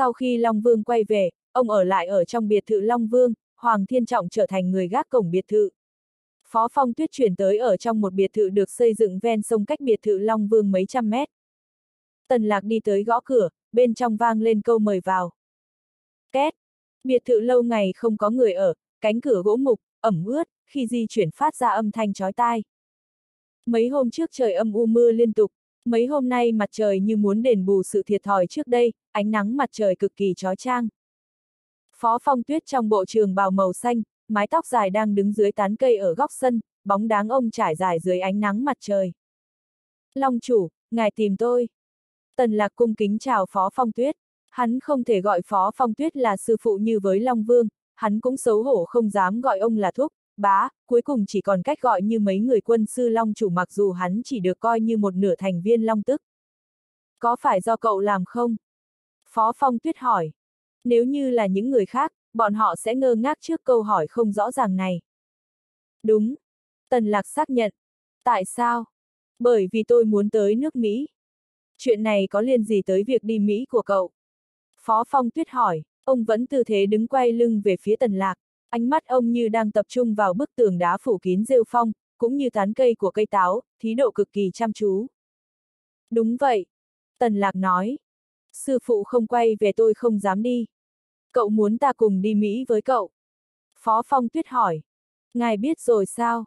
Sau khi Long Vương quay về, ông ở lại ở trong biệt thự Long Vương, Hoàng Thiên Trọng trở thành người gác cổng biệt thự. Phó Phong Tuyết chuyển tới ở trong một biệt thự được xây dựng ven sông cách biệt thự Long Vương mấy trăm mét. Tần Lạc đi tới gõ cửa, bên trong vang lên câu mời vào. Két! Biệt thự lâu ngày không có người ở, cánh cửa gỗ mục, ẩm ướt, khi di chuyển phát ra âm thanh chói tai. Mấy hôm trước trời âm u mưa liên tục, mấy hôm nay mặt trời như muốn đền bù sự thiệt thòi trước đây, ánh nắng mặt trời cực kỳ chói trang. Phó Phong Tuyết trong bộ trường bào màu xanh, mái tóc dài đang đứng dưới tán cây ở góc sân, bóng dáng ông trải dài dưới ánh nắng mặt trời. Long chủ, ngài tìm tôi. Tần lạc cung kính chào Phó Phong Tuyết. Hắn không thể gọi Phó Phong Tuyết là sư phụ như với Long Vương, hắn cũng xấu hổ không dám gọi ông là thúc, bá, cuối cùng chỉ còn cách gọi như mấy người quân sư Long chủ mặc dù hắn chỉ được coi như một nửa thành viên Long tức. Có phải do cậu làm không? Phó Phong Tuyết hỏi. Nếu như là những người khác, bọn họ sẽ ngơ ngác trước câu hỏi không rõ ràng này. Đúng. Tần Lạc xác nhận. Tại sao? Bởi vì tôi muốn tới nước Mỹ. Chuyện này có liên gì tới việc đi Mỹ của cậu? Phó Phong Tuyết hỏi, ông vẫn tư thế đứng quay lưng về phía Tần Lạc, ánh mắt ông như đang tập trung vào bức tường đá phủ kín rêu phong, cũng như tán cây của cây táo, thí độ cực kỳ chăm chú. Đúng vậy. Tần Lạc nói. Sư phụ không quay về tôi không dám đi. Cậu muốn ta cùng đi Mỹ với cậu? Phó Phong Tuyết hỏi. Ngài biết rồi sao?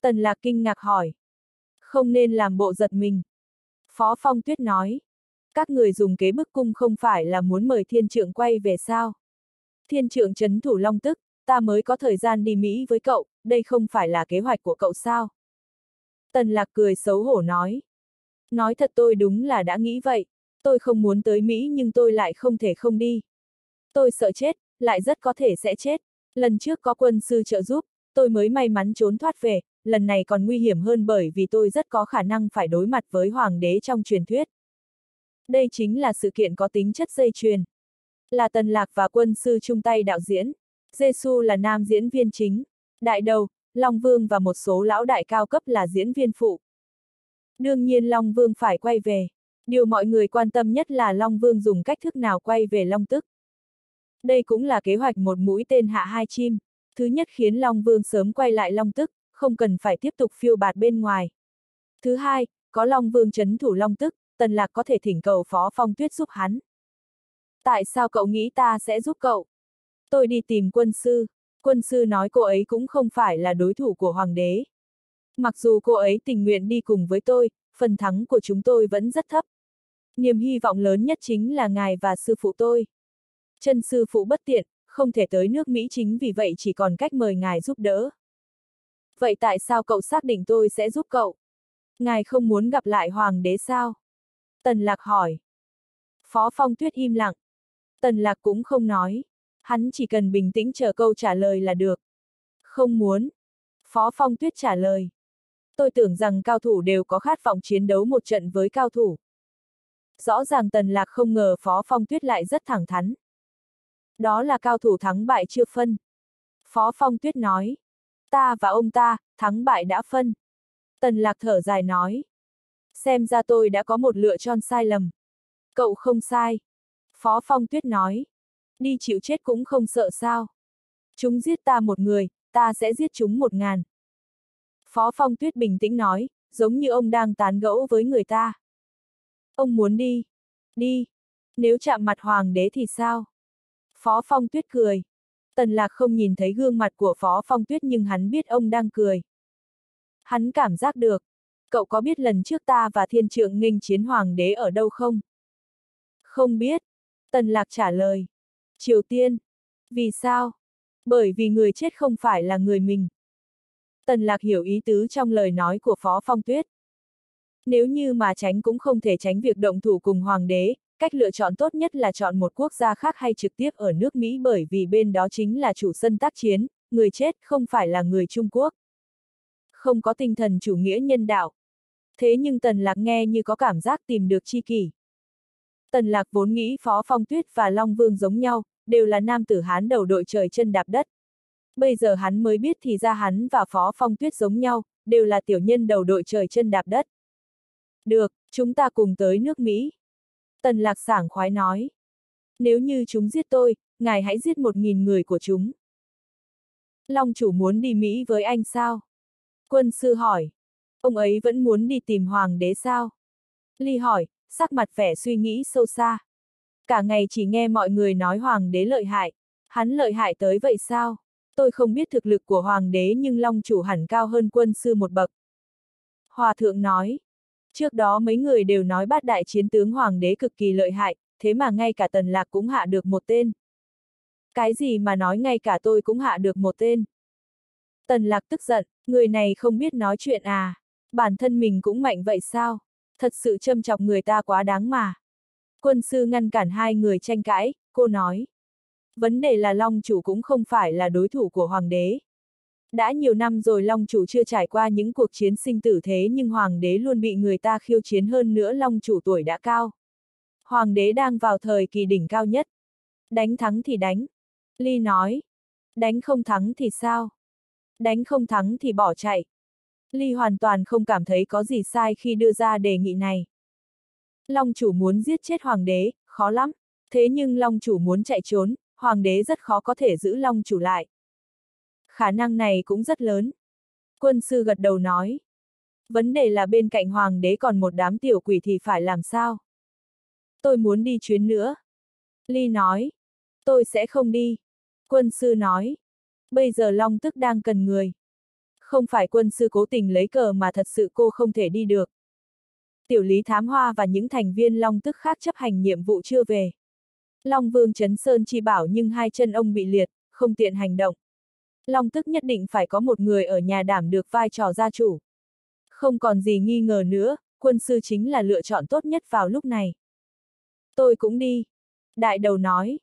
Tần Lạc kinh ngạc hỏi. Không nên làm bộ giật mình. Phó Phong Tuyết nói. Các người dùng kế bức cung không phải là muốn mời thiên trượng quay về sao? Thiên trượng chấn thủ long tức, ta mới có thời gian đi Mỹ với cậu, đây không phải là kế hoạch của cậu sao? Tần Lạc cười xấu hổ nói. Nói thật tôi đúng là đã nghĩ vậy, tôi không muốn tới Mỹ nhưng tôi lại không thể không đi. Tôi sợ chết, lại rất có thể sẽ chết. Lần trước có quân sư trợ giúp, tôi mới may mắn trốn thoát về, lần này còn nguy hiểm hơn bởi vì tôi rất có khả năng phải đối mặt với hoàng đế trong truyền thuyết. Đây chính là sự kiện có tính chất dây chuyền. Là Tần Lạc và quân sư chung tay đạo diễn. Jesu là nam diễn viên chính. Đại đầu, Long Vương và một số lão đại cao cấp là diễn viên phụ. Đương nhiên Long Vương phải quay về. Điều mọi người quan tâm nhất là Long Vương dùng cách thức nào quay về Long Tức. Đây cũng là kế hoạch một mũi tên hạ hai chim. Thứ nhất khiến Long Vương sớm quay lại Long Tức, không cần phải tiếp tục phiêu bạt bên ngoài. Thứ hai, có Long Vương chấn thủ Long Tức, Tần Lạc có thể thỉnh cầu Phó Phong Tuyết giúp hắn. Tại sao cậu nghĩ ta sẽ giúp cậu? Tôi đi tìm quân sư. Quân sư nói cô ấy cũng không phải là đối thủ của hoàng đế. Mặc dù cô ấy tình nguyện đi cùng với tôi, phần thắng của chúng tôi vẫn rất thấp. Niềm hy vọng lớn nhất chính là ngài và sư phụ tôi. Chân sư phụ bất tiện, không thể tới nước Mỹ chính vì vậy chỉ còn cách mời ngài giúp đỡ. Vậy tại sao cậu xác định tôi sẽ giúp cậu? Ngài không muốn gặp lại hoàng đế sao? Tần Lạc hỏi. Phó Phong Tuyết im lặng. Tần Lạc cũng không nói. Hắn chỉ cần bình tĩnh chờ câu trả lời là được. Không muốn. Phó Phong Tuyết trả lời. Tôi tưởng rằng cao thủ đều có khát vọng chiến đấu một trận với cao thủ. Rõ ràng Tần Lạc không ngờ Phó Phong Tuyết lại rất thẳng thắn. Đó là cao thủ thắng bại chưa phân. Phó Phong Tuyết nói. Ta và ông ta, thắng bại đã phân. Tần Lạc thở dài nói. Xem ra tôi đã có một lựa chọn sai lầm. Cậu không sai. Phó Phong Tuyết nói. Đi chịu chết cũng không sợ sao. Chúng giết ta một người, ta sẽ giết chúng một ngàn. Phó Phong Tuyết bình tĩnh nói, giống như ông đang tán gẫu với người ta. Ông muốn đi. Đi. Nếu chạm mặt hoàng đế thì sao? Phó Phong Tuyết cười. Tần Lạc không nhìn thấy gương mặt của Phó Phong Tuyết nhưng hắn biết ông đang cười. Hắn cảm giác được. Cậu có biết lần trước ta và thiên trượng nghênh chiến hoàng đế ở đâu không? Không biết. Tần Lạc trả lời. Triều Tiên. Vì sao? Bởi vì người chết không phải là người mình. Tần Lạc hiểu ý tứ trong lời nói của Phó Phong Tuyết. Nếu như mà tránh cũng không thể tránh việc động thủ cùng hoàng đế, cách lựa chọn tốt nhất là chọn một quốc gia khác hay trực tiếp ở nước Mỹ bởi vì bên đó chính là chủ sân tác chiến, người chết không phải là người Trung Quốc. Không có tinh thần chủ nghĩa nhân đạo. Thế nhưng Tần Lạc nghe như có cảm giác tìm được chi kỷ. Tần Lạc vốn nghĩ Phó Phong Tuyết và Long Vương giống nhau, đều là nam tử Hán đầu đội trời chân đạp đất. Bây giờ hắn mới biết thì ra hắn và Phó Phong Tuyết giống nhau, đều là tiểu nhân đầu đội trời chân đạp đất. Được, chúng ta cùng tới nước Mỹ. Tần lạc sảng khoái nói. Nếu như chúng giết tôi, ngài hãy giết một nghìn người của chúng. Long chủ muốn đi Mỹ với anh sao? Quân sư hỏi. Ông ấy vẫn muốn đi tìm hoàng đế sao? Ly hỏi, sắc mặt vẻ suy nghĩ sâu xa. Cả ngày chỉ nghe mọi người nói hoàng đế lợi hại. Hắn lợi hại tới vậy sao? Tôi không biết thực lực của hoàng đế nhưng long chủ hẳn cao hơn quân sư một bậc. Hòa thượng nói. Trước đó mấy người đều nói bát đại chiến tướng hoàng đế cực kỳ lợi hại, thế mà ngay cả tần lạc cũng hạ được một tên. Cái gì mà nói ngay cả tôi cũng hạ được một tên. Tần lạc tức giận, người này không biết nói chuyện à, bản thân mình cũng mạnh vậy sao, thật sự châm chọc người ta quá đáng mà. Quân sư ngăn cản hai người tranh cãi, cô nói. Vấn đề là Long chủ cũng không phải là đối thủ của Hoàng đế. Đã nhiều năm rồi Long chủ chưa trải qua những cuộc chiến sinh tử thế nhưng Hoàng đế luôn bị người ta khiêu chiến hơn nữa Long chủ tuổi đã cao. Hoàng đế đang vào thời kỳ đỉnh cao nhất. Đánh thắng thì đánh. Ly nói. Đánh không thắng thì sao? Đánh không thắng thì bỏ chạy. Ly hoàn toàn không cảm thấy có gì sai khi đưa ra đề nghị này. Long chủ muốn giết chết hoàng đế, khó lắm. Thế nhưng Long chủ muốn chạy trốn, hoàng đế rất khó có thể giữ Long chủ lại. Khả năng này cũng rất lớn. Quân sư gật đầu nói. Vấn đề là bên cạnh hoàng đế còn một đám tiểu quỷ thì phải làm sao? Tôi muốn đi chuyến nữa. Ly nói. Tôi sẽ không đi. Quân sư nói. Bây giờ Long tức đang cần người. Không phải quân sư cố tình lấy cờ mà thật sự cô không thể đi được. Tiểu lý thám hoa và những thành viên Long tức khác chấp hành nhiệm vụ chưa về. Long Vương Trấn Sơn chi bảo nhưng hai chân ông bị liệt, không tiện hành động. Long tức nhất định phải có một người ở nhà đảm được vai trò gia chủ. Không còn gì nghi ngờ nữa, quân sư chính là lựa chọn tốt nhất vào lúc này. Tôi cũng đi. Đại đầu nói.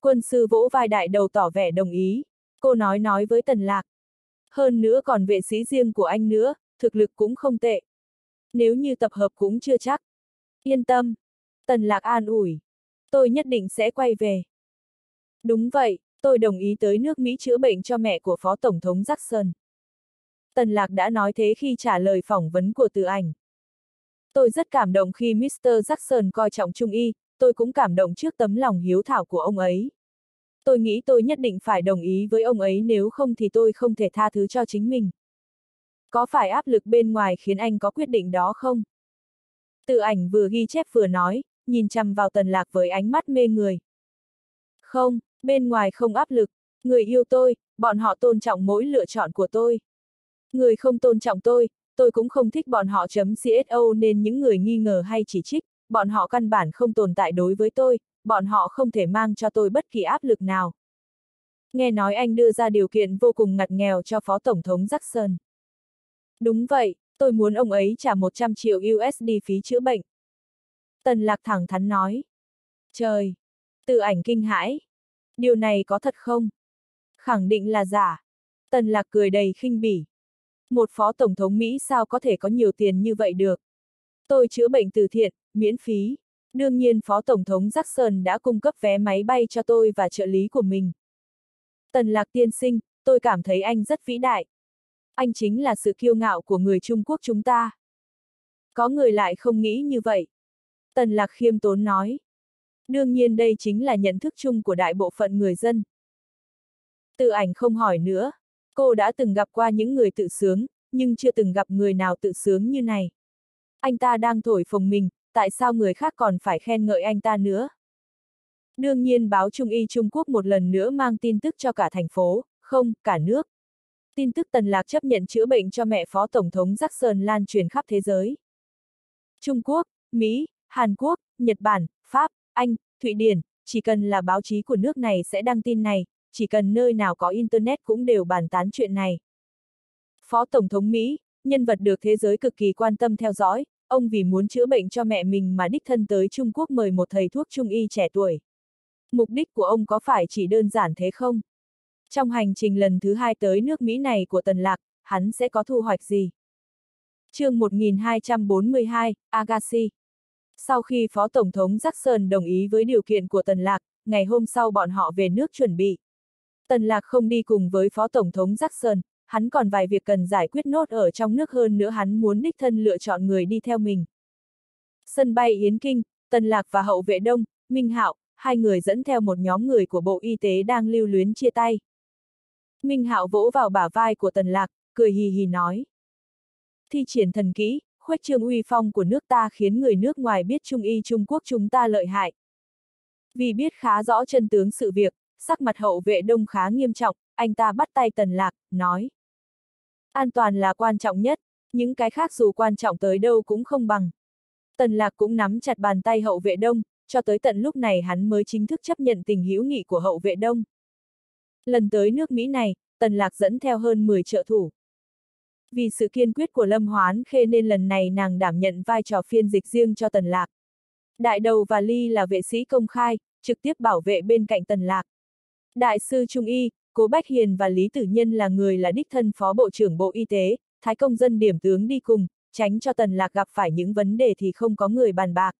Quân sư vỗ vai đại đầu tỏ vẻ đồng ý. Cô nói nói với tần lạc. Hơn nữa còn vệ sĩ riêng của anh nữa, thực lực cũng không tệ. Nếu như tập hợp cũng chưa chắc. Yên tâm. Tần lạc an ủi. Tôi nhất định sẽ quay về. Đúng vậy, tôi đồng ý tới nước Mỹ chữa bệnh cho mẹ của Phó Tổng thống Jackson. Tần Lạc đã nói thế khi trả lời phỏng vấn của từ ảnh. Tôi rất cảm động khi Mr. Jackson coi trọng Trung Y, tôi cũng cảm động trước tấm lòng hiếu thảo của ông ấy. Tôi nghĩ tôi nhất định phải đồng ý với ông ấy nếu không thì tôi không thể tha thứ cho chính mình. Có phải áp lực bên ngoài khiến anh có quyết định đó không? Tự ảnh vừa ghi chép vừa nói, nhìn chăm vào tần lạc với ánh mắt mê người. Không, bên ngoài không áp lực, người yêu tôi, bọn họ tôn trọng mỗi lựa chọn của tôi. Người không tôn trọng tôi, tôi cũng không thích bọn họ chấm CSO nên những người nghi ngờ hay chỉ trích, bọn họ căn bản không tồn tại đối với tôi, bọn họ không thể mang cho tôi bất kỳ áp lực nào. Nghe nói anh đưa ra điều kiện vô cùng ngặt nghèo cho Phó Tổng thống Jackson. Đúng vậy, tôi muốn ông ấy trả 100 triệu USD phí chữa bệnh. Tần lạc thẳng thắn nói. Trời! Tự ảnh kinh hãi. Điều này có thật không? Khẳng định là giả. Tần lạc cười đầy khinh bỉ. Một phó tổng thống Mỹ sao có thể có nhiều tiền như vậy được? Tôi chữa bệnh từ thiện, miễn phí. Đương nhiên Phó Tổng thống Jackson đã cung cấp vé máy bay cho tôi và trợ lý của mình. Tần Lạc tiên sinh, tôi cảm thấy anh rất vĩ đại. Anh chính là sự kiêu ngạo của người Trung Quốc chúng ta. Có người lại không nghĩ như vậy. Tần Lạc khiêm tốn nói. Đương nhiên đây chính là nhận thức chung của đại bộ phận người dân. Tự ảnh không hỏi nữa. Cô đã từng gặp qua những người tự sướng, nhưng chưa từng gặp người nào tự sướng như này. Anh ta đang thổi phồng mình, tại sao người khác còn phải khen ngợi anh ta nữa? Đương nhiên báo Trung y Trung Quốc một lần nữa mang tin tức cho cả thành phố, không, cả nước. Tin tức Tần Lạc chấp nhận chữa bệnh cho mẹ Phó Tổng thống Jackson lan truyền khắp thế giới. Trung Quốc, Mỹ, Hàn Quốc, Nhật Bản, Pháp, Anh, Thụy Điển, chỉ cần là báo chí của nước này sẽ đăng tin này, chỉ cần nơi nào có Internet cũng đều bàn tán chuyện này. Phó Tổng thống Mỹ, nhân vật được thế giới cực kỳ quan tâm theo dõi, ông vì muốn chữa bệnh cho mẹ mình mà đích thân tới Trung Quốc mời một thầy thuốc trung y trẻ tuổi. Mục đích của ông có phải chỉ đơn giản thế không? Trong hành trình lần thứ hai tới nước Mỹ này của Tần Lạc, hắn sẽ có thu hoạch gì? chương 1242, Agassi Sau khi Phó Tổng thống Jackson đồng ý với điều kiện của Tần Lạc, ngày hôm sau bọn họ về nước chuẩn bị. Tần Lạc không đi cùng với Phó Tổng thống Jackson, hắn còn vài việc cần giải quyết nốt ở trong nước hơn nữa hắn muốn đích thân lựa chọn người đi theo mình. Sân bay Yến Kinh, Tần Lạc và Hậu Vệ Đông, Minh Hạo, hai người dẫn theo một nhóm người của Bộ Y tế đang lưu luyến chia tay. Minh Hạo vỗ vào bả vai của Tần Lạc, cười hì hì nói. Thi triển thần kỹ, khuếch trương uy phong của nước ta khiến người nước ngoài biết Trung y Trung Quốc chúng ta lợi hại. Vì biết khá rõ chân tướng sự việc, sắc mặt hậu vệ đông khá nghiêm trọng, anh ta bắt tay Tần Lạc, nói. An toàn là quan trọng nhất, những cái khác dù quan trọng tới đâu cũng không bằng. Tần Lạc cũng nắm chặt bàn tay hậu vệ đông, cho tới tận lúc này hắn mới chính thức chấp nhận tình hữu nghị của hậu vệ đông. Lần tới nước Mỹ này, Tần Lạc dẫn theo hơn 10 trợ thủ. Vì sự kiên quyết của Lâm Hoán Khê nên lần này nàng đảm nhận vai trò phiên dịch riêng cho Tần Lạc. Đại đầu và Ly là vệ sĩ công khai, trực tiếp bảo vệ bên cạnh Tần Lạc. Đại sư Trung Y, Cố Bách Hiền và Lý Tử Nhân là người là đích thân Phó Bộ trưởng Bộ Y tế, Thái Công Dân điểm tướng đi cùng, tránh cho Tần Lạc gặp phải những vấn đề thì không có người bàn bạc.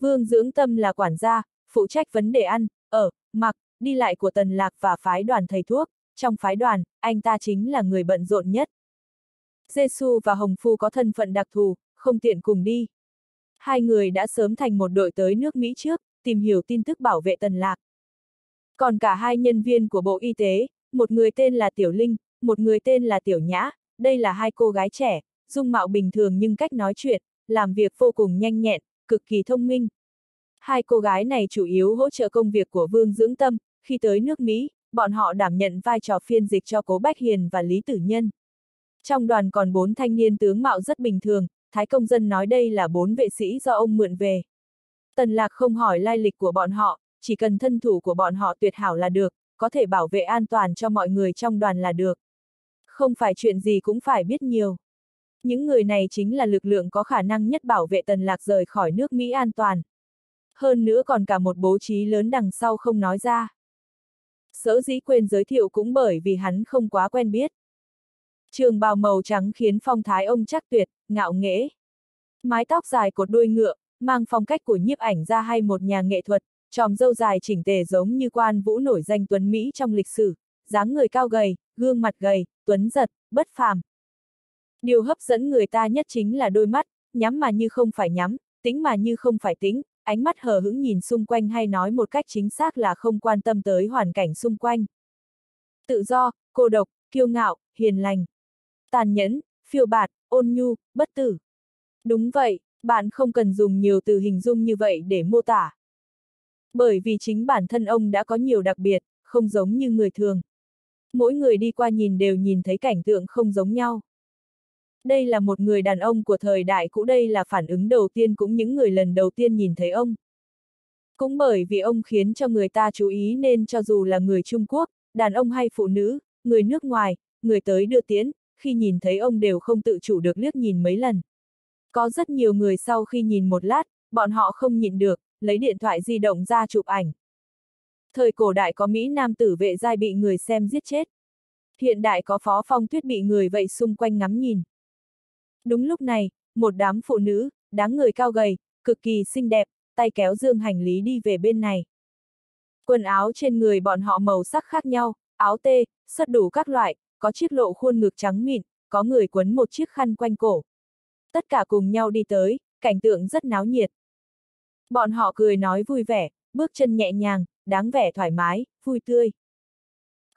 Vương Dưỡng Tâm là quản gia, phụ trách vấn đề ăn, ở, mặc, đi lại của Tần Lạc và phái đoàn thầy thuốc, trong phái đoàn, anh ta chính là người bận rộn nhất. Giêsu và Hồng Phu có thân phận đặc thù, không tiện cùng đi. Hai người đã sớm thành một đội tới nước Mỹ trước, tìm hiểu tin tức bảo vệ Tần Lạc. Còn cả hai nhân viên của Bộ Y tế, một người tên là Tiểu Linh, một người tên là Tiểu Nhã, đây là hai cô gái trẻ, dung mạo bình thường nhưng cách nói chuyện, làm việc vô cùng nhanh nhẹn, cực kỳ thông minh. Hai cô gái này chủ yếu hỗ trợ công việc của Vương Dưỡng Tâm, khi tới nước Mỹ, bọn họ đảm nhận vai trò phiên dịch cho Cố Bách Hiền và Lý Tử Nhân. Trong đoàn còn bốn thanh niên tướng mạo rất bình thường, Thái Công Dân nói đây là bốn vệ sĩ do ông mượn về. Tần Lạc không hỏi lai lịch của bọn họ, chỉ cần thân thủ của bọn họ tuyệt hảo là được, có thể bảo vệ an toàn cho mọi người trong đoàn là được. Không phải chuyện gì cũng phải biết nhiều. Những người này chính là lực lượng có khả năng nhất bảo vệ Tần Lạc rời khỏi nước Mỹ an toàn. Hơn nữa còn cả một bố trí lớn đằng sau không nói ra. Sở dĩ quên giới thiệu cũng bởi vì hắn không quá quen biết. Trường bào màu trắng khiến phong thái ông chắc tuyệt, ngạo nghễ. Mái tóc dài cột đuôi ngựa, mang phong cách của nhiếp ảnh ra hay một nhà nghệ thuật, tròm dâu dài chỉnh tề giống như quan vũ nổi danh tuấn Mỹ trong lịch sử, dáng người cao gầy, gương mặt gầy, tuấn giật, bất phàm. Điều hấp dẫn người ta nhất chính là đôi mắt, nhắm mà như không phải nhắm, tính mà như không phải tính, ánh mắt hờ hững nhìn xung quanh hay nói một cách chính xác là không quan tâm tới hoàn cảnh xung quanh. Tự do, cô độc, kiêu ngạo, hiền lành. Tàn nhẫn, phiêu bạt, ôn nhu, bất tử. Đúng vậy, bạn không cần dùng nhiều từ hình dung như vậy để mô tả. Bởi vì chính bản thân ông đã có nhiều đặc biệt, không giống như người thường. Mỗi người đi qua nhìn đều nhìn thấy cảnh tượng không giống nhau. Đây là một người đàn ông của thời đại cũ đây là phản ứng đầu tiên cũng những người lần đầu tiên nhìn thấy ông. Cũng bởi vì ông khiến cho người ta chú ý nên cho dù là người Trung Quốc, đàn ông hay phụ nữ, người nước ngoài, người tới đưa tiễn, khi nhìn thấy ông đều không tự chủ được liếc nhìn mấy lần. Có rất nhiều người sau khi nhìn một lát, bọn họ không nhịn được, lấy điện thoại di động ra chụp ảnh. Thời cổ đại có Mỹ Nam tử vệ giai bị người xem giết chết. Hiện đại có phó phong tuyết bị người vậy xung quanh ngắm nhìn. Đúng lúc này, một đám phụ nữ, đáng người cao gầy, cực kỳ xinh đẹp, tay kéo dương hành lý đi về bên này. Quần áo trên người bọn họ màu sắc khác nhau, áo tê, sất đủ các loại, có chiếc lộ khuôn ngực trắng mịn, có người quấn một chiếc khăn quanh cổ. Tất cả cùng nhau đi tới, cảnh tượng rất náo nhiệt. Bọn họ cười nói vui vẻ, bước chân nhẹ nhàng, đáng vẻ thoải mái, vui tươi.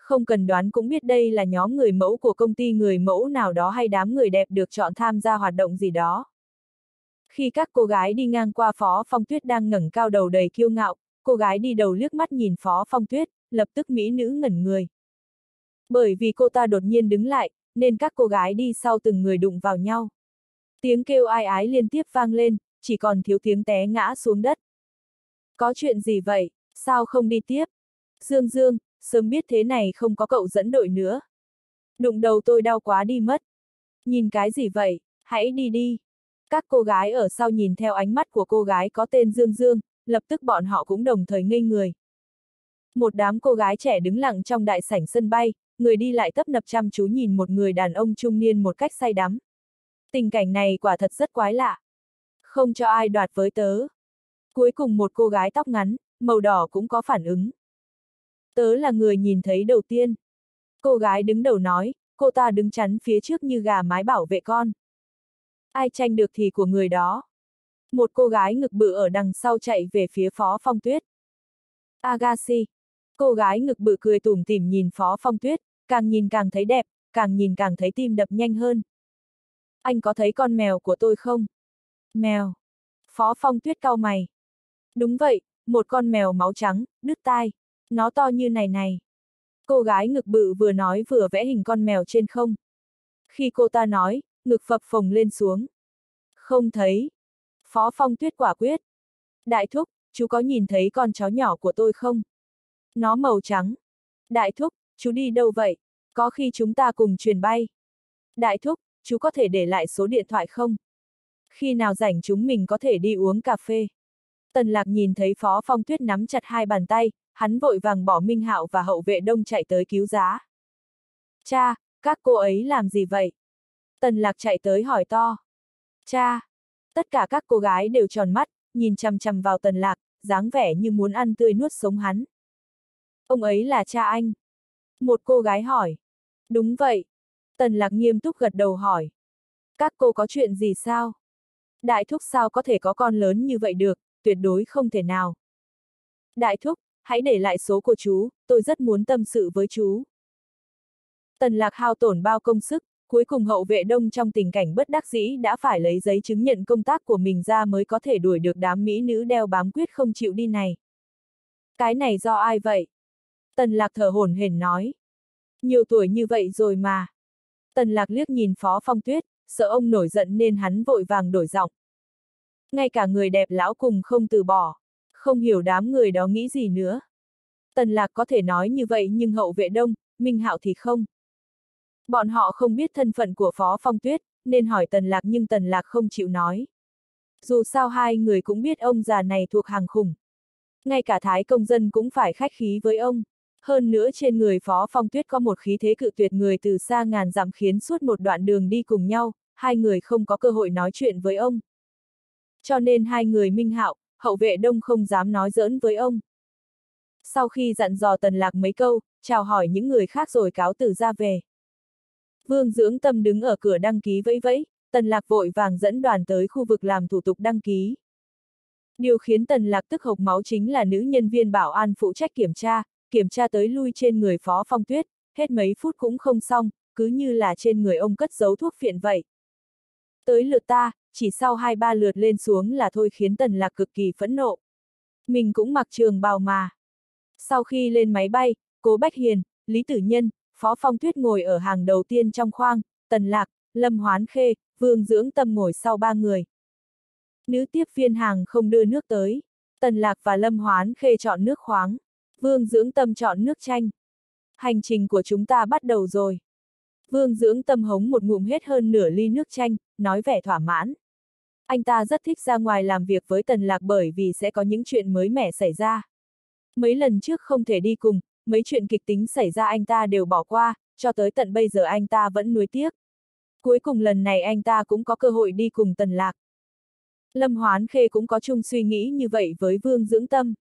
Không cần đoán cũng biết đây là nhóm người mẫu của công ty người mẫu nào đó hay đám người đẹp được chọn tham gia hoạt động gì đó. Khi các cô gái đi ngang qua Phó Phong Tuyết đang ngẩng cao đầu đầy kiêu ngạo, cô gái đi đầu liếc mắt nhìn Phó Phong Tuyết, lập tức mỹ nữ ngẩn người. Bởi vì cô ta đột nhiên đứng lại, nên các cô gái đi sau từng người đụng vào nhau. Tiếng kêu ai ái liên tiếp vang lên, chỉ còn thiếu tiếng té ngã xuống đất. Có chuyện gì vậy, sao không đi tiếp? Dương Dương, sớm biết thế này không có cậu dẫn đội nữa. Đụng đầu tôi đau quá đi mất. Nhìn cái gì vậy, hãy đi đi. Các cô gái ở sau nhìn theo ánh mắt của cô gái có tên Dương Dương, lập tức bọn họ cũng đồng thời ngây người. Một đám cô gái trẻ đứng lặng trong đại sảnh sân bay, người đi lại tấp nập chăm chú nhìn một người đàn ông trung niên một cách say đắm. Tình cảnh này quả thật rất quái lạ. Không cho ai đoạt với tớ. Cuối cùng một cô gái tóc ngắn, màu đỏ cũng có phản ứng. Tớ là người nhìn thấy đầu tiên. Cô gái đứng đầu nói, cô ta đứng chắn phía trước như gà mái bảo vệ con. Ai tranh được thì của người đó. Một cô gái ngực bự ở đằng sau chạy về phía phó phong tuyết. Agassi. Cô gái ngực bự cười tủm tỉm nhìn Phó Phong Tuyết, càng nhìn càng thấy đẹp, càng nhìn càng thấy tim đập nhanh hơn. Anh có thấy con mèo của tôi không? Mèo. Phó Phong Tuyết cau mày. Đúng vậy, một con mèo máu trắng, đứt tai. Nó to như này này. Cô gái ngực bự vừa nói vừa vẽ hình con mèo trên không. Khi cô ta nói, ngực phập phồng lên xuống. Không thấy. Phó Phong Tuyết quả quyết. Đại thúc, chú có nhìn thấy con chó nhỏ của tôi không? Nó màu trắng. Đại thúc, chú đi đâu vậy? Có khi chúng ta cùng truyền bay. Đại thúc, chú có thể để lại số điện thoại không? Khi nào rảnh chúng mình có thể đi uống cà phê. Tần lạc nhìn thấy Phó Phong Tuyết nắm chặt hai bàn tay, hắn vội vàng bỏ Minh Hạo và hậu vệ đông chạy tới cứu giá. Cha, các cô ấy làm gì vậy? Tần lạc chạy tới hỏi to. Cha! Tất cả các cô gái đều tròn mắt, nhìn chằm chằm vào tần lạc, dáng vẻ như muốn ăn tươi nuốt sống hắn. Ông ấy là cha anh. Một cô gái hỏi. Đúng vậy. Tần lạc nghiêm túc gật đầu hỏi. Các cô có chuyện gì sao? Đại thúc sao có thể có con lớn như vậy được, tuyệt đối không thể nào. Đại thúc, hãy để lại số của chú, tôi rất muốn tâm sự với chú. Tần lạc hao tổn bao công sức, cuối cùng hậu vệ đông trong tình cảnh bất đắc dĩ đã phải lấy giấy chứng nhận công tác của mình ra mới có thể đuổi được đám mỹ nữ đeo bám quyết không chịu đi này. Cái này do ai vậy? Tần lạc thở hổn hển nói. Nhiều tuổi như vậy rồi mà. Tần lạc liếc nhìn Phó Phong Tuyết, sợ ông nổi giận nên hắn vội vàng đổi giọng. Ngay cả người đẹp lão cùng không từ bỏ, không hiểu đám người đó nghĩ gì nữa. Tần lạc có thể nói như vậy nhưng hậu vệ đông, Minh Hạo thì không. Bọn họ không biết thân phận của Phó Phong Tuyết, nên hỏi Tần Lạc nhưng Tần Lạc không chịu nói. Dù sao hai người cũng biết ông già này thuộc hàng khủng. Ngay cả Thái công dân cũng phải khách khí với ông. Hơn nữa trên người Phó Phong Tuyết có một khí thế cự tuyệt người từ xa ngàn dặm khiến suốt một đoạn đường đi cùng nhau, hai người không có cơ hội nói chuyện với ông. Cho nên hai người minh hạo, hậu vệ đông không dám nói giỡn với ông. Sau khi dặn dò Tần Lạc mấy câu, chào hỏi những người khác rồi cáo từ ra về. Vương Dưỡng Tâm đứng ở cửa đăng ký vẫy vẫy, Tần Lạc vội vàng dẫn đoàn tới khu vực làm thủ tục đăng ký. Điều khiến Tần Lạc tức hộc máu chính là nữ nhân viên bảo an phụ trách kiểm tra, kiểm tra tới lui trên người Phó Phong Tuyết, hết mấy phút cũng không xong, cứ như là trên người ông cất giấu thuốc phiện vậy. Tới lượt ta, chỉ sau hai ba lượt lên xuống là thôi khiến Tần Lạc cực kỳ phẫn nộ. Mình cũng mặc trường bào mà. Sau khi lên máy bay, Cố Bách Hiền, Lý Tử Nhân, Phó Phong Tuyết ngồi ở hàng đầu tiên trong khoang, Tần Lạc, Lâm Hoán Khê, Vương Dưỡng Tâm ngồi sau ba người. Nữ tiếp viên hàng không đưa nước tới. Tần Lạc và Lâm Hoán Khê chọn nước khoáng. Vương Dưỡng Tâm chọn nước chanh. Hành trình của chúng ta bắt đầu rồi. Vương Dưỡng Tâm hống một ngụm hết hơn nửa ly nước chanh, nói vẻ thỏa mãn. Anh ta rất thích ra ngoài làm việc với Tần Lạc bởi vì sẽ có những chuyện mới mẻ xảy ra. Mấy lần trước không thể đi cùng, mấy chuyện kịch tính xảy ra anh ta đều bỏ qua, cho tới tận bây giờ anh ta vẫn nuối tiếc. Cuối cùng lần này anh ta cũng có cơ hội đi cùng Tần Lạc. Lâm Hoán Khê cũng có chung suy nghĩ như vậy với Vương Dưỡng Tâm.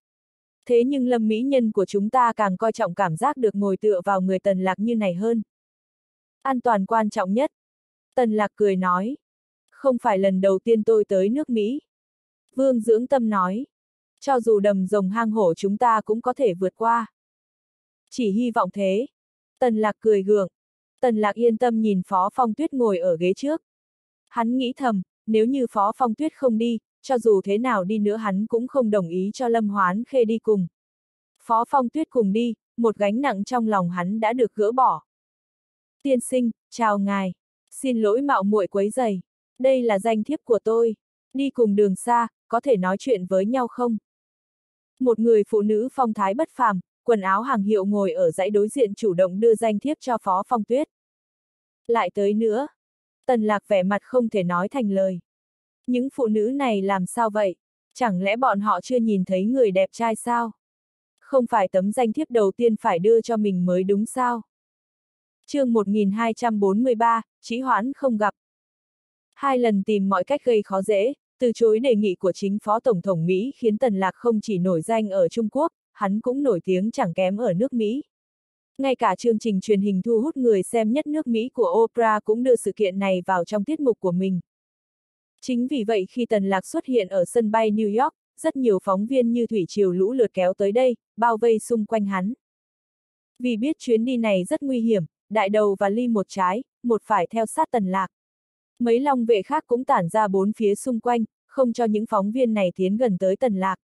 Thế nhưng Lâm Mỹ Nhân của chúng ta càng coi trọng cảm giác được ngồi tựa vào người Tần Lạc như này hơn. An toàn quan trọng nhất. Tần Lạc cười nói. Không phải lần đầu tiên tôi tới nước Mỹ. Vương Dưỡng Tâm nói. Cho dù đầm rồng hang hổ chúng ta cũng có thể vượt qua. Chỉ hy vọng thế. Tần lạc cười gượng. Tần lạc yên tâm nhìn Phó Phong Tuyết ngồi ở ghế trước. Hắn nghĩ thầm, nếu như Phó Phong Tuyết không đi, cho dù thế nào đi nữa hắn cũng không đồng ý cho Lâm Hoán Khê đi cùng. Phó Phong Tuyết cùng đi, một gánh nặng trong lòng hắn đã được gỡ bỏ. Tiên sinh, chào ngài. Xin lỗi mạo muội quấy giày. Đây là danh thiếp của tôi. Đi cùng đường xa, có thể nói chuyện với nhau không? Một người phụ nữ phong thái bất phàm, quần áo hàng hiệu ngồi ở dãy đối diện chủ động đưa danh thiếp cho Phó Phong Tuyết. Lại tới nữa. Tần lạc vẻ mặt không thể nói thành lời. Những phụ nữ này làm sao vậy? Chẳng lẽ bọn họ chưa nhìn thấy người đẹp trai sao? Không phải tấm danh thiếp đầu tiên phải đưa cho mình mới đúng sao? chương 1243, trí Hoãn không gặp. Hai lần tìm mọi cách gây khó dễ, từ chối đề nghị của chính Phó Tổng thống Mỹ khiến Tần Lạc không chỉ nổi danh ở Trung Quốc, hắn cũng nổi tiếng chẳng kém ở nước Mỹ. Ngay cả chương trình truyền hình thu hút người xem nhất nước Mỹ của Oprah cũng đưa sự kiện này vào trong tiết mục của mình. Chính vì vậy khi Tần Lạc xuất hiện ở sân bay New York, rất nhiều phóng viên như thủy triều lũ lượt kéo tới đây, bao vây xung quanh hắn. Vì biết chuyến đi này rất nguy hiểm, đại đầu và ly một trái, một phải theo sát tần lạc. Mấy long vệ khác cũng tản ra bốn phía xung quanh, không cho những phóng viên này tiến gần tới tần lạc.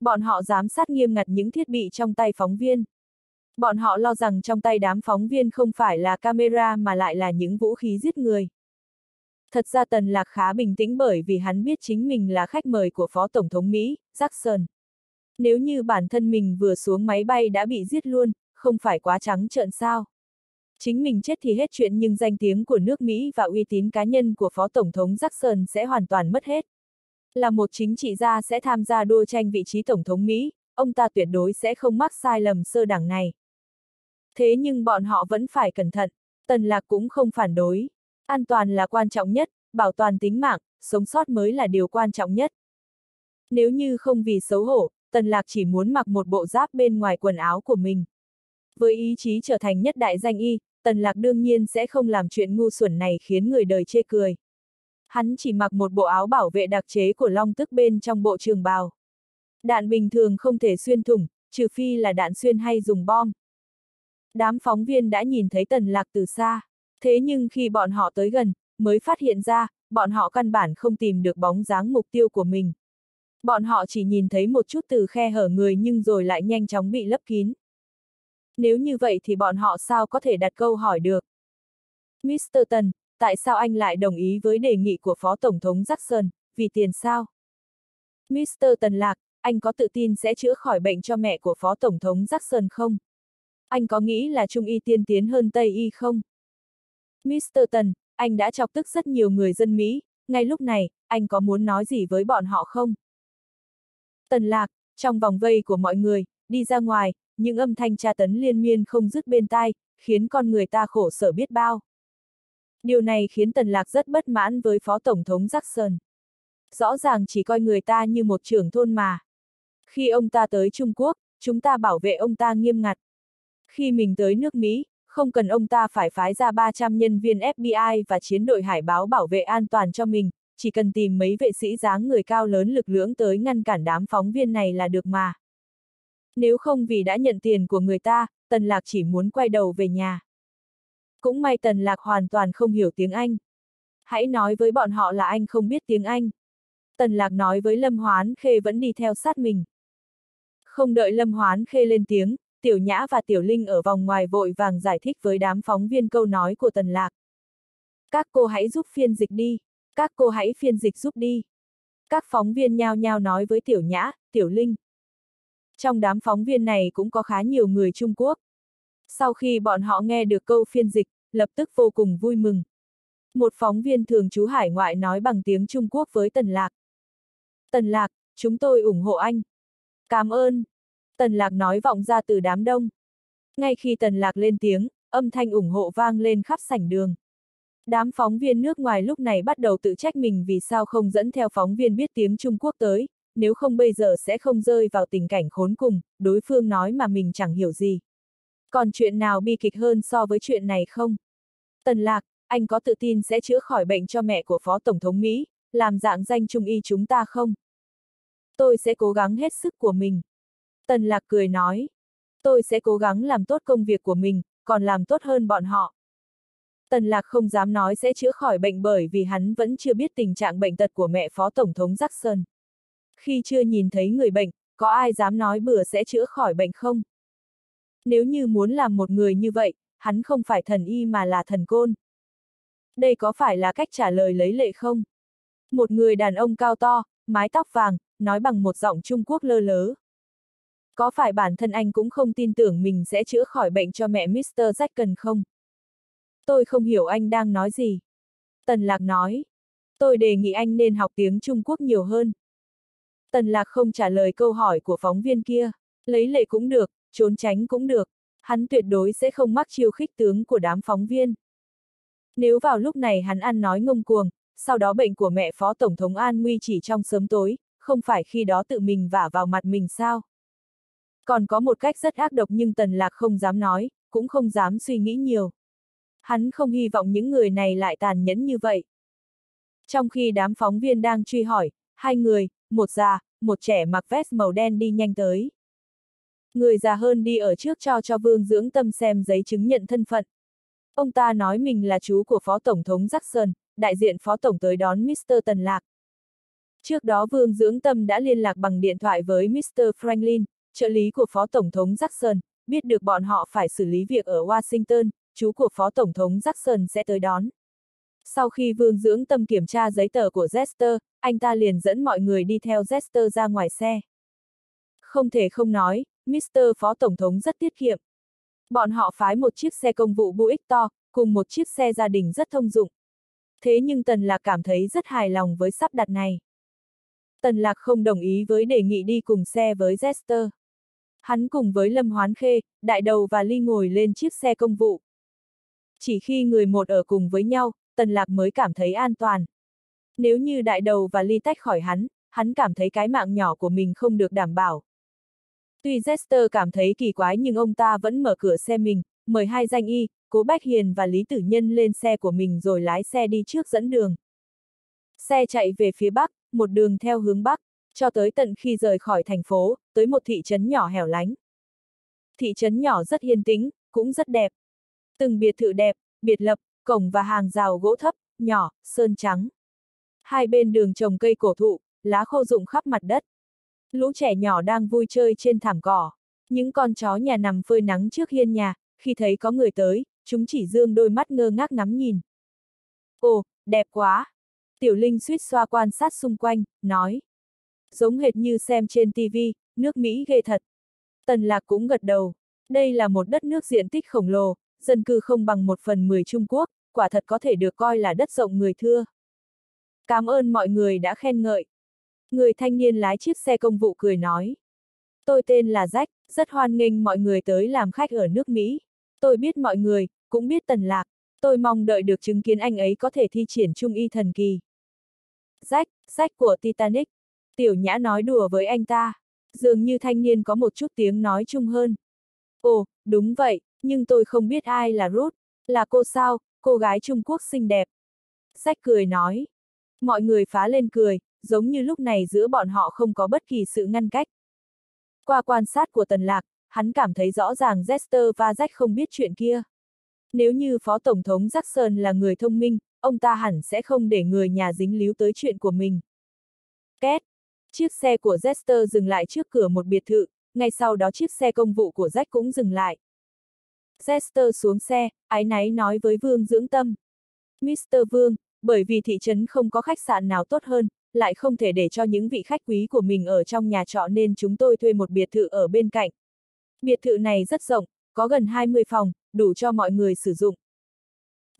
Bọn họ giám sát nghiêm ngặt những thiết bị trong tay phóng viên. Bọn họ lo rằng trong tay đám phóng viên không phải là camera mà lại là những vũ khí giết người. Thật ra Tần Lạc khá bình tĩnh bởi vì hắn biết chính mình là khách mời của Phó Tổng thống Mỹ, Jackson. Nếu như bản thân mình vừa xuống máy bay đã bị giết luôn, không phải quá trắng trợn sao. Chính mình chết thì hết chuyện nhưng danh tiếng của nước Mỹ và uy tín cá nhân của Phó Tổng thống Jackson sẽ hoàn toàn mất hết. Là một chính trị gia sẽ tham gia đua tranh vị trí Tổng thống Mỹ, ông ta tuyệt đối sẽ không mắc sai lầm sơ đẳng này. Thế nhưng bọn họ vẫn phải cẩn thận, Tần Lạc cũng không phản đối. An toàn là quan trọng nhất, bảo toàn tính mạng, sống sót mới là điều quan trọng nhất. Nếu như không vì xấu hổ, Tần Lạc chỉ muốn mặc một bộ giáp bên ngoài quần áo của mình. Với ý chí trở thành nhất đại danh y, Tần Lạc đương nhiên sẽ không làm chuyện ngu xuẩn này khiến người đời chê cười. Hắn chỉ mặc một bộ áo bảo vệ đặc chế của Long tức bên trong bộ trường bào. Đạn bình thường không thể xuyên thủng, trừ phi là đạn xuyên hay dùng bom. Đám phóng viên đã nhìn thấy Tần Lạc từ xa. Thế nhưng khi bọn họ tới gần, mới phát hiện ra, bọn họ căn bản không tìm được bóng dáng mục tiêu của mình. Bọn họ chỉ nhìn thấy một chút từ khe hở người nhưng rồi lại nhanh chóng bị lấp kín. Nếu như vậy thì bọn họ sao có thể đặt câu hỏi được? Mr. Tần, tại sao anh lại đồng ý với đề nghị của Phó Tổng thống Jackson, vì tiền sao? Mr. Tần Lạc, anh có tự tin sẽ chữa khỏi bệnh cho mẹ của Phó Tổng thống Jackson không? Anh có nghĩ là Trung Y tiên tiến hơn Tây Y không? Mr. Tần, anh đã chọc tức rất nhiều người dân Mỹ, ngay lúc này, anh có muốn nói gì với bọn họ không? Tần lạc, trong vòng vây của mọi người, đi ra ngoài, những âm thanh tra tấn liên miên không dứt bên tai, khiến con người ta khổ sở biết bao. Điều này khiến Tần Lạc rất bất mãn với Phó Tổng thống Jackson. Rõ ràng chỉ coi người ta như một trưởng thôn mà. Khi ông ta tới Trung Quốc, chúng ta bảo vệ ông ta nghiêm ngặt. Khi mình tới nước Mỹ, không cần ông ta phải phái ra 300 nhân viên FBI và chiến đội hải báo bảo vệ an toàn cho mình, chỉ cần tìm mấy vệ sĩ dáng người cao lớn lực lưỡng tới ngăn cản đám phóng viên này là được mà. Nếu không vì đã nhận tiền của người ta, Tần Lạc chỉ muốn quay đầu về nhà. Cũng may Tần Lạc hoàn toàn không hiểu tiếng Anh. Hãy nói với bọn họ là anh không biết tiếng Anh. Tần Lạc nói với Lâm Hoán Khê vẫn đi theo sát mình. Không đợi Lâm Hoán Khê lên tiếng, Tiểu Nhã và Tiểu Linh ở vòng ngoài vội vàng giải thích với đám phóng viên câu nói của Tần Lạc. Các cô hãy giúp phiên dịch đi. Các cô hãy phiên dịch giúp đi. Các phóng viên nhao nhao nói với Tiểu Nhã, Tiểu Linh. Trong đám phóng viên này cũng có khá nhiều người Trung Quốc. Sau khi bọn họ nghe được câu phiên dịch, lập tức vô cùng vui mừng. Một phóng viên thường trú hải ngoại nói bằng tiếng Trung Quốc với Tần Lạc. Tần Lạc, chúng tôi ủng hộ anh. Cảm ơn. Tần Lạc nói vọng ra từ đám đông. Ngay khi Tần Lạc lên tiếng, âm thanh ủng hộ vang lên khắp sảnh đường. Đám phóng viên nước ngoài lúc này bắt đầu tự trách mình vì sao không dẫn theo phóng viên biết tiếng Trung Quốc tới, nếu không bây giờ sẽ không rơi vào tình cảnh khốn cùng, đối phương nói mà mình chẳng hiểu gì. Còn chuyện nào bi kịch hơn so với chuyện này không? Tần Lạc, anh có tự tin sẽ chữa khỏi bệnh cho mẹ của Phó Tổng thống Mỹ, làm dạng danh Trung y chúng ta không? Tôi sẽ cố gắng hết sức của mình. Tần Lạc cười nói. Tôi sẽ cố gắng làm tốt công việc của mình, còn làm tốt hơn bọn họ. Tần Lạc không dám nói sẽ chữa khỏi bệnh bởi vì hắn vẫn chưa biết tình trạng bệnh tật của mẹ Phó Tổng thống Jackson. Khi chưa nhìn thấy người bệnh, có ai dám nói bừa sẽ chữa khỏi bệnh không? Nếu như muốn làm một người như vậy, hắn không phải thần y mà là thần côn. Đây có phải là cách trả lời lấy lệ không? Một người đàn ông cao to, mái tóc vàng, nói bằng một giọng Trung Quốc lơ lớ. Có phải bản thân anh cũng không tin tưởng mình sẽ chữa khỏi bệnh cho mẹ Mr. Jackson không? Tôi không hiểu anh đang nói gì. Tần Lạc nói. Tôi đề nghị anh nên học tiếng Trung Quốc nhiều hơn. Tần Lạc không trả lời câu hỏi của phóng viên kia. Lấy lệ cũng được, trốn tránh cũng được. Hắn tuyệt đối sẽ không mắc chiêu khích tướng của đám phóng viên. Nếu vào lúc này hắn ăn nói ngông cuồng, sau đó bệnh của mẹ phó tổng thống an nguy chỉ trong sớm tối, không phải khi đó tự mình vả vào mặt mình sao? Còn có một cách rất ác độc nhưng Tần Lạc không dám nói, cũng không dám suy nghĩ nhiều. Hắn không hy vọng những người này lại tàn nhẫn như vậy. Trong khi đám phóng viên đang truy hỏi, hai người, một già, một trẻ mặc vest màu đen đi nhanh tới. Người già hơn đi ở trước cho cho Vương Dưỡng Tâm xem giấy chứng nhận thân phận. Ông ta nói mình là chú của Phó Tổng thống Jackson, đại diện Phó Tổng tới đón Mr. Tần Lạc. Trước đó Vương Dưỡng Tâm đã liên lạc bằng điện thoại với Mr. Franklin, trợ lý của Phó Tổng thống Jackson, biết được bọn họ phải xử lý việc ở Washington, chú của Phó Tổng thống Jackson sẽ tới đón. Sau khi Vương Dưỡng Tâm kiểm tra giấy tờ của Jester, anh ta liền dẫn mọi người đi theo Jester ra ngoài xe. Không thể không nói, Mr. Phó Tổng thống rất tiết kiệm. Bọn họ phái một chiếc xe công vụ Buick to, cùng một chiếc xe gia đình rất thông dụng. Thế nhưng Tần Lạc cảm thấy rất hài lòng với sắp đặt này. Tần Lạc không đồng ý với đề nghị đi cùng xe với Jester. Hắn cùng với Lâm Hoán Khê, Đại Đầu và Ly ngồi lên chiếc xe công vụ. Chỉ khi người một ở cùng với nhau, Tần Lạc mới cảm thấy an toàn. Nếu như Đại Đầu và Ly tách khỏi hắn, hắn cảm thấy cái mạng nhỏ của mình không được đảm bảo. Tuy Jester cảm thấy kỳ quái nhưng ông ta vẫn mở cửa xe mình, mời hai danh y, Cố Bách Hiền và Lý Tử Nhân lên xe của mình rồi lái xe đi trước dẫn đường. Xe chạy về phía bắc, một đường theo hướng bắc, cho tới tận khi rời khỏi thành phố, tới một thị trấn nhỏ hẻo lánh. Thị trấn nhỏ rất yên tĩnh, cũng rất đẹp. Từng biệt thự đẹp, biệt lập, cổng và hàng rào gỗ thấp, nhỏ, sơn trắng. Hai bên đường trồng cây cổ thụ, lá khô rụng khắp mặt đất. Lũ trẻ nhỏ đang vui chơi trên thảm cỏ. Những con chó nhà nằm phơi nắng trước hiên nhà, khi thấy có người tới, chúng chỉ dương đôi mắt ngơ ngác ngắm nhìn. Ồ, đẹp quá! Tiểu Linh suýt xoa quan sát xung quanh, nói. Giống hệt như xem trên TV, nước Mỹ ghê thật. Tần Lạc cũng gật đầu. Đây là một đất nước diện tích khổng lồ, dân cư không bằng một phần mười Trung Quốc, quả thật có thể được coi là đất rộng người thưa. Cảm ơn mọi người đã khen ngợi. Người thanh niên lái chiếc xe công vụ cười nói. Tôi tên là Jack, rất hoan nghênh mọi người tới làm khách ở nước Mỹ. Tôi biết mọi người, cũng biết Tần Lạc. Tôi mong đợi được chứng kiến anh ấy có thể thi triển trung y thần kỳ. Jack, Jack của Titanic. Tiểu Nhã nói đùa với anh ta. Dường như thanh niên có một chút tiếng nói chung hơn. Ồ, đúng vậy, nhưng tôi không biết ai là Ruth. Là cô sao, cô gái Trung Quốc xinh đẹp. Sách cười nói. Mọi người phá lên cười, giống như lúc này giữa bọn họ không có bất kỳ sự ngăn cách. Qua quan sát của Tần Lạc, hắn cảm thấy rõ ràng Jester và Jack không biết chuyện kia. Nếu như Phó Tổng thống Jackson là người thông minh, ông ta hẳn sẽ không để người nhà dính líu tới chuyện của mình. Két! Chiếc xe của Jester dừng lại trước cửa một biệt thự, ngay sau đó chiếc xe công vụ của Jack cũng dừng lại. Chester xuống xe, ái náy nói với Vương Dưỡng Tâm. Mr. Vương, bởi vì thị trấn không có khách sạn nào tốt hơn, lại không thể để cho những vị khách quý của mình ở trong nhà trọ nên chúng tôi thuê một biệt thự ở bên cạnh. Biệt thự này rất rộng, có gần 20 phòng, đủ cho mọi người sử dụng.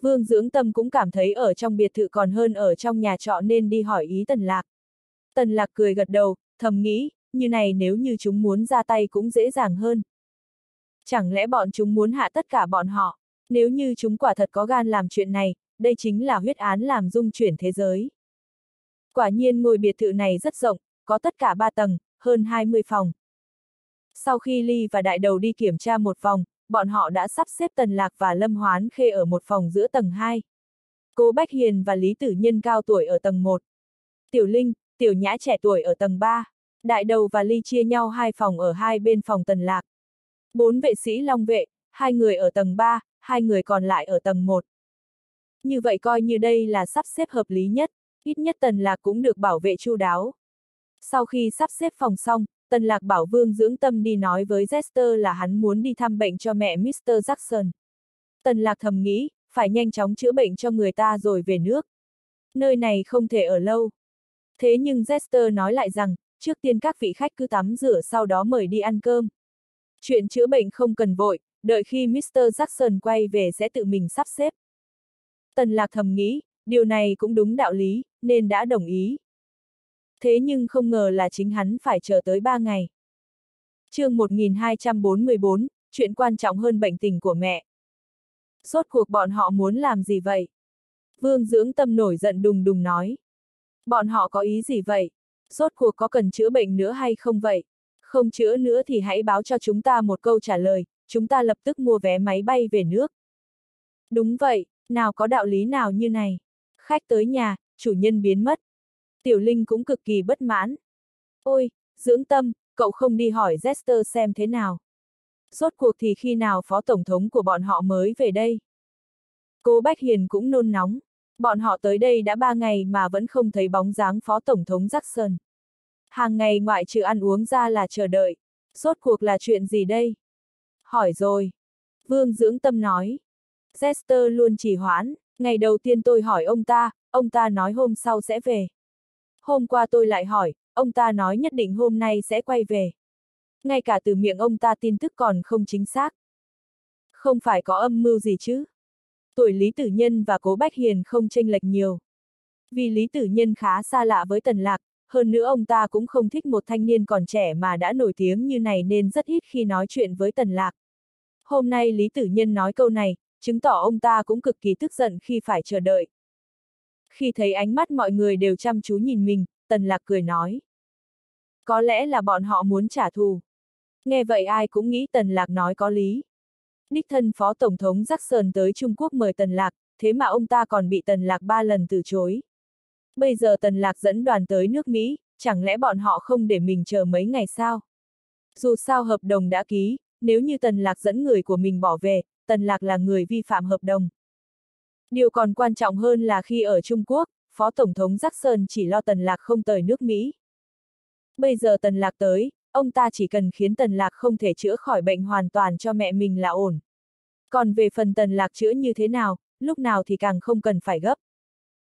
Vương Dưỡng Tâm cũng cảm thấy ở trong biệt thự còn hơn ở trong nhà trọ nên đi hỏi ý Tần Lạc. Tần Lạc cười gật đầu, thầm nghĩ, như này nếu như chúng muốn ra tay cũng dễ dàng hơn. Chẳng lẽ bọn chúng muốn hạ tất cả bọn họ? Nếu như chúng quả thật có gan làm chuyện này, đây chính là huyết án làm dung chuyển thế giới. Quả nhiên ngôi biệt thự này rất rộng, có tất cả 3 tầng, hơn 20 phòng. Sau khi Ly và Đại Đầu đi kiểm tra một vòng, bọn họ đã sắp xếp Tần Lạc và Lâm Hoán Khê ở một phòng giữa tầng 2. Cố Bách Hiền và Lý Tử Nhân cao tuổi ở tầng 1. Tiểu Linh, Tiểu Nhã trẻ tuổi ở tầng 3. Đại Đầu và Ly chia nhau hai phòng ở hai bên phòng Tần Lạc. Bốn vệ sĩ Long vệ, hai người ở tầng 3, hai người còn lại ở tầng 1. Như vậy coi như đây là sắp xếp hợp lý nhất, ít nhất Tần Lạc cũng được bảo vệ chu đáo. Sau khi sắp xếp phòng xong, Tần Lạc bảo Vương dưỡng tâm đi nói với Jester là hắn muốn đi thăm bệnh cho mẹ Mr. Jackson. Tần Lạc thầm nghĩ, phải nhanh chóng chữa bệnh cho người ta rồi về nước. Nơi này không thể ở lâu. Thế nhưng Jester nói lại rằng, trước tiên các vị khách cứ tắm rửa sau đó mời đi ăn cơm. Chuyện chữa bệnh không cần vội, đợi khi Mr. Jackson quay về sẽ tự mình sắp xếp. Tần Lạc thầm nghĩ, điều này cũng đúng đạo lý, nên đã đồng ý. Thế nhưng không ngờ là chính hắn phải chờ tới 3 ngày. chương 1244, chuyện quan trọng hơn bệnh tình của mẹ. Rốt cuộc bọn họ muốn làm gì vậy? Vương dưỡng tâm nổi giận đùng đùng nói. Bọn họ có ý gì vậy? Rốt cuộc có cần chữa bệnh nữa hay không vậy? Không chữa nữa thì hãy báo cho chúng ta một câu trả lời, chúng ta lập tức mua vé máy bay về nước. Đúng vậy, nào có đạo lý nào như này? Khách tới nhà, chủ nhân biến mất. Tiểu Linh cũng cực kỳ bất mãn. Ôi, dưỡng tâm, cậu không đi hỏi Jester xem thế nào. Rốt cuộc thì khi nào phó tổng thống của bọn họ mới về đây? Cô Bách Hiền cũng nôn nóng. Bọn họ tới đây đã ba ngày mà vẫn không thấy bóng dáng phó tổng thống Jackson. Hàng ngày ngoại trừ ăn uống ra là chờ đợi. Rốt cuộc là chuyện gì đây? Hỏi rồi. Vương dưỡng tâm nói. Jester luôn trì hoãn. Ngày đầu tiên tôi hỏi ông ta, ông ta nói hôm sau sẽ về. Hôm qua tôi lại hỏi, ông ta nói nhất định hôm nay sẽ quay về. Ngay cả từ miệng ông ta tin tức còn không chính xác. Không phải có âm mưu gì chứ? Tuổi Lý Tử Nhân và Cố Bách Hiền không tranh lệch nhiều. Vì Lý Tử Nhân khá xa lạ với Tần Lạc, hơn nữa ông ta cũng không thích một thanh niên còn trẻ mà đã nổi tiếng như này nên rất ít khi nói chuyện với Tần Lạc. Hôm nay Lý Tử Nhân nói câu này, chứng tỏ ông ta cũng cực kỳ tức giận khi phải chờ đợi. Khi thấy ánh mắt mọi người đều chăm chú nhìn mình, Tần Lạc cười nói. Có lẽ là bọn họ muốn trả thù. Nghe vậy ai cũng nghĩ Tần Lạc nói có lý. Đích thân Phó Tổng thống Jackson tới Trung Quốc mời Tần Lạc, thế mà ông ta còn bị Tần Lạc ba lần từ chối. Bây giờ Tần Lạc dẫn đoàn tới nước Mỹ, chẳng lẽ bọn họ không để mình chờ mấy ngày sao? Dù sao hợp đồng đã ký, nếu như Tần Lạc dẫn người của mình bỏ về, Tần Lạc là người vi phạm hợp đồng. Điều còn quan trọng hơn là khi ở Trung Quốc, Phó Tổng thống Jackson chỉ lo Tần Lạc không tới nước Mỹ. Bây giờ Tần Lạc tới, ông ta chỉ cần khiến Tần Lạc không thể chữa khỏi bệnh hoàn toàn cho mẹ mình là ổn. Còn về phần Tần Lạc chữa như thế nào, lúc nào thì càng không cần phải gấp.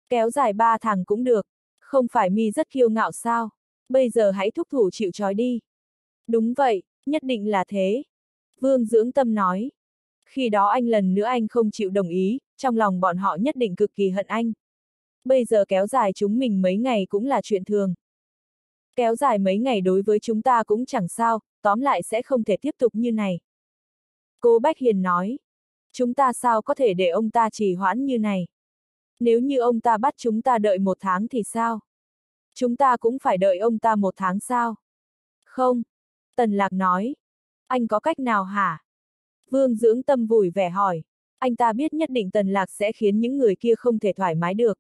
Kéo dài ba tháng cũng được, không phải mi rất kiêu ngạo sao, bây giờ hãy thúc thủ chịu trói đi. Đúng vậy, nhất định là thế. Vương Dưỡng Tâm nói. Khi đó anh lần nữa anh không chịu đồng ý, trong lòng bọn họ nhất định cực kỳ hận anh. Bây giờ kéo dài chúng mình mấy ngày cũng là chuyện thường. Kéo dài mấy ngày đối với chúng ta cũng chẳng sao, tóm lại sẽ không thể tiếp tục như này. Cô Bách Hiền nói. Chúng ta sao có thể để ông ta trì hoãn như này? Nếu như ông ta bắt chúng ta đợi một tháng thì sao? Chúng ta cũng phải đợi ông ta một tháng sao? Không. Tần Lạc nói. Anh có cách nào hả? Vương dưỡng tâm vui vẻ hỏi. Anh ta biết nhất định Tần Lạc sẽ khiến những người kia không thể thoải mái được.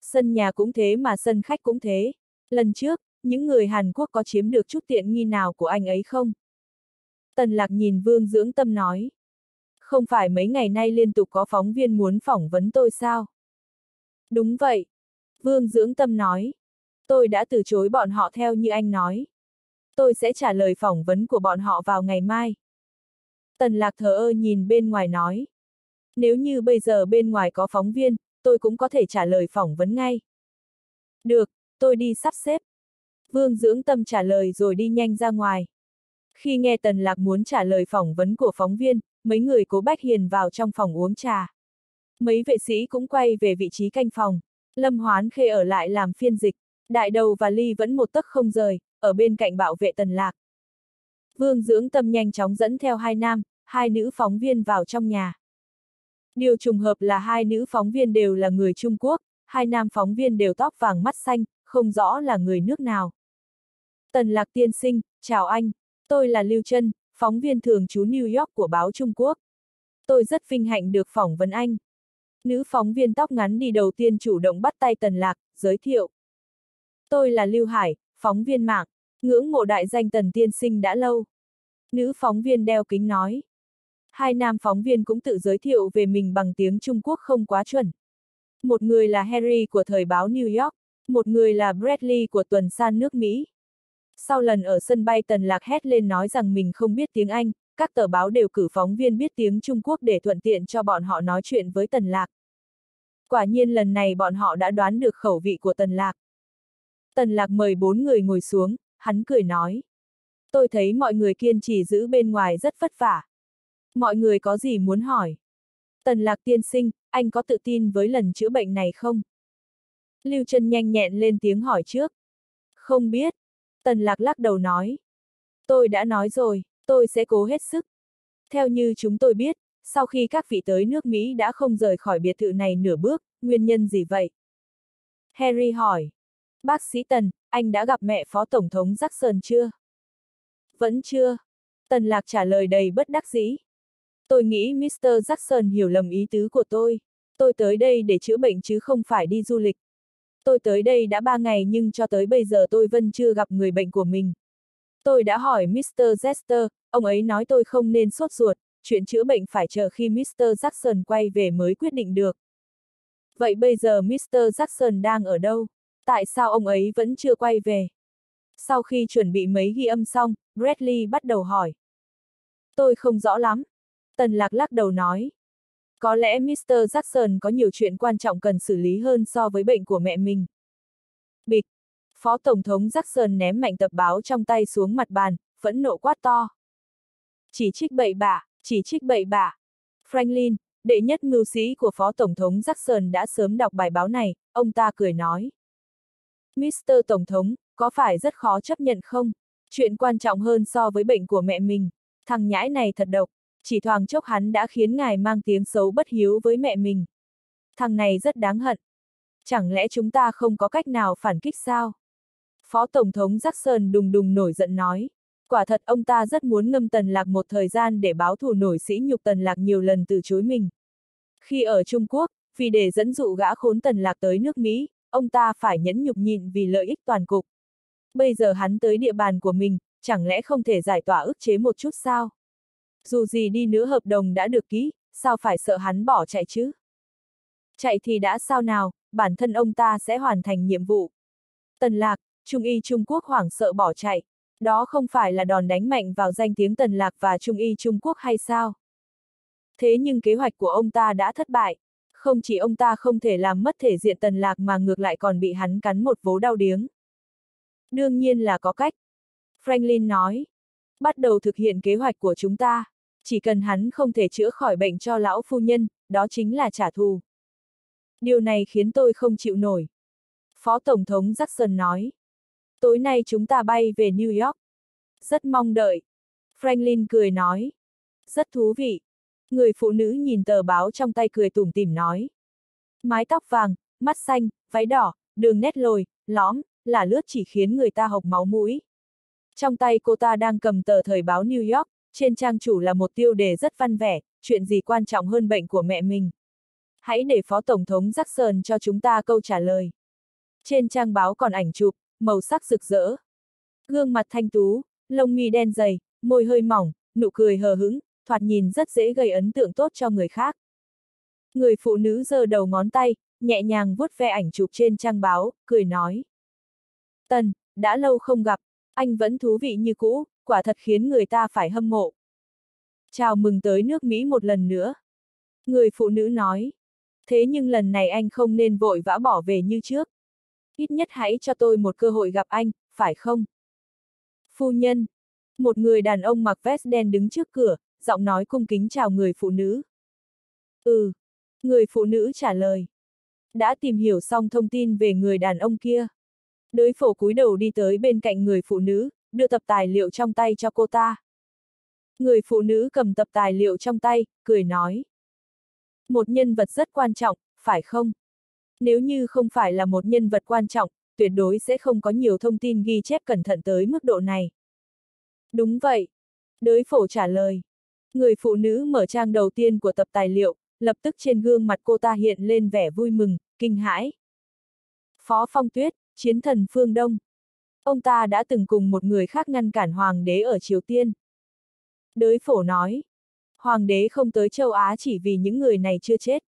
Sân nhà cũng thế mà sân khách cũng thế. Lần trước, những người Hàn Quốc có chiếm được chút tiện nghi nào của anh ấy không? Tần Lạc nhìn Vương Dưỡng Tâm nói. Không phải mấy ngày nay liên tục có phóng viên muốn phỏng vấn tôi sao? Đúng vậy. Vương Dưỡng Tâm nói. Tôi đã từ chối bọn họ theo như anh nói. Tôi sẽ trả lời phỏng vấn của bọn họ vào ngày mai. Tần Lạc thờ ơ nhìn bên ngoài nói. Nếu như bây giờ bên ngoài có phóng viên, tôi cũng có thể trả lời phỏng vấn ngay. Được, tôi đi sắp xếp. Vương dưỡng tâm trả lời rồi đi nhanh ra ngoài. Khi nghe Tần Lạc muốn trả lời phỏng vấn của phóng viên, mấy người cố Bách Hiền vào trong phòng uống trà. Mấy vệ sĩ cũng quay về vị trí canh phòng. Lâm Hoán Khê ở lại làm phiên dịch. Đại đầu và Ly vẫn một tấc không rời, ở bên cạnh bảo vệ Tần Lạc. Vương dưỡng tâm nhanh chóng dẫn theo hai nam, hai nữ phóng viên vào trong nhà. Điều trùng hợp là hai nữ phóng viên đều là người Trung Quốc, hai nam phóng viên đều tóc vàng mắt xanh, không rõ là người nước nào. Tần Lạc Tiên Sinh, chào anh, tôi là Lưu Trân, phóng viên thường trú New York của báo Trung Quốc. Tôi rất vinh hạnh được phỏng vấn anh. Nữ phóng viên tóc ngắn đi đầu tiên chủ động bắt tay Tần Lạc, giới thiệu. Tôi là Lưu Hải, phóng viên mạng, ngưỡng mộ đại danh Tần Tiên Sinh đã lâu. Nữ phóng viên đeo kính nói. Hai nam phóng viên cũng tự giới thiệu về mình bằng tiếng Trung Quốc không quá chuẩn. Một người là Harry của thời báo New York, một người là Bradley của tuần san nước Mỹ. Sau lần ở sân bay Tần Lạc hét lên nói rằng mình không biết tiếng Anh, các tờ báo đều cử phóng viên biết tiếng Trung Quốc để thuận tiện cho bọn họ nói chuyện với Tần Lạc. Quả nhiên lần này bọn họ đã đoán được khẩu vị của Tần Lạc. Tần Lạc mời bốn người ngồi xuống, hắn cười nói. Tôi thấy mọi người kiên trì giữ bên ngoài rất vất vả. Mọi người có gì muốn hỏi? Tần Lạc tiên sinh, anh có tự tin với lần chữa bệnh này không? Lưu Trân nhanh nhẹn lên tiếng hỏi trước. Không biết. Tần Lạc lắc đầu nói. Tôi đã nói rồi, tôi sẽ cố hết sức. Theo như chúng tôi biết, sau khi các vị tới nước Mỹ đã không rời khỏi biệt thự này nửa bước, nguyên nhân gì vậy? Harry hỏi. Bác sĩ Tần, anh đã gặp mẹ Phó Tổng thống Jackson chưa? Vẫn chưa. Tần Lạc trả lời đầy bất đắc dĩ. Tôi nghĩ Mr. Jackson hiểu lầm ý tứ của tôi. Tôi tới đây để chữa bệnh chứ không phải đi du lịch. Tôi tới đây đã ba ngày nhưng cho tới bây giờ tôi vẫn chưa gặp người bệnh của mình. Tôi đã hỏi Mr. Zester, ông ấy nói tôi không nên sốt ruột, chuyện chữa bệnh phải chờ khi Mr. Jackson quay về mới quyết định được. Vậy bây giờ Mr. Jackson đang ở đâu? Tại sao ông ấy vẫn chưa quay về? Sau khi chuẩn bị mấy ghi âm xong, Bradley bắt đầu hỏi. Tôi không rõ lắm. Tần lạc lắc đầu nói. Có lẽ Mr. Jackson có nhiều chuyện quan trọng cần xử lý hơn so với bệnh của mẹ mình. Bịch. Phó Tổng thống Jackson ném mạnh tập báo trong tay xuống mặt bàn, phẫn nộ quát to. Chỉ trích bậy bạ, chỉ trích bậy bạ. Franklin, đệ nhất mưu sĩ của Phó Tổng thống Jackson đã sớm đọc bài báo này, ông ta cười nói. Mr. Tổng thống, có phải rất khó chấp nhận không? Chuyện quan trọng hơn so với bệnh của mẹ mình. Thằng nhãi này thật độc, chỉ thoáng chốc hắn đã khiến ngài mang tiếng xấu bất hiếu với mẹ mình. Thằng này rất đáng hận. Chẳng lẽ chúng ta không có cách nào phản kích sao? Phó Tổng thống Jackson đùng đùng nổi giận nói. Quả thật ông ta rất muốn ngâm Tần Lạc một thời gian để báo thù nổi sĩ nhục Tần Lạc nhiều lần từ chối mình. Khi ở Trung Quốc, vì để dẫn dụ gã khốn Tần Lạc tới nước Mỹ, ông ta phải nhẫn nhục nhịn vì lợi ích toàn cục. Bây giờ hắn tới địa bàn của mình, chẳng lẽ không thể giải tỏa ức chế một chút sao? Dù gì đi nữa hợp đồng đã được ký, sao phải sợ hắn bỏ chạy chứ? Chạy thì đã sao nào, bản thân ông ta sẽ hoàn thành nhiệm vụ. Tần lạc, Trung y Trung Quốc hoảng sợ bỏ chạy. Đó không phải là đòn đánh mạnh vào danh tiếng Tần Lạc và Trung y Trung Quốc hay sao? Thế nhưng kế hoạch của ông ta đã thất bại. Không chỉ ông ta không thể làm mất thể diện Tần Lạc mà ngược lại còn bị hắn cắn một vố đau điếng. Đương nhiên là có cách. Franklin nói. Bắt đầu thực hiện kế hoạch của chúng ta. Chỉ cần hắn không thể chữa khỏi bệnh cho lão phu nhân, đó chính là trả thù. Điều này khiến tôi không chịu nổi. Phó Tổng thống Jackson nói. Tối nay chúng ta bay về New York. Rất mong đợi. Franklin cười nói. Rất thú vị. Người phụ nữ nhìn tờ báo trong tay cười tủm tỉm nói. Mái tóc vàng, mắt xanh, váy đỏ, đường nét lồi, lõm, là lướt chỉ khiến người ta hộc máu mũi. Trong tay cô ta đang cầm tờ thời báo New York, trên trang chủ là một tiêu đề rất văn vẻ, chuyện gì quan trọng hơn bệnh của mẹ mình. Hãy để Phó Tổng thống Jackson cho chúng ta câu trả lời. Trên trang báo còn ảnh chụp, màu sắc rực rỡ. Gương mặt thanh tú, lông mi đen dày, môi hơi mỏng, nụ cười hờ hững, thoạt nhìn rất dễ gây ấn tượng tốt cho người khác. Người phụ nữ giơ đầu ngón tay, nhẹ nhàng vuốt ve ảnh chụp trên trang báo, cười nói. Tần, đã lâu không gặp, anh vẫn thú vị như cũ, quả thật khiến người ta phải hâm mộ. Chào mừng tới nước Mỹ một lần nữa. Người phụ nữ nói. Thế nhưng lần này anh không nên vội vã bỏ về như trước. Ít nhất hãy cho tôi một cơ hội gặp anh, phải không? Phu nhân. Một người đàn ông mặc vest đen đứng trước cửa, giọng nói cung kính chào người phụ nữ. Ừ. Người phụ nữ trả lời. Đã tìm hiểu xong thông tin về người đàn ông kia. Đới phổ cúi đầu đi tới bên cạnh người phụ nữ, đưa tập tài liệu trong tay cho cô ta. Người phụ nữ cầm tập tài liệu trong tay, cười nói. Một nhân vật rất quan trọng, phải không? Nếu như không phải là một nhân vật quan trọng, tuyệt đối sẽ không có nhiều thông tin ghi chép cẩn thận tới mức độ này. Đúng vậy. Đới phổ trả lời. Người phụ nữ mở trang đầu tiên của tập tài liệu, lập tức trên gương mặt cô ta hiện lên vẻ vui mừng, kinh hãi. Phó Phong Tuyết, chiến thần phương Đông. Ông ta đã từng cùng một người khác ngăn cản hoàng đế ở Triều Tiên. Đới phổ nói, hoàng đế không tới châu Á chỉ vì những người này chưa chết.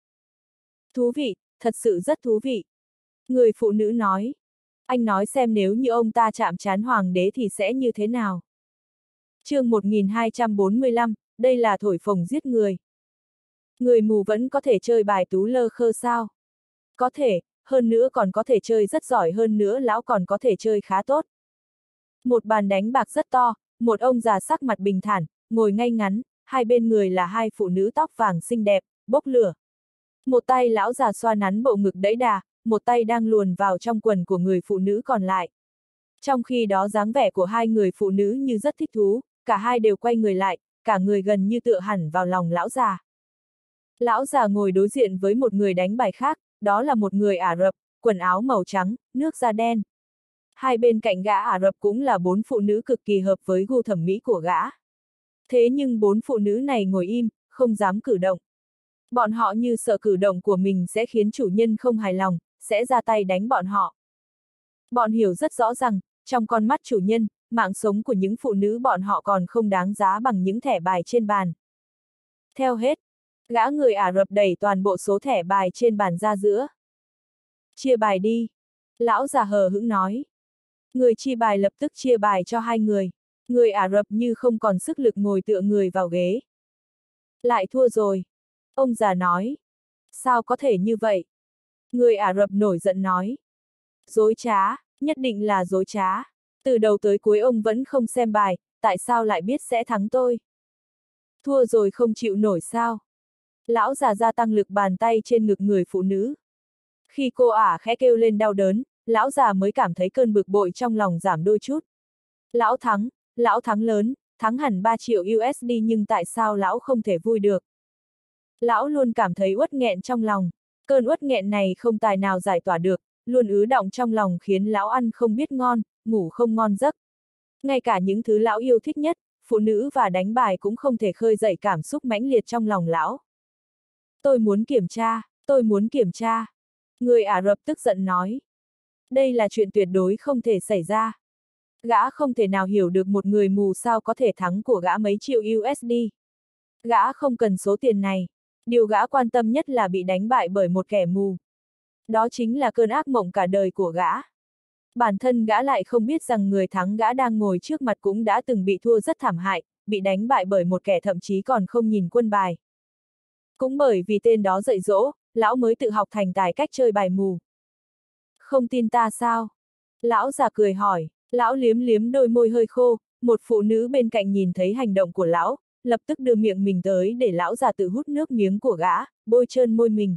Thú vị, thật sự rất thú vị. Người phụ nữ nói, anh nói xem nếu như ông ta chạm chán hoàng đế thì sẽ như thế nào. chương 1245, đây là thổi phồng giết người. Người mù vẫn có thể chơi bài tú lơ khơ sao? Có thể, hơn nữa còn có thể chơi rất giỏi hơn nữa lão còn có thể chơi khá tốt. Một bàn đánh bạc rất to, một ông già sắc mặt bình thản, ngồi ngay ngắn, hai bên người là hai phụ nữ tóc vàng xinh đẹp, bốc lửa. Một tay lão già xoa nắn bộ ngực đẫy đà, một tay đang luồn vào trong quần của người phụ nữ còn lại. Trong khi đó dáng vẻ của hai người phụ nữ như rất thích thú, cả hai đều quay người lại, cả người gần như tựa hẳn vào lòng lão già. Lão già ngồi đối diện với một người đánh bài khác, đó là một người Ả Rập, quần áo màu trắng, nước da đen. Hai bên cạnh gã Ả Rập cũng là bốn phụ nữ cực kỳ hợp với gu thẩm mỹ của gã. Thế nhưng bốn phụ nữ này ngồi im, không dám cử động. Bọn họ như sợ cử động của mình sẽ khiến chủ nhân không hài lòng, sẽ ra tay đánh bọn họ. Bọn hiểu rất rõ rằng, trong con mắt chủ nhân, mạng sống của những phụ nữ bọn họ còn không đáng giá bằng những thẻ bài trên bàn. Theo hết, gã người Ả Rập đẩy toàn bộ số thẻ bài trên bàn ra giữa. Chia bài đi. Lão già hờ hững nói. Người chia bài lập tức chia bài cho hai người. Người Ả Rập như không còn sức lực ngồi tựa người vào ghế. Lại thua rồi. Ông già nói. Sao có thể như vậy? Người Ả Rập nổi giận nói. Dối trá, nhất định là dối trá. Từ đầu tới cuối ông vẫn không xem bài, tại sao lại biết sẽ thắng tôi? Thua rồi không chịu nổi sao? Lão già gia tăng lực bàn tay trên ngực người phụ nữ. Khi cô ả khẽ kêu lên đau đớn, lão già mới cảm thấy cơn bực bội trong lòng giảm đôi chút. Lão thắng, lão thắng lớn, thắng hẳn 3 triệu USD nhưng tại sao lão không thể vui được? Lão luôn cảm thấy uất nghẹn trong lòng, cơn uất nghẹn này không tài nào giải tỏa được, luôn ứ động trong lòng khiến lão ăn không biết ngon, ngủ không ngon giấc. Ngay cả những thứ lão yêu thích nhất, phụ nữ và đánh bài cũng không thể khơi dậy cảm xúc mãnh liệt trong lòng lão. Tôi muốn kiểm tra, tôi muốn kiểm tra. Người Ả Rập tức giận nói. Đây là chuyện tuyệt đối không thể xảy ra. Gã không thể nào hiểu được một người mù sao có thể thắng của gã mấy triệu USD. Gã không cần số tiền này. Điều gã quan tâm nhất là bị đánh bại bởi một kẻ mù. Đó chính là cơn ác mộng cả đời của gã. Bản thân gã lại không biết rằng người thắng gã đang ngồi trước mặt cũng đã từng bị thua rất thảm hại, bị đánh bại bởi một kẻ thậm chí còn không nhìn quân bài. Cũng bởi vì tên đó dạy dỗ, lão mới tự học thành tài cách chơi bài mù. Không tin ta sao? Lão già cười hỏi, lão liếm liếm đôi môi hơi khô, một phụ nữ bên cạnh nhìn thấy hành động của lão, lập tức đưa miệng mình tới để lão già tự hút nước miếng của gã, bôi trơn môi mình.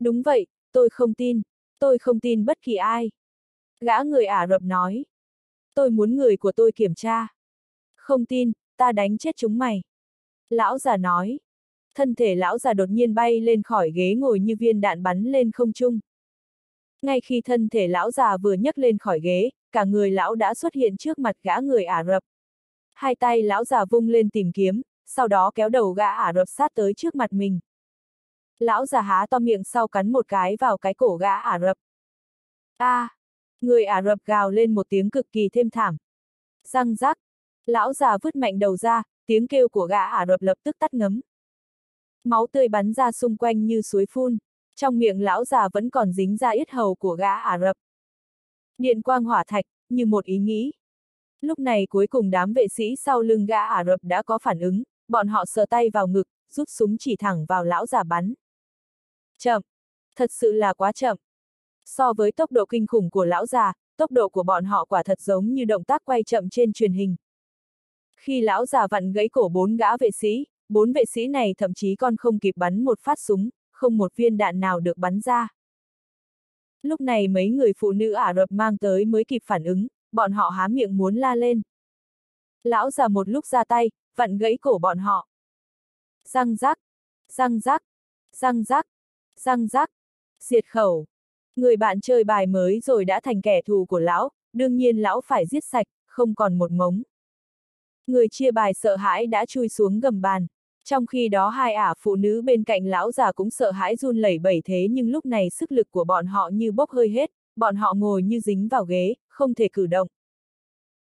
Đúng vậy, tôi không tin, tôi không tin bất kỳ ai. Gã người Ả Rập nói. Tôi muốn người của tôi kiểm tra. Không tin, ta đánh chết chúng mày. Lão già nói. Thân thể lão già đột nhiên bay lên khỏi ghế ngồi như viên đạn bắn lên không trung. Ngay khi thân thể lão già vừa nhấc lên khỏi ghế, cả người lão đã xuất hiện trước mặt gã người Ả Rập. Hai tay lão già vung lên tìm kiếm, sau đó kéo đầu gã Ả Rập sát tới trước mặt mình. Lão già há to miệng sau cắn một cái vào cái cổ gã Ả Rập. A! À, người Ả Rập gào lên một tiếng cực kỳ thêm thảm. Răng rác! Lão già vứt mạnh đầu ra, tiếng kêu của gã Ả Rập lập tức tắt ngấm. Máu tươi bắn ra xung quanh như suối phun, trong miệng lão già vẫn còn dính ra yết hầu của gã Ả Rập. Điện quang hỏa thạch, như một ý nghĩ. Lúc này cuối cùng đám vệ sĩ sau lưng gã Ả Rập đã có phản ứng, bọn họ sờ tay vào ngực, rút súng chỉ thẳng vào lão già bắn. Chậm. Thật sự là quá chậm. So với tốc độ kinh khủng của lão già, tốc độ của bọn họ quả thật giống như động tác quay chậm trên truyền hình. Khi lão già vặn gãy cổ bốn gã vệ sĩ, bốn vệ sĩ này thậm chí còn không kịp bắn một phát súng, không một viên đạn nào được bắn ra. Lúc này mấy người phụ nữ Ả Rập mang tới mới kịp phản ứng, bọn họ há miệng muốn la lên. Lão già một lúc ra tay, vặn gãy cổ bọn họ. Răng rác, răng rác, răng rác, răng rác, diệt khẩu. Người bạn chơi bài mới rồi đã thành kẻ thù của lão, đương nhiên lão phải giết sạch, không còn một mống. Người chia bài sợ hãi đã chui xuống gầm bàn. Trong khi đó hai ả phụ nữ bên cạnh lão già cũng sợ hãi run lẩy bẩy thế nhưng lúc này sức lực của bọn họ như bốc hơi hết, bọn họ ngồi như dính vào ghế, không thể cử động.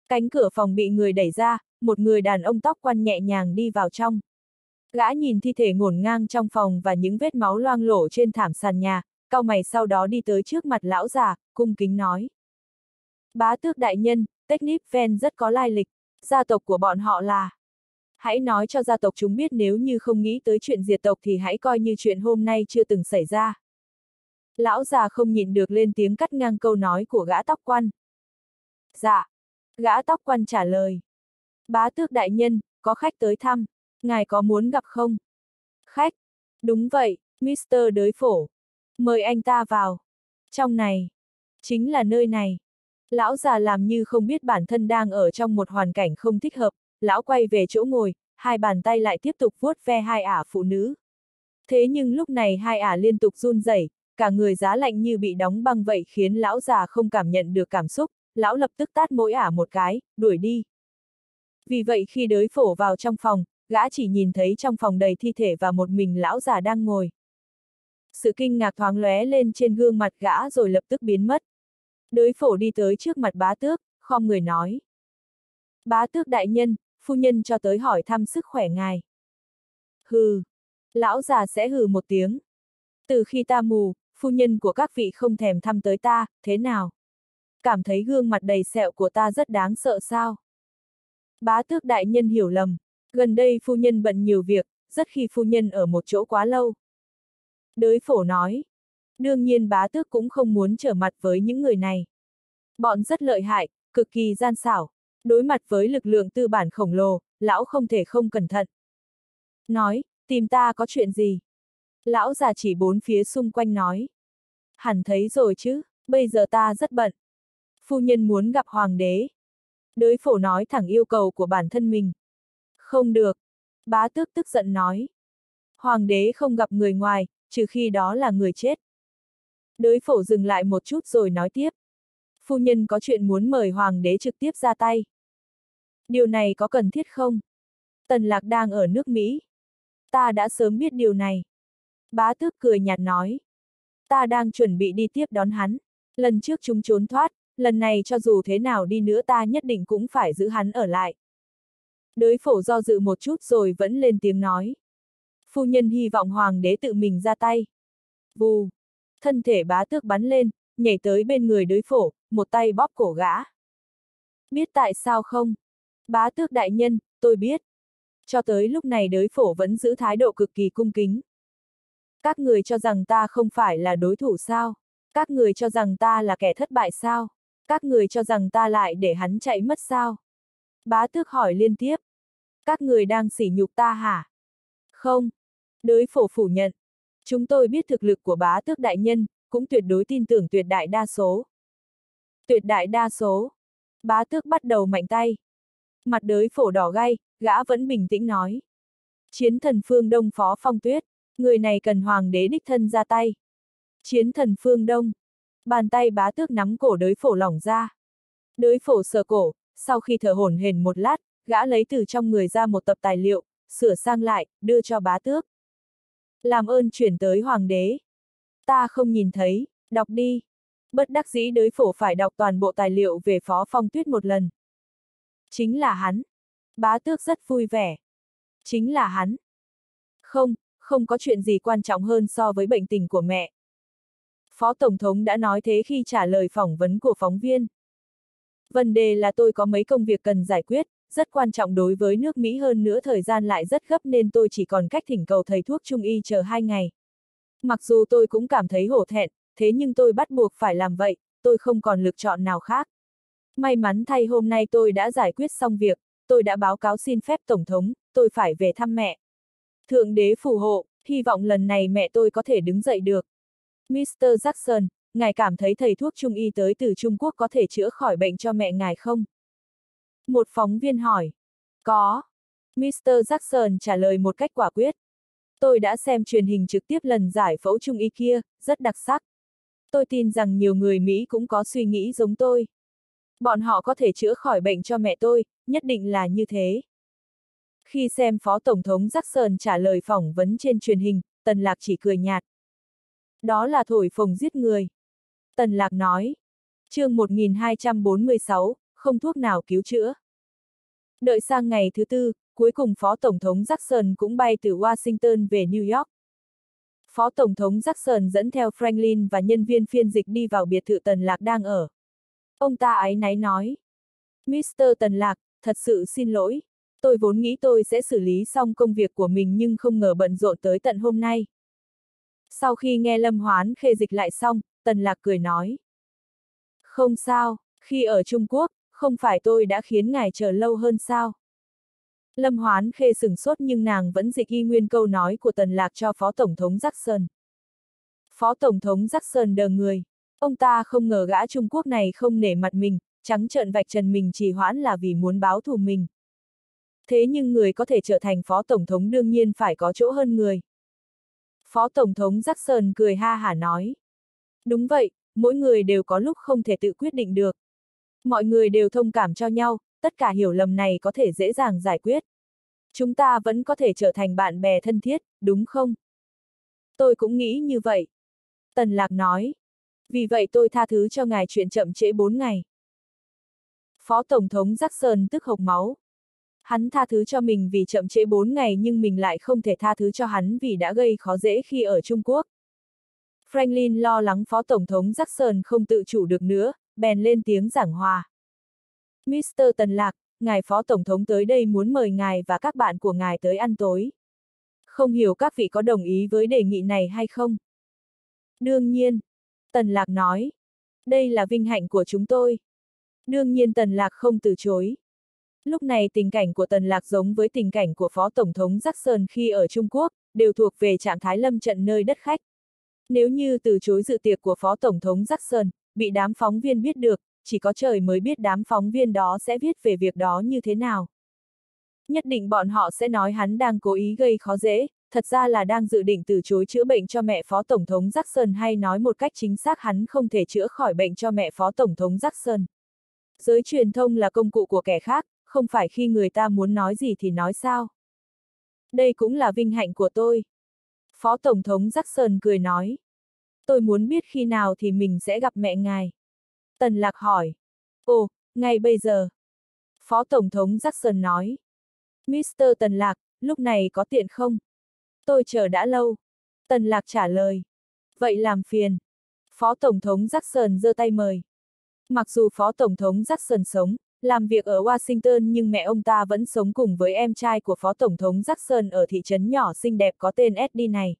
Cánh cửa phòng bị người đẩy ra, một người đàn ông tóc quăn nhẹ nhàng đi vào trong. Gã nhìn thi thể ngổn ngang trong phòng và những vết máu loang lổ trên thảm sàn nhà, cao mày sau đó đi tới trước mặt lão già, cung kính nói. Bá tước đại nhân, Technip Ven rất có lai lịch, gia tộc của bọn họ là... Hãy nói cho gia tộc chúng biết nếu như không nghĩ tới chuyện diệt tộc thì hãy coi như chuyện hôm nay chưa từng xảy ra. Lão già không nhịn được lên tiếng cắt ngang câu nói của gã tóc quan. Dạ. Gã tóc quan trả lời. Bá tước đại nhân, có khách tới thăm. Ngài có muốn gặp không? Khách. Đúng vậy, Mr. đới phổ. Mời anh ta vào. Trong này. Chính là nơi này. Lão già làm như không biết bản thân đang ở trong một hoàn cảnh không thích hợp, lão quay về chỗ ngồi, hai bàn tay lại tiếp tục vuốt ve hai ả phụ nữ. Thế nhưng lúc này hai ả liên tục run rẩy, cả người giá lạnh như bị đóng băng vậy khiến lão già không cảm nhận được cảm xúc, lão lập tức tát mỗi ả một cái, đuổi đi. Vì vậy khi đới phổ vào trong phòng, gã chỉ nhìn thấy trong phòng đầy thi thể và một mình lão già đang ngồi. Sự kinh ngạc thoáng lóe lên trên gương mặt gã rồi lập tức biến mất. Đới phổ đi tới trước mặt bá tước, khom người nói. Bá tước đại nhân, phu nhân cho tới hỏi thăm sức khỏe ngài. Hừ. Lão già sẽ hừ một tiếng. Từ khi ta mù, phu nhân của các vị không thèm thăm tới ta, thế nào? Cảm thấy gương mặt đầy sẹo của ta rất đáng sợ sao? Bá tước đại nhân hiểu lầm. Gần đây phu nhân bận nhiều việc, rất khi phu nhân ở một chỗ quá lâu. Đới phổ nói. Đương nhiên bá tước cũng không muốn trở mặt với những người này. Bọn rất lợi hại, cực kỳ gian xảo. Đối mặt với lực lượng tư bản khổng lồ, lão không thể không cẩn thận. Nói, tìm ta có chuyện gì? Lão già chỉ bốn phía xung quanh nói. Hẳn thấy rồi chứ, bây giờ ta rất bận. Phu nhân muốn gặp hoàng đế. Đới phổ nói thẳng yêu cầu của bản thân mình. Không được. Bá tước tức giận nói. Hoàng đế không gặp người ngoài, trừ khi đó là người chết. Đới phổ dừng lại một chút rồi nói tiếp. Phu nhân có chuyện muốn mời hoàng đế trực tiếp ra tay. Điều này có cần thiết không? Tần lạc đang ở nước Mỹ. Ta đã sớm biết điều này. Bá tước cười nhạt nói. Ta đang chuẩn bị đi tiếp đón hắn. Lần trước chúng trốn thoát, lần này cho dù thế nào đi nữa ta nhất định cũng phải giữ hắn ở lại. Đới phổ do dự một chút rồi vẫn lên tiếng nói. Phu nhân hy vọng hoàng đế tự mình ra tay. Vù. Thân thể bá tước bắn lên, nhảy tới bên người đới phổ, một tay bóp cổ gã. Biết tại sao không? Bá tước đại nhân, tôi biết. Cho tới lúc này đới phổ vẫn giữ thái độ cực kỳ cung kính. Các người cho rằng ta không phải là đối thủ sao? Các người cho rằng ta là kẻ thất bại sao? Các người cho rằng ta lại để hắn chạy mất sao? Bá tước hỏi liên tiếp. Các người đang sỉ nhục ta hả? Không. Đới phổ phủ nhận. Chúng tôi biết thực lực của bá tước đại nhân, cũng tuyệt đối tin tưởng tuyệt đại đa số. Tuyệt đại đa số. Bá tước bắt đầu mạnh tay. Mặt đới phổ đỏ gay, gã vẫn bình tĩnh nói. Chiến thần phương đông phó phong tuyết, người này cần hoàng đế đích thân ra tay. Chiến thần phương đông. Bàn tay bá tước nắm cổ đới phổ lỏng ra. Đới phổ sờ cổ, sau khi thở hổn hển một lát, gã lấy từ trong người ra một tập tài liệu, sửa sang lại, đưa cho bá tước. Làm ơn chuyển tới hoàng đế. Ta không nhìn thấy, đọc đi. Bất đắc dĩ đới phổ phải đọc toàn bộ tài liệu về phó phong tuyết một lần. Chính là hắn. Bá tước rất vui vẻ. Chính là hắn. Không, không có chuyện gì quan trọng hơn so với bệnh tình của mẹ. Phó Tổng thống đã nói thế khi trả lời phỏng vấn của phóng viên. Vấn đề là tôi có mấy công việc cần giải quyết, rất quan trọng đối với nước Mỹ hơn nữa thời gian lại rất gấp nên tôi chỉ còn cách thỉnh cầu thầy thuốc trung y chờ hai ngày. Mặc dù tôi cũng cảm thấy hổ thẹn, thế nhưng tôi bắt buộc phải làm vậy, tôi không còn lựa chọn nào khác. May mắn thay hôm nay tôi đã giải quyết xong việc, tôi đã báo cáo xin phép Tổng thống, tôi phải về thăm mẹ. Thượng đế phù hộ, hy vọng lần này mẹ tôi có thể đứng dậy được. Mr. Jackson, ngài cảm thấy thầy thuốc trung y tới từ Trung Quốc có thể chữa khỏi bệnh cho mẹ ngài không? Một phóng viên hỏi. Có. Mr. Jackson trả lời một cách quả quyết. Tôi đã xem truyền hình trực tiếp lần giải phẫu trung y kia, rất đặc sắc. Tôi tin rằng nhiều người Mỹ cũng có suy nghĩ giống tôi. Bọn họ có thể chữa khỏi bệnh cho mẹ tôi, nhất định là như thế. Khi xem Phó Tổng thống Jackson trả lời phỏng vấn trên truyền hình, Tần Lạc chỉ cười nhạt. Đó là thổi phồng giết người. Tần Lạc nói. chương 1246, không thuốc nào cứu chữa. Đợi sang ngày thứ tư, cuối cùng Phó Tổng thống Jackson cũng bay từ Washington về New York. Phó Tổng thống Jackson dẫn theo Franklin và nhân viên phiên dịch đi vào biệt thự Tần Lạc đang ở. Ông ta ái náy nói. Mr. Tần Lạc, thật sự xin lỗi. Tôi vốn nghĩ tôi sẽ xử lý xong công việc của mình nhưng không ngờ bận rộn tới tận hôm nay. Sau khi nghe Lâm Hoán khê dịch lại xong, Tần Lạc cười nói. Không sao, khi ở Trung Quốc, không phải tôi đã khiến ngài chờ lâu hơn sao? Lâm Hoán khê sừng sốt nhưng nàng vẫn dịch y nguyên câu nói của Tần Lạc cho Phó Tổng thống Jackson. Phó Tổng thống Jackson đờ người. Ông ta không ngờ gã Trung Quốc này không nể mặt mình, trắng trợn vạch trần mình trì hoãn là vì muốn báo thù mình. Thế nhưng người có thể trở thành Phó Tổng thống đương nhiên phải có chỗ hơn người. Phó Tổng thống Jackson cười ha hả nói. Đúng vậy, mỗi người đều có lúc không thể tự quyết định được. Mọi người đều thông cảm cho nhau, tất cả hiểu lầm này có thể dễ dàng giải quyết. Chúng ta vẫn có thể trở thành bạn bè thân thiết, đúng không? Tôi cũng nghĩ như vậy. Tần Lạc nói. Vì vậy tôi tha thứ cho ngài chuyện chậm trễ 4 ngày. Phó Tổng thống Jackson tức hộc máu. Hắn tha thứ cho mình vì chậm trễ 4 ngày nhưng mình lại không thể tha thứ cho hắn vì đã gây khó dễ khi ở Trung Quốc. Franklin lo lắng Phó Tổng thống Jackson không tự chủ được nữa, bèn lên tiếng giảng hòa. Mr. Tần Lạc, ngài Phó Tổng thống tới đây muốn mời ngài và các bạn của ngài tới ăn tối. Không hiểu các vị có đồng ý với đề nghị này hay không? Đương nhiên. Tần Lạc nói. Đây là vinh hạnh của chúng tôi. Đương nhiên Tần Lạc không từ chối. Lúc này tình cảnh của Tần Lạc giống với tình cảnh của Phó Tổng thống Jackson khi ở Trung Quốc, đều thuộc về trạng thái lâm trận nơi đất khách. Nếu như từ chối dự tiệc của Phó Tổng thống Jackson, bị đám phóng viên biết được, chỉ có trời mới biết đám phóng viên đó sẽ viết về việc đó như thế nào. Nhất định bọn họ sẽ nói hắn đang cố ý gây khó dễ, thật ra là đang dự định từ chối chữa bệnh cho mẹ Phó Tổng thống Jackson hay nói một cách chính xác hắn không thể chữa khỏi bệnh cho mẹ Phó Tổng thống Jackson. Giới truyền thông là công cụ của kẻ khác, không phải khi người ta muốn nói gì thì nói sao. Đây cũng là vinh hạnh của tôi. Phó Tổng thống Jackson cười nói. Tôi muốn biết khi nào thì mình sẽ gặp mẹ ngài. Tần Lạc hỏi. Ồ, ngay bây giờ. Phó Tổng thống Jackson nói. Mr. Tần Lạc, lúc này có tiện không? Tôi chờ đã lâu. Tần Lạc trả lời. Vậy làm phiền. Phó Tổng thống Jackson giơ tay mời. Mặc dù Phó Tổng thống Jackson sống, làm việc ở Washington nhưng mẹ ông ta vẫn sống cùng với em trai của Phó Tổng thống Jackson ở thị trấn nhỏ xinh đẹp có tên Eddie này.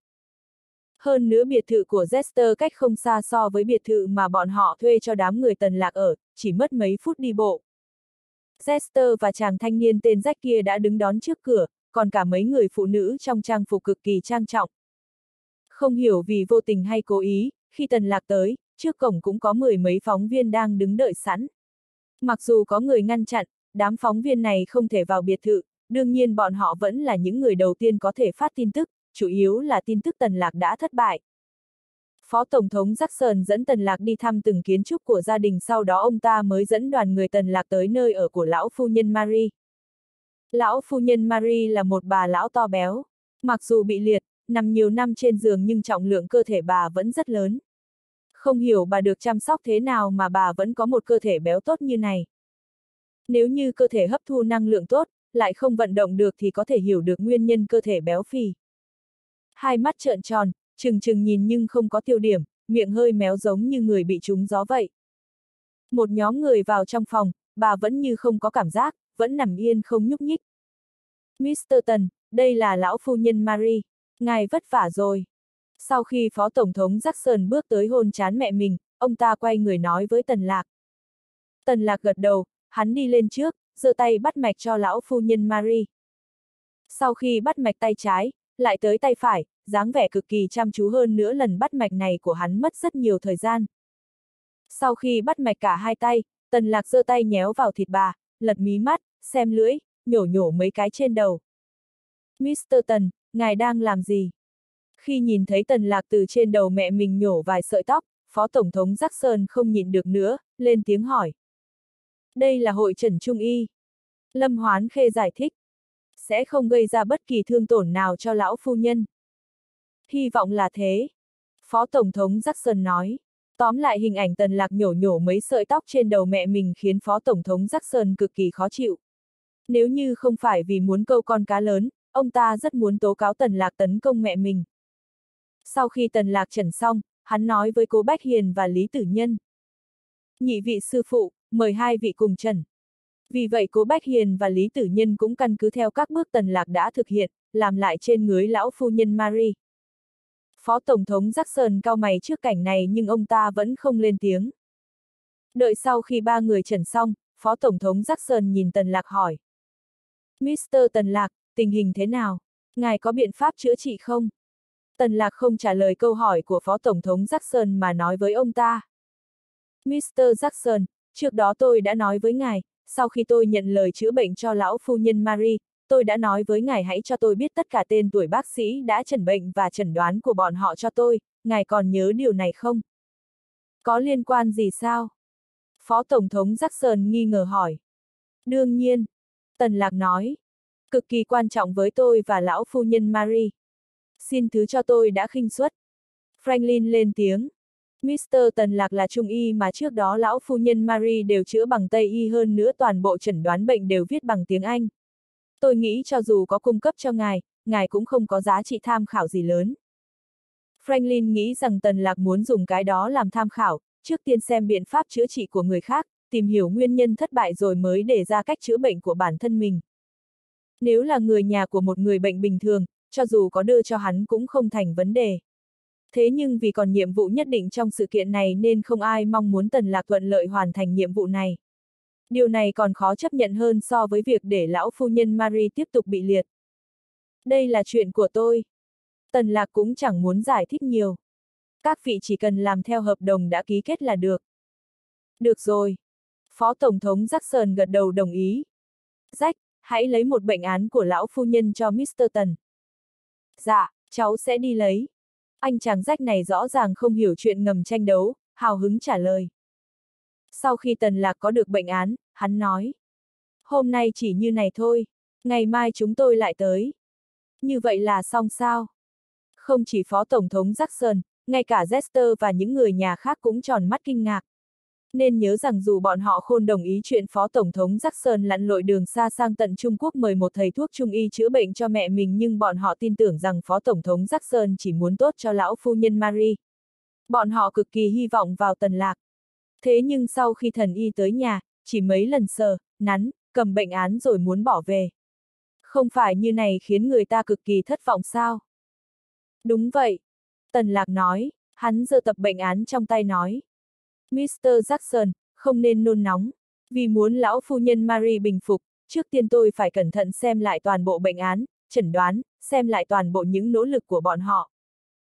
Hơn nữa biệt thự của Jester cách không xa so với biệt thự mà bọn họ thuê cho đám người tần lạc ở, chỉ mất mấy phút đi bộ. Jester và chàng thanh niên tên Jack kia đã đứng đón trước cửa, còn cả mấy người phụ nữ trong trang phục cực kỳ trang trọng. Không hiểu vì vô tình hay cố ý, khi tần lạc tới, trước cổng cũng có mười mấy phóng viên đang đứng đợi sẵn. Mặc dù có người ngăn chặn, đám phóng viên này không thể vào biệt thự, đương nhiên bọn họ vẫn là những người đầu tiên có thể phát tin tức, chủ yếu là tin tức Tần Lạc đã thất bại. Phó Tổng thống Jackson dẫn Tần Lạc đi thăm từng kiến trúc của gia đình sau đó ông ta mới dẫn đoàn người Tần Lạc tới nơi ở của lão phu nhân Marie. Lão phu nhân Marie là một bà lão to béo. Mặc dù bị liệt, nằm nhiều năm trên giường nhưng trọng lượng cơ thể bà vẫn rất lớn. Không hiểu bà được chăm sóc thế nào mà bà vẫn có một cơ thể béo tốt như này. Nếu như cơ thể hấp thu năng lượng tốt, lại không vận động được thì có thể hiểu được nguyên nhân cơ thể béo phì. Hai mắt trợn tròn, trừng trừng nhìn nhưng không có tiêu điểm, miệng hơi méo giống như người bị trúng gió vậy. Một nhóm người vào trong phòng, bà vẫn như không có cảm giác, vẫn nằm yên không nhúc nhích. Mr. Tần, đây là lão phu nhân Marie. Ngài vất vả rồi. Sau khi Phó Tổng thống Jackson bước tới hôn chán mẹ mình, ông ta quay người nói với Tần Lạc. Tần Lạc gật đầu, hắn đi lên trước, giơ tay bắt mạch cho lão phu nhân Marie. Sau khi bắt mạch tay trái, lại tới tay phải, dáng vẻ cực kỳ chăm chú hơn nữa lần bắt mạch này của hắn mất rất nhiều thời gian. Sau khi bắt mạch cả hai tay, Tần Lạc giơ tay nhéo vào thịt bà, lật mí mắt, xem lưỡi, nhổ nhổ mấy cái trên đầu. Mr. Tần, ngài đang làm gì? Khi nhìn thấy Tần Lạc từ trên đầu mẹ mình nhổ vài sợi tóc, Phó Tổng thống Jackson không nhìn được nữa, lên tiếng hỏi. Đây là hội trần trung y. Lâm Hoán Khê giải thích. Sẽ không gây ra bất kỳ thương tổn nào cho lão phu nhân. Hy vọng là thế. Phó Tổng thống Jackson nói. Tóm lại hình ảnh tần lạc nhổ nhổ mấy sợi tóc trên đầu mẹ mình khiến Phó Tổng thống Jackson cực kỳ khó chịu. Nếu như không phải vì muốn câu con cá lớn, ông ta rất muốn tố cáo tần lạc tấn công mẹ mình. Sau khi tần lạc trần xong, hắn nói với cố Bách Hiền và Lý Tử Nhân. Nhị vị sư phụ, mời hai vị cùng trần. Vì vậy cố Bách Hiền và Lý Tử Nhân cũng căn cứ theo các bước tần lạc đã thực hiện, làm lại trên ngưới lão phu nhân Marie. Phó Tổng thống Jackson cao mày trước cảnh này nhưng ông ta vẫn không lên tiếng. Đợi sau khi ba người trần xong, Phó Tổng thống Jackson nhìn Tần Lạc hỏi. Mr. Tần Lạc, tình hình thế nào? Ngài có biện pháp chữa trị không? Tần Lạc không trả lời câu hỏi của Phó Tổng thống Jackson mà nói với ông ta. Mr. Jackson, trước đó tôi đã nói với ngài, sau khi tôi nhận lời chữa bệnh cho lão phu nhân Marie, tôi đã nói với ngài hãy cho tôi biết tất cả tên tuổi bác sĩ đã chẩn bệnh và chẩn đoán của bọn họ cho tôi, ngài còn nhớ điều này không? Có liên quan gì sao? Phó Tổng thống Jackson nghi ngờ hỏi. Đương nhiên. Tần Lạc nói. Cực kỳ quan trọng với tôi và lão phu nhân Marie. Xin thứ cho tôi đã khinh suất. Franklin lên tiếng. Mr. Tần Lạc là trung y mà trước đó lão phu nhân Marie đều chữa bằng Tây y hơn nữa toàn bộ chẩn đoán bệnh đều viết bằng tiếng Anh. Tôi nghĩ cho dù có cung cấp cho ngài, ngài cũng không có giá trị tham khảo gì lớn. Franklin nghĩ rằng Tần Lạc muốn dùng cái đó làm tham khảo, trước tiên xem biện pháp chữa trị của người khác, tìm hiểu nguyên nhân thất bại rồi mới để ra cách chữa bệnh của bản thân mình. Nếu là người nhà của một người bệnh bình thường, cho dù có đưa cho hắn cũng không thành vấn đề. Thế nhưng vì còn nhiệm vụ nhất định trong sự kiện này nên không ai mong muốn Tần Lạc thuận lợi hoàn thành nhiệm vụ này. Điều này còn khó chấp nhận hơn so với việc để lão phu nhân Marie tiếp tục bị liệt. Đây là chuyện của tôi. Tần Lạc cũng chẳng muốn giải thích nhiều. Các vị chỉ cần làm theo hợp đồng đã ký kết là được. Được rồi. Phó Tổng thống Jackson gật đầu đồng ý. Jack, hãy lấy một bệnh án của lão phu nhân cho Mr. Tần. Dạ, cháu sẽ đi lấy. Anh chàng rách này rõ ràng không hiểu chuyện ngầm tranh đấu, hào hứng trả lời. Sau khi Tần Lạc có được bệnh án, hắn nói. Hôm nay chỉ như này thôi, ngày mai chúng tôi lại tới. Như vậy là xong sao? Không chỉ Phó Tổng thống Jackson, ngay cả Jester và những người nhà khác cũng tròn mắt kinh ngạc. Nên nhớ rằng dù bọn họ khôn đồng ý chuyện Phó Tổng thống Jackson lặn lội đường xa sang tận Trung Quốc mời một thầy thuốc trung y chữa bệnh cho mẹ mình nhưng bọn họ tin tưởng rằng Phó Tổng thống Jackson chỉ muốn tốt cho lão phu nhân Marie. Bọn họ cực kỳ hy vọng vào tần lạc. Thế nhưng sau khi thần y tới nhà, chỉ mấy lần sờ, nắn, cầm bệnh án rồi muốn bỏ về. Không phải như này khiến người ta cực kỳ thất vọng sao? Đúng vậy. Tần lạc nói, hắn giơ tập bệnh án trong tay nói. Mr. Jackson, không nên nôn nóng. Vì muốn lão phu nhân Mary bình phục, trước tiên tôi phải cẩn thận xem lại toàn bộ bệnh án, chẩn đoán, xem lại toàn bộ những nỗ lực của bọn họ.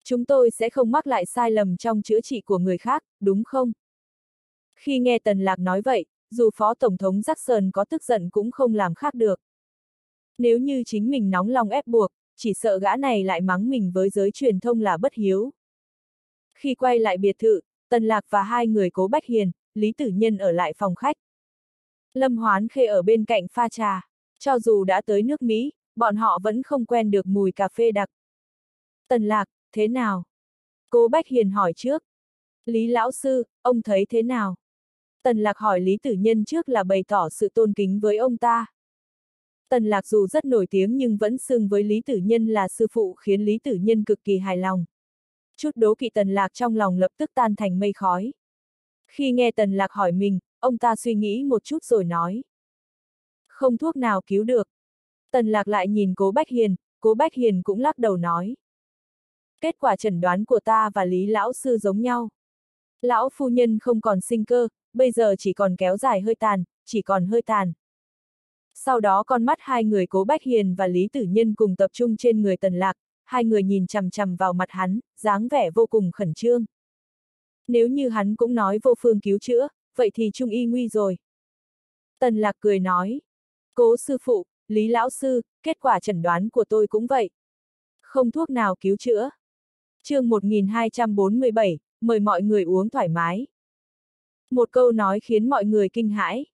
Chúng tôi sẽ không mắc lại sai lầm trong chữa trị của người khác, đúng không? Khi nghe Tần Lạc nói vậy, dù Phó Tổng thống Jackson có tức giận cũng không làm khác được. Nếu như chính mình nóng lòng ép buộc, chỉ sợ gã này lại mắng mình với giới truyền thông là bất hiếu. Khi quay lại biệt thự, Tần Lạc và hai người cố Bách Hiền, Lý Tử Nhân ở lại phòng khách. Lâm Hoán Khê ở bên cạnh pha trà. Cho dù đã tới nước Mỹ, bọn họ vẫn không quen được mùi cà phê đặc. Tần Lạc, thế nào? Cố Bách Hiền hỏi trước. Lý Lão Sư, ông thấy thế nào? Tần Lạc hỏi Lý Tử Nhân trước là bày tỏ sự tôn kính với ông ta. Tần Lạc dù rất nổi tiếng nhưng vẫn xưng với Lý Tử Nhân là sư phụ khiến Lý Tử Nhân cực kỳ hài lòng. Chút đố kỵ Tần Lạc trong lòng lập tức tan thành mây khói. Khi nghe Tần Lạc hỏi mình, ông ta suy nghĩ một chút rồi nói. Không thuốc nào cứu được. Tần Lạc lại nhìn Cố Bách Hiền, Cố Bách Hiền cũng lắc đầu nói. Kết quả chẩn đoán của ta và Lý Lão Sư giống nhau. Lão phu nhân không còn sinh cơ, bây giờ chỉ còn kéo dài hơi tàn, chỉ còn hơi tàn. Sau đó con mắt hai người Cố Bách Hiền và Lý Tử Nhân cùng tập trung trên người Tần Lạc, hai người nhìn chằm chằm vào mặt hắn, dáng vẻ vô cùng khẩn trương. Nếu như hắn cũng nói vô phương cứu chữa, vậy thì trung y nguy rồi. Tần lạc cười nói. Cố sư phụ, Lý Lão Sư, kết quả chẩn đoán của tôi cũng vậy. Không thuốc nào cứu chữa. chương 1247, mời mọi người uống thoải mái. Một câu nói khiến mọi người kinh hãi.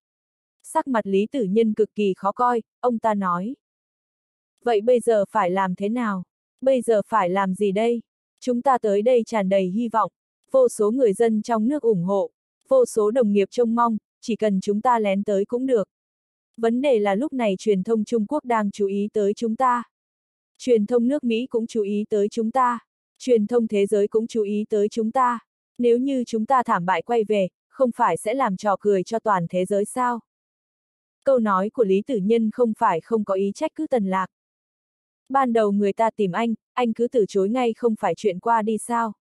Sắc mặt Lý Tử Nhân cực kỳ khó coi, ông ta nói. Vậy bây giờ phải làm thế nào? Bây giờ phải làm gì đây? Chúng ta tới đây tràn đầy hy vọng, vô số người dân trong nước ủng hộ, vô số đồng nghiệp trông mong, chỉ cần chúng ta lén tới cũng được. Vấn đề là lúc này truyền thông Trung Quốc đang chú ý tới chúng ta. Truyền thông nước Mỹ cũng chú ý tới chúng ta. Truyền thông thế giới cũng chú ý tới chúng ta. Nếu như chúng ta thảm bại quay về, không phải sẽ làm trò cười cho toàn thế giới sao? Câu nói của Lý Tử Nhân không phải không có ý trách cứ tần lạc. Ban đầu người ta tìm anh, anh cứ từ chối ngay không phải chuyện qua đi sao.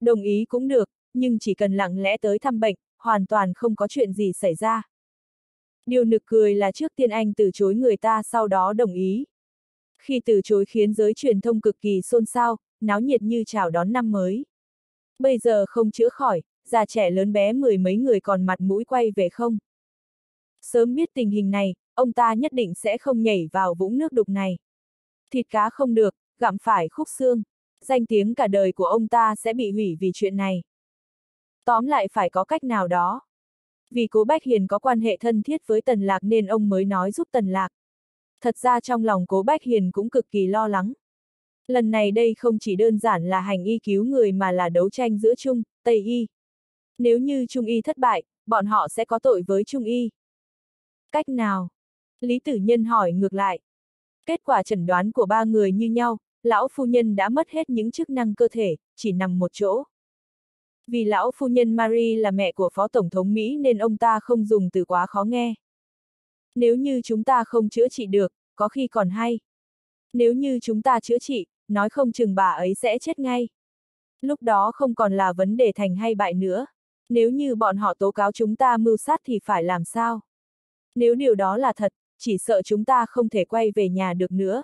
Đồng ý cũng được, nhưng chỉ cần lặng lẽ tới thăm bệnh, hoàn toàn không có chuyện gì xảy ra. Điều nực cười là trước tiên anh từ chối người ta sau đó đồng ý. Khi từ chối khiến giới truyền thông cực kỳ xôn xao, náo nhiệt như chào đón năm mới. Bây giờ không chữa khỏi, già trẻ lớn bé mười mấy người còn mặt mũi quay về không. Sớm biết tình hình này, ông ta nhất định sẽ không nhảy vào vũng nước đục này. Thịt cá không được, gặm phải khúc xương. Danh tiếng cả đời của ông ta sẽ bị hủy vì chuyện này. Tóm lại phải có cách nào đó. Vì cố Bách Hiền có quan hệ thân thiết với Tần Lạc nên ông mới nói giúp Tần Lạc. Thật ra trong lòng cố Bách Hiền cũng cực kỳ lo lắng. Lần này đây không chỉ đơn giản là hành y cứu người mà là đấu tranh giữa Trung, Tây y. Nếu như Trung y thất bại, bọn họ sẽ có tội với Trung y. Cách nào? Lý Tử Nhân hỏi ngược lại. Kết quả chẩn đoán của ba người như nhau, lão phu nhân đã mất hết những chức năng cơ thể, chỉ nằm một chỗ. Vì lão phu nhân Marie là mẹ của Phó Tổng thống Mỹ nên ông ta không dùng từ quá khó nghe. Nếu như chúng ta không chữa trị được, có khi còn hay. Nếu như chúng ta chữa trị, nói không chừng bà ấy sẽ chết ngay. Lúc đó không còn là vấn đề thành hay bại nữa. Nếu như bọn họ tố cáo chúng ta mưu sát thì phải làm sao? Nếu điều đó là thật, chỉ sợ chúng ta không thể quay về nhà được nữa.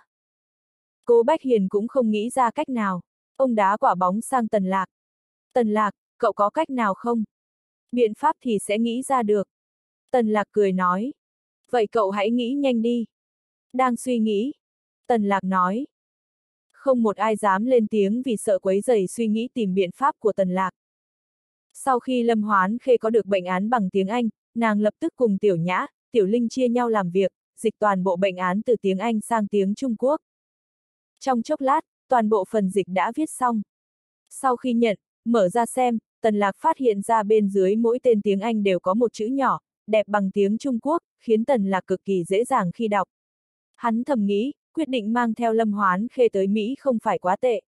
Cố Bách Hiền cũng không nghĩ ra cách nào. Ông đá quả bóng sang Tần Lạc. Tần Lạc, cậu có cách nào không? Biện pháp thì sẽ nghĩ ra được. Tần Lạc cười nói. Vậy cậu hãy nghĩ nhanh đi. Đang suy nghĩ. Tần Lạc nói. Không một ai dám lên tiếng vì sợ quấy rầy suy nghĩ tìm biện pháp của Tần Lạc. Sau khi Lâm Hoán Khê có được bệnh án bằng tiếng Anh, nàng lập tức cùng Tiểu Nhã, Tiểu Linh chia nhau làm việc, dịch toàn bộ bệnh án từ tiếng Anh sang tiếng Trung Quốc. Trong chốc lát, toàn bộ phần dịch đã viết xong. Sau khi nhận, mở ra xem, Tần Lạc phát hiện ra bên dưới mỗi tên tiếng Anh đều có một chữ nhỏ, đẹp bằng tiếng Trung Quốc, khiến Tần Lạc cực kỳ dễ dàng khi đọc. Hắn thầm nghĩ, quyết định mang theo Lâm Hoán Khê tới Mỹ không phải quá tệ.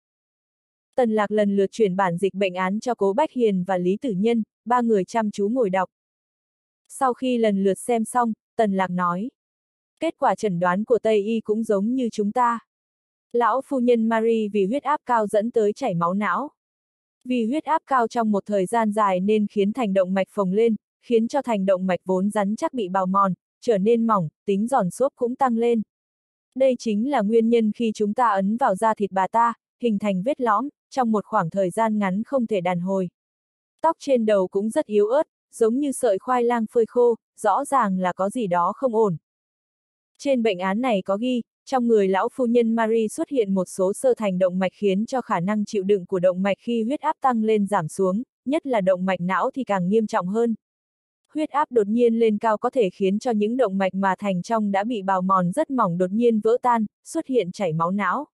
Tần Lạc lần lượt chuyển bản dịch bệnh án cho Cố Bách Hiền và Lý Tử Nhân, ba người chăm chú ngồi đọc. Sau khi lần lượt xem xong, Tần Lạc nói. Kết quả chẩn đoán của Tây Y cũng giống như chúng ta. Lão phu nhân Marie vì huyết áp cao dẫn tới chảy máu não. Vì huyết áp cao trong một thời gian dài nên khiến thành động mạch phồng lên, khiến cho thành động mạch vốn rắn chắc bị bào mòn, trở nên mỏng, tính giòn xốp cũng tăng lên. Đây chính là nguyên nhân khi chúng ta ấn vào da thịt bà ta, hình thành vết lõm, trong một khoảng thời gian ngắn không thể đàn hồi. Tóc trên đầu cũng rất yếu ớt, giống như sợi khoai lang phơi khô, rõ ràng là có gì đó không ổn. Trên bệnh án này có ghi, trong người lão phu nhân Marie xuất hiện một số sơ thành động mạch khiến cho khả năng chịu đựng của động mạch khi huyết áp tăng lên giảm xuống, nhất là động mạch não thì càng nghiêm trọng hơn. Huyết áp đột nhiên lên cao có thể khiến cho những động mạch mà thành trong đã bị bào mòn rất mỏng đột nhiên vỡ tan, xuất hiện chảy máu não.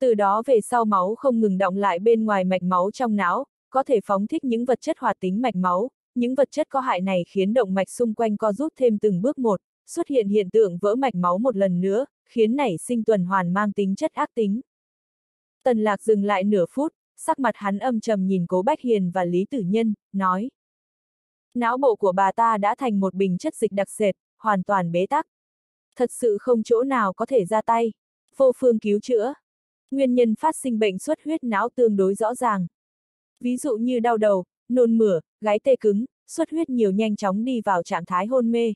Từ đó về sau máu không ngừng động lại bên ngoài mạch máu trong não, có thể phóng thích những vật chất hoạt tính mạch máu, những vật chất có hại này khiến động mạch xung quanh co rút thêm từng bước một, xuất hiện hiện tượng vỡ mạch máu một lần nữa, khiến nảy sinh tuần hoàn mang tính chất ác tính. Tần lạc dừng lại nửa phút, sắc mặt hắn âm trầm nhìn cố Bách Hiền và Lý Tử Nhân, nói. Não bộ của bà ta đã thành một bình chất dịch đặc sệt, hoàn toàn bế tắc. Thật sự không chỗ nào có thể ra tay. Vô phương cứu chữa. Nguyên nhân phát sinh bệnh xuất huyết não tương đối rõ ràng. Ví dụ như đau đầu, nôn mửa, gáy tê cứng, xuất huyết nhiều nhanh chóng đi vào trạng thái hôn mê.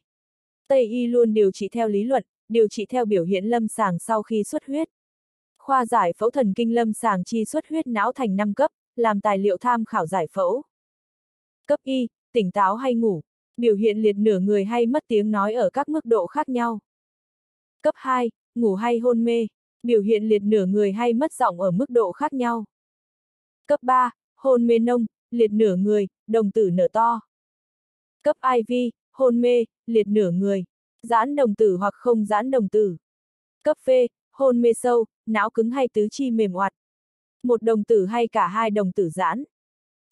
Tây y luôn điều trị theo lý luận, điều trị theo biểu hiện lâm sàng sau khi xuất huyết. Khoa giải phẫu thần kinh lâm sàng chi xuất huyết não thành 5 cấp, làm tài liệu tham khảo giải phẫu. Cấp y, tỉnh táo hay ngủ, biểu hiện liệt nửa người hay mất tiếng nói ở các mức độ khác nhau. Cấp 2, ngủ hay hôn mê, biểu hiện liệt nửa người hay mất giọng ở mức độ khác nhau. Cấp 3, hôn mê nông, liệt nửa người, đồng tử nở to. Cấp IV, hôn mê, liệt nửa người, giãn đồng tử hoặc không giãn đồng tử. Cấp phê hôn mê sâu, não cứng hay tứ chi mềm oặt. Một đồng tử hay cả hai đồng tử giãn.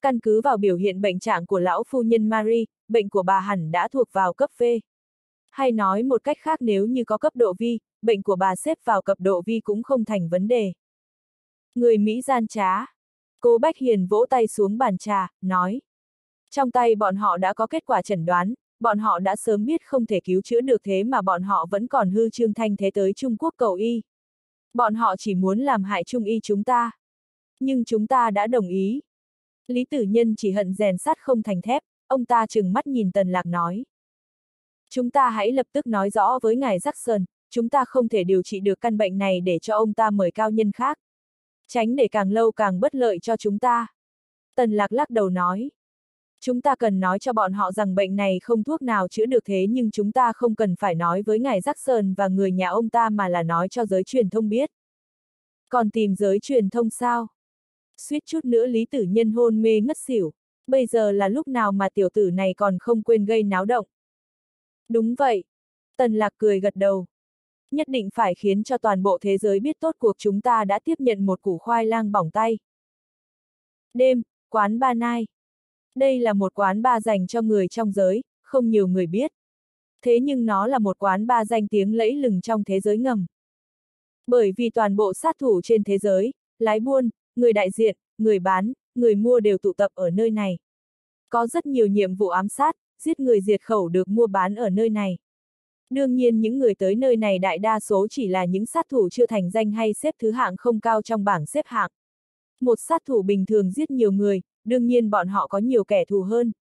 Căn cứ vào biểu hiện bệnh trạng của lão phu nhân Marie, bệnh của bà hẳn đã thuộc vào cấp phê Hay nói một cách khác nếu như có cấp độ vi, bệnh của bà xếp vào cấp độ vi cũng không thành vấn đề. Người Mỹ gian trá. Cô Bách Hiền vỗ tay xuống bàn trà, nói. Trong tay bọn họ đã có kết quả chẩn đoán, bọn họ đã sớm biết không thể cứu chữa được thế mà bọn họ vẫn còn hư trương thanh thế tới Trung Quốc cầu y. Bọn họ chỉ muốn làm hại Trung y chúng ta. Nhưng chúng ta đã đồng ý. Lý Tử Nhân chỉ hận rèn sắt không thành thép, ông ta chừng mắt nhìn Tần Lạc nói. Chúng ta hãy lập tức nói rõ với ngài Jackson, chúng ta không thể điều trị được căn bệnh này để cho ông ta mời cao nhân khác. Tránh để càng lâu càng bất lợi cho chúng ta. Tần Lạc lắc đầu nói. Chúng ta cần nói cho bọn họ rằng bệnh này không thuốc nào chữa được thế nhưng chúng ta không cần phải nói với ngài Jackson và người nhà ông ta mà là nói cho giới truyền thông biết. Còn tìm giới truyền thông sao? Suýt chút nữa Lý Tử Nhân hôn mê ngất xỉu. Bây giờ là lúc nào mà tiểu tử này còn không quên gây náo động. Đúng vậy. Tần Lạc cười gật đầu. Nhất định phải khiến cho toàn bộ thế giới biết tốt cuộc chúng ta đã tiếp nhận một củ khoai lang bỏng tay. Đêm, quán ba nai. Đây là một quán ba dành cho người trong giới, không nhiều người biết. Thế nhưng nó là một quán ba danh tiếng lẫy lừng trong thế giới ngầm. Bởi vì toàn bộ sát thủ trên thế giới, lái buôn, người đại diện, người bán, người mua đều tụ tập ở nơi này. Có rất nhiều nhiệm vụ ám sát, giết người diệt khẩu được mua bán ở nơi này. Đương nhiên những người tới nơi này đại đa số chỉ là những sát thủ chưa thành danh hay xếp thứ hạng không cao trong bảng xếp hạng. Một sát thủ bình thường giết nhiều người, đương nhiên bọn họ có nhiều kẻ thù hơn.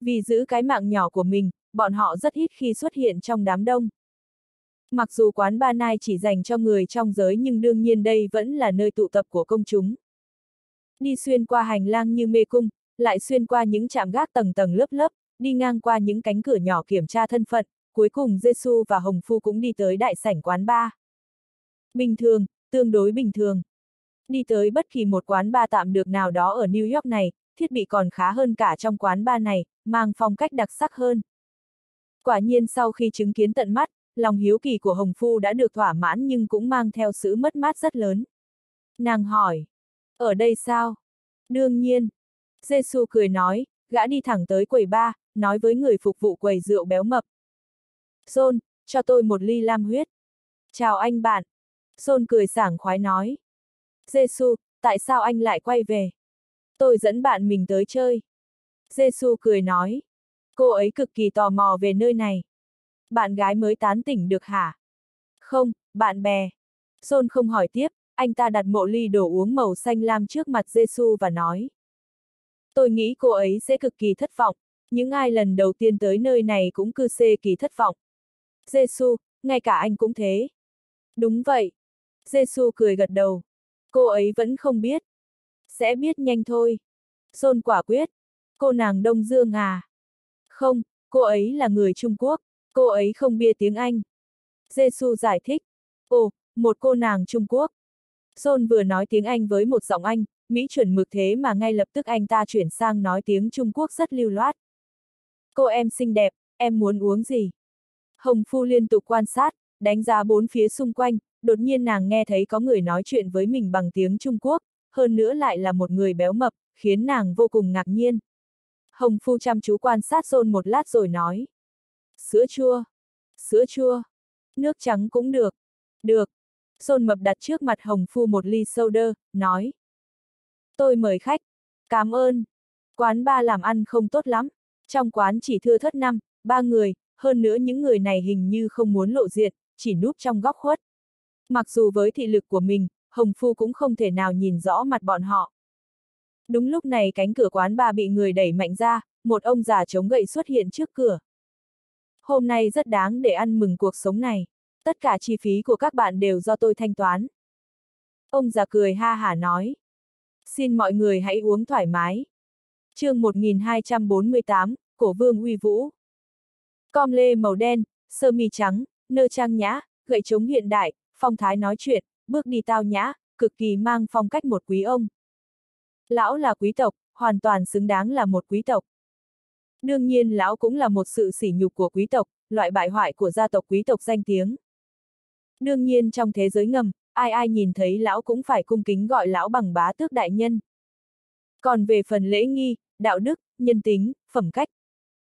Vì giữ cái mạng nhỏ của mình, bọn họ rất ít khi xuất hiện trong đám đông. Mặc dù quán ba nai chỉ dành cho người trong giới nhưng đương nhiên đây vẫn là nơi tụ tập của công chúng. Đi xuyên qua hành lang như mê cung, lại xuyên qua những trạm gác tầng tầng lớp lớp, đi ngang qua những cánh cửa nhỏ kiểm tra thân phận, cuối cùng Giêsu và Hồng Phu cũng đi tới đại sảnh quán ba. Bình thường, tương đối bình thường. Đi tới bất kỳ một quán ba tạm được nào đó ở New York này, thiết bị còn khá hơn cả trong quán ba này, mang phong cách đặc sắc hơn. Quả nhiên sau khi chứng kiến tận mắt, lòng hiếu kỳ của Hồng Phu đã được thỏa mãn nhưng cũng mang theo sự mất mát rất lớn. Nàng hỏi, ở đây sao? Đương nhiên. Giêsu cười nói, gã đi thẳng tới quầy ba, nói với người phục vụ quầy rượu béo mập. John, cho tôi một ly lam huyết. Chào anh bạn. John cười sảng khoái nói. Giêsu, tại sao anh lại quay về? Tôi dẫn bạn mình tới chơi. Giêsu cười nói. Cô ấy cực kỳ tò mò về nơi này. Bạn gái mới tán tỉnh được hả? Không, bạn bè. John không hỏi tiếp, anh ta đặt mộ ly đồ uống màu xanh lam trước mặt Giêsu và nói. Tôi nghĩ cô ấy sẽ cực kỳ thất vọng. Những ai lần đầu tiên tới nơi này cũng cư xê kỳ thất vọng. Giêsu, ngay cả anh cũng thế. Đúng vậy. Giêsu cười gật đầu. Cô ấy vẫn không biết. Sẽ biết nhanh thôi. Xôn quả quyết. Cô nàng Đông Dương à? Không, cô ấy là người Trung Quốc. Cô ấy không bia tiếng Anh. Giêsu giải thích. Ồ, một cô nàng Trung Quốc. John vừa nói tiếng Anh với một giọng Anh, Mỹ chuẩn mực thế mà ngay lập tức anh ta chuyển sang nói tiếng Trung Quốc rất lưu loát. Cô em xinh đẹp, em muốn uống gì? Hồng Phu liên tục quan sát, đánh giá bốn phía xung quanh, đột nhiên nàng nghe thấy có người nói chuyện với mình bằng tiếng Trung Quốc, hơn nữa lại là một người béo mập, khiến nàng vô cùng ngạc nhiên. Hồng Phu chăm chú quan sát John một lát rồi nói. Sữa chua. Sữa chua. Nước trắng cũng được. Được. John mập đặt trước mặt Hồng Phu một ly soda, nói. Tôi mời khách. Cảm ơn. Quán ba làm ăn không tốt lắm. Trong quán chỉ thưa thất năm, ba người, hơn nữa những người này hình như không muốn lộ diện, chỉ núp trong góc khuất. Mặc dù với thị lực của mình, Hồng Phu cũng không thể nào nhìn rõ mặt bọn họ. Đúng lúc này cánh cửa quán ba bị người đẩy mạnh ra, một ông già chống gậy xuất hiện trước cửa. Hôm nay rất đáng để ăn mừng cuộc sống này. Tất cả chi phí của các bạn đều do tôi thanh toán. Ông già cười ha hả nói. Xin mọi người hãy uống thoải mái. chương 1248, Cổ vương uy vũ. Com lê màu đen, sơ mi trắng, nơ trang nhã, gậy chống hiện đại, phong thái nói chuyện, bước đi tao nhã, cực kỳ mang phong cách một quý ông. Lão là quý tộc, hoàn toàn xứng đáng là một quý tộc. Đương nhiên lão cũng là một sự sỉ nhục của quý tộc, loại bại hoại của gia tộc quý tộc danh tiếng. Đương nhiên trong thế giới ngầm, ai ai nhìn thấy lão cũng phải cung kính gọi lão bằng bá tước đại nhân. Còn về phần lễ nghi, đạo đức, nhân tính, phẩm cách.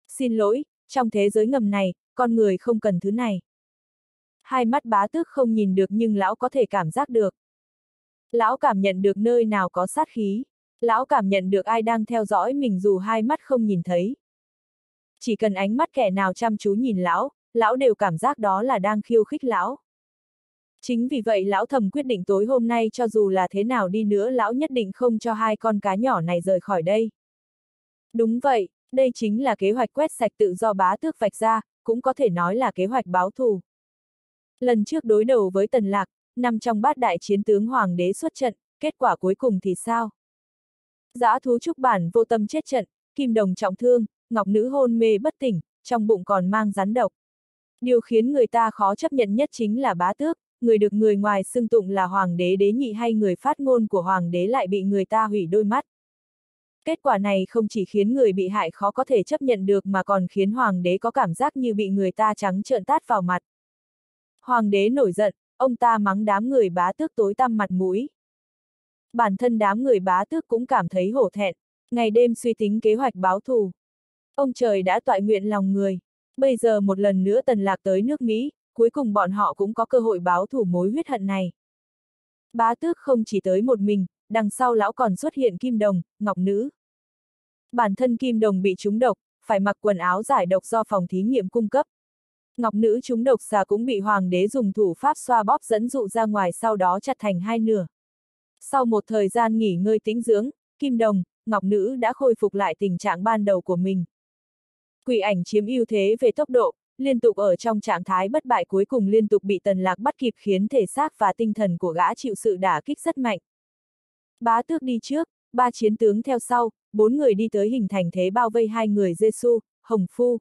Xin lỗi, trong thế giới ngầm này, con người không cần thứ này. Hai mắt bá tước không nhìn được nhưng lão có thể cảm giác được. Lão cảm nhận được nơi nào có sát khí. Lão cảm nhận được ai đang theo dõi mình dù hai mắt không nhìn thấy. Chỉ cần ánh mắt kẻ nào chăm chú nhìn lão, lão đều cảm giác đó là đang khiêu khích lão. Chính vì vậy lão thầm quyết định tối hôm nay cho dù là thế nào đi nữa lão nhất định không cho hai con cá nhỏ này rời khỏi đây. Đúng vậy, đây chính là kế hoạch quét sạch tự do bá tước vạch ra, cũng có thể nói là kế hoạch báo thù. Lần trước đối đầu với Tần Lạc, nằm trong bát đại chiến tướng Hoàng đế xuất trận, kết quả cuối cùng thì sao? Giã thú trúc bản vô tâm chết trận, kim đồng trọng thương, ngọc nữ hôn mê bất tỉnh, trong bụng còn mang rắn độc. Điều khiến người ta khó chấp nhận nhất chính là bá tước, người được người ngoài xưng tụng là hoàng đế đế nhị hay người phát ngôn của hoàng đế lại bị người ta hủy đôi mắt. Kết quả này không chỉ khiến người bị hại khó có thể chấp nhận được mà còn khiến hoàng đế có cảm giác như bị người ta trắng trợn tát vào mặt. Hoàng đế nổi giận, ông ta mắng đám người bá tước tối tăm mặt mũi. Bản thân đám người bá tước cũng cảm thấy hổ thẹn, ngày đêm suy tính kế hoạch báo thù. Ông trời đã tọa nguyện lòng người. Bây giờ một lần nữa tần lạc tới nước Mỹ, cuối cùng bọn họ cũng có cơ hội báo thù mối huyết hận này. Bá tước không chỉ tới một mình, đằng sau lão còn xuất hiện kim đồng, ngọc nữ. Bản thân kim đồng bị trúng độc, phải mặc quần áo giải độc do phòng thí nghiệm cung cấp. Ngọc nữ chúng độc xà cũng bị hoàng đế dùng thủ pháp xoa bóp dẫn dụ ra ngoài sau đó chặt thành hai nửa. Sau một thời gian nghỉ ngơi tĩnh dưỡng, kim đồng, ngọc nữ đã khôi phục lại tình trạng ban đầu của mình. Quỷ ảnh chiếm ưu thế về tốc độ, liên tục ở trong trạng thái bất bại cuối cùng liên tục bị tần lạc bắt kịp khiến thể xác và tinh thần của gã chịu sự đả kích rất mạnh. Bá tước đi trước, ba chiến tướng theo sau, bốn người đi tới hình thành thế bao vây hai người Giêsu, Hồng Phu.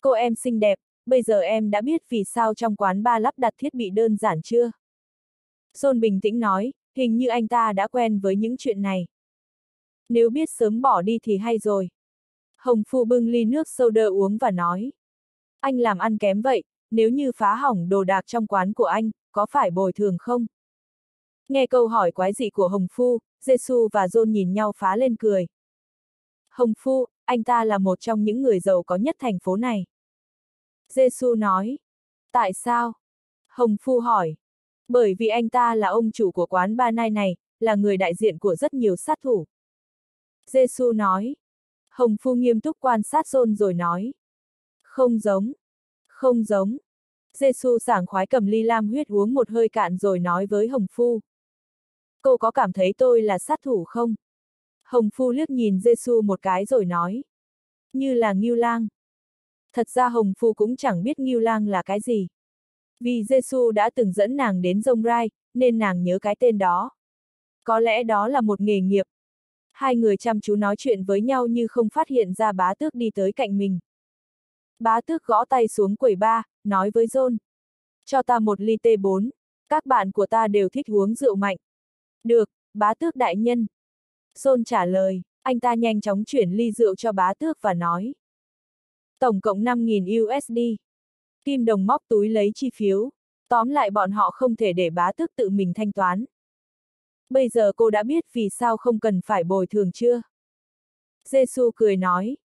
Cô em xinh đẹp, bây giờ em đã biết vì sao trong quán ba lắp đặt thiết bị đơn giản chưa? John bình tĩnh nói, hình như anh ta đã quen với những chuyện này. Nếu biết sớm bỏ đi thì hay rồi. Hồng Phu bưng ly nước soda uống và nói. Anh làm ăn kém vậy, nếu như phá hỏng đồ đạc trong quán của anh, có phải bồi thường không? Nghe câu hỏi quái dị của Hồng Phu, Giêsu và John nhìn nhau phá lên cười. Hồng Phu, anh ta là một trong những người giàu có nhất thành phố này. Giêsu nói. Tại sao? Hồng Phu hỏi. Bởi vì anh ta là ông chủ của quán ba nai này, là người đại diện của rất nhiều sát thủ. Giêsu nói. Hồng Phu nghiêm túc quan sát John rồi nói. Không giống. Không giống. Giêsu sảng khoái cầm ly lam huyết uống một hơi cạn rồi nói với Hồng Phu. Cô có cảm thấy tôi là sát thủ không? Hồng Phu liếc nhìn Giêsu một cái rồi nói. Như là nghiêu Lang. Thật ra Hồng Phu cũng chẳng biết Ngưu Lang là cái gì. Vì Giêsu đã từng dẫn nàng đến Rông Rai, nên nàng nhớ cái tên đó. Có lẽ đó là một nghề nghiệp. Hai người chăm chú nói chuyện với nhau như không phát hiện ra bá tước đi tới cạnh mình. Bá tước gõ tay xuống quầy ba, nói với John. Cho ta một ly T4, các bạn của ta đều thích uống rượu mạnh. Được, bá tước đại nhân. John trả lời, anh ta nhanh chóng chuyển ly rượu cho bá tước và nói. Tổng cộng 5.000 USD. Kim đồng móc túi lấy chi phiếu. Tóm lại bọn họ không thể để bá tước tự mình thanh toán. Bây giờ cô đã biết vì sao không cần phải bồi thường chưa? Giêsu cười nói.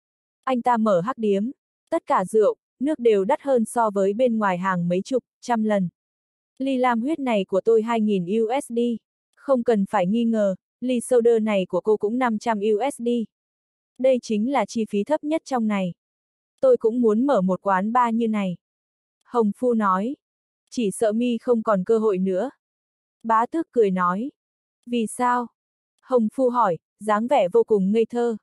Anh ta mở hắc điếm. Tất cả rượu, nước đều đắt hơn so với bên ngoài hàng mấy chục, trăm lần. Ly lam huyết này của tôi 2.000 USD. Không cần phải nghi ngờ, ly soda này của cô cũng 500 USD. Đây chính là chi phí thấp nhất trong này. Tôi cũng muốn mở một quán bar như này. Hồng Phu nói. Chỉ sợ mi không còn cơ hội nữa. Bá tước cười nói. Vì sao? Hồng Phu hỏi, dáng vẻ vô cùng ngây thơ.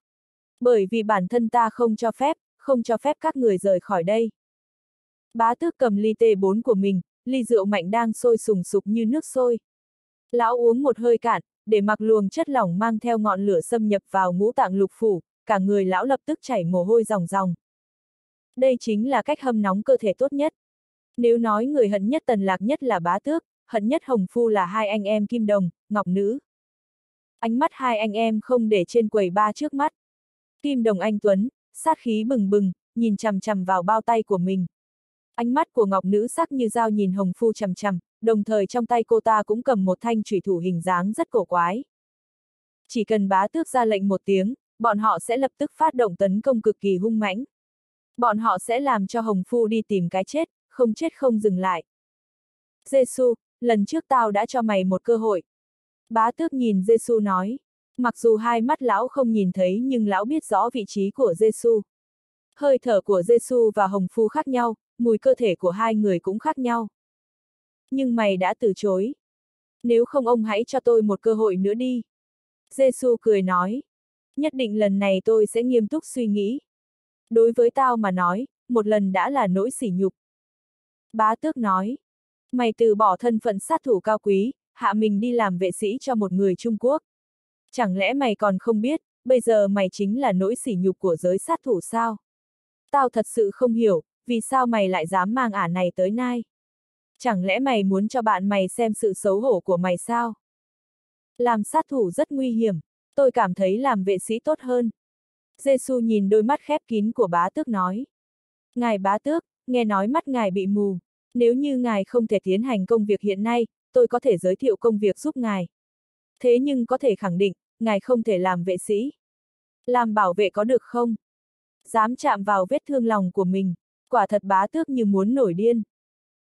Bởi vì bản thân ta không cho phép, không cho phép các người rời khỏi đây. Bá tước cầm ly tê 4 của mình, ly rượu mạnh đang sôi sùng sục như nước sôi. Lão uống một hơi cạn, để mặc luồng chất lỏng mang theo ngọn lửa xâm nhập vào ngũ tạng lục phủ, cả người lão lập tức chảy mồ hôi ròng ròng. Đây chính là cách hâm nóng cơ thể tốt nhất. Nếu nói người hận nhất tần lạc nhất là bá tước, hận nhất hồng phu là hai anh em kim đồng, ngọc nữ. Ánh mắt hai anh em không để trên quầy ba trước mắt. Kim đồng anh Tuấn, sát khí bừng bừng, nhìn chằm chằm vào bao tay của mình. Ánh mắt của ngọc nữ sắc như dao nhìn hồng phu chằm chằm, đồng thời trong tay cô ta cũng cầm một thanh trùy thủ hình dáng rất cổ quái. Chỉ cần bá tước ra lệnh một tiếng, bọn họ sẽ lập tức phát động tấn công cực kỳ hung mãnh. Bọn họ sẽ làm cho hồng phu đi tìm cái chết, không chết không dừng lại. Giêsu, lần trước tao đã cho mày một cơ hội. Bá tước nhìn Giêsu nói. Mặc dù hai mắt lão không nhìn thấy nhưng lão biết rõ vị trí của Giêsu. Hơi thở của Giêsu và Hồng Phu khác nhau, mùi cơ thể của hai người cũng khác nhau. Nhưng mày đã từ chối. Nếu không ông hãy cho tôi một cơ hội nữa đi. Giêsu cười nói. Nhất định lần này tôi sẽ nghiêm túc suy nghĩ. Đối với tao mà nói, một lần đã là nỗi sỉ nhục. Bá tước nói. Mày từ bỏ thân phận sát thủ cao quý, hạ mình đi làm vệ sĩ cho một người Trung Quốc. Chẳng lẽ mày còn không biết, bây giờ mày chính là nỗi sỉ nhục của giới sát thủ sao? Tao thật sự không hiểu, vì sao mày lại dám mang ả này tới nai? Chẳng lẽ mày muốn cho bạn mày xem sự xấu hổ của mày sao? Làm sát thủ rất nguy hiểm, tôi cảm thấy làm vệ sĩ tốt hơn. Giêsu nhìn đôi mắt khép kín của bá tước nói. Ngài bá tước, nghe nói mắt ngài bị mù. Nếu như ngài không thể tiến hành công việc hiện nay, tôi có thể giới thiệu công việc giúp ngài. Thế nhưng có thể khẳng định, ngài không thể làm vệ sĩ. Làm bảo vệ có được không? Dám chạm vào vết thương lòng của mình, quả thật bá tước như muốn nổi điên.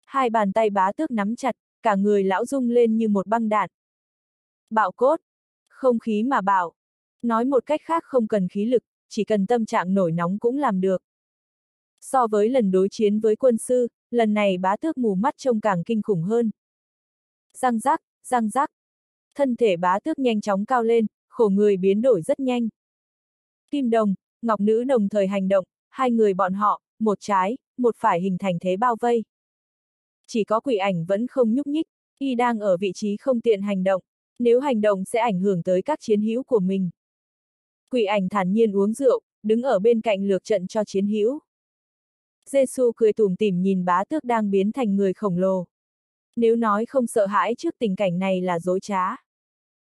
Hai bàn tay bá tước nắm chặt, cả người lão rung lên như một băng đạn. Bạo cốt, không khí mà bảo. Nói một cách khác không cần khí lực, chỉ cần tâm trạng nổi nóng cũng làm được. So với lần đối chiến với quân sư, lần này bá tước mù mắt trông càng kinh khủng hơn. Răng rác, răng rác. Thân thể bá tước nhanh chóng cao lên, khổ người biến đổi rất nhanh. Kim đồng, ngọc nữ đồng thời hành động, hai người bọn họ, một trái, một phải hình thành thế bao vây. Chỉ có quỷ ảnh vẫn không nhúc nhích, y đang ở vị trí không tiện hành động, nếu hành động sẽ ảnh hưởng tới các chiến hữu của mình. Quỷ ảnh thản nhiên uống rượu, đứng ở bên cạnh lược trận cho chiến hữu. Giêsu cười tủm tỉm nhìn bá tước đang biến thành người khổng lồ. Nếu nói không sợ hãi trước tình cảnh này là dối trá.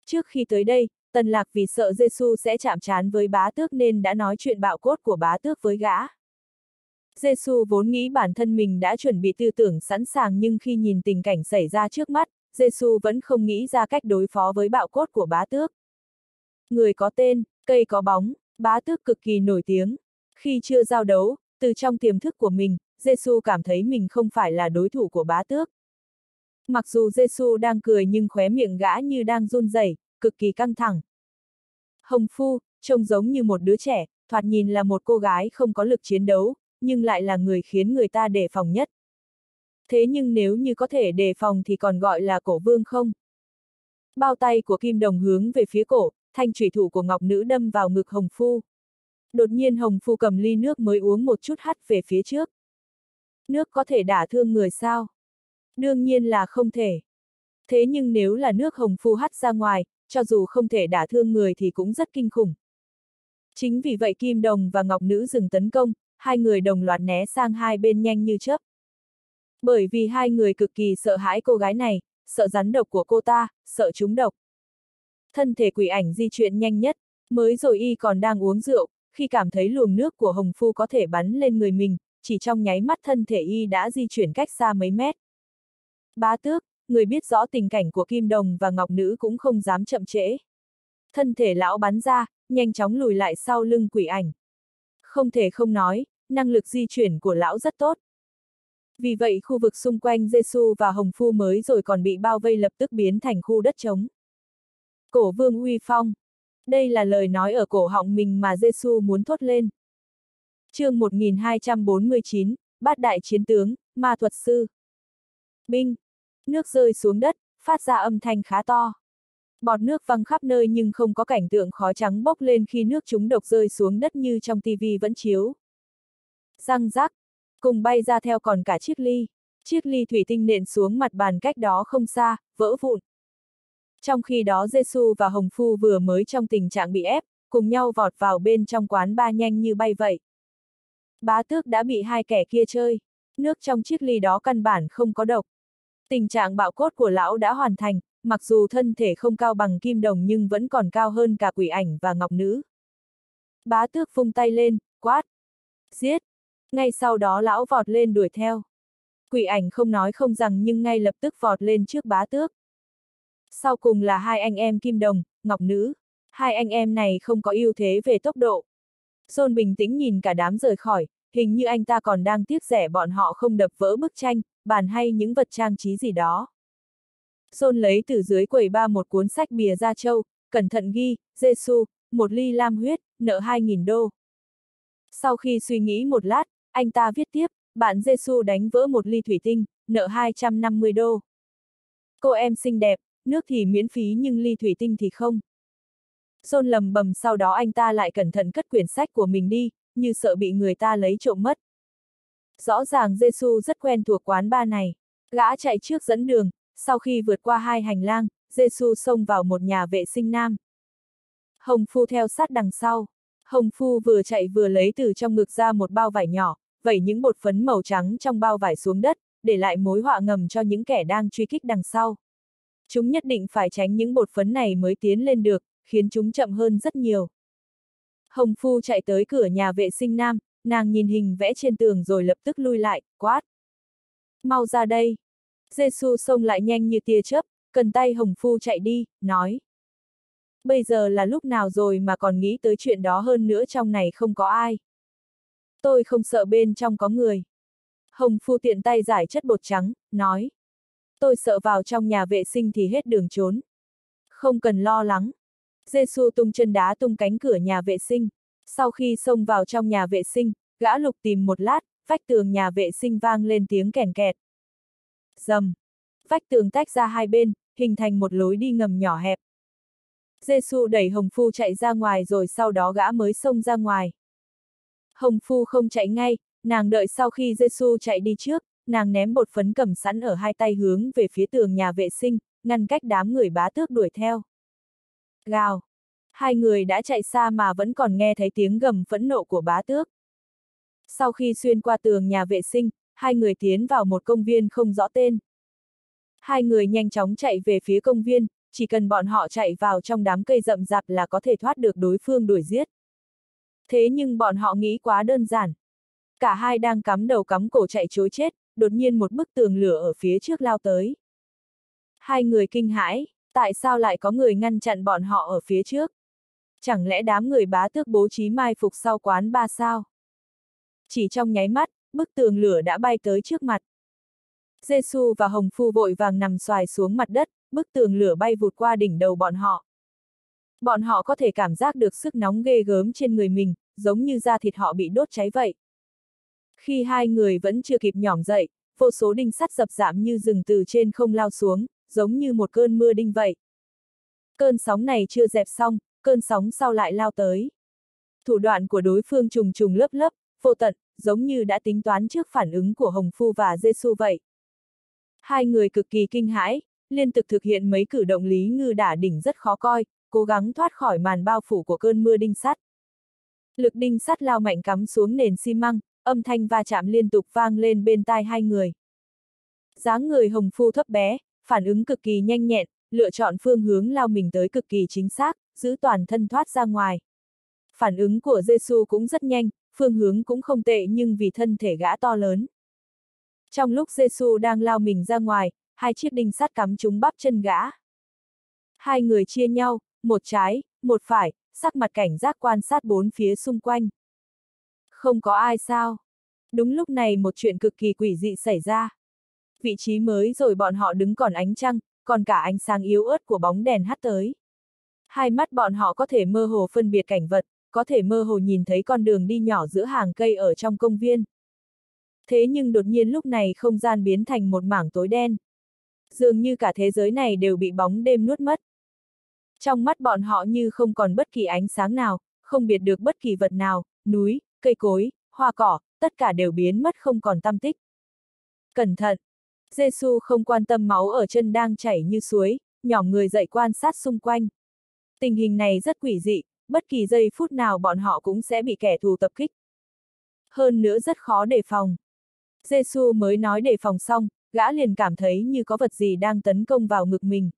Trước khi tới đây, Tần Lạc vì sợ Giêsu sẽ chạm trán với bá tước nên đã nói chuyện bạo cốt của bá tước với gã. Giêsu vốn nghĩ bản thân mình đã chuẩn bị tư tưởng sẵn sàng nhưng khi nhìn tình cảnh xảy ra trước mắt, Giêsu vẫn không nghĩ ra cách đối phó với bạo cốt của bá tước. Người có tên, cây có bóng, bá tước cực kỳ nổi tiếng. Khi chưa giao đấu, từ trong tiềm thức của mình, Giêsu cảm thấy mình không phải là đối thủ của bá tước. Mặc dù Giêsu đang cười nhưng khóe miệng gã như đang run rẩy, cực kỳ căng thẳng. Hồng Phu, trông giống như một đứa trẻ, thoạt nhìn là một cô gái không có lực chiến đấu, nhưng lại là người khiến người ta đề phòng nhất. Thế nhưng nếu như có thể đề phòng thì còn gọi là cổ vương không? Bao tay của kim đồng hướng về phía cổ, thanh thủy thủ của ngọc nữ đâm vào ngực Hồng Phu. Đột nhiên Hồng Phu cầm ly nước mới uống một chút hắt về phía trước. Nước có thể đả thương người sao? Đương nhiên là không thể. Thế nhưng nếu là nước Hồng Phu hắt ra ngoài, cho dù không thể đả thương người thì cũng rất kinh khủng. Chính vì vậy Kim Đồng và Ngọc Nữ dừng tấn công, hai người đồng loạt né sang hai bên nhanh như chớp. Bởi vì hai người cực kỳ sợ hãi cô gái này, sợ rắn độc của cô ta, sợ chúng độc. Thân thể quỷ ảnh di chuyển nhanh nhất, mới rồi y còn đang uống rượu, khi cảm thấy luồng nước của Hồng Phu có thể bắn lên người mình, chỉ trong nháy mắt thân thể y đã di chuyển cách xa mấy mét. Bá tước, người biết rõ tình cảnh của Kim Đồng và Ngọc Nữ cũng không dám chậm trễ. Thân thể lão bắn ra, nhanh chóng lùi lại sau lưng quỷ ảnh. Không thể không nói, năng lực di chuyển của lão rất tốt. Vì vậy khu vực xung quanh Giêsu và Hồng Phu mới rồi còn bị bao vây lập tức biến thành khu đất trống. Cổ vương uy phong. Đây là lời nói ở cổ họng mình mà giê -xu muốn thốt lên. chương 1249, bát đại chiến tướng, ma thuật sư. Binh. Nước rơi xuống đất, phát ra âm thanh khá to. Bọt nước văng khắp nơi nhưng không có cảnh tượng khói trắng bốc lên khi nước chúng độc rơi xuống đất như trong tivi vẫn chiếu. Răng rác, cùng bay ra theo còn cả chiếc ly. Chiếc ly thủy tinh nện xuống mặt bàn cách đó không xa, vỡ vụn. Trong khi đó Giêsu và Hồng Phu vừa mới trong tình trạng bị ép, cùng nhau vọt vào bên trong quán ba nhanh như bay vậy. Bá tước đã bị hai kẻ kia chơi. Nước trong chiếc ly đó căn bản không có độc. Tình trạng bạo cốt của lão đã hoàn thành, mặc dù thân thể không cao bằng kim đồng nhưng vẫn còn cao hơn cả quỷ ảnh và ngọc nữ. Bá tước phung tay lên, quát. Giết! Ngay sau đó lão vọt lên đuổi theo. Quỷ ảnh không nói không rằng nhưng ngay lập tức vọt lên trước bá tước. Sau cùng là hai anh em kim đồng, ngọc nữ. Hai anh em này không có ưu thế về tốc độ. John bình tĩnh nhìn cả đám rời khỏi, hình như anh ta còn đang tiếc rẻ bọn họ không đập vỡ bức tranh, bàn hay những vật trang trí gì đó. John lấy từ dưới quầy ba một cuốn sách bìa ra châu, cẩn thận ghi, Giêsu, một ly lam huyết, nợ 2.000 đô. Sau khi suy nghĩ một lát, anh ta viết tiếp, bạn Giêsu đánh vỡ một ly thủy tinh, nợ 250 đô. Cô em xinh đẹp, nước thì miễn phí nhưng ly thủy tinh thì không. John lầm bầm sau đó anh ta lại cẩn thận cất quyển sách của mình đi, như sợ bị người ta lấy trộm mất. Rõ ràng Giêsu rất quen thuộc quán ba này. Gã chạy trước dẫn đường, sau khi vượt qua hai hành lang, Giêsu xông vào một nhà vệ sinh nam. Hồng Phu theo sát đằng sau. Hồng Phu vừa chạy vừa lấy từ trong ngực ra một bao vải nhỏ, vẩy những bột phấn màu trắng trong bao vải xuống đất, để lại mối họa ngầm cho những kẻ đang truy kích đằng sau. Chúng nhất định phải tránh những bột phấn này mới tiến lên được, khiến chúng chậm hơn rất nhiều. Hồng Phu chạy tới cửa nhà vệ sinh nam, nàng nhìn hình vẽ trên tường rồi lập tức lui lại, quát. Mau ra đây. Giêsu xông lại nhanh như tia chớp, cần tay Hồng Phu chạy đi, nói. Bây giờ là lúc nào rồi mà còn nghĩ tới chuyện đó hơn nữa trong này không có ai. Tôi không sợ bên trong có người. Hồng Phu tiện tay giải chất bột trắng, nói. Tôi sợ vào trong nhà vệ sinh thì hết đường trốn. Không cần lo lắng. Giêsu tung chân đá tung cánh cửa nhà vệ sinh. Sau khi xông vào trong nhà vệ sinh, gã lục tìm một lát, vách tường nhà vệ sinh vang lên tiếng kèn kẹt. Dầm. Vách tường tách ra hai bên, hình thành một lối đi ngầm nhỏ hẹp. Giêsu đẩy Hồng Phu chạy ra ngoài rồi sau đó gã mới xông ra ngoài. Hồng Phu không chạy ngay, nàng đợi sau khi Giêsu chạy đi trước, nàng ném bột phấn cầm sẵn ở hai tay hướng về phía tường nhà vệ sinh, ngăn cách đám người bá tước đuổi theo. Gào! Hai người đã chạy xa mà vẫn còn nghe thấy tiếng gầm phẫn nộ của bá tước. Sau khi xuyên qua tường nhà vệ sinh, hai người tiến vào một công viên không rõ tên. Hai người nhanh chóng chạy về phía công viên, chỉ cần bọn họ chạy vào trong đám cây rậm rạp là có thể thoát được đối phương đuổi giết. Thế nhưng bọn họ nghĩ quá đơn giản. Cả hai đang cắm đầu cắm cổ chạy chối chết, đột nhiên một bức tường lửa ở phía trước lao tới. Hai người kinh hãi, tại sao lại có người ngăn chặn bọn họ ở phía trước? Chẳng lẽ đám người bá tước bố trí mai phục sau quán ba sao? Chỉ trong nháy mắt, bức tường lửa đã bay tới trước mặt. Giêsu và Hồng Phu vội vàng nằm xoài xuống mặt đất, bức tường lửa bay vụt qua đỉnh đầu bọn họ. Bọn họ có thể cảm giác được sức nóng ghê gớm trên người mình, giống như da thịt họ bị đốt cháy vậy. Khi hai người vẫn chưa kịp nhỏm dậy, vô số đinh sắt dập giảm như rừng từ trên không lao xuống, giống như một cơn mưa đinh vậy. Cơn sóng này chưa dẹp xong, cơn sóng sau lại lao tới. Thủ đoạn của đối phương trùng trùng lớp lớp, vô tận, giống như đã tính toán trước phản ứng của Hồng Phu và Giêsu vậy. Hai người cực kỳ kinh hãi, liên tục thực hiện mấy cử động lý ngư đả đỉnh rất khó coi, cố gắng thoát khỏi màn bao phủ của cơn mưa đinh sắt. Lực đinh sắt lao mạnh cắm xuống nền xi măng, âm thanh va chạm liên tục vang lên bên tai hai người. dáng người hồng phu thấp bé, phản ứng cực kỳ nhanh nhẹn, lựa chọn phương hướng lao mình tới cực kỳ chính xác, giữ toàn thân thoát ra ngoài. Phản ứng của Giêsu cũng rất nhanh, phương hướng cũng không tệ nhưng vì thân thể gã to lớn. Trong lúc Giêsu đang lao mình ra ngoài, hai chiếc đinh sắt cắm trúng bắp chân gã. Hai người chia nhau, một trái, một phải, sắc mặt cảnh giác quan sát bốn phía xung quanh. Không có ai sao. Đúng lúc này một chuyện cực kỳ quỷ dị xảy ra. Vị trí mới rồi bọn họ đứng còn ánh trăng, còn cả ánh sáng yếu ớt của bóng đèn hắt tới. Hai mắt bọn họ có thể mơ hồ phân biệt cảnh vật, có thể mơ hồ nhìn thấy con đường đi nhỏ giữa hàng cây ở trong công viên. Thế nhưng đột nhiên lúc này không gian biến thành một mảng tối đen. Dường như cả thế giới này đều bị bóng đêm nuốt mất. Trong mắt bọn họ như không còn bất kỳ ánh sáng nào, không biệt được bất kỳ vật nào, núi, cây cối, hoa cỏ, tất cả đều biến mất không còn tâm tích. Cẩn thận! Giêsu không quan tâm máu ở chân đang chảy như suối, nhỏm người dậy quan sát xung quanh. Tình hình này rất quỷ dị, bất kỳ giây phút nào bọn họ cũng sẽ bị kẻ thù tập kích. Hơn nữa rất khó đề phòng. Giêsu mới nói đề phòng xong, gã liền cảm thấy như có vật gì đang tấn công vào ngực mình.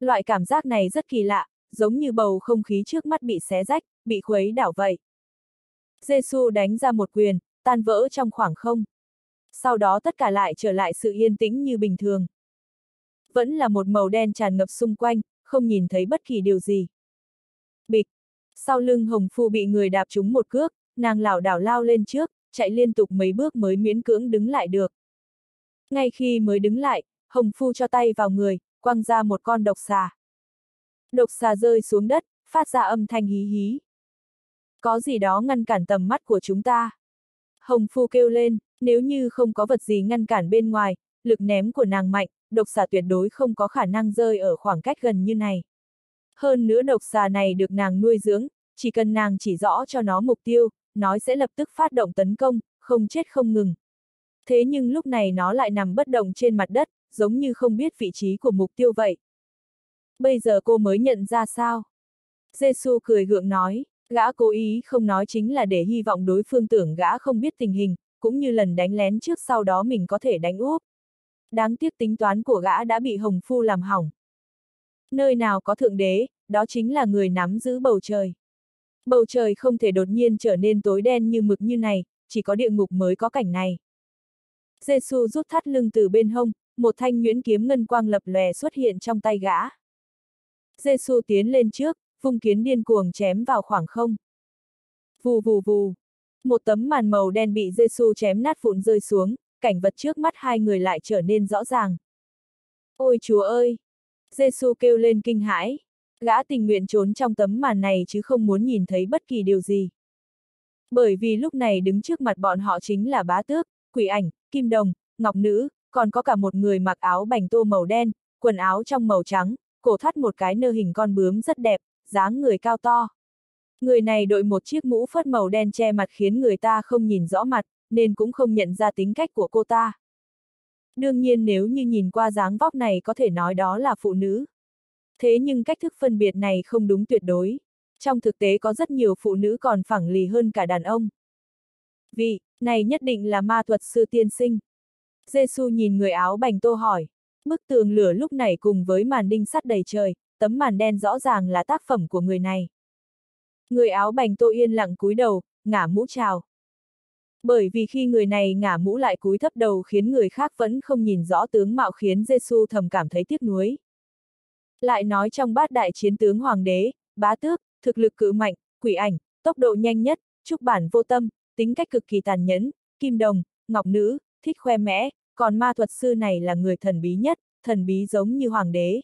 Loại cảm giác này rất kỳ lạ, giống như bầu không khí trước mắt bị xé rách, bị khuấy đảo vậy. Giêsu đánh ra một quyền, tan vỡ trong khoảng không. Sau đó tất cả lại trở lại sự yên tĩnh như bình thường. Vẫn là một màu đen tràn ngập xung quanh, không nhìn thấy bất kỳ điều gì. Bịch! Sau lưng Hồng Phu bị người đạp trúng một cước, nàng lảo đảo lao lên trước, chạy liên tục mấy bước mới miễn cưỡng đứng lại được. Ngay khi mới đứng lại, Hồng Phu cho tay vào người, quăng ra một con độc xà. Độc xà rơi xuống đất, phát ra âm thanh hí hí. Có gì đó ngăn cản tầm mắt của chúng ta. Hồng Phu kêu lên, nếu như không có vật gì ngăn cản bên ngoài, lực ném của nàng mạnh, độc xà tuyệt đối không có khả năng rơi ở khoảng cách gần như này. Hơn nữa độc xà này được nàng nuôi dưỡng, chỉ cần nàng chỉ rõ cho nó mục tiêu, nó sẽ lập tức phát động tấn công, không chết không ngừng. Thế nhưng lúc này nó lại nằm bất động trên mặt đất, giống như không biết vị trí của mục tiêu vậy. Bây giờ cô mới nhận ra sao? Giêsu cười gượng nói, gã cố ý không nói chính là để hy vọng đối phương tưởng gã không biết tình hình, cũng như lần đánh lén trước sau đó mình có thể đánh úp. Đáng tiếc tính toán của gã đã bị Hồng Phu làm hỏng. Nơi nào có thượng đế, đó chính là người nắm giữ bầu trời. Bầu trời không thể đột nhiên trở nên tối đen như mực như này, chỉ có địa ngục mới có cảnh này. Giêsu rút thắt lưng từ bên hông, một thanh nhuyễn kiếm ngân quang lập lòe xuất hiện trong tay gã. Giêsu tiến lên trước, vung kiến điên cuồng chém vào khoảng không. Vù vù vù. Một tấm màn màu đen bị Giêsu chém nát vụn rơi xuống, cảnh vật trước mắt hai người lại trở nên rõ ràng. Ôi chúa ơi! Giêsu kêu lên kinh hãi. Gã tình nguyện trốn trong tấm màn này chứ không muốn nhìn thấy bất kỳ điều gì. Bởi vì lúc này đứng trước mặt bọn họ chính là bá tước, quỷ ảnh, kim đồng, ngọc nữ, còn có cả một người mặc áo bành tô màu đen, quần áo trong màu trắng, cổ thắt một cái nơ hình con bướm rất đẹp, dáng người cao to. Người này đội một chiếc mũ phất màu đen che mặt khiến người ta không nhìn rõ mặt, nên cũng không nhận ra tính cách của cô ta. Đương nhiên nếu như nhìn qua dáng vóc này có thể nói đó là phụ nữ. Thế nhưng cách thức phân biệt này không đúng tuyệt đối. Trong thực tế có rất nhiều phụ nữ còn phẳng lì hơn cả đàn ông. vị này nhất định là ma thuật sư tiên sinh. Giêsu nhìn người áo bành tô hỏi. Bức tường lửa lúc này cùng với màn đinh sắt đầy trời, tấm màn đen rõ ràng là tác phẩm của người này. Người áo bành tô yên lặng cúi đầu, ngả mũ chào. Bởi vì khi người này ngả mũ lại cúi thấp đầu khiến người khác vẫn không nhìn rõ tướng mạo khiến Giêsu thầm cảm thấy tiếc nuối. Lại nói trong bát đại chiến tướng hoàng đế, bá tước, thực lực cự mạnh, quỷ ảnh, tốc độ nhanh nhất, trúc bản vô tâm, tính cách cực kỳ tàn nhẫn, kim đồng, ngọc nữ, thích khoe mẽ, còn ma thuật sư này là người thần bí nhất, thần bí giống như hoàng đế.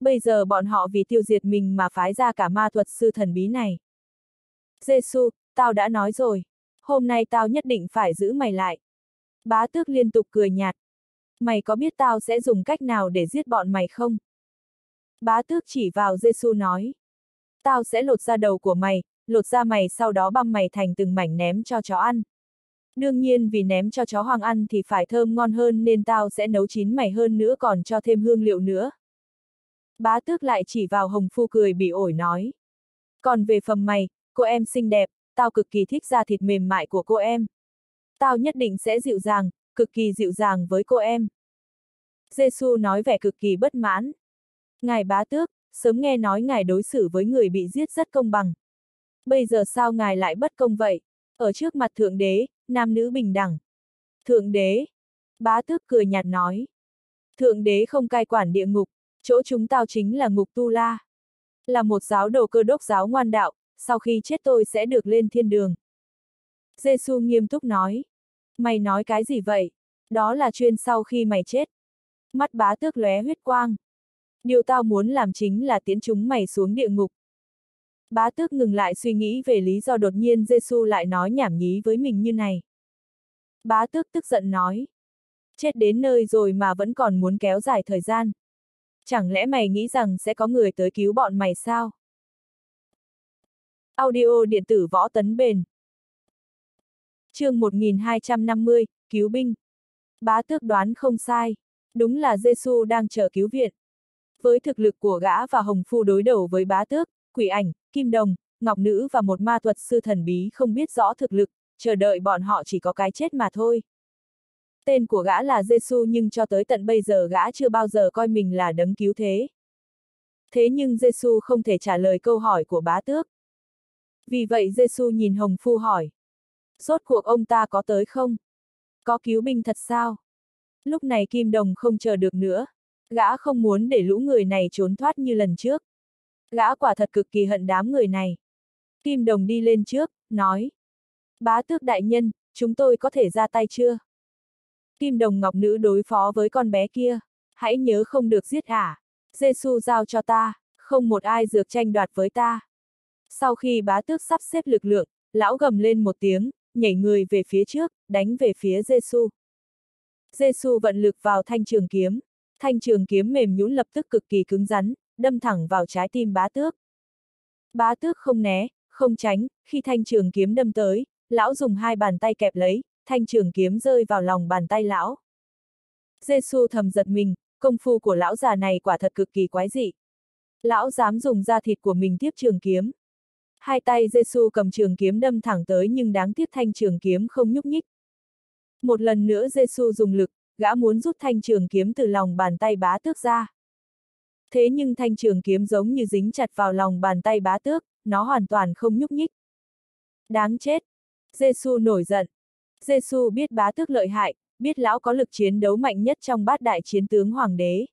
Bây giờ bọn họ vì tiêu diệt mình mà phái ra cả ma thuật sư thần bí này. Giêsu, tao đã nói rồi, hôm nay tao nhất định phải giữ mày lại. Bá tước liên tục cười nhạt. Mày có biết tao sẽ dùng cách nào để giết bọn mày không? Bá tước chỉ vào Giêsu nói. Tao sẽ lột ra đầu của mày, lột ra mày sau đó băm mày thành từng mảnh ném cho chó ăn. Đương nhiên vì ném cho chó hoàng ăn thì phải thơm ngon hơn nên tao sẽ nấu chín mày hơn nữa còn cho thêm hương liệu nữa. Bá tước lại chỉ vào hồng phu cười bị ổi nói. Còn về phẩm mày, cô em xinh đẹp, tao cực kỳ thích da thịt mềm mại của cô em. Tao nhất định sẽ dịu dàng, cực kỳ dịu dàng với cô em. Giêsu nói vẻ cực kỳ bất mãn. Ngài bá tước, sớm nghe nói ngài đối xử với người bị giết rất công bằng. Bây giờ sao ngài lại bất công vậy? Ở trước mặt thượng đế, nam nữ bình đẳng. Thượng đế. Bá tước cười nhạt nói. Thượng đế không cai quản địa ngục, chỗ chúng tao chính là ngục tu la. Là một giáo đồ cơ đốc giáo ngoan đạo, sau khi chết tôi sẽ được lên thiên đường. giê -xu nghiêm túc nói. Mày nói cái gì vậy? Đó là chuyên sau khi mày chết. Mắt bá tước lóe huyết quang. Điều tao muốn làm chính là tiến chúng mày xuống địa ngục. Bá tước ngừng lại suy nghĩ về lý do đột nhiên giê -xu lại nói nhảm nhí với mình như này. Bá tước tức giận nói. Chết đến nơi rồi mà vẫn còn muốn kéo dài thời gian. Chẳng lẽ mày nghĩ rằng sẽ có người tới cứu bọn mày sao? Audio điện tử võ tấn bền. chương 1250, cứu binh. Bá tước đoán không sai. Đúng là Giêsu đang chờ cứu viện. Với thực lực của gã và Hồng Phu đối đầu với bá tước, quỷ ảnh, kim đồng, ngọc nữ và một ma thuật sư thần bí không biết rõ thực lực, chờ đợi bọn họ chỉ có cái chết mà thôi. Tên của gã là Giêsu nhưng cho tới tận bây giờ gã chưa bao giờ coi mình là đấng cứu thế. Thế nhưng Giêsu không thể trả lời câu hỏi của bá tước. Vì vậy Giêsu nhìn Hồng Phu hỏi. Rốt cuộc ông ta có tới không? Có cứu binh thật sao? Lúc này Kim Đồng không chờ được nữa. Gã không muốn để lũ người này trốn thoát như lần trước. Gã quả thật cực kỳ hận đám người này. Kim Đồng đi lên trước, nói. Bá tước đại nhân, chúng tôi có thể ra tay chưa? Kim Đồng Ngọc Nữ đối phó với con bé kia. Hãy nhớ không được giết ả. Giêsu giao cho ta, không một ai dược tranh đoạt với ta. Sau khi bá tước sắp xếp lực lượng, lão gầm lên một tiếng, nhảy người về phía trước, đánh về phía Giêsu. Giêsu vận lực vào thanh trường kiếm, thanh trường kiếm mềm nhũn lập tức cực kỳ cứng rắn, đâm thẳng vào trái tim bá tước. Bá tước không né, không tránh, khi thanh trường kiếm đâm tới, lão dùng hai bàn tay kẹp lấy, thanh trường kiếm rơi vào lòng bàn tay lão. Giêsu thầm giật mình, công phu của lão già này quả thật cực kỳ quái dị. Lão dám dùng da thịt của mình tiếp trường kiếm. Hai tay Giêsu cầm trường kiếm đâm thẳng tới nhưng đáng tiếc thanh trường kiếm không nhúc nhích. Một lần nữa Giêsu dùng lực, gã muốn rút thanh trường kiếm từ lòng bàn tay bá tước ra. Thế nhưng thanh trường kiếm giống như dính chặt vào lòng bàn tay bá tước, nó hoàn toàn không nhúc nhích. Đáng chết! Giêsu nổi giận. Giêsu biết bá tước lợi hại, biết lão có lực chiến đấu mạnh nhất trong bát đại chiến tướng hoàng đế.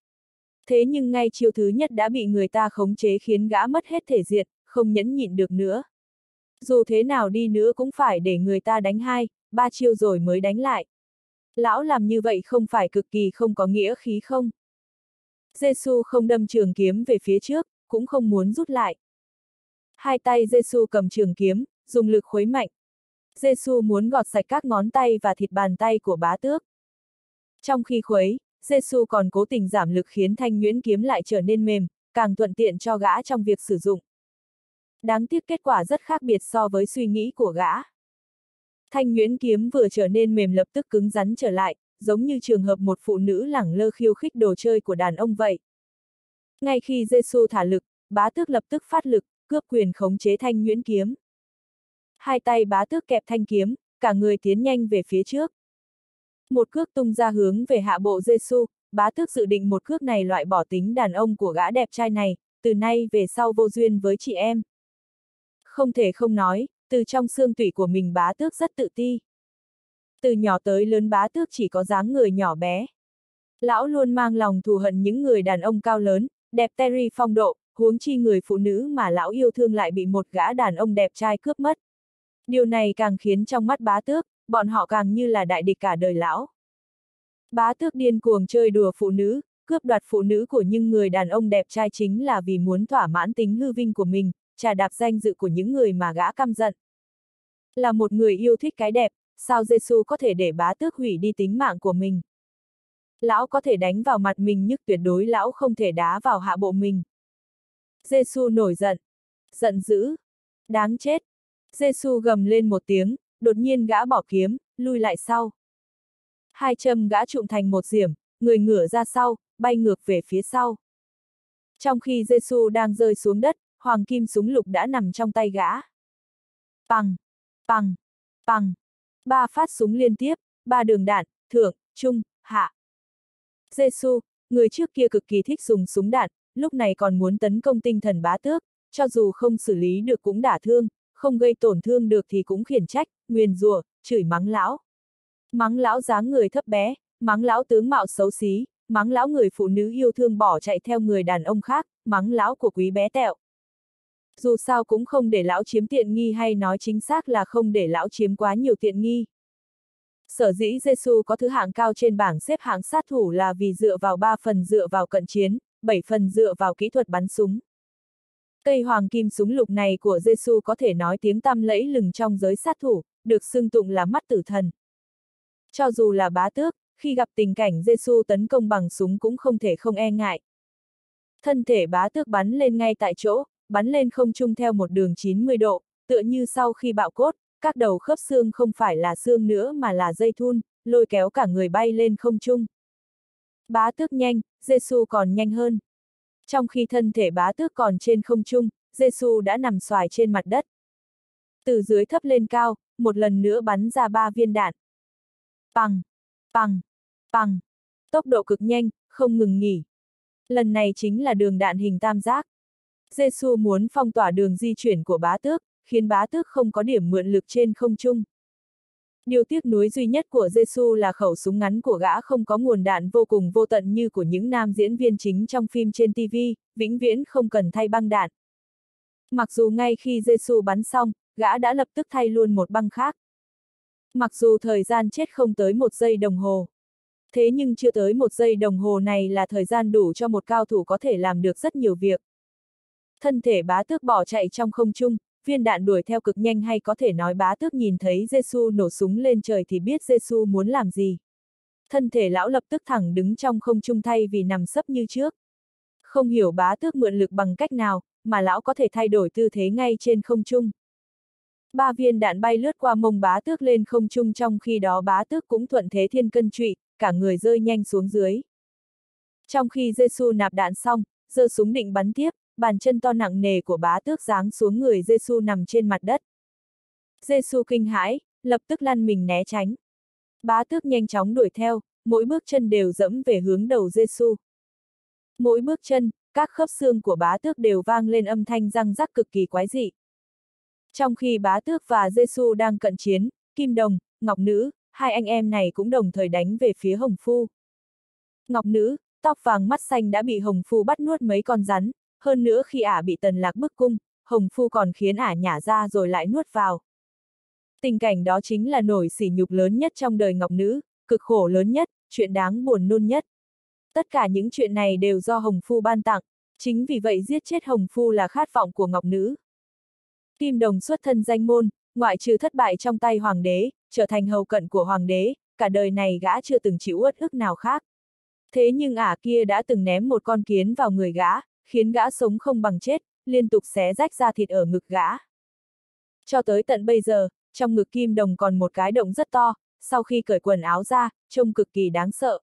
Thế nhưng ngay chiêu thứ nhất đã bị người ta khống chế khiến gã mất hết thể diện, không nhẫn nhịn được nữa. Dù thế nào đi nữa cũng phải để người ta đánh hai, ba chiêu rồi mới đánh lại. Lão làm như vậy không phải cực kỳ không có nghĩa khí không? Giêsu không đâm trường kiếm về phía trước, cũng không muốn rút lại. Hai tay Giêsu cầm trường kiếm, dùng lực khuấy mạnh. Giêsu muốn gọt sạch các ngón tay và thịt bàn tay của bá tước. Trong khi khuấy, Giêsu còn cố tình giảm lực khiến thanh nhuyễn kiếm lại trở nên mềm, càng thuận tiện cho gã trong việc sử dụng. Đáng tiếc kết quả rất khác biệt so với suy nghĩ của gã. Thanh nhuyễn kiếm vừa trở nên mềm lập tức cứng rắn trở lại, giống như trường hợp một phụ nữ lẳng lơ khiêu khích đồ chơi của đàn ông vậy. Ngay khi Giêsu thả lực, bá tước lập tức phát lực, cướp quyền khống chế thanh nhuyễn kiếm. Hai tay bá tước kẹp thanh kiếm, cả người tiến nhanh về phía trước. Một cước tung ra hướng về hạ bộ Giêsu, bá tước dự định một cước này loại bỏ tính đàn ông của gã đẹp trai này, từ nay về sau vô duyên với chị em. Không thể không nói, từ trong xương tủy của mình bá tước rất tự ti. Từ nhỏ tới lớn bá tước chỉ có dáng người nhỏ bé. Lão luôn mang lòng thù hận những người đàn ông cao lớn, đẹp Terry phong độ, huống chi người phụ nữ mà lão yêu thương lại bị một gã đàn ông đẹp trai cướp mất. Điều này càng khiến trong mắt bá tước, bọn họ càng như là đại địch cả đời lão. Bá tước điên cuồng chơi đùa phụ nữ, cướp đoạt phụ nữ của những người đàn ông đẹp trai chính là vì muốn thỏa mãn tính hư vinh của mình, trà đạp danh dự của những người mà gã căm giận. Là một người yêu thích cái đẹp, sao Giêsu có thể để bá tước hủy đi tính mạng của mình? Lão có thể đánh vào mặt mình nhưng tuyệt đối lão không thể đá vào hạ bộ mình. Giêsu nổi giận, giận dữ, đáng chết. Giêsu gầm lên một tiếng, đột nhiên gã bỏ kiếm, lui lại sau. Hai châm gã trụng thành một diểm, người ngửa ra sau, bay ngược về phía sau. Trong khi Giêsu đang rơi xuống đất, hoàng kim súng lục đã nằm trong tay gã. Bằng, bằng, bằng. Ba phát súng liên tiếp, ba đường đạn, thượng, trung, hạ. Giêsu, người trước kia cực kỳ thích dùng súng đạn, lúc này còn muốn tấn công tinh thần bá tước, cho dù không xử lý được cũng đả thương, không gây tổn thương được thì cũng khiển trách, nguyền rủa, chửi mắng lão. Mắng lão dáng người thấp bé, mắng lão tướng mạo xấu xí, mắng lão người phụ nữ yêu thương bỏ chạy theo người đàn ông khác, mắng lão của quý bé tẹo. Dù sao cũng không để lão chiếm tiện nghi hay nói chính xác là không để lão chiếm quá nhiều tiện nghi. Sở dĩ Giêsu có thứ hạng cao trên bảng xếp hạng sát thủ là vì dựa vào 3 phần dựa vào cận chiến, 7 phần dựa vào kỹ thuật bắn súng. Cây hoàng kim súng lục này của Giêsu có thể nói tiếng tăm lẫy lừng trong giới sát thủ, được xưng tụng là mắt tử thần. Cho dù là bá tước, khi gặp tình cảnh Giêsu tấn công bằng súng cũng không thể không e ngại. Thân thể bá tước bắn lên ngay tại chỗ, bắn lên không trung theo một đường 90 độ, tựa như sau khi bạo cốt, các đầu khớp xương không phải là xương nữa mà là dây thun, lôi kéo cả người bay lên không trung. Bá tước nhanh, Giêsu còn nhanh hơn. Trong khi thân thể bá tước còn trên không trung, Giêsu đã nằm xoài trên mặt đất. Từ dưới thấp lên cao, một lần nữa bắn ra ba viên đạn. Bằng, bằng, bằng. Tốc độ cực nhanh, không ngừng nghỉ. Lần này chính là đường đạn hình tam giác. Giêsu muốn phong tỏa đường di chuyển của bá tước, khiến bá tước không có điểm mượn lực trên không trung. Điều tiếc nuối duy nhất của Giêsu là khẩu súng ngắn của gã không có nguồn đạn vô cùng vô tận như của những nam diễn viên chính trong phim trên TV, vĩnh viễn không cần thay băng đạn. Mặc dù ngay khi Giêsu bắn xong, gã đã lập tức thay luôn một băng khác. Mặc dù thời gian chết không tới một giây đồng hồ. Thế nhưng chưa tới một giây đồng hồ này là thời gian đủ cho một cao thủ có thể làm được rất nhiều việc. Thân thể bá tước bỏ chạy trong không trung, viên đạn đuổi theo cực nhanh hay có thể nói bá tước nhìn thấy Giêsu nổ súng lên trời thì biết Giêsu muốn làm gì. Thân thể lão lập tức thẳng đứng trong không trung thay vì nằm sấp như trước. Không hiểu bá tước mượn lực bằng cách nào, mà lão có thể thay đổi tư thế ngay trên không trung. Ba viên đạn bay lướt qua mông bá tước lên không trung trong khi đó bá tước cũng thuận thế thiên cân trụy, cả người rơi nhanh xuống dưới. Trong khi Giêsu nạp đạn xong, giơ súng định bắn tiếp, bàn chân to nặng nề của bá tước giáng xuống người Giêsu nằm trên mặt đất. Giêsu kinh hãi, lập tức lăn mình né tránh. Bá tước nhanh chóng đuổi theo, mỗi bước chân đều dẫm về hướng đầu Giêsu. Mỗi bước chân, các khớp xương của bá tước đều vang lên âm thanh răng rắc cực kỳ quái dị. Trong khi bá tước và Giêsu đang cận chiến, Kim Đồng, Ngọc Nữ, hai anh em này cũng đồng thời đánh về phía Hồng Phu. Ngọc Nữ, tóc vàng mắt xanh đã bị Hồng Phu bắt nuốt mấy con rắn, hơn nữa khi ả bị tần lạc bức cung, Hồng Phu còn khiến ả nhả ra rồi lại nuốt vào. Tình cảnh đó chính là nổi sỉ nhục lớn nhất trong đời Ngọc Nữ, cực khổ lớn nhất, chuyện đáng buồn nôn nhất. Tất cả những chuyện này đều do Hồng Phu ban tặng, chính vì vậy giết chết Hồng Phu là khát vọng của Ngọc Nữ. Kim Đồng xuất thân danh môn, ngoại trừ thất bại trong tay Hoàng đế, trở thành hầu cận của Hoàng đế, cả đời này gã chưa từng chịu uất ức nào khác. Thế nhưng ả kia đã từng ném một con kiến vào người gã, khiến gã sống không bằng chết, liên tục xé rách ra thịt ở ngực gã. Cho tới tận bây giờ, trong ngực kim đồng còn một cái động rất to, sau khi cởi quần áo ra, trông cực kỳ đáng sợ.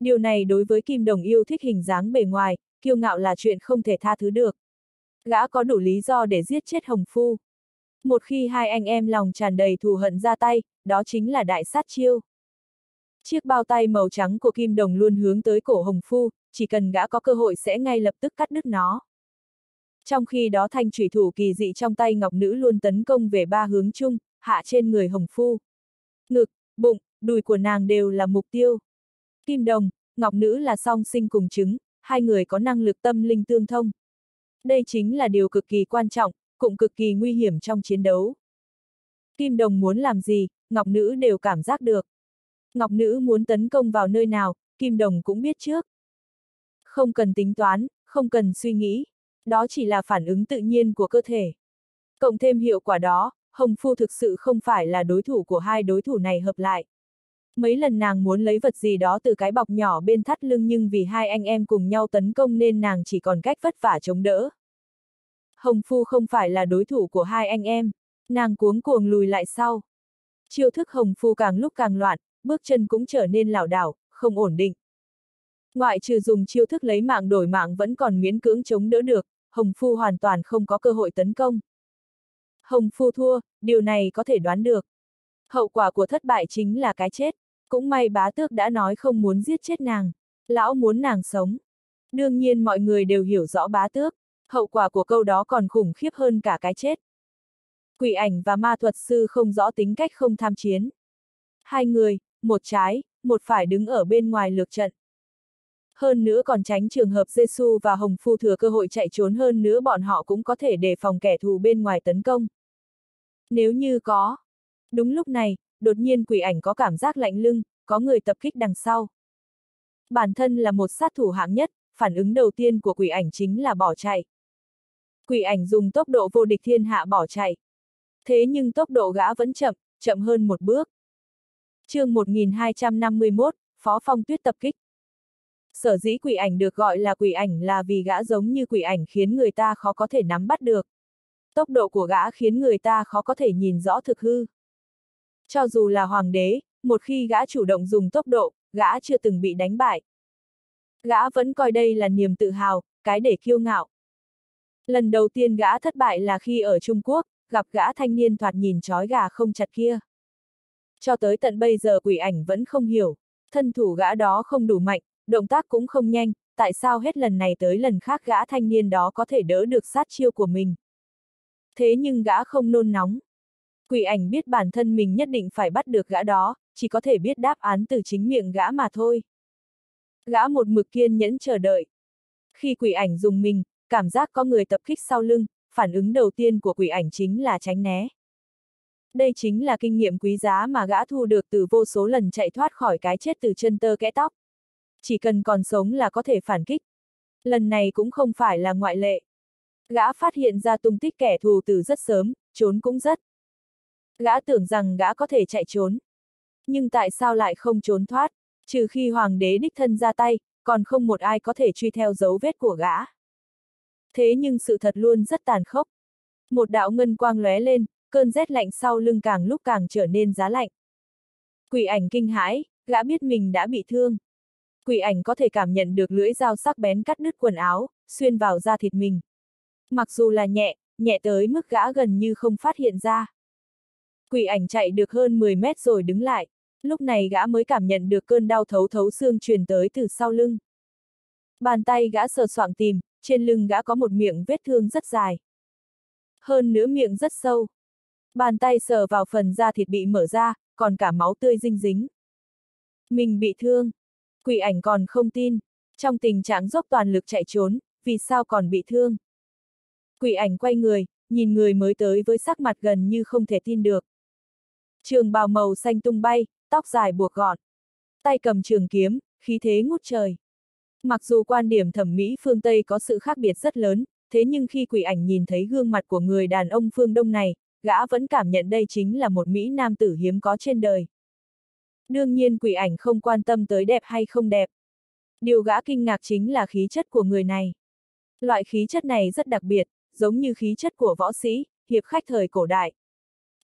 Điều này đối với kim đồng yêu thích hình dáng bề ngoài, kiêu ngạo là chuyện không thể tha thứ được. Gã có đủ lý do để giết chết Hồng Phu. Một khi hai anh em lòng tràn đầy thù hận ra tay, đó chính là đại sát chiêu. Chiếc bao tay màu trắng của kim đồng luôn hướng tới cổ Hồng Phu, chỉ cần gã có cơ hội sẽ ngay lập tức cắt đứt nó. Trong khi đó thanh thủy thủ kỳ dị trong tay ngọc nữ luôn tấn công về ba hướng chung, hạ trên người hồng phu. Ngực, bụng, đùi của nàng đều là mục tiêu. Kim đồng, ngọc nữ là song sinh cùng chứng, hai người có năng lực tâm linh tương thông. Đây chính là điều cực kỳ quan trọng, cũng cực kỳ nguy hiểm trong chiến đấu. Kim đồng muốn làm gì, ngọc nữ đều cảm giác được. Ngọc nữ muốn tấn công vào nơi nào, kim đồng cũng biết trước. Không cần tính toán, không cần suy nghĩ đó chỉ là phản ứng tự nhiên của cơ thể. Cộng thêm hiệu quả đó, Hồng Phu thực sự không phải là đối thủ của hai đối thủ này hợp lại. Mấy lần nàng muốn lấy vật gì đó từ cái bọc nhỏ bên thắt lưng nhưng vì hai anh em cùng nhau tấn công nên nàng chỉ còn cách vất vả chống đỡ. Hồng Phu không phải là đối thủ của hai anh em, nàng cuống cuồng lùi lại sau. Chiêu thức Hồng Phu càng lúc càng loạn, bước chân cũng trở nên lảo đảo, không ổn định. Ngoại trừ dùng chiêu thức lấy mạng đổi mạng vẫn còn miễn cưỡng chống đỡ được, Hồng Phu hoàn toàn không có cơ hội tấn công. Hồng Phu thua, điều này có thể đoán được. Hậu quả của thất bại chính là cái chết. Cũng may bá tước đã nói không muốn giết chết nàng. Lão muốn nàng sống. Đương nhiên mọi người đều hiểu rõ bá tước. Hậu quả của câu đó còn khủng khiếp hơn cả cái chết. Quỷ ảnh và ma thuật sư không rõ tính cách không tham chiến. Hai người, một trái, một phải đứng ở bên ngoài lược trận hơn nữa còn tránh trường hợp Jesu và Hồng Phu thừa cơ hội chạy trốn hơn nữa bọn họ cũng có thể đề phòng kẻ thù bên ngoài tấn công. Nếu như có. Đúng lúc này, đột nhiên quỷ ảnh có cảm giác lạnh lưng, có người tập kích đằng sau. Bản thân là một sát thủ hạng nhất, phản ứng đầu tiên của quỷ ảnh chính là bỏ chạy. Quỷ ảnh dùng tốc độ vô địch thiên hạ bỏ chạy. Thế nhưng tốc độ gã vẫn chậm, chậm hơn một bước chương 1251, Phó Phong Tuyết tập kích. Sở dĩ quỷ ảnh được gọi là quỷ ảnh là vì gã giống như quỷ ảnh khiến người ta khó có thể nắm bắt được. Tốc độ của gã khiến người ta khó có thể nhìn rõ thực hư. Cho dù là hoàng đế, một khi gã chủ động dùng tốc độ, gã chưa từng bị đánh bại. Gã vẫn coi đây là niềm tự hào, cái để kiêu ngạo. Lần đầu tiên gã thất bại là khi ở Trung Quốc, gặp gã thanh niên thoạt nhìn chói gà không chặt kia. Cho tới tận bây giờ quỷ ảnh vẫn không hiểu, thân thủ gã đó không đủ mạnh, động tác cũng không nhanh, tại sao hết lần này tới lần khác gã thanh niên đó có thể đỡ được sát chiêu của mình. Thế nhưng gã không nôn nóng. Quỷ ảnh biết bản thân mình nhất định phải bắt được gã đó, chỉ có thể biết đáp án từ chính miệng gã mà thôi. Gã một mực kiên nhẫn chờ đợi. Khi quỷ ảnh dùng mình, cảm giác có người tập kích sau lưng, phản ứng đầu tiên của quỷ ảnh chính là tránh né. Đây chính là kinh nghiệm quý giá mà gã thu được từ vô số lần chạy thoát khỏi cái chết từ chân tơ kẽ tóc chỉ cần còn sống là có thể phản kích. Lần này cũng không phải là ngoại lệ. Gã phát hiện ra tung tích kẻ thù từ rất sớm, trốn cũng rất. Gã tưởng rằng gã có thể chạy trốn. Nhưng tại sao lại không trốn thoát, trừ khi hoàng đế đích thân ra tay, còn không một ai có thể truy theo dấu vết của gã. Thế nhưng sự thật luôn rất tàn khốc. Một đạo ngân quang lóe lên, cơn rét lạnh sau lưng càng lúc càng trở nên giá lạnh. Quỷ ảnh kinh hãi, gã biết mình đã bị thương. Quỷ ảnh có thể cảm nhận được lưỡi dao sắc bén cắt đứt quần áo, xuyên vào da thịt mình. Mặc dù là nhẹ, nhẹ tới mức gã gần như không phát hiện ra. Quỷ ảnh chạy được hơn 10 mét rồi đứng lại, lúc này gã mới cảm nhận được cơn đau thấu thấu xương truyền tới từ sau lưng. Bàn tay gã sờ soạng tìm, trên lưng gã có một miệng vết thương rất dài. Hơn nữa miệng rất sâu. Bàn tay sờ vào phần da thịt bị mở ra, còn cả máu tươi dinh dính. Mình bị thương. Quỷ ảnh còn không tin. Trong tình trạng dốc toàn lực chạy trốn, vì sao còn bị thương? Quỷ ảnh quay người, nhìn người mới tới với sắc mặt gần như không thể tin được. Trường bào màu xanh tung bay, tóc dài buộc gọn. Tay cầm trường kiếm, khí thế ngút trời. Mặc dù quan điểm thẩm mỹ phương Tây có sự khác biệt rất lớn, thế nhưng khi quỷ ảnh nhìn thấy gương mặt của người đàn ông phương Đông này, gã vẫn cảm nhận đây chính là một Mỹ nam tử hiếm có trên đời. Đương nhiên quỷ ảnh không quan tâm tới đẹp hay không đẹp. Điều gã kinh ngạc chính là khí chất của người này. Loại khí chất này rất đặc biệt, giống như khí chất của võ sĩ, hiệp khách thời cổ đại.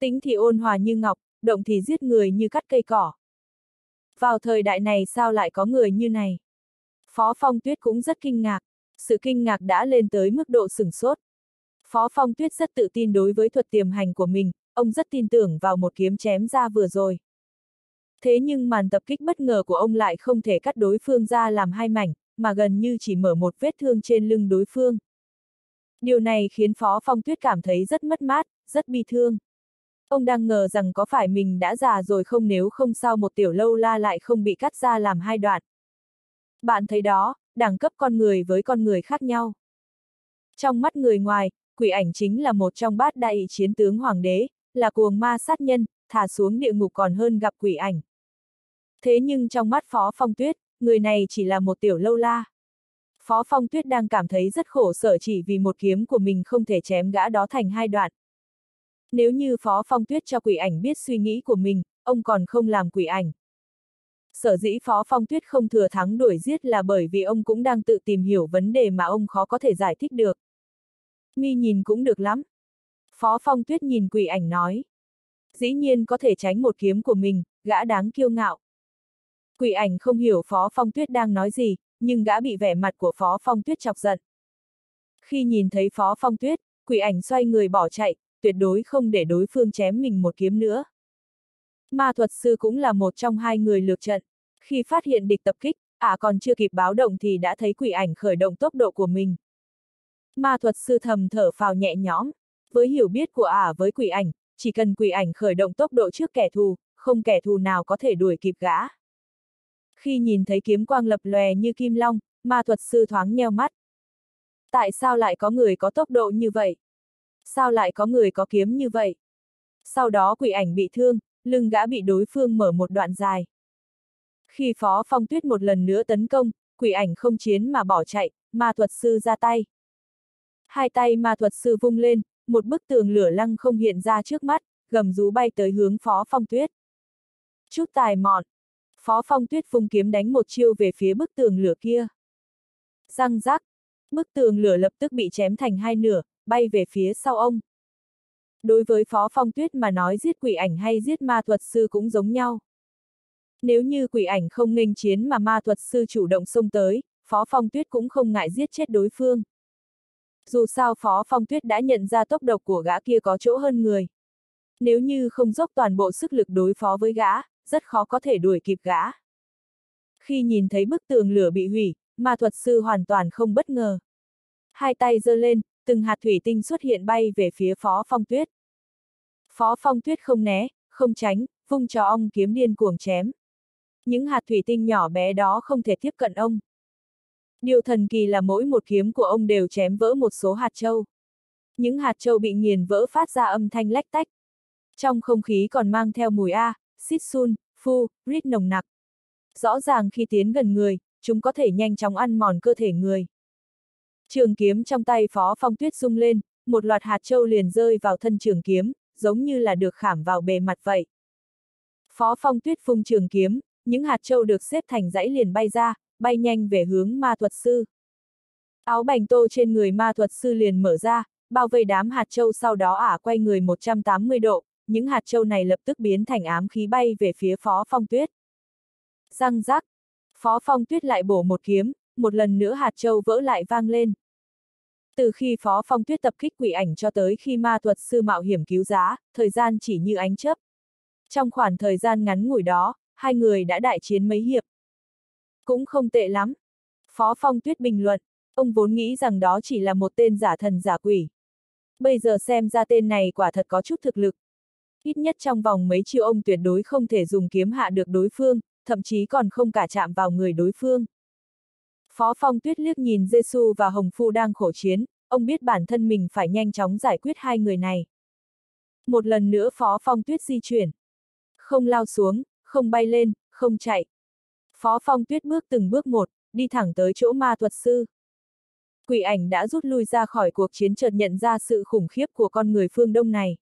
Tính thì ôn hòa như ngọc, động thì giết người như cắt cây cỏ. Vào thời đại này sao lại có người như này? Phó Phong Tuyết cũng rất kinh ngạc, sự kinh ngạc đã lên tới mức độ sửng sốt. Phó Phong Tuyết rất tự tin đối với thuật tiềm hành của mình, ông rất tin tưởng vào một kiếm chém ra vừa rồi. Thế nhưng màn tập kích bất ngờ của ông lại không thể cắt đối phương ra làm hai mảnh, mà gần như chỉ mở một vết thương trên lưng đối phương. Điều này khiến Phó Phong Tuyết cảm thấy rất mất mát, rất bi thương. Ông đang ngờ rằng có phải mình đã già rồi không nếu không sao một tiểu lâu la lại không bị cắt ra làm hai đoạn. Bạn thấy đó, đẳng cấp con người với con người khác nhau. Trong mắt người ngoài, quỷ ảnh chính là một trong bát đại chiến tướng hoàng đế, là cuồng ma sát nhân, thả xuống địa ngục còn hơn gặp quỷ ảnh. Thế nhưng trong mắt Phó Phong Tuyết, người này chỉ là một tiểu lâu la. Phó Phong Tuyết đang cảm thấy rất khổ sở chỉ vì một kiếm của mình không thể chém gã đó thành hai đoạn. Nếu như Phó Phong Tuyết cho quỷ ảnh biết suy nghĩ của mình, ông còn không làm quỷ ảnh. Sở dĩ Phó Phong Tuyết không thừa thắng đuổi giết là bởi vì ông cũng đang tự tìm hiểu vấn đề mà ông khó có thể giải thích được. Mi nhìn cũng được lắm. Phó Phong Tuyết nhìn quỷ ảnh nói. Dĩ nhiên có thể tránh một kiếm của mình, gã đáng kiêu ngạo. Quỷ ảnh không hiểu Phó Phong Tuyết đang nói gì, nhưng gã bị vẻ mặt của Phó Phong Tuyết chọc giận. Khi nhìn thấy Phó Phong Tuyết, quỷ ảnh xoay người bỏ chạy, tuyệt đối không để đối phương chém mình một kiếm nữa. Ma thuật sư cũng là một trong hai người lược trận. Khi phát hiện địch tập kích, ả à còn chưa kịp báo động thì đã thấy quỷ ảnh khởi động tốc độ của mình. Ma thuật sư thầm thở phào nhẹ nhõm. Với hiểu biết của ả à với quỷ ảnh, chỉ cần quỷ ảnh khởi động tốc độ trước kẻ thù, không kẻ thù nào có thể đuổi kịp gã. Khi nhìn thấy kiếm quang lập lòe như kim long, ma thuật sư thoáng nheo mắt. Tại sao lại có người có tốc độ như vậy? Sao lại có người có kiếm như vậy? Sau đó quỷ ảnh bị thương, lưng gã bị đối phương mở một đoạn dài. Khi Phó Phong Tuyết một lần nữa tấn công, quỷ ảnh không chiến mà bỏ chạy, ma thuật sư ra tay. Hai tay ma thuật sư vung lên, một bức tường lửa lăng không hiện ra trước mắt, gầm rú bay tới hướng Phó Phong Tuyết. Chút tài mọn. Phó Phong Tuyết vung kiếm đánh một chiêu về phía bức tường lửa kia. Răng rắc. Bức tường lửa lập tức bị chém thành hai nửa, bay về phía sau ông. Đối với Phó Phong Tuyết mà nói giết quỷ ảnh hay giết ma thuật sư cũng giống nhau. Nếu như quỷ ảnh không nghênh chiến mà ma thuật sư chủ động xông tới, Phó Phong Tuyết cũng không ngại giết chết đối phương. Dù sao Phó Phong Tuyết đã nhận ra tốc độc của gã kia có chỗ hơn người. Nếu như không dốc toàn bộ sức lực đối phó với gã, rất khó có thể đuổi kịp gã. Khi nhìn thấy bức tường lửa bị hủy, ma thuật sư hoàn toàn không bất ngờ. Hai tay giơ lên, từng hạt thủy tinh xuất hiện bay về phía Phó Phong Tuyết. Phó Phong Tuyết không né, không tránh, vung cho ông kiếm điên cuồng chém. Những hạt thủy tinh nhỏ bé đó không thể tiếp cận ông. Điều thần kỳ là mỗi một kiếm của ông đều chém vỡ một số hạt châu. Những hạt châu bị nghiền vỡ phát ra âm thanh lách tách. Trong không khí còn mang theo mùi A, xít sun, phu, rít nồng nặc. Rõ ràng khi tiến gần người, chúng có thể nhanh chóng ăn mòn cơ thể người. Trường kiếm trong tay Phó Phong Tuyết rung lên, một loạt hạt châu liền rơi vào thân trường kiếm, giống như là được khảm vào bề mặt vậy. Phó Phong Tuyết phung trường kiếm, những hạt châu được xếp thành dãy liền bay ra, bay nhanh về hướng ma thuật sư. Áo bành tô trên người ma thuật sư liền mở ra, bao vây đám hạt châu sau đó ả quay người 180 độ, những hạt châu này lập tức biến thành ám khí bay về phía Phó Phong Tuyết. Răng rắc, Phó Phong Tuyết lại bổ một kiếm, một lần nữa hạt châu vỡ lại vang lên. Từ khi Phó Phong Tuyết tập kích quỷ ảnh cho tới khi ma thuật sư mạo hiểm cứu giá, thời gian chỉ như ánh chớp. Trong khoảng thời gian ngắn ngủi đó, hai người đã đại chiến mấy hiệp. Cũng không tệ lắm. Phó Phong Tuyết bình luận, ông vốn nghĩ rằng đó chỉ là một tên giả thần giả quỷ. Bây giờ xem ra tên này quả thật có chút thực lực. Ít nhất trong vòng mấy chiêu ông tuyệt đối không thể dùng kiếm hạ được đối phương, thậm chí còn không cả chạm vào người đối phương. Phó Phong Tuyết liếc nhìn Giêsu và Hồng Phu đang khổ chiến, ông biết bản thân mình phải nhanh chóng giải quyết hai người này. Một lần nữa Phó Phong Tuyết di chuyển. Không lao xuống, không bay lên, không chạy. Phó Phong Tuyết bước từng bước một, đi thẳng tới chỗ ma thuật sư. Quỷ ảnh đã rút lui ra khỏi cuộc chiến chợt nhận ra sự khủng khiếp của con người phương Đông này.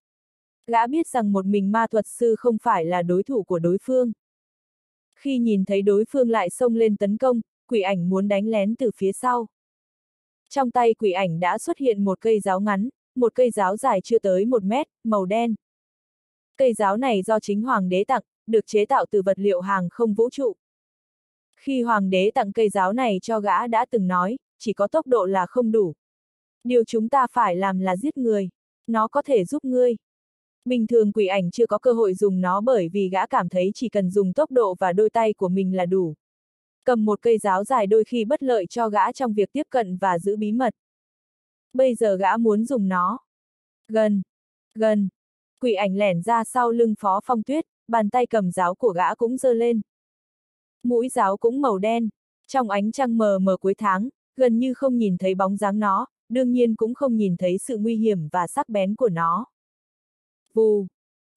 Gã biết rằng một mình ma thuật sư không phải là đối thủ của đối phương. Khi nhìn thấy đối phương lại xông lên tấn công, quỷ ảnh muốn đánh lén từ phía sau. Trong tay quỷ ảnh đã xuất hiện một cây giáo ngắn, một cây giáo dài chưa tới một mét, màu đen. Cây giáo này do chính hoàng đế tặng, được chế tạo từ vật liệu hàng không vũ trụ. Khi hoàng đế tặng cây giáo này cho gã đã từng nói, chỉ có tốc độ là không đủ. Điều chúng ta phải làm là giết người. Nó có thể giúp ngươi. Bình thường quỷ ảnh chưa có cơ hội dùng nó bởi vì gã cảm thấy chỉ cần dùng tốc độ và đôi tay của mình là đủ. Cầm một cây giáo dài đôi khi bất lợi cho gã trong việc tiếp cận và giữ bí mật. Bây giờ gã muốn dùng nó. Gần, gần. Quỷ ảnh lẻn ra sau lưng phó phong tuyết, bàn tay cầm giáo của gã cũng giơ lên. Mũi giáo cũng màu đen. Trong ánh trăng mờ mờ cuối tháng, gần như không nhìn thấy bóng dáng nó, đương nhiên cũng không nhìn thấy sự nguy hiểm và sắc bén của nó. Vù!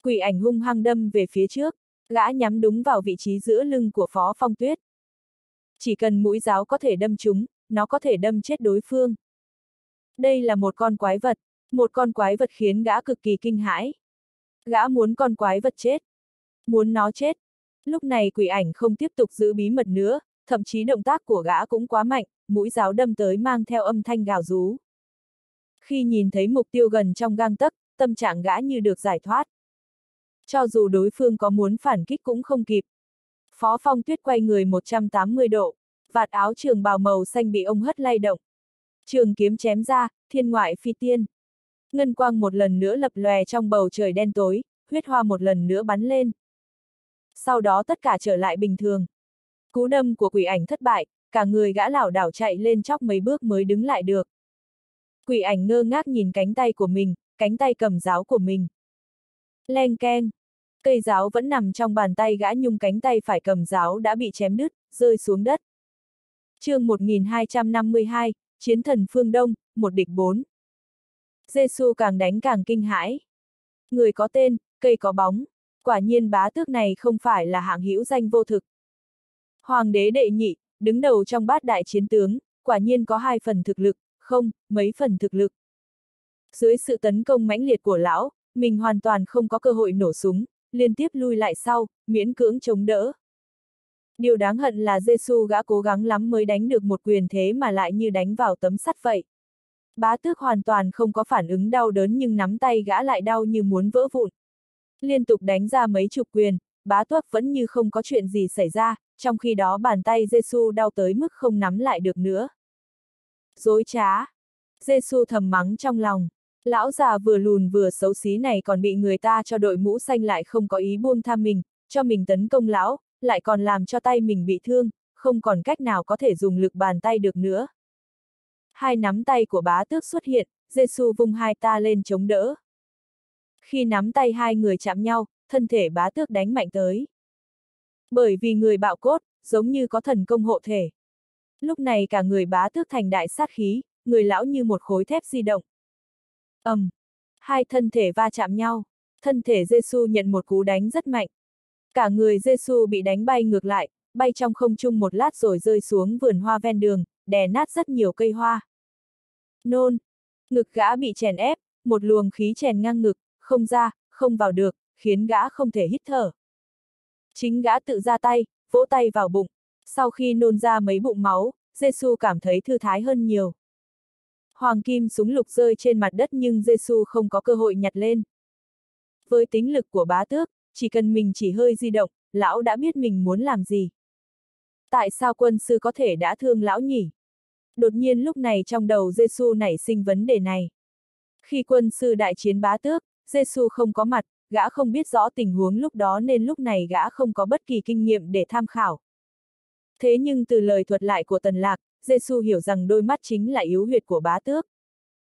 Quỷ ảnh hung hăng đâm về phía trước, gã nhắm đúng vào vị trí giữa lưng của Phó Phong Tuyết. Chỉ cần mũi giáo có thể đâm chúng, nó có thể đâm chết đối phương. Đây là một con quái vật, một con quái vật khiến gã cực kỳ kinh hãi. Gã muốn con quái vật chết. Muốn nó chết. Lúc này quỷ ảnh không tiếp tục giữ bí mật nữa, thậm chí động tác của gã cũng quá mạnh, mũi giáo đâm tới mang theo âm thanh gào rú. Khi nhìn thấy mục tiêu gần trong gang tấc, tâm trạng gã như được giải thoát. Cho dù đối phương có muốn phản kích cũng không kịp. Phó Phong Tuyết quay người 180 độ, vạt áo trường bào màu xanh bị ông hất lay động. Trường kiếm chém ra, thiên ngoại phi tiên. Ngân quang một lần nữa lập lòe trong bầu trời đen tối, huyết hoa một lần nữa bắn lên. Sau đó tất cả trở lại bình thường. Cú đâm của quỷ ảnh thất bại, cả người gã lảo đảo chạy lên chóc mấy bước mới đứng lại được. Quỷ ảnh ngơ ngác nhìn cánh tay của mình, cánh tay cầm giáo của mình. Leng keng. Cây giáo vẫn nằm trong bàn tay gã nhung cánh tay phải cầm giáo đã bị chém đứt, rơi xuống đất. chương 1252, Chiến thần phương Đông, một địch bốn. Giêsu càng đánh càng kinh hãi. Người có tên, cây có bóng. Quả nhiên bá tước này không phải là hạng hữu danh vô thực. Hoàng đế đệ nhị, đứng đầu trong bát đại chiến tướng, quả nhiên có hai phần thực lực, không, mấy phần thực lực. Dưới sự tấn công mãnh liệt của lão, mình hoàn toàn không có cơ hội nổ súng, liên tiếp lui lại sau, miễn cưỡng chống đỡ. Điều đáng hận là Giêsu gã cố gắng lắm mới đánh được một quyền thế mà lại như đánh vào tấm sắt vậy. Bá tước hoàn toàn không có phản ứng đau đớn nhưng nắm tay gã lại đau như muốn vỡ vụn. Liên tục đánh ra mấy chục quyền, bá tước vẫn như không có chuyện gì xảy ra, trong khi đó bàn tay Giêsu đau tới mức không nắm lại được nữa. Dối trá. Giêsu thầm mắng trong lòng. Lão già vừa lùn vừa xấu xí này còn bị người ta cho đội mũ xanh lại không có ý buông tha mình, cho mình tấn công lão, lại còn làm cho tay mình bị thương, không còn cách nào có thể dùng lực bàn tay được nữa. Hai nắm tay của bá tước xuất hiện, Giêsu vung hai ta lên chống đỡ. Khi nắm tay hai người chạm nhau, thân thể bá tước đánh mạnh tới. Bởi vì người bạo cốt, giống như có thần công hộ thể. Lúc này cả người bá tước thành đại sát khí, người lão như một khối thép di động. ầm, um, hai thân thể va chạm nhau, thân thể Giêsu nhận một cú đánh rất mạnh. Cả người Giêsu bị đánh bay ngược lại, bay trong không trung một lát rồi rơi xuống vườn hoa ven đường, đè nát rất nhiều cây hoa. Nôn, ngực gã bị chèn ép, một luồng khí chèn ngang ngực, không ra, không vào được, khiến gã không thể hít thở. Chính gã tự ra tay, vỗ tay vào bụng. Sau khi nôn ra mấy bụng máu, Giêsu cảm thấy thư thái hơn nhiều. Hoàng kim súng lục rơi trên mặt đất nhưng Giêsu không có cơ hội nhặt lên. Với tính lực của bá tước, chỉ cần mình chỉ hơi di động, lão đã biết mình muốn làm gì. Tại sao quân sư có thể đã thương lão nhỉ? Đột nhiên lúc này trong đầu Giêsu nảy sinh vấn đề này. Khi quân sư đại chiến bá tước, Giêsu không có mặt, gã không biết rõ tình huống lúc đó nên lúc này gã không có bất kỳ kinh nghiệm để tham khảo. Thế nhưng từ lời thuật lại của Tần Lạc, Giêsu hiểu rằng đôi mắt chính là yếu huyệt của bá tước.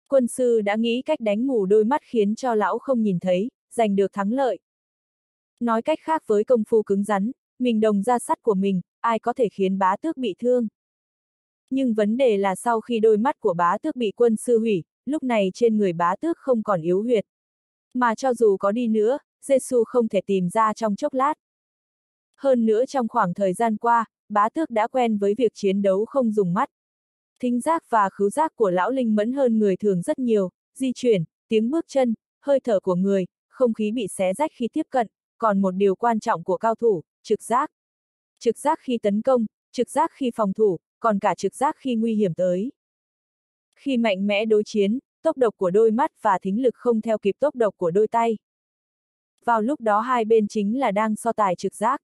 Quân sư đã nghĩ cách đánh mù đôi mắt khiến cho lão không nhìn thấy, giành được thắng lợi. Nói cách khác với công phu cứng rắn, mình đồng ra sắt của mình, ai có thể khiến bá tước bị thương. Nhưng vấn đề là sau khi đôi mắt của bá tước bị quân sư hủy, lúc này trên người bá tước không còn yếu huyệt. Mà cho dù có đi nữa, Giêsu không thể tìm ra trong chốc lát. Hơn nữa trong khoảng thời gian qua, bá tước đã quen với việc chiến đấu không dùng mắt. Thính giác và khứu giác của lão linh mẫn hơn người thường rất nhiều, di chuyển, tiếng bước chân, hơi thở của người, không khí bị xé rách khi tiếp cận, còn một điều quan trọng của cao thủ, trực giác. Trực giác khi tấn công, trực giác khi phòng thủ, còn cả trực giác khi nguy hiểm tới. Khi mạnh mẽ đối chiến, tốc độc của đôi mắt và thính lực không theo kịp tốc độc của đôi tay. Vào lúc đó hai bên chính là đang so tài trực giác.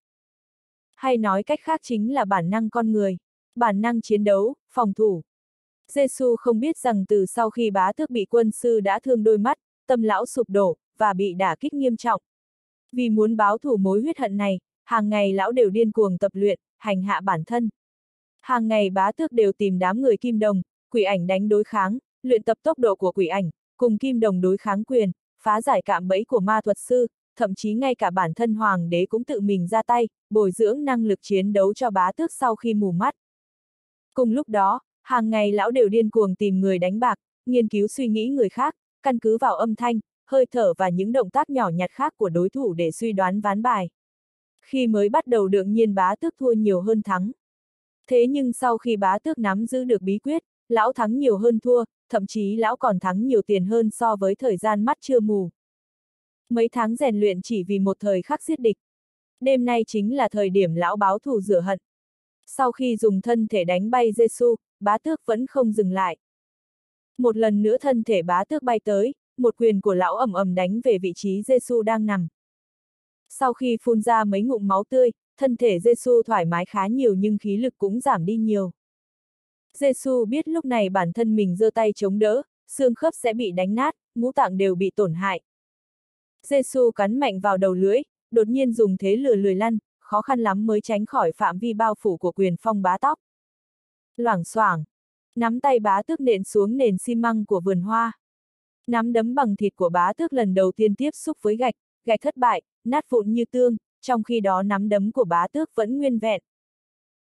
Hay nói cách khác chính là bản năng con người, bản năng chiến đấu, phòng thủ. Giêsu không biết rằng từ sau khi bá tước bị quân sư đã thương đôi mắt, tâm lão sụp đổ, và bị đả kích nghiêm trọng. Vì muốn báo thủ mối huyết hận này, hàng ngày lão đều điên cuồng tập luyện, hành hạ bản thân. Hàng ngày bá tước đều tìm đám người kim đồng, quỷ ảnh đánh đối kháng, luyện tập tốc độ của quỷ ảnh, cùng kim đồng đối kháng quyền, phá giải cạm bẫy của ma thuật sư, thậm chí ngay cả bản thân hoàng đế cũng tự mình ra tay, bồi dưỡng năng lực chiến đấu cho bá tước sau khi mù mắt. Cùng lúc đó, hàng ngày lão đều điên cuồng tìm người đánh bạc, nghiên cứu suy nghĩ người khác, căn cứ vào âm thanh, hơi thở và những động tác nhỏ nhặt khác của đối thủ để suy đoán ván bài. Khi mới bắt đầu đương nhiên bá tước thua nhiều hơn thắng. Thế nhưng sau khi bá tước nắm giữ được bí quyết, lão thắng nhiều hơn thua, thậm chí lão còn thắng nhiều tiền hơn so với thời gian mắt chưa mù. Mấy tháng rèn luyện chỉ vì một thời khắc giết địch. Đêm nay chính là thời điểm lão báo thù rửa hận. Sau khi dùng thân thể đánh bay Giêsu, bá tước vẫn không dừng lại. Một lần nữa thân thể bá tước bay tới, một quyền của lão ầm ầm đánh về vị trí Giêsu đang nằm. Sau khi phun ra mấy ngụm máu tươi, thân thể Giêsu thoải mái khá nhiều nhưng khí lực cũng giảm đi nhiều. Giêsu biết lúc này bản thân mình giơ tay chống đỡ, xương khớp sẽ bị đánh nát, ngũ tạng đều bị tổn hại. Giêsu cắn mạnh vào đầu lưỡi, đột nhiên dùng thế lừa lười lăn, khó khăn lắm mới tránh khỏi phạm vi bao phủ của quyền phong bá tóc. Loảng xoảng, nắm tay bá tước nện xuống nền xi măng của vườn hoa. Nắm đấm bằng thịt của bá tước lần đầu tiên tiếp xúc với gạch, gạch thất bại, nát vụn như tương, trong khi đó nắm đấm của bá tước vẫn nguyên vẹn.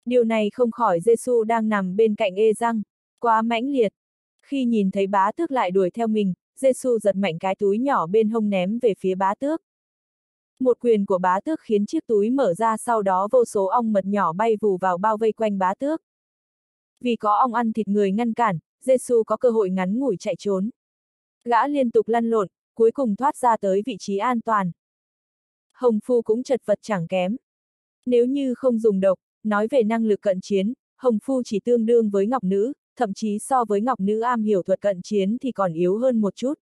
Điều này không khỏi Giêsu đang nằm bên cạnh ê răng, quá mãnh liệt. Khi nhìn thấy bá tước lại đuổi theo mình, Giêsu giật mạnh cái túi nhỏ bên hông ném về phía bá tước. Một quyền của bá tước khiến chiếc túi mở ra sau đó vô số ong mật nhỏ bay vù vào bao vây quanh bá tước. Vì có ong ăn thịt người ngăn cản, Giêsu có cơ hội ngắn ngủi chạy trốn. Gã liên tục lăn lộn, cuối cùng thoát ra tới vị trí an toàn. Hồng Phu cũng chật vật chẳng kém. Nếu như không dùng độc, nói về năng lực cận chiến, Hồng Phu chỉ tương đương với Ngọc Nữ, thậm chí so với Ngọc Nữ am hiểu thuật cận chiến thì còn yếu hơn một chút.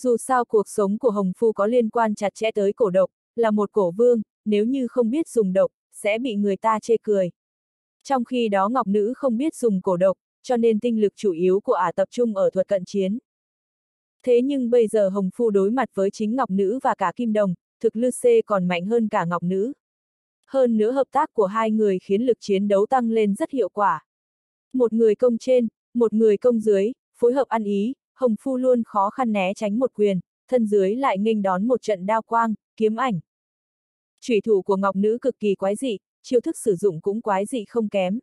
Dù sao cuộc sống của Hồng Phu có liên quan chặt chẽ tới cổ độc, là một cổ vương, nếu như không biết dùng độc, sẽ bị người ta chê cười. Trong khi đó Ngọc Nữ không biết dùng cổ độc, cho nên tinh lực chủ yếu của ả tập trung ở thuật cận chiến. Thế nhưng bây giờ Hồng Phu đối mặt với chính Ngọc Nữ và cả Kim Đồng, thực Lư Xê còn mạnh hơn cả Ngọc Nữ. Hơn nữa hợp tác của hai người khiến lực chiến đấu tăng lên rất hiệu quả. Một người công trên, một người công dưới, phối hợp ăn ý, Hồng Phu luôn khó khăn né tránh một quyền, thân dưới lại nghênh đón một trận đao quang, kiếm ảnh. Chủy thủ của Ngọc Nữ cực kỳ quái dị, chiêu thức sử dụng cũng quái dị không kém.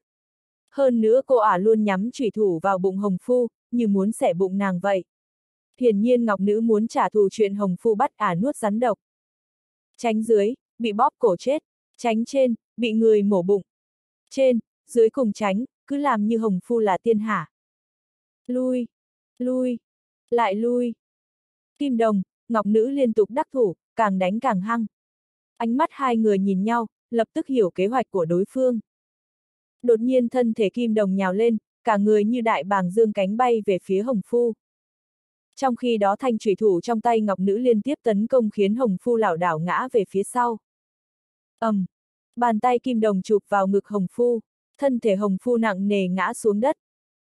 Hơn nữa cô ả luôn nhắm chủy thủ vào bụng Hồng Phu, như muốn xẻ bụng nàng vậy. Hiển nhiên Ngọc Nữ muốn trả thù chuyện Hồng Phu bắt ả nuốt rắn độc. Tránh dưới, bị bóp cổ chết, tránh trên, bị người mổ bụng. Trên, dưới cùng tránh, cứ làm như Hồng Phu là tiên hạ. Lui, lui, lại lui. Kim Đồng, Ngọc Nữ liên tục đắc thủ, càng đánh càng hăng. Ánh mắt hai người nhìn nhau, lập tức hiểu kế hoạch của đối phương. Đột nhiên thân thể Kim Đồng nhào lên, cả người như đại bàng dương cánh bay về phía Hồng Phu. Trong khi đó thanh trùy thủ trong tay Ngọc Nữ liên tiếp tấn công khiến Hồng Phu lảo đảo ngã về phía sau ầm, um, bàn tay Kim Đồng chụp vào ngực Hồng Phu, thân thể Hồng Phu nặng nề ngã xuống đất.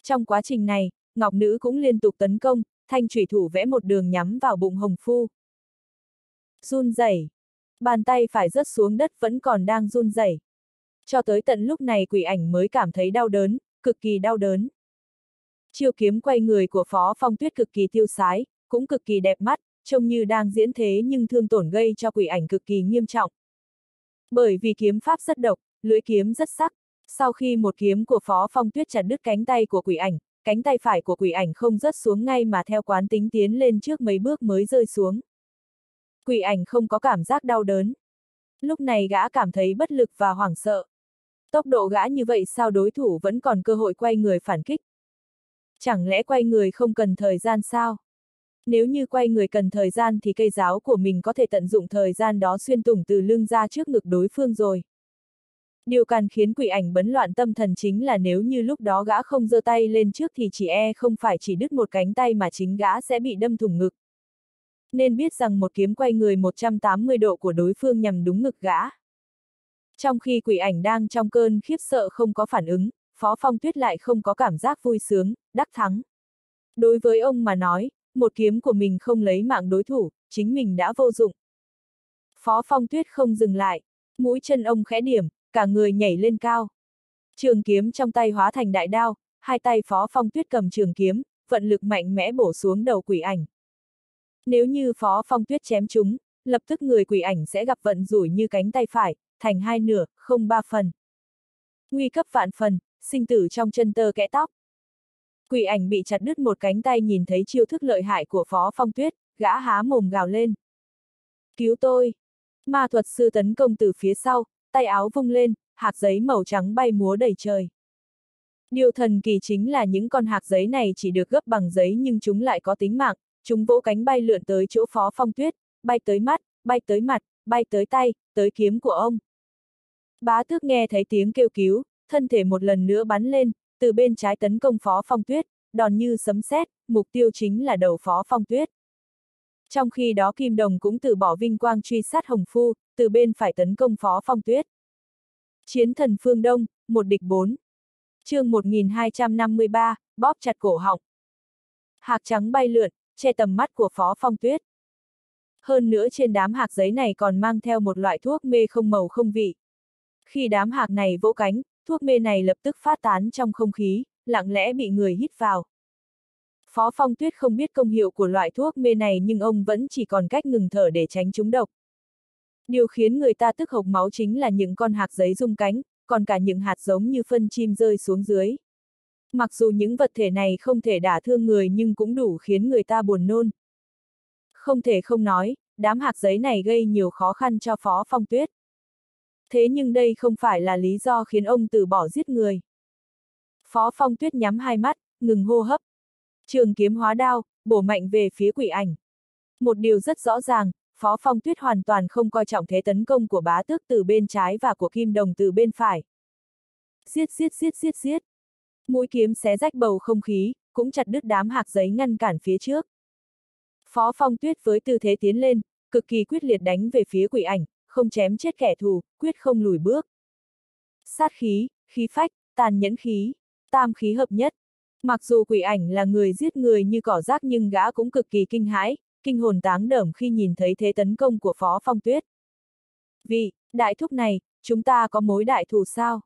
Trong quá trình này, Ngọc Nữ cũng liên tục tấn công, thanh thủy thủ vẽ một đường nhắm vào bụng Hồng Phu. Run rẩy, bàn tay phải rớt xuống đất vẫn còn đang run rẩy. Cho tới tận lúc này quỷ ảnh mới cảm thấy đau đớn, cực kỳ đau đớn. Chiêu kiếm quay người của Phó Phong Tuyết cực kỳ tiêu sái, cũng cực kỳ đẹp mắt, trông như đang diễn thế nhưng thương tổn gây cho quỷ ảnh cực kỳ nghiêm trọng. Bởi vì kiếm pháp rất độc, lưỡi kiếm rất sắc, sau khi một kiếm của Phó Phong Tuyết chặt đứt cánh tay của quỷ ảnh, cánh tay phải của quỷ ảnh không rớt xuống ngay mà theo quán tính tiến lên trước mấy bước mới rơi xuống. Quỷ ảnh không có cảm giác đau đớn. Lúc này gã cảm thấy bất lực và hoảng sợ. Tốc độ gã như vậy sao đối thủ vẫn còn cơ hội quay người phản kích? Chẳng lẽ quay người không cần thời gian sao? Nếu như quay người cần thời gian thì cây giáo của mình có thể tận dụng thời gian đó xuyên tủng từ lưng ra trước ngực đối phương rồi. Điều càng khiến quỷ ảnh bấn loạn tâm thần chính là nếu như lúc đó gã không giơ tay lên trước thì chỉ e không phải chỉ đứt một cánh tay mà chính gã sẽ bị đâm thủng ngực. Nên biết rằng một kiếm quay người 180 độ của đối phương nhằm đúng ngực gã. Trong khi quỷ ảnh đang trong cơn khiếp sợ không có phản ứng, Phó Phong Tuyết lại không có cảm giác vui sướng, đắc thắng. Đối với ông mà nói, một kiếm của mình không lấy mạng đối thủ, chính mình đã vô dụng. Phó Phong Tuyết không dừng lại, mũi chân ông khẽ điểm, cả người nhảy lên cao. Trường kiếm trong tay hóa thành đại đao, hai tay Phó Phong Tuyết cầm trường kiếm, vận lực mạnh mẽ bổ xuống đầu quỷ ảnh. Nếu như Phó Phong Tuyết chém chúng, lập tức người quỷ ảnh sẽ gặp vận rủi như cánh tay phải, thành hai nửa, không ba phần. Nguy cấp vạn phần, sinh tử trong chân tơ kẽ tóc. Quỷ ảnh bị chặt đứt một cánh tay nhìn thấy chiêu thức lợi hại của Phó Phong Tuyết, gã há mồm gào lên. Cứu tôi! Ma thuật sư tấn công từ phía sau, tay áo vung lên, hạt giấy màu trắng bay múa đầy trời. Điều thần kỳ chính là những con hạt giấy này chỉ được gấp bằng giấy nhưng chúng lại có tính mạng, chúng vỗ cánh bay lượn tới chỗ Phó Phong Tuyết, bay tới mắt, bay tới mặt, bay tới tay, tới kiếm của ông. Bá tước nghe thấy tiếng kêu cứu, thân thể một lần nữa bắn lên, từ bên trái tấn công Phó Phong Tuyết, đòn như sấm sét, mục tiêu chính là đầu Phó Phong Tuyết. Trong khi đó Kim Đồng cũng từ bỏ vinh quang truy sát Hồng Phu, từ bên phải tấn công Phó Phong Tuyết. Chiến thần phương Đông, một địch bốn. chương 1253, bóp chặt cổ họng. Hạc trắng bay lượn, che tầm mắt của Phó Phong Tuyết. Hơn nữa trên đám hạc giấy này còn mang theo một loại thuốc mê không màu không vị. Khi đám hạc này vỗ cánh, thuốc mê này lập tức phát tán trong không khí, lặng lẽ bị người hít vào. Phó Phong Tuyết không biết công hiệu của loại thuốc mê này nhưng ông vẫn chỉ còn cách ngừng thở để tránh chúng độc. Điều khiến người ta tức hộc máu chính là những con hạt giấy rung cánh, còn cả những hạt giống như phân chim rơi xuống dưới. Mặc dù những vật thể này không thể đả thương người nhưng cũng đủ khiến người ta buồn nôn. Không thể không nói, đám hạt giấy này gây nhiều khó khăn cho Phó Phong Tuyết. Thế nhưng đây không phải là lý do khiến ông từ bỏ giết người. Phó Phong Tuyết nhắm hai mắt, ngừng hô hấp. Trường kiếm hóa đao, bổ mạnh về phía quỷ ảnh. Một điều rất rõ ràng, Phó Phong Tuyết hoàn toàn không coi trọng thế tấn công của bá tước từ bên trái và của kim đồng từ bên phải. Giết giết giết giết giết. Mũi kiếm xé rách bầu không khí, cũng chặt đứt đám hạt giấy ngăn cản phía trước. Phó Phong Tuyết với tư thế tiến lên, cực kỳ quyết liệt đánh về phía quỷ ảnh, không chém chết kẻ thù, quyết không lùi bước. Sát khí, khí phách, tàn nhẫn khí, tam khí hợp nhất. Mặc dù quỷ ảnh là người giết người như cỏ rác nhưng gã cũng cực kỳ kinh hãi, kinh hồn táng đởm khi nhìn thấy thế tấn công của Phó Phong Tuyết. Vì, đại thúc này, chúng ta có mối đại thù sao?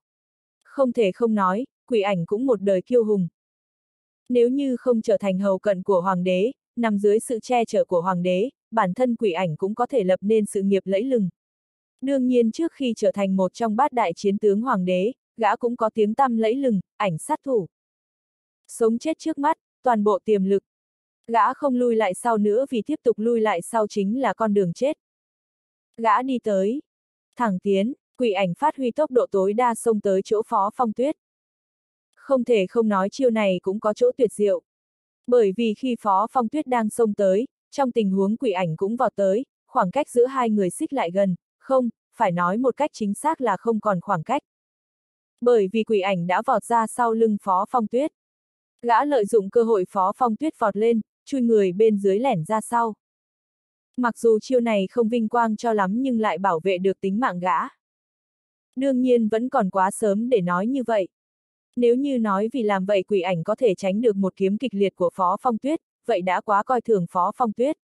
Không thể không nói, quỷ ảnh cũng một đời kiêu hùng. Nếu như không trở thành hầu cận của hoàng đế, nằm dưới sự che chở của hoàng đế, bản thân quỷ ảnh cũng có thể lập nên sự nghiệp lẫy lừng. Đương nhiên trước khi trở thành một trong bát đại chiến tướng hoàng đế, gã cũng có tiếng tăm lẫy lừng, ảnh sát thủ. Sống chết trước mắt, toàn bộ tiềm lực. Gã không lui lại sau nữa vì tiếp tục lui lại sau chính là con đường chết. Gã đi tới. Thẳng tiến, quỷ ảnh phát huy tốc độ tối đa xông tới chỗ phó phong tuyết. Không thể không nói chiêu này cũng có chỗ tuyệt diệu. Bởi vì khi phó phong tuyết đang xông tới, trong tình huống quỷ ảnh cũng vào tới, khoảng cách giữa hai người xích lại gần, không, phải nói một cách chính xác là không còn khoảng cách. Bởi vì quỷ ảnh đã vọt ra sau lưng Phó Phong Tuyết. Gã lợi dụng cơ hội Phó Phong Tuyết vọt lên, chui người bên dưới lẻn ra sau. Mặc dù chiêu này không vinh quang cho lắm nhưng lại bảo vệ được tính mạng gã. Đương nhiên vẫn còn quá sớm để nói như vậy. Nếu như nói vì làm vậy quỷ ảnh có thể tránh được một kiếm kịch liệt của Phó Phong Tuyết, vậy đã quá coi thường Phó Phong Tuyết.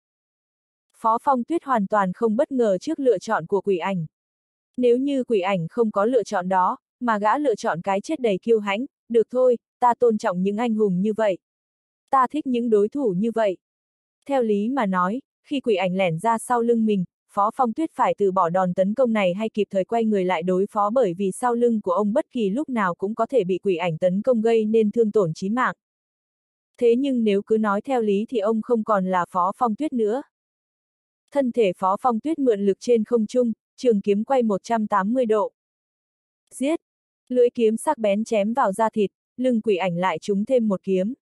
Phó Phong Tuyết hoàn toàn không bất ngờ trước lựa chọn của quỷ ảnh. Nếu như quỷ ảnh không có lựa chọn đó, mà gã lựa chọn cái chết đầy kiêu hãnh, được thôi, ta tôn trọng những anh hùng như vậy. Ta thích những đối thủ như vậy. Theo lý mà nói, khi quỷ ảnh lẻn ra sau lưng mình, Phó Phong Tuyết phải từ bỏ đòn tấn công này hay kịp thời quay người lại đối phó bởi vì sau lưng của ông bất kỳ lúc nào cũng có thể bị quỷ ảnh tấn công gây nên thương tổn chí mạng. Thế nhưng nếu cứ nói theo lý thì ông không còn là Phó Phong Tuyết nữa. Thân thể Phó Phong Tuyết mượn lực trên không trung, trường kiếm quay 180 độ. Giết! Lưỡi kiếm sắc bén chém vào da thịt, lưng quỷ ảnh lại trúng thêm một kiếm.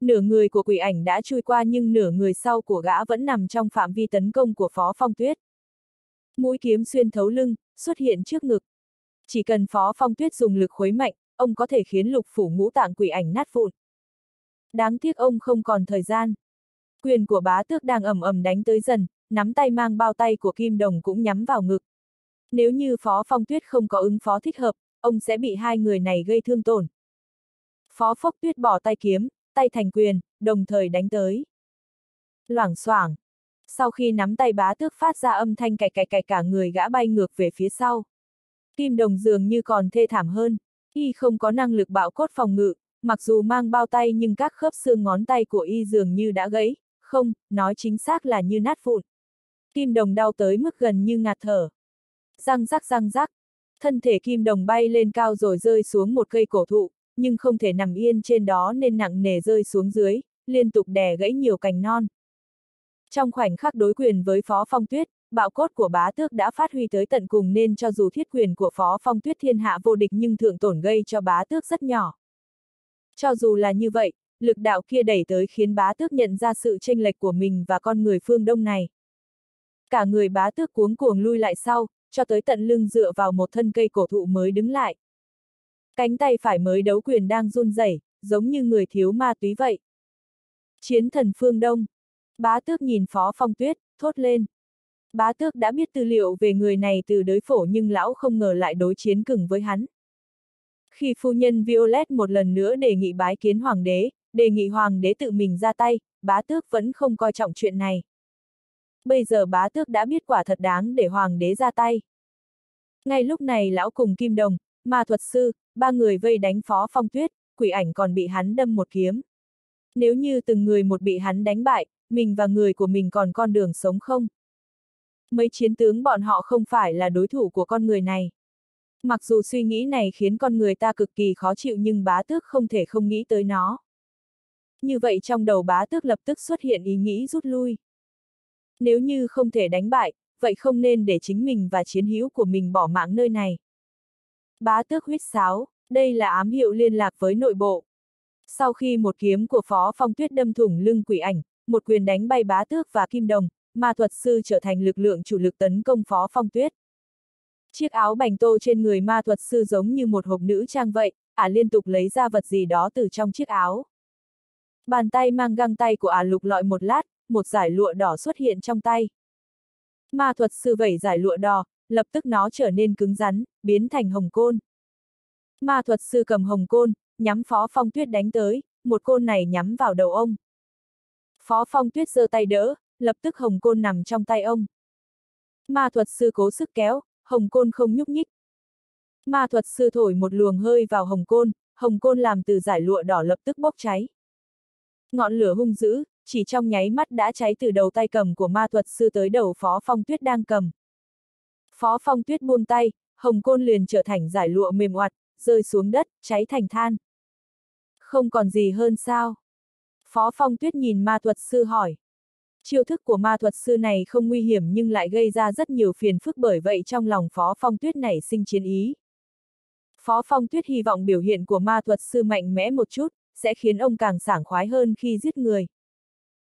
Nửa người của quỷ ảnh đã chui qua nhưng nửa người sau của gã vẫn nằm trong phạm vi tấn công của Phó Phong Tuyết. Mũi kiếm xuyên thấu lưng, xuất hiện trước ngực. Chỉ cần Phó Phong Tuyết dùng lực khuấy mạnh, ông có thể khiến lục phủ ngũ tạng quỷ ảnh nát vụn. Đáng tiếc ông không còn thời gian. Quyền của bá tước đang ầm ầm đánh tới dần, nắm tay mang bao tay của Kim Đồng cũng nhắm vào ngực. Nếu như Phó Phong Tuyết không có ứng phó thích hợp, ông sẽ bị hai người này gây thương tổn. Phó Phốc Tuyết bỏ tay kiếm, tay thành quyền, đồng thời đánh tới. Loảng xoảng. Sau khi nắm tay bá tước phát ra âm thanh cạch cạch cạch cả người gã bay ngược về phía sau. Kim đồng dường như còn thê thảm hơn, y không có năng lực bạo cốt phòng ngự, mặc dù mang bao tay nhưng các khớp xương ngón tay của y dường như đã gãy, không, nói chính xác là như nát vụn. Kim đồng đau tới mức gần như ngạt thở. Răng rắc răng rắc, thân thể kim đồng bay lên cao rồi rơi xuống một cây cổ thụ, nhưng không thể nằm yên trên đó nên nặng nề rơi xuống dưới, liên tục đè gãy nhiều cành non. Trong khoảnh khắc đối quyền với Phó Phong Tuyết, bạo cốt của bá tước đã phát huy tới tận cùng nên cho dù thiết quyền của Phó Phong Tuyết thiên hạ vô địch nhưng thượng tổn gây cho bá tước rất nhỏ. Cho dù là như vậy, lực đạo kia đẩy tới khiến bá tước nhận ra sự tranh lệch của mình và con người phương đông này. Cả người bá tước cuống cuồng lui lại sau, cho tới tận lưng dựa vào một thân cây cổ thụ mới đứng lại. Cánh tay phải mới đấu quyền đang run rẩy, giống như người thiếu ma túy vậy. Chiến thần phương Đông. Bá tước nhìn Phó Phong Tuyết, thốt lên. Bá tước đã biết tư liệu về người này từ đới phổ nhưng lão không ngờ lại đối chiến cứng với hắn. Khi phu nhân Violet một lần nữa đề nghị bái kiến hoàng đế, đề nghị hoàng đế tự mình ra tay, bá tước vẫn không coi trọng chuyện này. Bây giờ bá tước đã biết quả thật đáng để hoàng đế ra tay. Ngay lúc này lão cùng Kim Đồng, ma thuật sư, ba người vây đánh phó phong tuyết, quỷ ảnh còn bị hắn đâm một kiếm. Nếu như từng người một bị hắn đánh bại, mình và người của mình còn con đường sống không? Mấy chiến tướng bọn họ không phải là đối thủ của con người này. Mặc dù suy nghĩ này khiến con người ta cực kỳ khó chịu nhưng bá tước không thể không nghĩ tới nó. Như vậy trong đầu bá tước lập tức xuất hiện ý nghĩ rút lui. Nếu như không thể đánh bại, vậy không nên để chính mình và chiến hữu của mình bỏ mạng nơi này. Bá tước huyết sáo, đây là ám hiệu liên lạc với nội bộ. Sau khi một kiếm của Phó Phong Tuyết đâm thủng lưng quỷ ảnh, một quyền đánh bay bá tước và kim đồng, ma thuật sư trở thành lực lượng chủ lực tấn công Phó Phong Tuyết. Chiếc áo bành tô trên người ma thuật sư giống như một hộp nữ trang vậy, ả à liên tục lấy ra vật gì đó từ trong chiếc áo. Bàn tay mang găng tay của ả à lục lọi một lát, một giải lụa đỏ xuất hiện trong tay. Ma thuật sư vẩy giải lụa đỏ, lập tức nó trở nên cứng rắn, biến thành hồng côn. Ma thuật sư cầm hồng côn, nhắm Phó Phong Tuyết đánh tới, một côn này nhắm vào đầu ông. Phó Phong Tuyết giơ tay đỡ, lập tức hồng côn nằm trong tay ông. Ma thuật sư cố sức kéo, hồng côn không nhúc nhích. Ma thuật sư thổi một luồng hơi vào hồng côn, hồng côn làm từ giải lụa đỏ lập tức bốc cháy. Ngọn lửa hung dữ, chỉ trong nháy mắt đã cháy từ đầu tay cầm của ma thuật sư tới đầu Phó Phong Tuyết đang cầm. Phó Phong Tuyết buông tay, hồng côn liền trở thành giải lụa mềm oặt, rơi xuống đất, cháy thành than. Không còn gì hơn sao? Phó Phong Tuyết nhìn ma thuật sư hỏi. Chiêu thức của ma thuật sư này không nguy hiểm nhưng lại gây ra rất nhiều phiền phức bởi vậy trong lòng Phó Phong Tuyết nảy sinh chiến ý. Phó Phong Tuyết hy vọng biểu hiện của ma thuật sư mạnh mẽ một chút, sẽ khiến ông càng sảng khoái hơn khi giết người.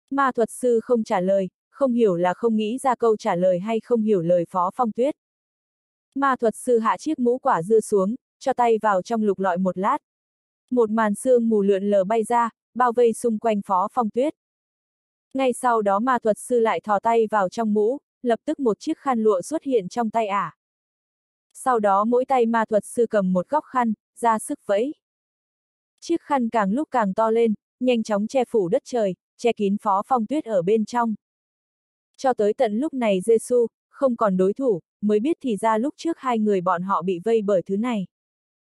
Ma thuật sư không trả lời, không hiểu là không nghĩ ra câu trả lời hay không hiểu lời Phó Phong Tuyết. Ma thuật sư hạ chiếc mũ quả dưa xuống, cho tay vào trong lục lọi một lát. Một màn sương mù lượn lờ bay ra, bao vây xung quanh Phó Phong Tuyết. Ngay sau đó ma thuật sư lại thò tay vào trong mũ, lập tức một chiếc khăn lụa xuất hiện trong tay ả. Sau đó mỗi tay ma thuật sư cầm một góc khăn, ra sức vẫy. Chiếc khăn càng lúc càng to lên, nhanh chóng che phủ đất trời, che kín Phó Phong Tuyết ở bên trong. Cho tới tận lúc này Giêsu không còn đối thủ, mới biết thì ra lúc trước hai người bọn họ bị vây bởi thứ này.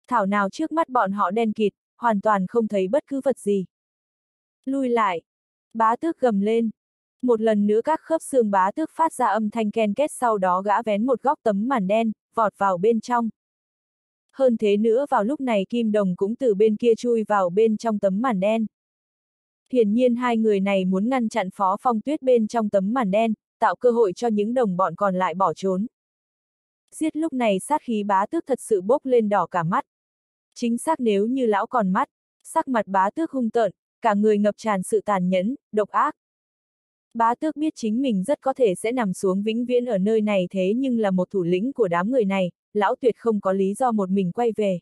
Thảo nào trước mắt bọn họ đen kịt, hoàn toàn không thấy bất cứ vật gì. Lui lại. Bá tước gầm lên. Một lần nữa các khớp xương bá tước phát ra âm thanh ken kết sau đó gã vén một góc tấm màn đen, vọt vào bên trong. Hơn thế nữa vào lúc này Kim Đồng cũng từ bên kia chui vào bên trong tấm màn đen. Hiển nhiên hai người này muốn ngăn chặn Phó Phong Tuyết bên trong tấm màn đen, tạo cơ hội cho những đồng bọn còn lại bỏ trốn. Giết lúc này sát khí bá tước thật sự bốc lên đỏ cả mắt. Chính xác nếu như lão còn mắt, sắc mặt bá tước hung tợn, cả người ngập tràn sự tàn nhẫn, độc ác. Bá tước biết chính mình rất có thể sẽ nằm xuống vĩnh viễn ở nơi này thế nhưng là một thủ lĩnh của đám người này, lão tuyệt không có lý do một mình quay về.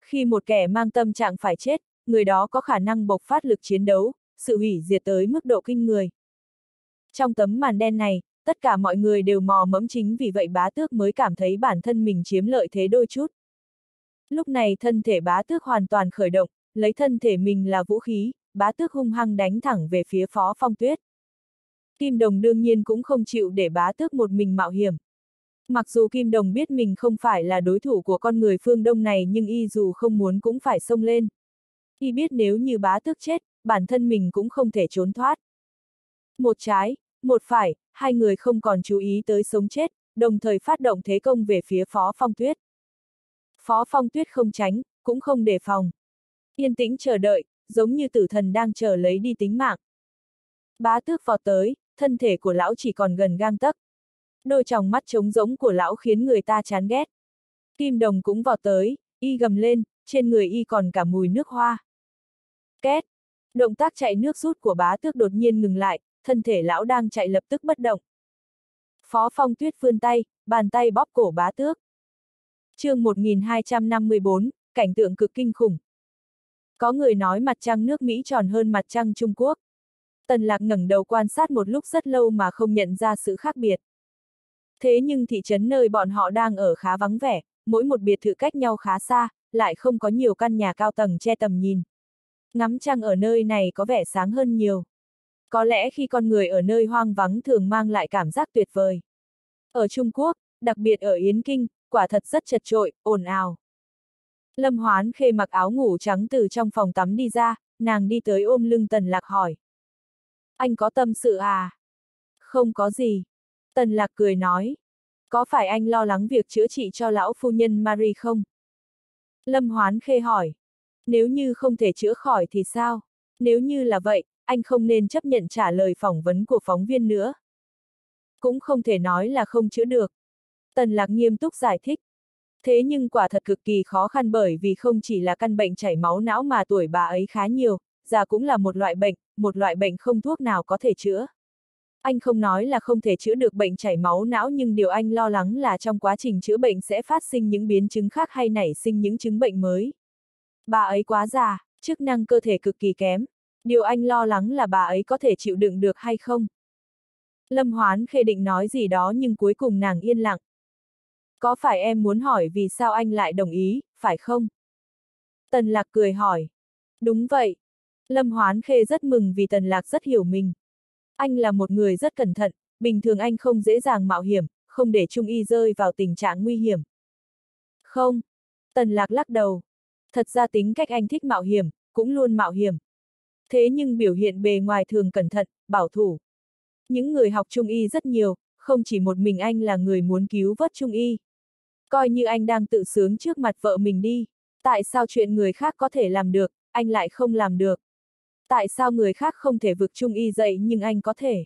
Khi một kẻ mang tâm trạng phải chết, người đó có khả năng bộc phát lực chiến đấu, sự hủy diệt tới mức độ kinh người. Trong tấm màn đen này, tất cả mọi người đều mò mẫm chính vì vậy bá tước mới cảm thấy bản thân mình chiếm lợi thế đôi chút. Lúc này thân thể bá tước hoàn toàn khởi động, lấy thân thể mình là vũ khí, bá tước hung hăng đánh thẳng về phía phó phong tuyết. Kim Đồng đương nhiên cũng không chịu để bá tước một mình mạo hiểm. Mặc dù Kim Đồng biết mình không phải là đối thủ của con người phương Đông này nhưng y dù không muốn cũng phải xông lên. Y biết nếu như bá tước chết, bản thân mình cũng không thể trốn thoát. Một trái, một phải, hai người không còn chú ý tới sống chết, đồng thời phát động thế công về phía Phó Phong Tuyết. Phó Phong Tuyết không tránh, cũng không đề phòng. Yên tĩnh chờ đợi, giống như tử thần đang chờ lấy đi tính mạng. Bá tước vọt tới, thân thể của lão chỉ còn gần gang tấc. Đôi tròng mắt trống rỗng của lão khiến người ta chán ghét. Kim đồng cũng vọt tới, y gầm lên, trên người y còn cả mùi nước hoa. Két! Động tác chạy nước rút của bá tước đột nhiên ngừng lại, thân thể lão đang chạy lập tức bất động. Phó phong tuyết vươn tay, bàn tay bóp cổ bá tước. chương 1254, cảnh tượng cực kinh khủng. Có người nói mặt trăng nước Mỹ tròn hơn mặt trăng Trung Quốc. Tần lạc ngẩng đầu quan sát một lúc rất lâu mà không nhận ra sự khác biệt. Thế nhưng thị trấn nơi bọn họ đang ở khá vắng vẻ, mỗi một biệt thự cách nhau khá xa, lại không có nhiều căn nhà cao tầng che tầm nhìn. Ngắm trăng ở nơi này có vẻ sáng hơn nhiều. Có lẽ khi con người ở nơi hoang vắng thường mang lại cảm giác tuyệt vời. Ở Trung Quốc, đặc biệt ở Yến Kinh, quả thật rất chật trội, ồn ào. Lâm Hoán khê mặc áo ngủ trắng từ trong phòng tắm đi ra, nàng đi tới ôm lưng Tần Lạc hỏi. Anh có tâm sự à? Không có gì. Tần Lạc cười nói. Có phải anh lo lắng việc chữa trị cho lão phu nhân Marie không? Lâm Hoán khê hỏi. Nếu như không thể chữa khỏi thì sao? Nếu như là vậy, anh không nên chấp nhận trả lời phỏng vấn của phóng viên nữa. Cũng không thể nói là không chữa được. Tần Lạc nghiêm túc giải thích. Thế nhưng quả thật cực kỳ khó khăn bởi vì không chỉ là căn bệnh chảy máu não mà tuổi bà ấy khá nhiều, già cũng là một loại bệnh, một loại bệnh không thuốc nào có thể chữa. Anh không nói là không thể chữa được bệnh chảy máu não nhưng điều anh lo lắng là trong quá trình chữa bệnh sẽ phát sinh những biến chứng khác hay nảy sinh những chứng bệnh mới. Bà ấy quá già, chức năng cơ thể cực kỳ kém. Điều anh lo lắng là bà ấy có thể chịu đựng được hay không? Lâm Hoán khê định nói gì đó nhưng cuối cùng nàng yên lặng. Có phải em muốn hỏi vì sao anh lại đồng ý, phải không? Tần Lạc cười hỏi. Đúng vậy. Lâm Hoán Khê rất mừng vì Tần Lạc rất hiểu mình. Anh là một người rất cẩn thận, bình thường anh không dễ dàng mạo hiểm, không để Trung Y rơi vào tình trạng nguy hiểm. Không. Tần Lạc lắc đầu. Thật ra tính cách anh thích mạo hiểm, cũng luôn mạo hiểm. Thế nhưng biểu hiện bề ngoài thường cẩn thận, bảo thủ. Những người học Trung Y rất nhiều, không chỉ một mình anh là người muốn cứu vớt Trung Y. Coi như anh đang tự sướng trước mặt vợ mình đi. Tại sao chuyện người khác có thể làm được, anh lại không làm được? Tại sao người khác không thể vực Trung Y dậy nhưng anh có thể?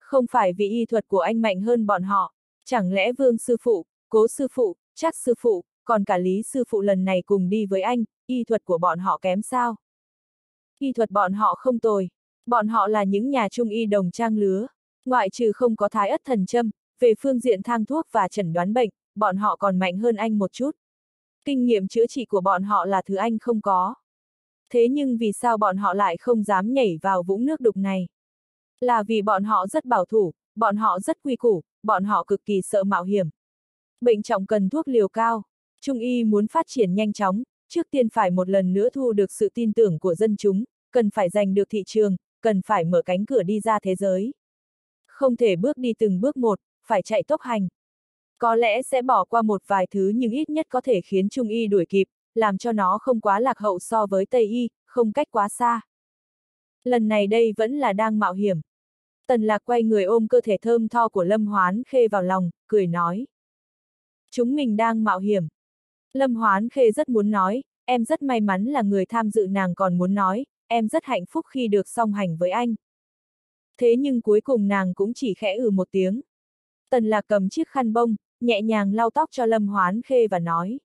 Không phải vì y thuật của anh mạnh hơn bọn họ. Chẳng lẽ Vương Sư Phụ, Cố Sư Phụ, Chắc Sư Phụ, còn cả Lý Sư Phụ lần này cùng đi với anh, y thuật của bọn họ kém sao? Y thuật bọn họ không tồi. Bọn họ là những nhà trung y đồng trang lứa. Ngoại trừ không có thái ất thần châm, về phương diện thang thuốc và chẩn đoán bệnh, bọn họ còn mạnh hơn anh một chút. Kinh nghiệm chữa trị của bọn họ là thứ anh không có. Thế nhưng vì sao bọn họ lại không dám nhảy vào vũng nước đục này? Là vì bọn họ rất bảo thủ, bọn họ rất quy củ, bọn họ cực kỳ sợ mạo hiểm. Bệnh trọng cần thuốc liều cao. Trung y muốn phát triển nhanh chóng, trước tiên phải một lần nữa thu được sự tin tưởng của dân chúng, cần phải giành được thị trường, cần phải mở cánh cửa đi ra thế giới. Không thể bước đi từng bước một, phải chạy tốc hành. Có lẽ sẽ bỏ qua một vài thứ nhưng ít nhất có thể khiến Trung Y đuổi kịp, làm cho nó không quá lạc hậu so với Tây Y, không cách quá xa. Lần này đây vẫn là đang mạo hiểm. Tần lạc quay người ôm cơ thể thơm tho của Lâm Hoán Khê vào lòng, cười nói. Chúng mình đang mạo hiểm. Lâm Hoán Khê rất muốn nói, em rất may mắn là người tham dự nàng còn muốn nói, em rất hạnh phúc khi được song hành với anh. Thế nhưng cuối cùng nàng cũng chỉ khẽ ừ một tiếng. Tần lạc cầm chiếc khăn bông, nhẹ nhàng lau tóc cho Lâm Hoán Khê và nói.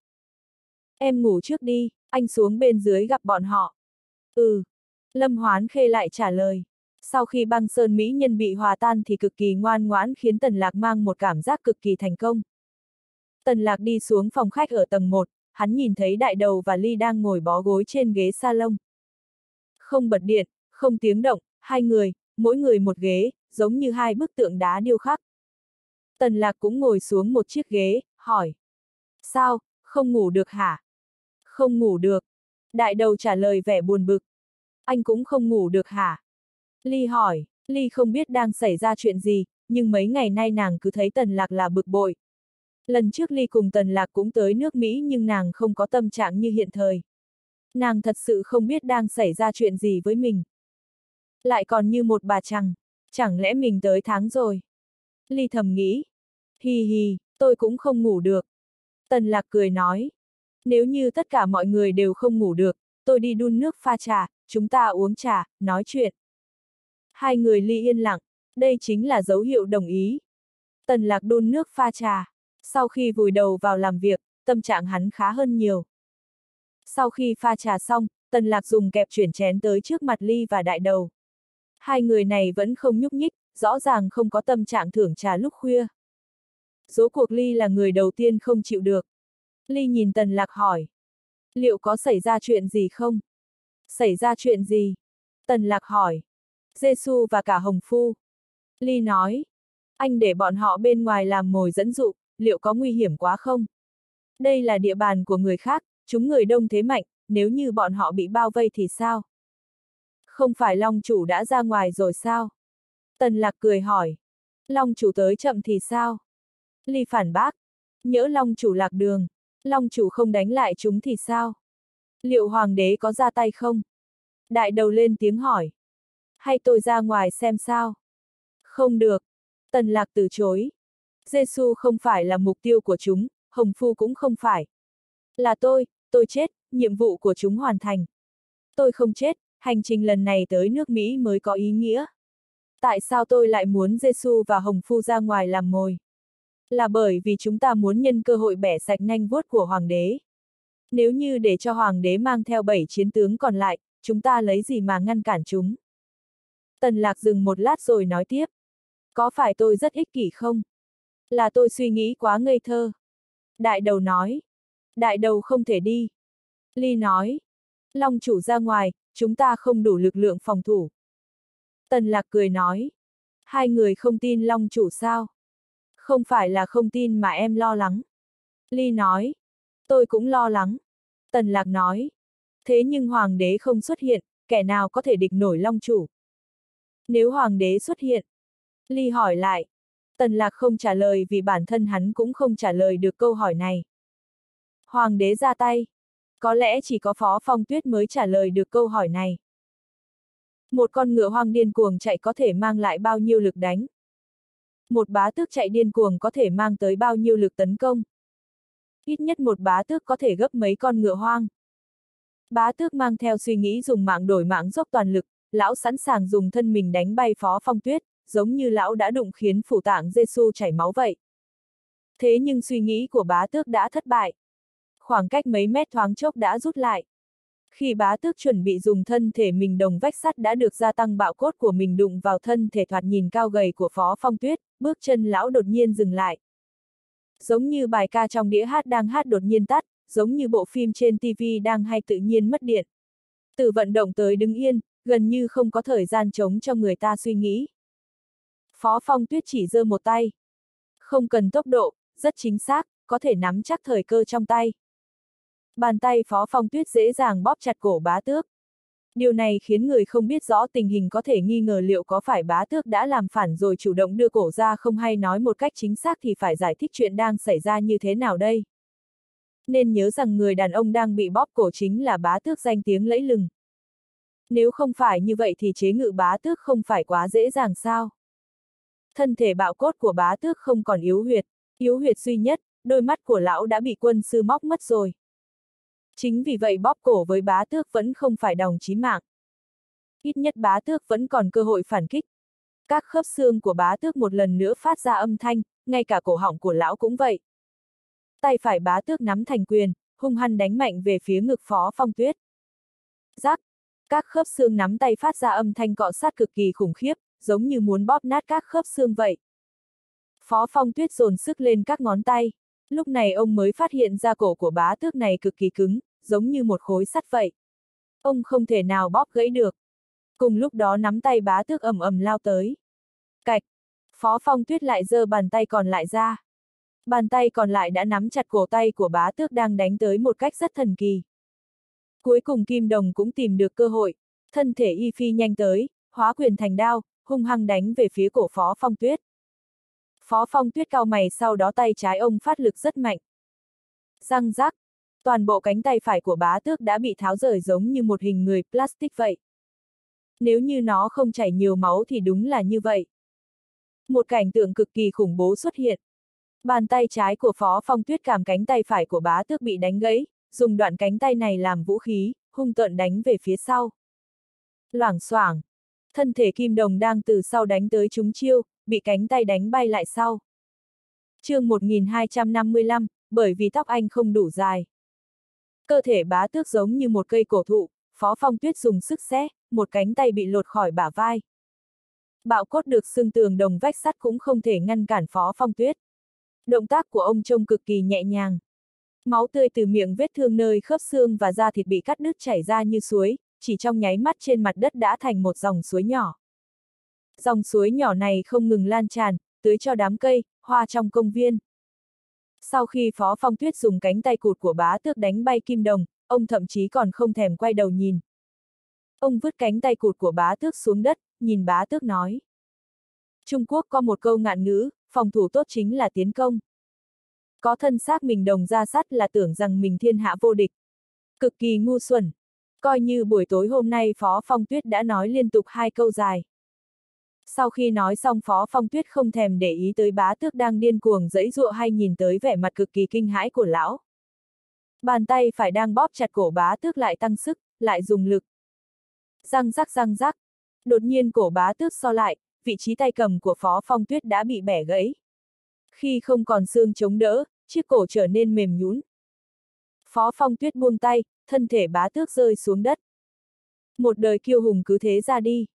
Em ngủ trước đi, anh xuống bên dưới gặp bọn họ. Ừ. Lâm Hoán Khê lại trả lời. Sau khi băng sơn mỹ nhân bị hòa tan thì cực kỳ ngoan ngoãn khiến Tần Lạc mang một cảm giác cực kỳ thành công. Tần Lạc đi xuống phòng khách ở tầng 1, hắn nhìn thấy đại đầu và Ly đang ngồi bó gối trên ghế salon. Không bật điện, không tiếng động, hai người, mỗi người một ghế, giống như hai bức tượng đá điêu khắc. Tần Lạc cũng ngồi xuống một chiếc ghế, hỏi. Sao, không ngủ được hả? Không ngủ được. Đại đầu trả lời vẻ buồn bực. Anh cũng không ngủ được hả? Ly hỏi, Ly không biết đang xảy ra chuyện gì, nhưng mấy ngày nay nàng cứ thấy Tần Lạc là bực bội. Lần trước Ly cùng Tần Lạc cũng tới nước Mỹ nhưng nàng không có tâm trạng như hiện thời. Nàng thật sự không biết đang xảy ra chuyện gì với mình. Lại còn như một bà chằng, chẳng lẽ mình tới tháng rồi? Ly thầm nghĩ. Hi hi, tôi cũng không ngủ được. Tần Lạc cười nói. Nếu như tất cả mọi người đều không ngủ được, tôi đi đun nước pha trà, chúng ta uống trà, nói chuyện. Hai người ly yên lặng, đây chính là dấu hiệu đồng ý. Tần lạc đun nước pha trà. Sau khi vùi đầu vào làm việc, tâm trạng hắn khá hơn nhiều. Sau khi pha trà xong, tần lạc dùng kẹp chuyển chén tới trước mặt ly và đại đầu. Hai người này vẫn không nhúc nhích, rõ ràng không có tâm trạng thưởng trà lúc khuya. Số cuộc ly là người đầu tiên không chịu được. Ly nhìn tần lạc hỏi. Liệu có xảy ra chuyện gì không? Xảy ra chuyện gì? Tần lạc hỏi. Giêsu và cả Hồng Phu. Ly nói, anh để bọn họ bên ngoài làm mồi dẫn dụ, liệu có nguy hiểm quá không? Đây là địa bàn của người khác, chúng người đông thế mạnh, nếu như bọn họ bị bao vây thì sao? Không phải Long chủ đã ra ngoài rồi sao? Tần lạc cười hỏi. Long chủ tới chậm thì sao? Ly phản bác. Nhỡ Long chủ lạc đường. Long chủ không đánh lại chúng thì sao? Liệu hoàng đế có ra tay không? Đại đầu lên tiếng hỏi hay tôi ra ngoài xem sao? Không được. Tần lạc từ chối. Giêsu không phải là mục tiêu của chúng, Hồng Phu cũng không phải. Là tôi, tôi chết, nhiệm vụ của chúng hoàn thành. Tôi không chết, hành trình lần này tới nước Mỹ mới có ý nghĩa. Tại sao tôi lại muốn Giêsu và Hồng Phu ra ngoài làm mồi? Là bởi vì chúng ta muốn nhân cơ hội bẻ sạch nanh vuốt của Hoàng đế. Nếu như để cho Hoàng đế mang theo bảy chiến tướng còn lại, chúng ta lấy gì mà ngăn cản chúng? Tần lạc dừng một lát rồi nói tiếp. Có phải tôi rất ích kỷ không? Là tôi suy nghĩ quá ngây thơ. Đại đầu nói. Đại đầu không thể đi. Ly nói. Long chủ ra ngoài, chúng ta không đủ lực lượng phòng thủ. Tần lạc cười nói. Hai người không tin Long chủ sao? Không phải là không tin mà em lo lắng. Ly nói. Tôi cũng lo lắng. Tần lạc nói. Thế nhưng hoàng đế không xuất hiện, kẻ nào có thể địch nổi Long chủ? Nếu hoàng đế xuất hiện, Ly hỏi lại. Tần lạc không trả lời vì bản thân hắn cũng không trả lời được câu hỏi này. Hoàng đế ra tay. Có lẽ chỉ có Phó Phong Tuyết mới trả lời được câu hỏi này. Một con ngựa hoang điên cuồng chạy có thể mang lại bao nhiêu lực đánh? Một bá tước chạy điên cuồng có thể mang tới bao nhiêu lực tấn công? Ít nhất một bá tước có thể gấp mấy con ngựa hoang. Bá tước mang theo suy nghĩ dùng mạng đổi mạng dốc toàn lực, lão sẵn sàng dùng thân mình đánh bay phó phong tuyết, giống như lão đã đụng khiến phủ tạng Giêsu chảy máu vậy. Thế nhưng suy nghĩ của bá tước đã thất bại. Khoảng cách mấy mét thoáng chốc đã rút lại. Khi bá tước chuẩn bị dùng thân thể mình đồng vách sắt đã được gia tăng bạo cốt của mình đụng vào thân thể thoạt nhìn cao gầy của phó phong tuyết, bước chân lão đột nhiên dừng lại. Giống như bài ca trong đĩa hát đang hát đột nhiên tắt, giống như bộ phim trên TV đang hay tự nhiên mất điện. Từ vận động tới đứng yên, gần như không có thời gian trống cho người ta suy nghĩ. Phó Phong Tuyết chỉ giơ một tay. Không cần tốc độ, rất chính xác, có thể nắm chắc thời cơ trong tay. Bàn tay Phó Phong Tuyết dễ dàng bóp chặt cổ bá tước. Điều này khiến người không biết rõ tình hình có thể nghi ngờ liệu có phải bá tước đã làm phản rồi chủ động đưa cổ ra không hay nói một cách chính xác thì phải giải thích chuyện đang xảy ra như thế nào đây. Nên nhớ rằng người đàn ông đang bị bóp cổ chính là bá tước danh tiếng lẫy lừng. Nếu không phải như vậy thì chế ngự bá tước không phải quá dễ dàng sao? Thân thể bạo cốt của bá tước không còn yếu huyệt, yếu huyệt duy nhất, đôi mắt của lão đã bị quân sư móc mất rồi. Chính vì vậy bóp cổ với bá tước vẫn không phải đồng chí mạng. Ít nhất bá tước vẫn còn cơ hội phản kích. Các khớp xương của bá tước một lần nữa phát ra âm thanh, ngay cả cổ họng của lão cũng vậy. Tay phải bá tước nắm thành quyền, hung hăng đánh mạnh về phía ngực phó phong tuyết. Giác, các khớp xương nắm tay phát ra âm thanh cọ sát cực kỳ khủng khiếp, giống như muốn bóp nát các khớp xương vậy. Phó phong tuyết dồn sức lên các ngón tay. Lúc này ông mới phát hiện ra cổ của bá tước này cực kỳ cứng, giống như một khối sắt vậy. Ông không thể nào bóp gãy được. Cùng lúc đó nắm tay bá tước ầm ầm lao tới. Cạch! Phó phong tuyết lại giơ bàn tay còn lại ra. Bàn tay còn lại đã nắm chặt cổ tay của bá tước đang đánh tới một cách rất thần kỳ. Cuối cùng Kim Đồng cũng tìm được cơ hội, thân thể y phi nhanh tới, hóa quyền thành đao, hung hăng đánh về phía cổ Phó Phong Tuyết. Phó Phong Tuyết cao mày sau đó tay trái ông phát lực rất mạnh. Răng rác, toàn bộ cánh tay phải của bá tước đã bị tháo rời giống như một hình người plastic vậy. Nếu như nó không chảy nhiều máu thì đúng là như vậy. Một cảnh tượng cực kỳ khủng bố xuất hiện. Bàn tay trái của Phó Phong Tuyết cảm cánh tay phải của bá tước bị đánh gãy, dùng đoạn cánh tay này làm vũ khí, hung tợn đánh về phía sau. Loảng xoảng, thân thể kim đồng đang từ sau đánh tới chúng chiêu, bị cánh tay đánh bay lại sau. chương 1255, bởi vì tóc anh không đủ dài. Cơ thể bá tước giống như một cây cổ thụ, Phó Phong Tuyết dùng sức xé, một cánh tay bị lột khỏi bả vai. Bạo cốt được xương tường đồng vách sắt cũng không thể ngăn cản Phó Phong Tuyết. Động tác của ông trông cực kỳ nhẹ nhàng. Máu tươi từ miệng vết thương nơi khớp xương và da thịt bị cắt đứt chảy ra như suối, chỉ trong nháy mắt trên mặt đất đã thành một dòng suối nhỏ. Dòng suối nhỏ này không ngừng lan tràn, tưới cho đám cây, hoa trong công viên. Sau khi Phó Phong Tuyết dùng cánh tay cụt của bá tước đánh bay kim đồng, ông thậm chí còn không thèm quay đầu nhìn. Ông vứt cánh tay cụt của bá tước xuống đất, nhìn bá tước nói. Trung Quốc có một câu ngạn ngữ, phòng thủ tốt chính là tiến công. Có thân xác mình đồng ra sắt là tưởng rằng mình thiên hạ vô địch. Cực kỳ ngu xuẩn. Coi như buổi tối hôm nay Phó Phong Tuyết đã nói liên tục hai câu dài. Sau khi nói xong Phó Phong Tuyết không thèm để ý tới bá tước đang điên cuồng dẫy dụa hay nhìn tới vẻ mặt cực kỳ kinh hãi của lão. Bàn tay phải đang bóp chặt cổ bá tước lại tăng sức, lại dùng lực. Răng rắc răng rắc. Đột nhiên cổ bá tước so lại, vị trí tay cầm của Phó Phong Tuyết đã bị bẻ gãy. Khi không còn xương chống đỡ, chiếc cổ trở nên mềm nhũn. Phó Phong Tuyết buông tay, thân thể bá tước rơi xuống đất. Một đời kiêu hùng cứ thế ra đi.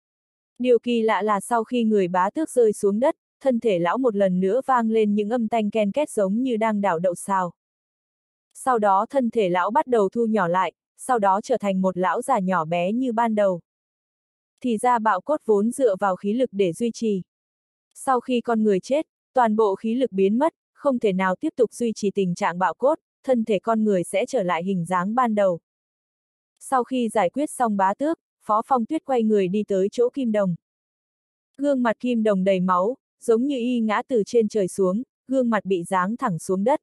Điều kỳ lạ là sau khi người bá tước rơi xuống đất, thân thể lão một lần nữa vang lên những âm thanh ken két giống như đang đảo đậu xào. Sau đó thân thể lão bắt đầu thu nhỏ lại, sau đó trở thành một lão già nhỏ bé như ban đầu. Thì ra bạo cốt vốn dựa vào khí lực để duy trì. Sau khi con người chết, toàn bộ khí lực biến mất, không thể nào tiếp tục duy trì tình trạng bạo cốt, thân thể con người sẽ trở lại hình dáng ban đầu. Sau khi giải quyết xong bá tước, Phó Phong Tuyết quay người đi tới chỗ Kim Đồng. Gương mặt Kim Đồng đầy máu, giống như y ngã từ trên trời xuống, gương mặt bị giáng thẳng xuống đất.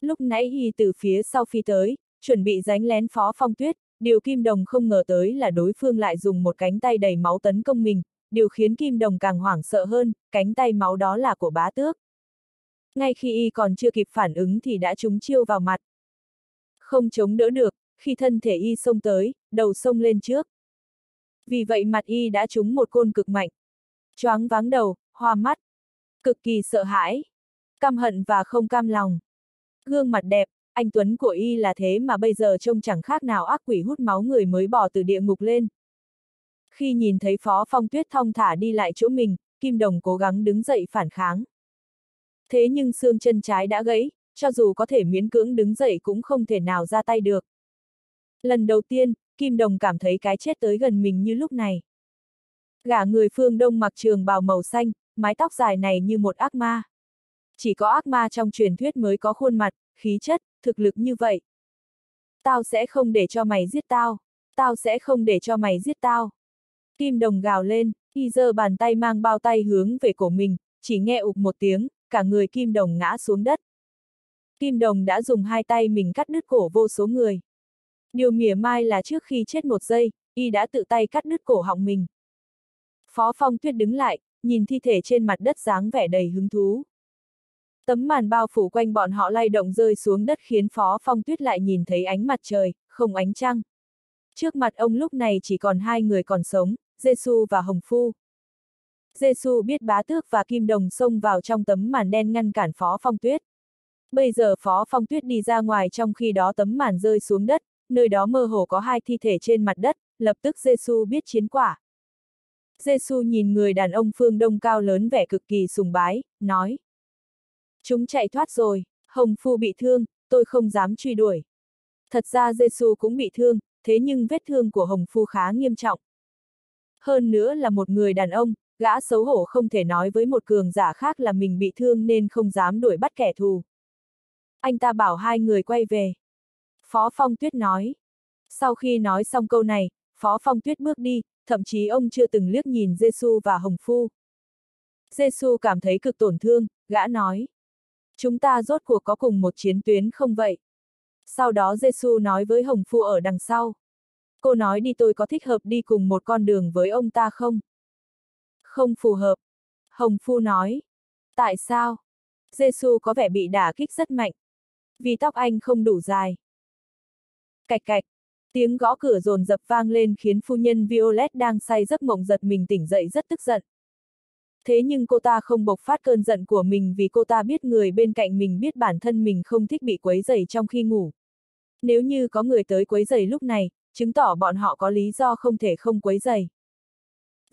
Lúc nãy y từ phía sau phi tới, chuẩn bị dánh lén Phó Phong Tuyết, điều Kim Đồng không ngờ tới là đối phương lại dùng một cánh tay đầy máu tấn công mình, điều khiến Kim Đồng càng hoảng sợ hơn, cánh tay máu đó là của bá tước. Ngay khi y còn chưa kịp phản ứng thì đã trúng chiêu vào mặt. Không chống đỡ được, khi thân thể y xông tới, đầu xông lên trước. Vì vậy mặt y đã trúng một côn cực mạnh. Choáng váng đầu, hoa mắt. Cực kỳ sợ hãi. Căm hận và không cam lòng. Gương mặt đẹp, anh Tuấn của y là thế mà bây giờ trông chẳng khác nào ác quỷ hút máu người mới bỏ từ địa ngục lên. Khi nhìn thấy Phó Phong Tuyết thong thả đi lại chỗ mình, Kim Đồng cố gắng đứng dậy phản kháng. Thế nhưng xương chân trái đã gãy, cho dù có thể miễn cưỡng đứng dậy cũng không thể nào ra tay được. Lần đầu tiên, Kim Đồng cảm thấy cái chết tới gần mình như lúc này. Gả người phương Đông mặc trường bào màu xanh, mái tóc dài này như một ác ma. Chỉ có ác ma trong truyền thuyết mới có khuôn mặt, khí chất, thực lực như vậy. Tao sẽ không để cho mày giết tao. Tao sẽ không để cho mày giết tao. Kim đồng gào lên, y giơ bàn tay mang bao tay hướng về cổ mình, chỉ nghe ục một tiếng, cả người kim đồng ngã xuống đất. Kim đồng đã dùng hai tay mình cắt đứt cổ vô số người. Điều mỉa mai là trước khi chết một giây, y đã tự tay cắt đứt cổ họng mình. Phó Phong Tuyết đứng lại, nhìn thi thể trên mặt đất dáng vẻ đầy hứng thú. Tấm màn bao phủ quanh bọn họ lay động rơi xuống đất khiến Phó Phong Tuyết lại nhìn thấy ánh mặt trời, không ánh trăng. Trước mặt ông lúc này chỉ còn hai người còn sống, Giêsu và Hồng Phu. Giêsu biết bá tước và Kim Đồng xông vào trong tấm màn đen ngăn cản Phó Phong Tuyết. Bây giờ Phó Phong Tuyết đi ra ngoài trong khi đó tấm màn rơi xuống đất, nơi đó mơ hồ có hai thi thể trên mặt đất, lập tức Giêsu biết chiến quả. Giêsu nhìn người đàn ông phương đông cao lớn vẻ cực kỳ sùng bái, nói. Chúng chạy thoát rồi, Hồng Phu bị thương, tôi không dám truy đuổi. Thật ra Giêsu cũng bị thương, thế nhưng vết thương của Hồng Phu khá nghiêm trọng. Hơn nữa là một người đàn ông, gã xấu hổ không thể nói với một cường giả khác là mình bị thương nên không dám đuổi bắt kẻ thù. Anh ta bảo hai người quay về. Phó Phong Tuyết nói. Sau khi nói xong câu này, Phó Phong Tuyết bước đi, thậm chí ông chưa từng liếc nhìn Giêsu và Hồng Phu. Giêsu cảm thấy cực tổn thương, gã nói. Chúng ta rốt cuộc có cùng một chiến tuyến không vậy? Sau đó Giêsu nói với Hồng Phu ở đằng sau. Cô nói đi tôi có thích hợp đi cùng một con đường với ông ta không? Không phù hợp. Hồng Phu nói. Tại sao? Giêsu có vẻ bị đả kích rất mạnh. Vì tóc anh không đủ dài. Cạch cạch. Tiếng gõ cửa rồn dập vang lên khiến phu nhân Violet đang say giấc mộng giật mình tỉnh dậy rất tức giận. Thế nhưng cô ta không bộc phát cơn giận của mình vì cô ta biết người bên cạnh mình biết bản thân mình không thích bị quấy rầy trong khi ngủ. Nếu như có người tới quấy rầy lúc này, chứng tỏ bọn họ có lý do không thể không quấy rầy.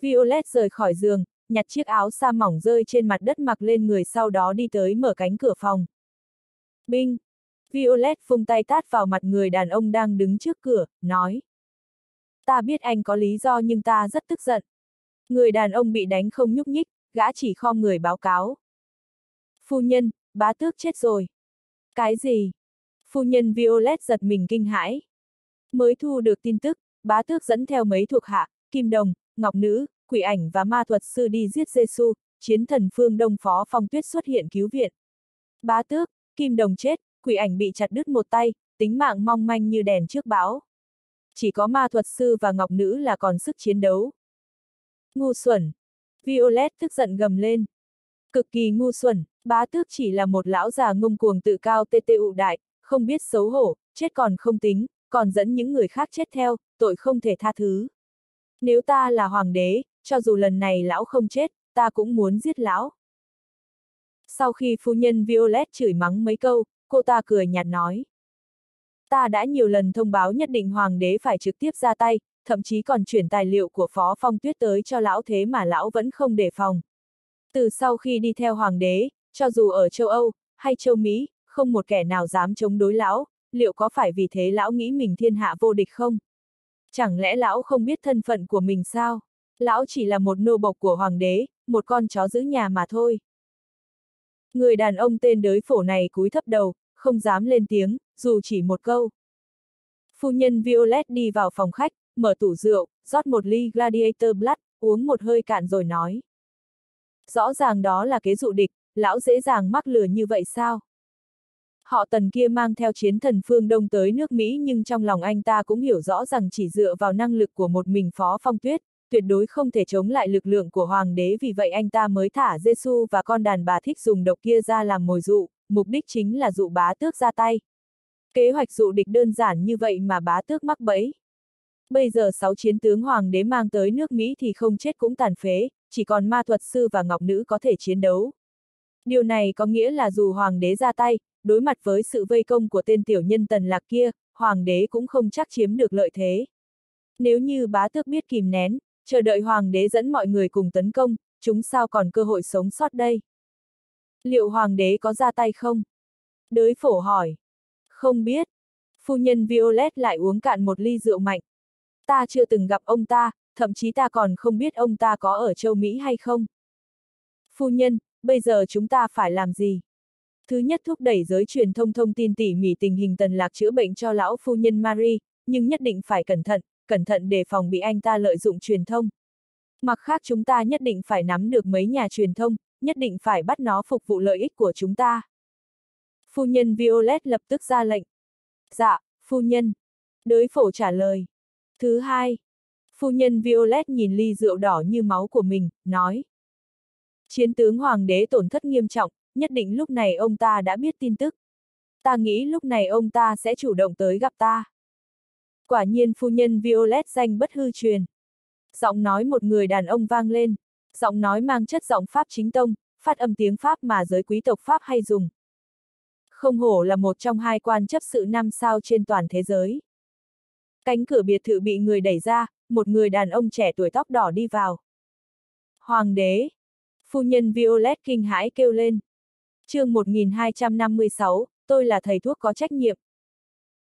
Violet rời khỏi giường, nhặt chiếc áo sa mỏng rơi trên mặt đất mặc lên người sau đó đi tới mở cánh cửa phòng. Binh! Violet phung tay tát vào mặt người đàn ông đang đứng trước cửa, nói. Ta biết anh có lý do nhưng ta rất tức giận. Người đàn ông bị đánh không nhúc nhích, gã chỉ khom người báo cáo. Phu nhân, bá tước chết rồi. Cái gì? Phu nhân Violet giật mình kinh hãi. Mới thu được tin tức, bá tước dẫn theo mấy thuộc hạ, Kim Đồng, Ngọc Nữ, Quỷ Ảnh và Ma Thuật Sư đi giết Giêsu, chiến thần phương Đông Phó Phong Tuyết xuất hiện cứu viện. Bá tước, Kim Đồng chết, Quỷ Ảnh bị chặt đứt một tay, tính mạng mong manh như đèn trước bão. Chỉ có Ma Thuật Sư và Ngọc Nữ là còn sức chiến đấu. Ngu xuẩn, Violet tức giận gầm lên. Cực kỳ ngu xuẩn, bá tước chỉ là một lão già ngông cuồng tự cao tê tê ụ đại, không biết xấu hổ, chết còn không tính, còn dẫn những người khác chết theo, tội không thể tha thứ. Nếu ta là hoàng đế, cho dù lần này lão không chết, ta cũng muốn giết lão. Sau khi phu nhân Violet chửi mắng mấy câu, cô ta cười nhạt nói. Ta đã nhiều lần thông báo nhất định hoàng đế phải trực tiếp ra tay, thậm chí còn chuyển tài liệu của Phó Phong Tuyết tới cho lão thế mà lão vẫn không đề phòng. Từ sau khi đi theo hoàng đế, cho dù ở châu Âu, hay châu Mỹ, không một kẻ nào dám chống đối lão, liệu có phải vì thế lão nghĩ mình thiên hạ vô địch không? Chẳng lẽ lão không biết thân phận của mình sao? Lão chỉ là một nô bộc của hoàng đế, một con chó giữ nhà mà thôi. Người đàn ông tên đới phổ này cúi thấp đầu, không dám lên tiếng, dù chỉ một câu. Phu nhân Violet đi vào phòng khách, mở tủ rượu, rót một ly Gladiator Blood, uống một hơi cạn rồi nói. Rõ ràng đó là kế dụ địch, lão dễ dàng mắc lừa như vậy sao? Họ tần kia mang theo chiến thần phương Đông tới nước Mỹ nhưng trong lòng anh ta cũng hiểu rõ rằng chỉ dựa vào năng lực của một mình phó phong tuyết, tuyệt đối không thể chống lại lực lượng của hoàng đế vì vậy anh ta mới thả Giêsu và con đàn bà thích dùng độc kia ra làm mồi dụ, mục đích chính là dụ bá tước ra tay. Kế hoạch dụ địch đơn giản như vậy mà bá tước mắc bẫy. Bây giờ sáu chiến tướng hoàng đế mang tới nước Mỹ thì không chết cũng tàn phế, chỉ còn ma thuật sư và ngọc nữ có thể chiến đấu. Điều này có nghĩa là dù hoàng đế ra tay, đối mặt với sự vây công của tên tiểu nhân tần lạc kia, hoàng đế cũng không chắc chiếm được lợi thế. Nếu như bá tước biết kìm nén, chờ đợi hoàng đế dẫn mọi người cùng tấn công, chúng sao còn cơ hội sống sót đây? Liệu hoàng đế có ra tay không? Đới phổ hỏi. Không biết. Phu nhân Violet lại uống cạn một ly rượu mạnh. Ta chưa từng gặp ông ta, thậm chí ta còn không biết ông ta có ở châu Mỹ hay không. Phu nhân, bây giờ chúng ta phải làm gì? Thứ nhất thúc đẩy giới truyền thông thông tin tỉ mỉ tình hình tần lạc chữa bệnh cho lão phu nhân Marie, nhưng nhất định phải cẩn thận, cẩn thận đề phòng bị anh ta lợi dụng truyền thông. Mặt khác chúng ta nhất định phải nắm được mấy nhà truyền thông, nhất định phải bắt nó phục vụ lợi ích của chúng ta. Phu nhân Violet lập tức ra lệnh. Dạ, phu nhân. Đới phổ trả lời. Thứ hai, phu nhân Violet nhìn ly rượu đỏ như máu của mình, nói. Chiến tướng hoàng đế tổn thất nghiêm trọng, nhất định lúc này ông ta đã biết tin tức. Ta nghĩ lúc này ông ta sẽ chủ động tới gặp ta. Quả nhiên phu nhân Violet danh bất hư truyền. Giọng nói một người đàn ông vang lên. Giọng nói mang chất giọng Pháp chính tông, phát âm tiếng Pháp mà giới quý tộc Pháp hay dùng. Không hổ là một trong hai quan chấp sự năm sao trên toàn thế giới. Cánh cửa biệt thự bị người đẩy ra, một người đàn ông trẻ tuổi tóc đỏ đi vào. Hoàng đế! Phu nhân Violet kinh hãi kêu lên. chương 1256, tôi là thầy thuốc có trách nhiệm.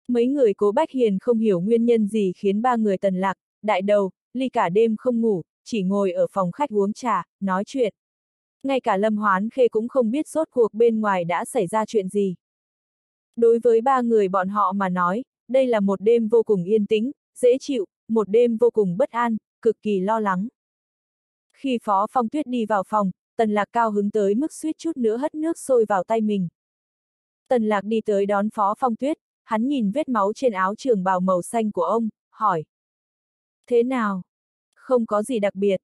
Mấy người cố Bách Hiền không hiểu nguyên nhân gì khiến ba người tần lạc, đại đầu, ly cả đêm không ngủ, chỉ ngồi ở phòng khách uống trà, nói chuyện. Ngay cả Lâm Hoán Khê cũng không biết rốt cuộc bên ngoài đã xảy ra chuyện gì. Đối với ba người bọn họ mà nói, đây là một đêm vô cùng yên tĩnh, dễ chịu, một đêm vô cùng bất an, cực kỳ lo lắng. Khi Phó Phong Tuyết đi vào phòng, Tần Lạc cao hứng tới mức suýt chút nữa hất nước sôi vào tay mình. Tần Lạc đi tới đón Phó Phong Tuyết, hắn nhìn vết máu trên áo trường bào màu xanh của ông, hỏi. Thế nào? Không có gì đặc biệt.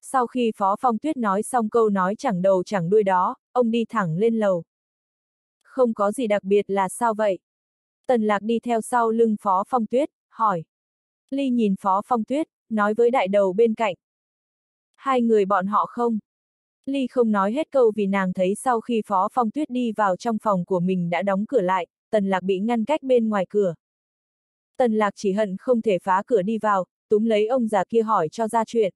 Sau khi Phó Phong Tuyết nói xong câu nói chẳng đầu chẳng đuôi đó, ông đi thẳng lên lầu. Không có gì đặc biệt là sao vậy? Tần Lạc đi theo sau lưng Phó Phong Tuyết, hỏi. Ly nhìn Phó Phong Tuyết, nói với đại đầu bên cạnh. Hai người bọn họ không? Ly không nói hết câu vì nàng thấy sau khi Phó Phong Tuyết đi vào trong phòng của mình đã đóng cửa lại, Tần Lạc bị ngăn cách bên ngoài cửa. Tần Lạc chỉ hận không thể phá cửa đi vào, túm lấy ông già kia hỏi cho ra chuyện.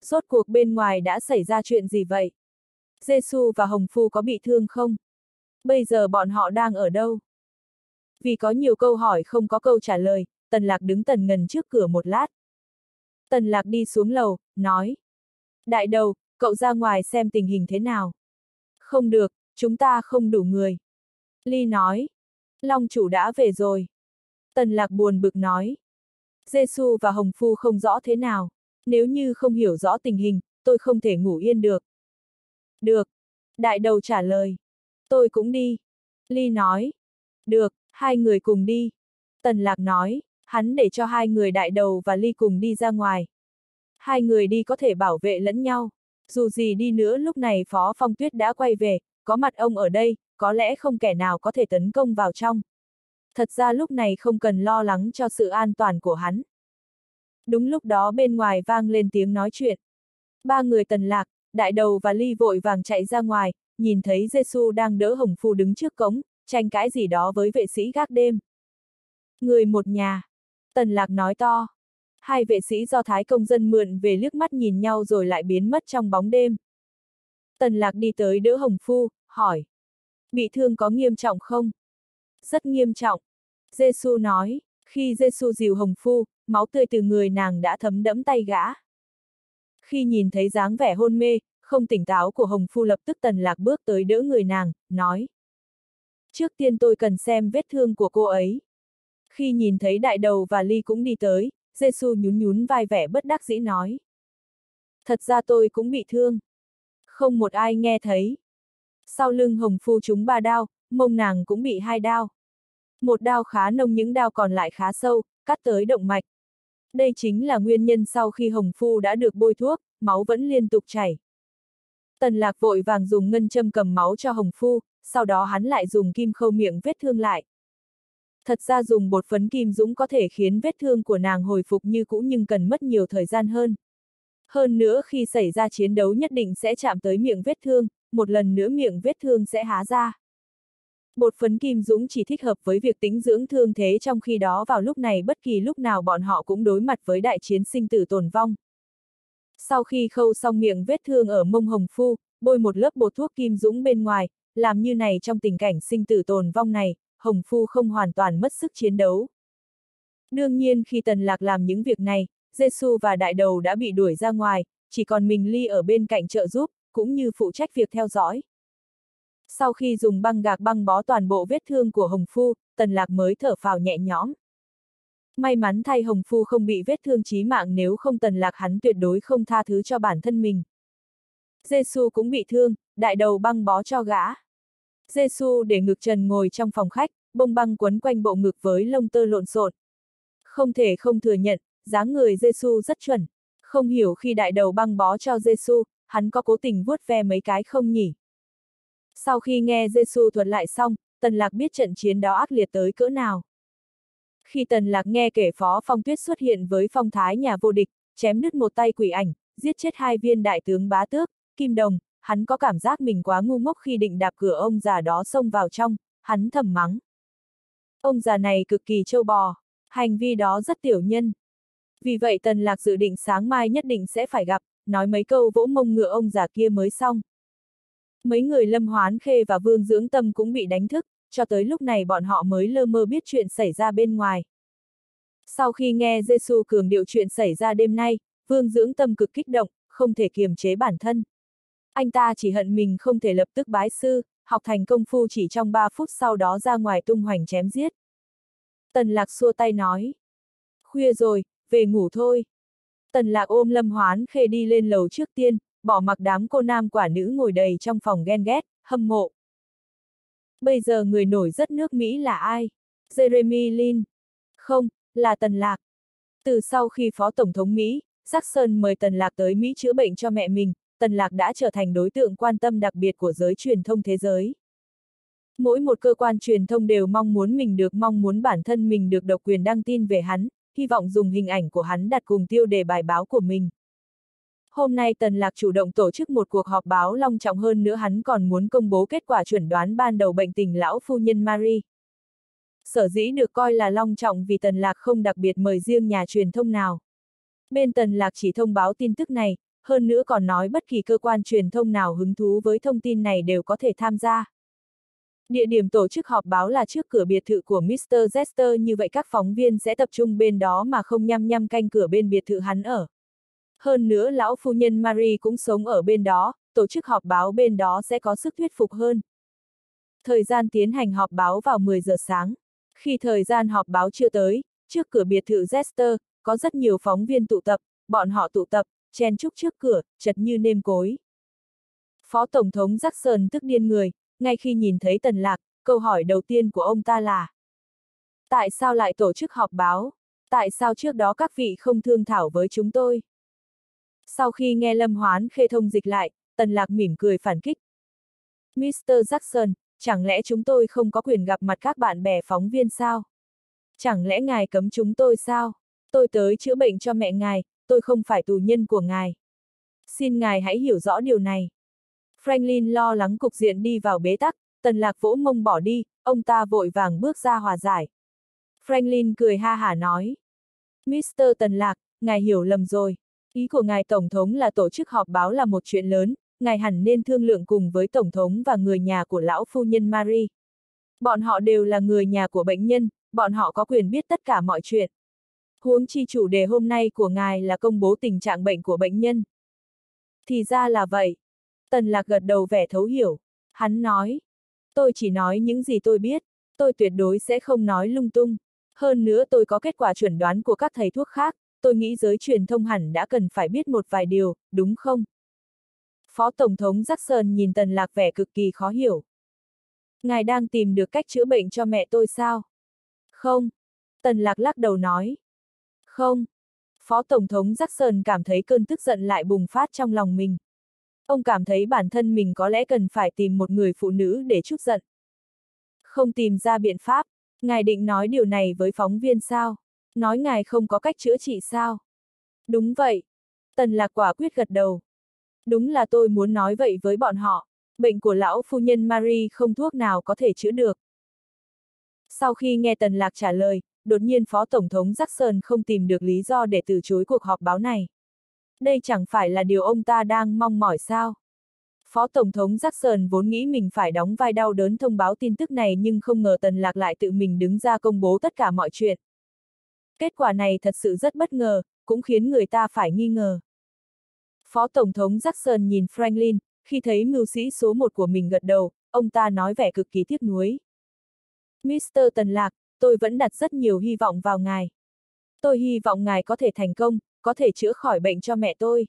Rốt cuộc bên ngoài đã xảy ra chuyện gì vậy? Giêsu và Hồng Phu có bị thương không? Bây giờ bọn họ đang ở đâu? Vì có nhiều câu hỏi không có câu trả lời, Tần Lạc đứng tần ngần trước cửa một lát. Tần Lạc đi xuống lầu, nói. Đại đầu, cậu ra ngoài xem tình hình thế nào. Không được, chúng ta không đủ người. Ly nói. Long chủ đã về rồi. Tần Lạc buồn bực nói. Giêsu và Hồng Phu không rõ thế nào. Nếu như không hiểu rõ tình hình, tôi không thể ngủ yên được. Được. Đại đầu trả lời. Tôi cũng đi. Ly nói. Được, hai người cùng đi. Tần Lạc nói, hắn để cho hai người đại đầu và Ly cùng đi ra ngoài. Hai người đi có thể bảo vệ lẫn nhau. Dù gì đi nữa lúc này Phó Phong Tuyết đã quay về, có mặt ông ở đây, có lẽ không kẻ nào có thể tấn công vào trong. Thật ra lúc này không cần lo lắng cho sự an toàn của hắn. Đúng lúc đó bên ngoài vang lên tiếng nói chuyện. Ba người tần lạc, đại đầu và ly vội vàng chạy ra ngoài, nhìn thấy Giêsu đang đỡ Hồng Phu đứng trước cống, tranh cãi gì đó với vệ sĩ gác đêm. Người một nhà. Tần lạc nói to. Hai vệ sĩ do Thái công dân mượn về liếc mắt nhìn nhau rồi lại biến mất trong bóng đêm. Tần lạc đi tới đỡ Hồng Phu, hỏi. Bị thương có nghiêm trọng không? Rất nghiêm trọng. giê -xu nói, khi giê -xu dìu Hồng Phu, máu tươi từ người nàng đã thấm đẫm tay gã. Khi nhìn thấy dáng vẻ hôn mê, không tỉnh táo của Hồng Phu lập tức tần lạc bước tới đỡ người nàng, nói. Trước tiên tôi cần xem vết thương của cô ấy. Khi nhìn thấy đại đầu và ly cũng đi tới, giê -xu nhún nhún vai vẻ bất đắc dĩ nói. Thật ra tôi cũng bị thương. Không một ai nghe thấy. Sau lưng Hồng Phu chúng ba đao, mông nàng cũng bị hai đao. Một đao khá nông những đao còn lại khá sâu, cắt tới động mạch. Đây chính là nguyên nhân sau khi Hồng Phu đã được bôi thuốc, máu vẫn liên tục chảy. Tần lạc vội vàng dùng ngân châm cầm máu cho Hồng Phu, sau đó hắn lại dùng kim khâu miệng vết thương lại. Thật ra dùng bột phấn kim dũng có thể khiến vết thương của nàng hồi phục như cũ nhưng cần mất nhiều thời gian hơn. Hơn nữa khi xảy ra chiến đấu nhất định sẽ chạm tới miệng vết thương, một lần nữa miệng vết thương sẽ há ra. Bột phấn kim dũng chỉ thích hợp với việc tính dưỡng thương thế trong khi đó vào lúc này bất kỳ lúc nào bọn họ cũng đối mặt với đại chiến sinh tử tồn vong. Sau khi khâu xong miệng vết thương ở mông hồng phu, bôi một lớp bột thuốc kim dũng bên ngoài, làm như này trong tình cảnh sinh tử tồn vong này, hồng phu không hoàn toàn mất sức chiến đấu. Đương nhiên khi Tần Lạc làm những việc này, Giêsu và đại đầu đã bị đuổi ra ngoài, chỉ còn mình Ly ở bên cạnh trợ giúp, cũng như phụ trách việc theo dõi. Sau khi dùng băng gạc băng bó toàn bộ vết thương của Hồng Phu, Tần Lạc mới thở phào nhẹ nhõm. May mắn thay Hồng Phu không bị vết thương chí mạng nếu không Tần Lạc hắn tuyệt đối không tha thứ cho bản thân mình. Giêsu cũng bị thương, đại đầu băng bó cho gã. Giêsu để ngực trần ngồi trong phòng khách, bông băng quấn quanh bộ ngực với lông tơ lộn xộn. Không thể không thừa nhận, dáng người Giêsu rất chuẩn. Không hiểu khi đại đầu băng bó cho Giêsu, hắn có cố tình vuốt ve mấy cái không nhỉ? Sau khi nghe Giêsu thuật lại xong, Tần Lạc biết trận chiến đó ác liệt tới cỡ nào. Khi Tần Lạc nghe kể Phó Phong Tuyết xuất hiện với phong thái nhà vô địch, chém nứt một tay quỷ ảnh, giết chết hai viên đại tướng bá tước, Kim Đồng, hắn có cảm giác mình quá ngu ngốc khi định đạp cửa ông già đó xông vào trong, hắn thầm mắng. Ông già này cực kỳ trâu bò, hành vi đó rất tiểu nhân. Vì vậy Tần Lạc dự định sáng mai nhất định sẽ phải gặp, nói mấy câu vỗ mông ngựa ông già kia mới xong. Mấy người Lâm Hoán Khê và Vương Dưỡng Tâm cũng bị đánh thức, cho tới lúc này bọn họ mới lơ mơ biết chuyện xảy ra bên ngoài. Sau khi nghe Giêsu cường điệu chuyện xảy ra đêm nay, Vương Dưỡng Tâm cực kích động, không thể kiềm chế bản thân. Anh ta chỉ hận mình không thể lập tức bái sư, học thành công phu chỉ trong 3 phút sau đó ra ngoài tung hoành chém giết. Tần Lạc xua tay nói. Khuya rồi, về ngủ thôi. Tần Lạc ôm Lâm Hoán Khê đi lên lầu trước tiên, bỏ mặc đám cô nam quả nữ ngồi đầy trong phòng ghen ghét, hâm mộ. Bây giờ người nổi rất nước Mỹ là ai? Jeremy Lin? Không, là Tần Lạc. Từ sau khi Phó Tổng thống Mỹ, Jackson mời Tần Lạc tới Mỹ chữa bệnh cho mẹ mình, Tần Lạc đã trở thành đối tượng quan tâm đặc biệt của giới truyền thông thế giới. Mỗi một cơ quan truyền thông đều mong muốn mình được mong muốn bản thân mình được độc quyền đăng tin về hắn, hy vọng dùng hình ảnh của hắn đặt cùng tiêu đề bài báo của mình. Hôm nay Tần Lạc chủ động tổ chức một cuộc họp báo long trọng hơn nữa hắn còn muốn công bố kết quả chuẩn đoán ban đầu bệnh tình lão phu nhân Marie. Sở dĩ được coi là long trọng vì Tần Lạc không đặc biệt mời riêng nhà truyền thông nào. Bên Tần Lạc chỉ thông báo tin tức này, hơn nữa còn nói bất kỳ cơ quan truyền thông nào hứng thú với thông tin này đều có thể tham gia. Địa điểm tổ chức họp báo là trước cửa biệt thự của Mr. Zester như vậy các phóng viên sẽ tập trung bên đó mà không nhăm nhăm canh cửa bên biệt thự hắn ở. Hơn nữa lão phu nhân Marie cũng sống ở bên đó, tổ chức họp báo bên đó sẽ có sức thuyết phục hơn. Thời gian tiến hành họp báo vào 10 giờ sáng. Khi thời gian họp báo chưa tới, trước cửa biệt thự Zester có rất nhiều phóng viên tụ tập, bọn họ tụ tập, chen chúc trước cửa, chật như nêm cối. Phó Tổng thống Jackson tức điên người, ngay khi nhìn thấy Tần Lạc, câu hỏi đầu tiên của ông ta là Tại sao lại tổ chức họp báo? Tại sao trước đó các vị không thương thảo với chúng tôi? Sau khi nghe Lâm Hoán khê thông dịch lại, Tần Lạc mỉm cười phản kích. Mr. Jackson, chẳng lẽ chúng tôi không có quyền gặp mặt các bạn bè phóng viên sao? Chẳng lẽ ngài cấm chúng tôi sao? Tôi tới chữa bệnh cho mẹ ngài, tôi không phải tù nhân của ngài. Xin ngài hãy hiểu rõ điều này. Franklin lo lắng cục diện đi vào bế tắc, tần lạc vỗ mông bỏ đi, ông ta vội vàng bước ra hòa giải. Franklin cười ha hả nói. Mr. Tần Lạc, ngài hiểu lầm rồi. Ý của ngài Tổng thống là tổ chức họp báo là một chuyện lớn, ngài hẳn nên thương lượng cùng với Tổng thống và người nhà của lão phu nhân Marie. Bọn họ đều là người nhà của bệnh nhân, bọn họ có quyền biết tất cả mọi chuyện. Huống chi chủ đề hôm nay của ngài là công bố tình trạng bệnh của bệnh nhân. Thì ra là vậy. Tần lạc gật đầu vẻ thấu hiểu. Hắn nói. Tôi chỉ nói những gì tôi biết. Tôi tuyệt đối sẽ không nói lung tung. Hơn nữa tôi có kết quả chuẩn đoán của các thầy thuốc khác. Tôi nghĩ giới truyền thông hẳn đã cần phải biết một vài điều, đúng không? Phó Tổng thống Jackson nhìn Tần Lạc vẻ cực kỳ khó hiểu. Ngài đang tìm được cách chữa bệnh cho mẹ tôi sao? Không. Tần Lạc lắc đầu nói. Không. Phó Tổng thống Jackson cảm thấy cơn tức giận lại bùng phát trong lòng mình. Ông cảm thấy bản thân mình có lẽ cần phải tìm một người phụ nữ để chút giận. Không tìm ra biện pháp, ngài định nói điều này với phóng viên sao? Nói ngài không có cách chữa trị sao? Đúng vậy. Tần lạc quả quyết gật đầu. Đúng là tôi muốn nói vậy với bọn họ. Bệnh của lão phu nhân Marie không thuốc nào có thể chữa được. Sau khi nghe Tần Lạc trả lời, đột nhiên Phó Tổng thống Jackson không tìm được lý do để từ chối cuộc họp báo này. Đây chẳng phải là điều ông ta đang mong mỏi sao? Phó Tổng thống Jackson vốn nghĩ mình phải đóng vai đau đớn thông báo tin tức này nhưng không ngờ Tần Lạc lại tự mình đứng ra công bố tất cả mọi chuyện. Kết quả này thật sự rất bất ngờ, cũng khiến người ta phải nghi ngờ. Phó Tổng thống Jackson nhìn Franklin, khi thấy mưu sĩ số một của mình gật đầu, ông ta nói vẻ cực kỳ tiếc nuối. Mr. Tần Lạc, tôi vẫn đặt rất nhiều hy vọng vào ngài. Tôi hy vọng ngài có thể thành công, có thể chữa khỏi bệnh cho mẹ tôi.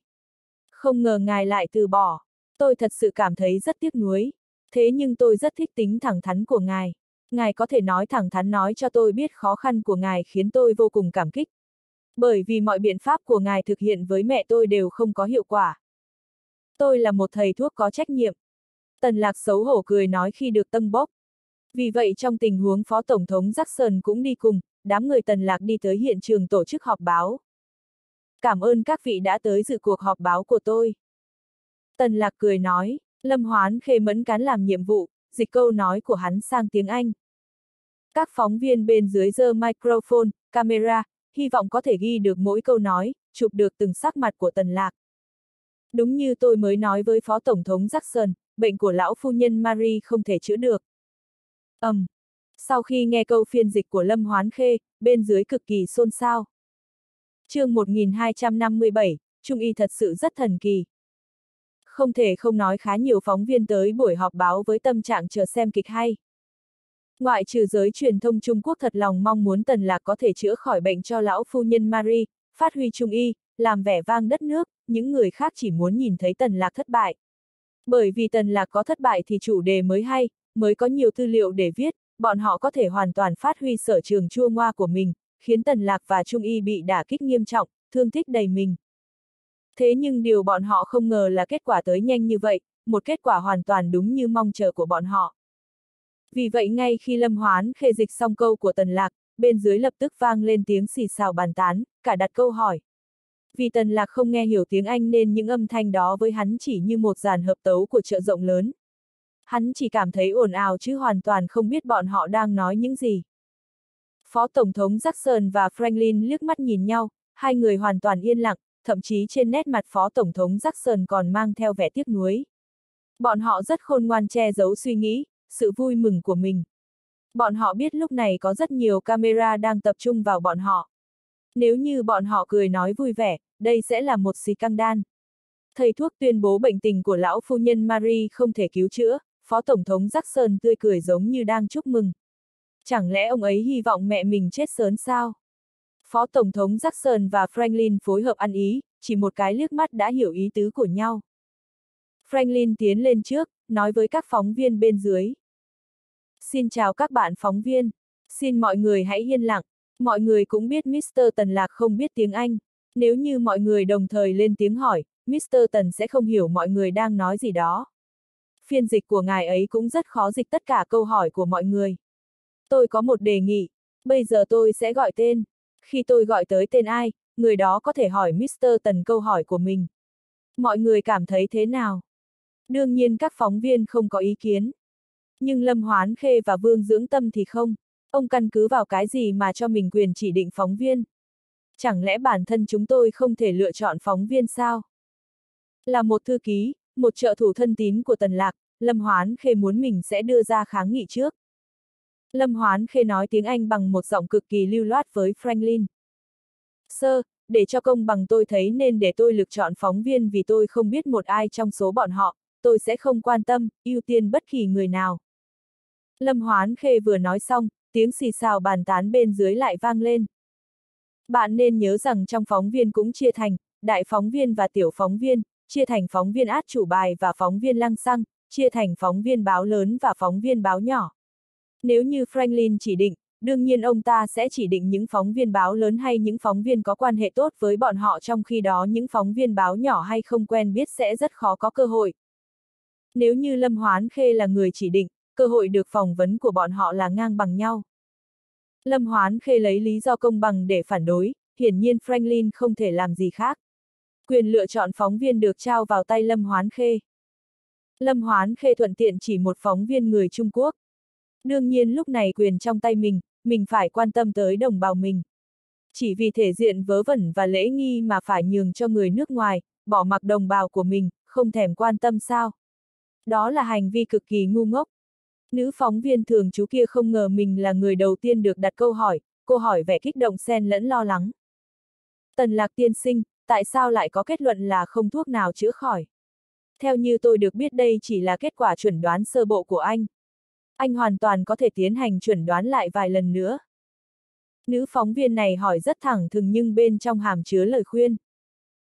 Không ngờ ngài lại từ bỏ. Tôi thật sự cảm thấy rất tiếc nuối. Thế nhưng tôi rất thích tính thẳng thắn của ngài. Ngài có thể nói thẳng thắn nói cho tôi biết khó khăn của ngài khiến tôi vô cùng cảm kích. Bởi vì mọi biện pháp của ngài thực hiện với mẹ tôi đều không có hiệu quả. Tôi là một thầy thuốc có trách nhiệm. Tần lạc xấu hổ cười nói khi được tâm bốc. Vì vậy trong tình huống Phó Tổng thống Jackson cũng đi cùng, đám người tần lạc đi tới hiện trường tổ chức họp báo. Cảm ơn các vị đã tới dự cuộc họp báo của tôi. Tần lạc cười nói, Lâm Hoán khê mẫn cán làm nhiệm vụ, dịch câu nói của hắn sang tiếng Anh. Các phóng viên bên dưới giơ microphone, camera, hy vọng có thể ghi được mỗi câu nói, chụp được từng sắc mặt của tần lạc. Đúng như tôi mới nói với Phó Tổng thống Jackson, bệnh của lão phu nhân Marie không thể chữa được. ầm, um, Sau khi nghe câu phiên dịch của Lâm Hoán Khê, bên dưới cực kỳ xôn xao chương 1257, Trung y thật sự rất thần kỳ. Không thể không nói khá nhiều phóng viên tới buổi họp báo với tâm trạng chờ xem kịch hay. Ngoại trừ giới truyền thông Trung Quốc thật lòng mong muốn Tần Lạc có thể chữa khỏi bệnh cho lão phu nhân Marie, phát huy trung y, làm vẻ vang đất nước, những người khác chỉ muốn nhìn thấy Tần Lạc thất bại. Bởi vì Tần Lạc có thất bại thì chủ đề mới hay, mới có nhiều tư liệu để viết, bọn họ có thể hoàn toàn phát huy sở trường chua ngoa của mình, khiến Tần Lạc và Trung Y bị đả kích nghiêm trọng, thương tích đầy mình. Thế nhưng điều bọn họ không ngờ là kết quả tới nhanh như vậy, một kết quả hoàn toàn đúng như mong chờ của bọn họ. Vì vậy ngay khi Lâm Hoán khê dịch xong câu của Tần Lạc, bên dưới lập tức vang lên tiếng xì xào bàn tán, cả đặt câu hỏi. Vì Tần Lạc không nghe hiểu tiếng Anh nên những âm thanh đó với hắn chỉ như một dàn hợp tấu của chợ rộng lớn. Hắn chỉ cảm thấy ồn ào chứ hoàn toàn không biết bọn họ đang nói những gì. Phó Tổng thống Jackson và Franklin liếc mắt nhìn nhau, hai người hoàn toàn yên lặng, thậm chí trên nét mặt Phó Tổng thống Jackson còn mang theo vẻ tiếc nuối. Bọn họ rất khôn ngoan che giấu suy nghĩ, sự vui mừng của mình. Bọn họ biết lúc này có rất nhiều camera đang tập trung vào bọn họ. Nếu như bọn họ cười nói vui vẻ, đây sẽ là một xì căng đan. Thầy thuốc tuyên bố bệnh tình của lão phu nhân Marie không thể cứu chữa, Phó Tổng thống Jackson tươi cười giống như đang chúc mừng. Chẳng lẽ ông ấy hy vọng mẹ mình chết sớm sao? Phó Tổng thống Jackson và Franklin phối hợp ăn ý, chỉ một cái liếc mắt đã hiểu ý tứ của nhau. Franklin tiến lên trước, nói với các phóng viên bên dưới. Xin chào các bạn phóng viên. Xin mọi người hãy yên lặng. Mọi người cũng biết Mr. Tần Lạc không biết tiếng Anh. Nếu như mọi người đồng thời lên tiếng hỏi, Mr. Tần sẽ không hiểu mọi người đang nói gì đó. Phiên dịch của ngài ấy cũng rất khó dịch tất cả câu hỏi của mọi người. Tôi có một đề nghị. Bây giờ tôi sẽ gọi tên. Khi tôi gọi tới tên ai, người đó có thể hỏi Mr. Tần câu hỏi của mình. Mọi người cảm thấy thế nào? Đương nhiên các phóng viên không có ý kiến. Nhưng Lâm Hoán Khê và Vương Dưỡng Tâm thì không. Ông căn cứ vào cái gì mà cho mình quyền chỉ định phóng viên? Chẳng lẽ bản thân chúng tôi không thể lựa chọn phóng viên sao? Là một thư ký, một trợ thủ thân tín của Tần Lạc, Lâm Hoán Khê muốn mình sẽ đưa ra kháng nghị trước. Lâm Hoán Khê nói tiếng Anh bằng một giọng cực kỳ lưu loát với Franklin. Sơ, để cho công bằng tôi thấy nên để tôi lựa chọn phóng viên vì tôi không biết một ai trong số bọn họ, tôi sẽ không quan tâm, ưu tiên bất kỳ người nào. Lâm Hoán Khê vừa nói xong, tiếng xì xào bàn tán bên dưới lại vang lên. Bạn nên nhớ rằng trong phóng viên cũng chia thành, đại phóng viên và tiểu phóng viên, chia thành phóng viên át chủ bài và phóng viên lăng xăng, chia thành phóng viên báo lớn và phóng viên báo nhỏ. Nếu như Franklin chỉ định, đương nhiên ông ta sẽ chỉ định những phóng viên báo lớn hay những phóng viên có quan hệ tốt với bọn họ trong khi đó những phóng viên báo nhỏ hay không quen biết sẽ rất khó có cơ hội. Nếu như Lâm Hoán Khê là người chỉ định, cơ hội được phỏng vấn của bọn họ là ngang bằng nhau. Lâm Hoán Khê lấy lý do công bằng để phản đối, hiển nhiên Franklin không thể làm gì khác. Quyền lựa chọn phóng viên được trao vào tay Lâm Hoán Khê. Lâm Hoán Khê thuận tiện chỉ một phóng viên người Trung Quốc. Đương nhiên lúc này quyền trong tay mình, mình phải quan tâm tới đồng bào mình. Chỉ vì thể diện vớ vẩn và lễ nghi mà phải nhường cho người nước ngoài, bỏ mặc đồng bào của mình, không thèm quan tâm sao. Đó là hành vi cực kỳ ngu ngốc. Nữ phóng viên thường chú kia không ngờ mình là người đầu tiên được đặt câu hỏi, cô hỏi vẻ kích động xen lẫn lo lắng. Tần lạc tiên sinh, tại sao lại có kết luận là không thuốc nào chữa khỏi? Theo như tôi được biết đây chỉ là kết quả chuẩn đoán sơ bộ của anh. Anh hoàn toàn có thể tiến hành chuẩn đoán lại vài lần nữa. Nữ phóng viên này hỏi rất thẳng thừng nhưng bên trong hàm chứa lời khuyên.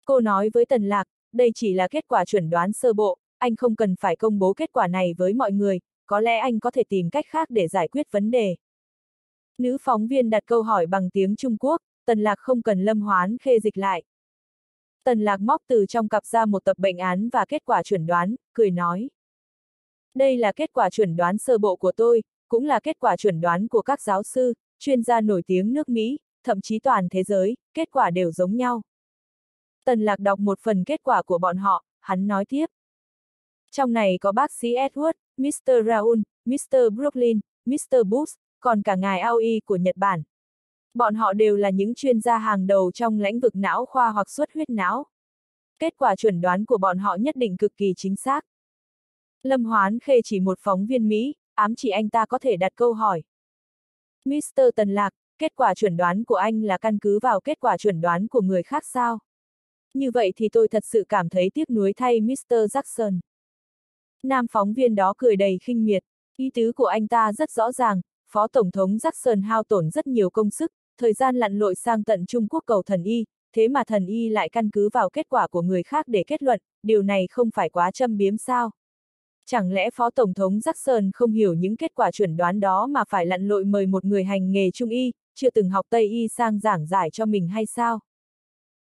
Cô nói với Tần Lạc, đây chỉ là kết quả chuẩn đoán sơ bộ, anh không cần phải công bố kết quả này với mọi người, có lẽ anh có thể tìm cách khác để giải quyết vấn đề. Nữ phóng viên đặt câu hỏi bằng tiếng Trung Quốc, Tần Lạc không cần Lâm Hoán Khê dịch lại. Tần lạc móc từ trong cặp ra một tập bệnh án và kết quả chuẩn đoán, cười nói. Đây là kết quả chuẩn đoán sơ bộ của tôi, cũng là kết quả chuẩn đoán của các giáo sư, chuyên gia nổi tiếng nước Mỹ, thậm chí toàn thế giới, kết quả đều giống nhau. Tần lạc đọc một phần kết quả của bọn họ, hắn nói tiếp. Trong này có bác sĩ Edward, Mr. Raoul, Mr. Brooklyn, Mr. Booth, còn cả ngài Aoi của Nhật Bản. Bọn họ đều là những chuyên gia hàng đầu trong lĩnh vực não khoa hoặc xuất huyết não. Kết quả chuẩn đoán của bọn họ nhất định cực kỳ chính xác. Lâm Hoán Khê chỉ một phóng viên Mỹ, ám chỉ anh ta có thể đặt câu hỏi. Mr. Tần Lạc, kết quả chuẩn đoán của anh là căn cứ vào kết quả chuẩn đoán của người khác sao? Như vậy thì tôi thật sự cảm thấy tiếc nuối thay Mr. Jackson. Nam phóng viên đó cười đầy khinh miệt, ý tứ của anh ta rất rõ ràng, Phó Tổng thống Jackson hao tổn rất nhiều công sức, thời gian lặn lội sang tận Trung Quốc cầu thần y, thế mà thần y lại căn cứ vào kết quả của người khác để kết luận, điều này không phải quá châm biếm sao? Chẳng lẽ Phó Tổng thống Jackson không hiểu những kết quả chuẩn đoán đó mà phải lặn lội mời một người hành nghề Trung y, chưa từng học Tây y sang giảng giải cho mình hay sao?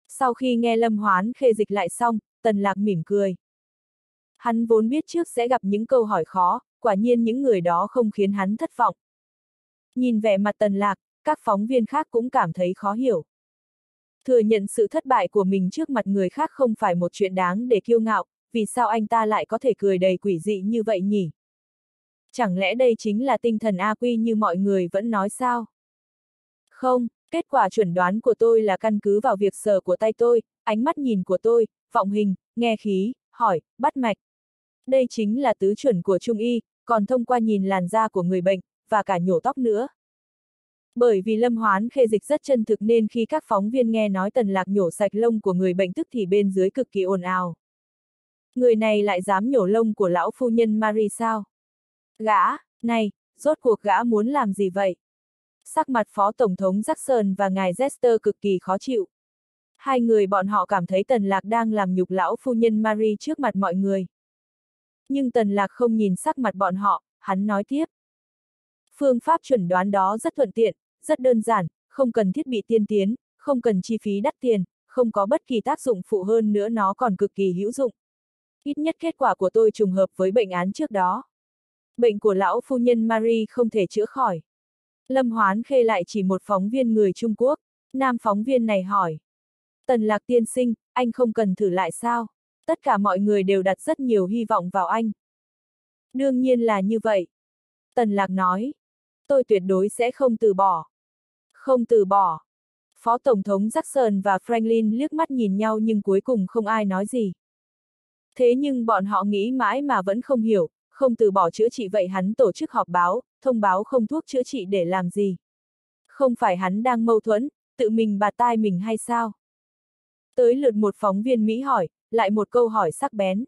Sau khi nghe Lâm Hoán khê dịch lại xong, Tần Lạc mỉm cười. Hắn vốn biết trước sẽ gặp những câu hỏi khó, quả nhiên những người đó không khiến hắn thất vọng. Nhìn vẻ mặt Tần Lạc, các phóng viên khác cũng cảm thấy khó hiểu. Thừa nhận sự thất bại của mình trước mặt người khác không phải một chuyện đáng để kiêu ngạo, vì sao anh ta lại có thể cười đầy quỷ dị như vậy nhỉ? Chẳng lẽ đây chính là tinh thần A Quy như mọi người vẫn nói sao? Không, kết quả chuẩn đoán của tôi là căn cứ vào việc sờ của tay tôi, ánh mắt nhìn của tôi, vọng hình, nghe khí, hỏi, bắt mạch. Đây chính là tứ chuẩn của Trung Y, còn thông qua nhìn làn da của người bệnh, và cả nhổ tóc nữa. Bởi vì Lâm Hoán khê dịch rất chân thực nên khi các phóng viên nghe nói tần lạc nhổ sạch lông của người bệnh tức thì bên dưới cực kỳ ồn ào. Người này lại dám nhổ lông của lão phu nhân Marie sao? Gã, này, rốt cuộc gã muốn làm gì vậy? Sắc mặt Phó Tổng thống Jackson và ngài Zester cực kỳ khó chịu. Hai người bọn họ cảm thấy Tần Lạc đang làm nhục lão phu nhân Marie trước mặt mọi người. Nhưng Tần Lạc không nhìn sắc mặt bọn họ, hắn nói tiếp. Phương pháp chuẩn đoán đó rất thuận tiện, rất đơn giản, không cần thiết bị tiên tiến, không cần chi phí đắt tiền, không có bất kỳ tác dụng phụ hơn nữa nó còn cực kỳ hữu dụng. Ít nhất kết quả của tôi trùng hợp với bệnh án trước đó. Bệnh của lão phu nhân Marie không thể chữa khỏi. Lâm Hoán khê lại chỉ một phóng viên người Trung Quốc. Nam phóng viên này hỏi. Tần lạc tiên sinh, anh không cần thử lại sao? Tất cả mọi người đều đặt rất nhiều hy vọng vào anh. Đương nhiên là như vậy. Tần lạc nói. Tôi tuyệt đối sẽ không từ bỏ. Không từ bỏ. Phó Tổng thống Jackson và Franklin liếc mắt nhìn nhau nhưng cuối cùng không ai nói gì. Thế nhưng bọn họ nghĩ mãi mà vẫn không hiểu, không từ bỏ chữa trị vậy hắn tổ chức họp báo, thông báo không thuốc chữa trị để làm gì. Không phải hắn đang mâu thuẫn, tự mình bạt tai mình hay sao? Tới lượt một phóng viên Mỹ hỏi, lại một câu hỏi sắc bén.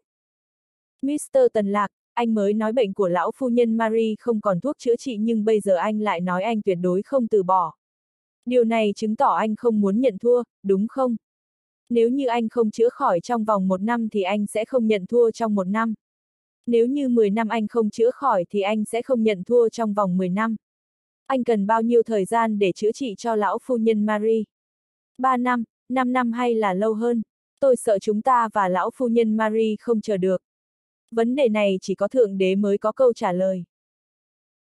Mr. Tần Lạc, anh mới nói bệnh của lão phu nhân Marie không còn thuốc chữa trị nhưng bây giờ anh lại nói anh tuyệt đối không từ bỏ. Điều này chứng tỏ anh không muốn nhận thua, đúng không? Nếu như anh không chữa khỏi trong vòng một năm thì anh sẽ không nhận thua trong một năm. Nếu như 10 năm anh không chữa khỏi thì anh sẽ không nhận thua trong vòng 10 năm. Anh cần bao nhiêu thời gian để chữa trị cho lão phu nhân Marie? 3 năm, 5 năm hay là lâu hơn? Tôi sợ chúng ta và lão phu nhân Marie không chờ được. Vấn đề này chỉ có thượng đế mới có câu trả lời.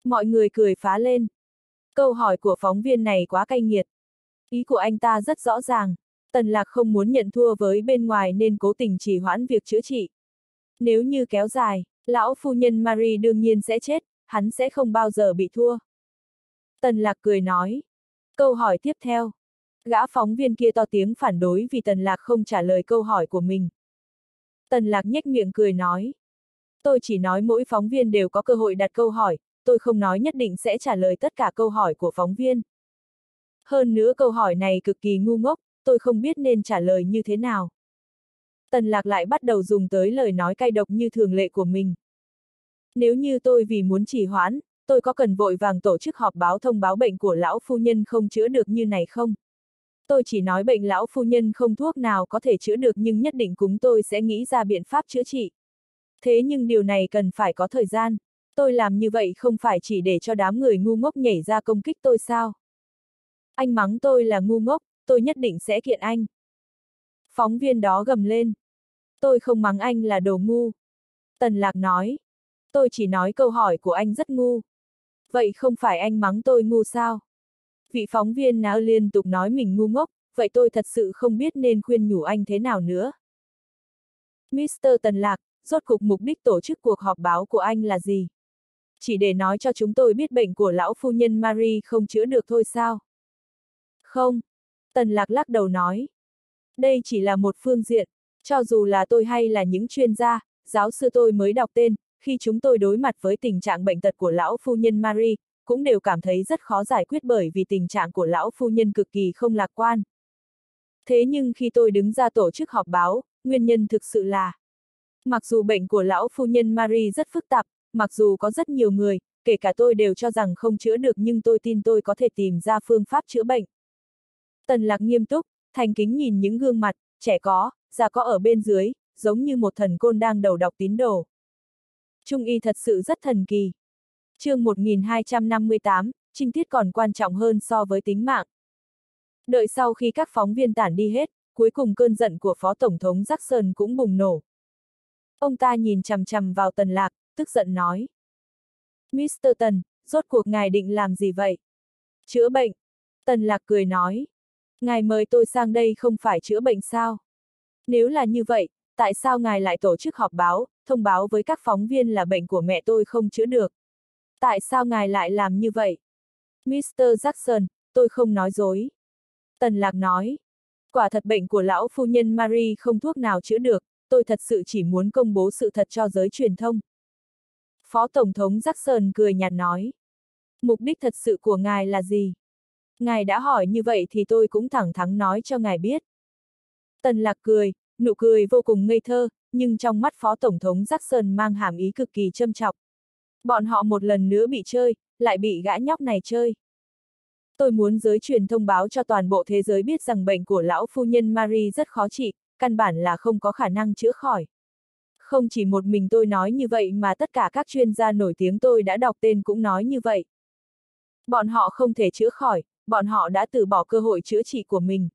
Mọi người cười phá lên. Câu hỏi của phóng viên này quá cay nghiệt. Ý của anh ta rất rõ ràng. Tần Lạc không muốn nhận thua với bên ngoài nên cố tình trì hoãn việc chữa trị. Nếu như kéo dài, lão phu nhân Marie đương nhiên sẽ chết, hắn sẽ không bao giờ bị thua. Tần Lạc cười nói. Câu hỏi tiếp theo. Gã phóng viên kia to tiếng phản đối vì Tần Lạc không trả lời câu hỏi của mình. Tần Lạc nhếch miệng cười nói. Tôi chỉ nói mỗi phóng viên đều có cơ hội đặt câu hỏi, tôi không nói nhất định sẽ trả lời tất cả câu hỏi của phóng viên. Hơn nữa câu hỏi này cực kỳ ngu ngốc, tôi không biết nên trả lời như thế nào. Tần lạc lại bắt đầu dùng tới lời nói cay độc như thường lệ của mình. Nếu như tôi vì muốn chỉ hoãn, tôi có cần vội vàng tổ chức họp báo thông báo bệnh của lão phu nhân không chữa được như này không? Tôi chỉ nói bệnh lão phu nhân không thuốc nào có thể chữa được nhưng nhất định cúng tôi sẽ nghĩ ra biện pháp chữa trị. Thế nhưng điều này cần phải có thời gian. Tôi làm như vậy không phải chỉ để cho đám người ngu ngốc nhảy ra công kích tôi sao? Anh mắng tôi là ngu ngốc, tôi nhất định sẽ kiện anh. Phóng viên đó gầm lên. Tôi không mắng anh là đồ ngu. Tần lạc nói. Tôi chỉ nói câu hỏi của anh rất ngu. Vậy không phải anh mắng tôi ngu sao? Vị phóng viên nào liên tục nói mình ngu ngốc, vậy tôi thật sự không biết nên khuyên nhủ anh thế nào nữa. Mr. Tần Lạc, rốt cục mục đích tổ chức cuộc họp báo của anh là gì? Chỉ để nói cho chúng tôi biết bệnh của lão phu nhân Marie không chữa được thôi sao? Không. Tần Lạc lắc đầu nói. Đây chỉ là một phương diện, cho dù là tôi hay là những chuyên gia, giáo sư tôi mới đọc tên, khi chúng tôi đối mặt với tình trạng bệnh tật của lão phu nhân Marie, cũng đều cảm thấy rất khó giải quyết bởi vì tình trạng của lão phu nhân cực kỳ không lạc quan. Thế nhưng khi tôi đứng ra tổ chức họp báo, nguyên nhân thực sự là Mặc dù bệnh của lão phu nhân Marie rất phức tạp, mặc dù có rất nhiều người, kể cả tôi đều cho rằng không chữa được nhưng tôi tin tôi có thể tìm ra phương pháp chữa bệnh. Tần lạc nghiêm túc, thành kính nhìn những gương mặt, trẻ có, già có ở bên dưới, giống như một thần côn đang đầu đọc tín đồ. Trung y thật sự rất thần kỳ. chương 1258, trinh tiết còn quan trọng hơn so với tính mạng. Đợi sau khi các phóng viên tản đi hết, cuối cùng cơn giận của Phó Tổng thống Jackson cũng bùng nổ. Ông ta nhìn chằm chằm vào Tần Lạc, tức giận nói. Mr. Tần, rốt cuộc ngài định làm gì vậy? Chữa bệnh. Tần Lạc cười nói. Ngài mời tôi sang đây không phải chữa bệnh sao? Nếu là như vậy, tại sao ngài lại tổ chức họp báo, thông báo với các phóng viên là bệnh của mẹ tôi không chữa được? Tại sao ngài lại làm như vậy? Mr. Jackson, tôi không nói dối. Tần Lạc nói. Quả thật bệnh của lão phu nhân Marie không thuốc nào chữa được, tôi thật sự chỉ muốn công bố sự thật cho giới truyền thông. Phó Tổng thống Jackson cười nhạt nói. Mục đích thật sự của ngài là gì? Ngài đã hỏi như vậy thì tôi cũng thẳng thắn nói cho ngài biết. Tần lạc cười, nụ cười vô cùng ngây thơ, nhưng trong mắt Phó Tổng thống Jackson mang hàm ý cực kỳ châm trọng. Bọn họ một lần nữa bị chơi, lại bị gã nhóc này chơi. Tôi muốn giới truyền thông báo cho toàn bộ thế giới biết rằng bệnh của lão phu nhân Marie rất khó trị, căn bản là không có khả năng chữa khỏi. Không chỉ một mình tôi nói như vậy mà tất cả các chuyên gia nổi tiếng tôi đã đọc tên cũng nói như vậy. Bọn họ không thể chữa khỏi, bọn họ đã từ bỏ cơ hội chữa trị của mình.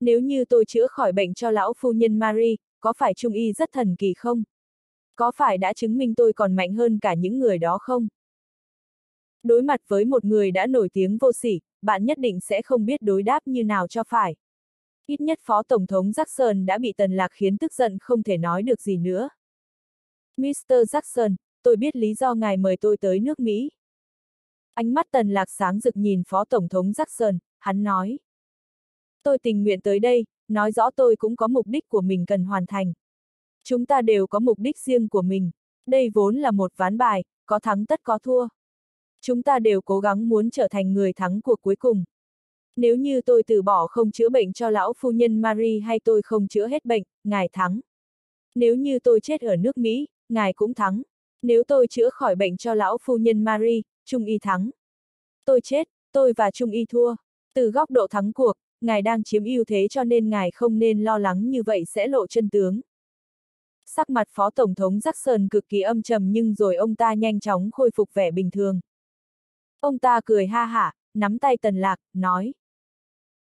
Nếu như tôi chữa khỏi bệnh cho lão phu nhân Marie, có phải trung y rất thần kỳ không? Có phải đã chứng minh tôi còn mạnh hơn cả những người đó không? Đối mặt với một người đã nổi tiếng vô sỉ, bạn nhất định sẽ không biết đối đáp như nào cho phải. Ít nhất Phó Tổng thống Jackson đã bị Tần Lạc khiến tức giận không thể nói được gì nữa. Mr. Jackson, tôi biết lý do ngài mời tôi tới nước Mỹ. Ánh mắt Tần Lạc sáng rực nhìn Phó Tổng thống Jackson, hắn nói. Tôi tình nguyện tới đây, nói rõ tôi cũng có mục đích của mình cần hoàn thành. Chúng ta đều có mục đích riêng của mình. Đây vốn là một ván bài, có thắng tất có thua. Chúng ta đều cố gắng muốn trở thành người thắng cuộc cuối cùng. Nếu như tôi từ bỏ không chữa bệnh cho lão phu nhân Marie hay tôi không chữa hết bệnh, ngài thắng. Nếu như tôi chết ở nước Mỹ, ngài cũng thắng. Nếu tôi chữa khỏi bệnh cho lão phu nhân Marie, Trung Y thắng. Tôi chết, tôi và Trung Y thua. Từ góc độ thắng cuộc, ngài đang chiếm ưu thế cho nên ngài không nên lo lắng như vậy sẽ lộ chân tướng. Sắc mặt Phó Tổng thống Jackson cực kỳ âm trầm nhưng rồi ông ta nhanh chóng khôi phục vẻ bình thường. Ông ta cười ha hả, nắm tay Tần Lạc, nói.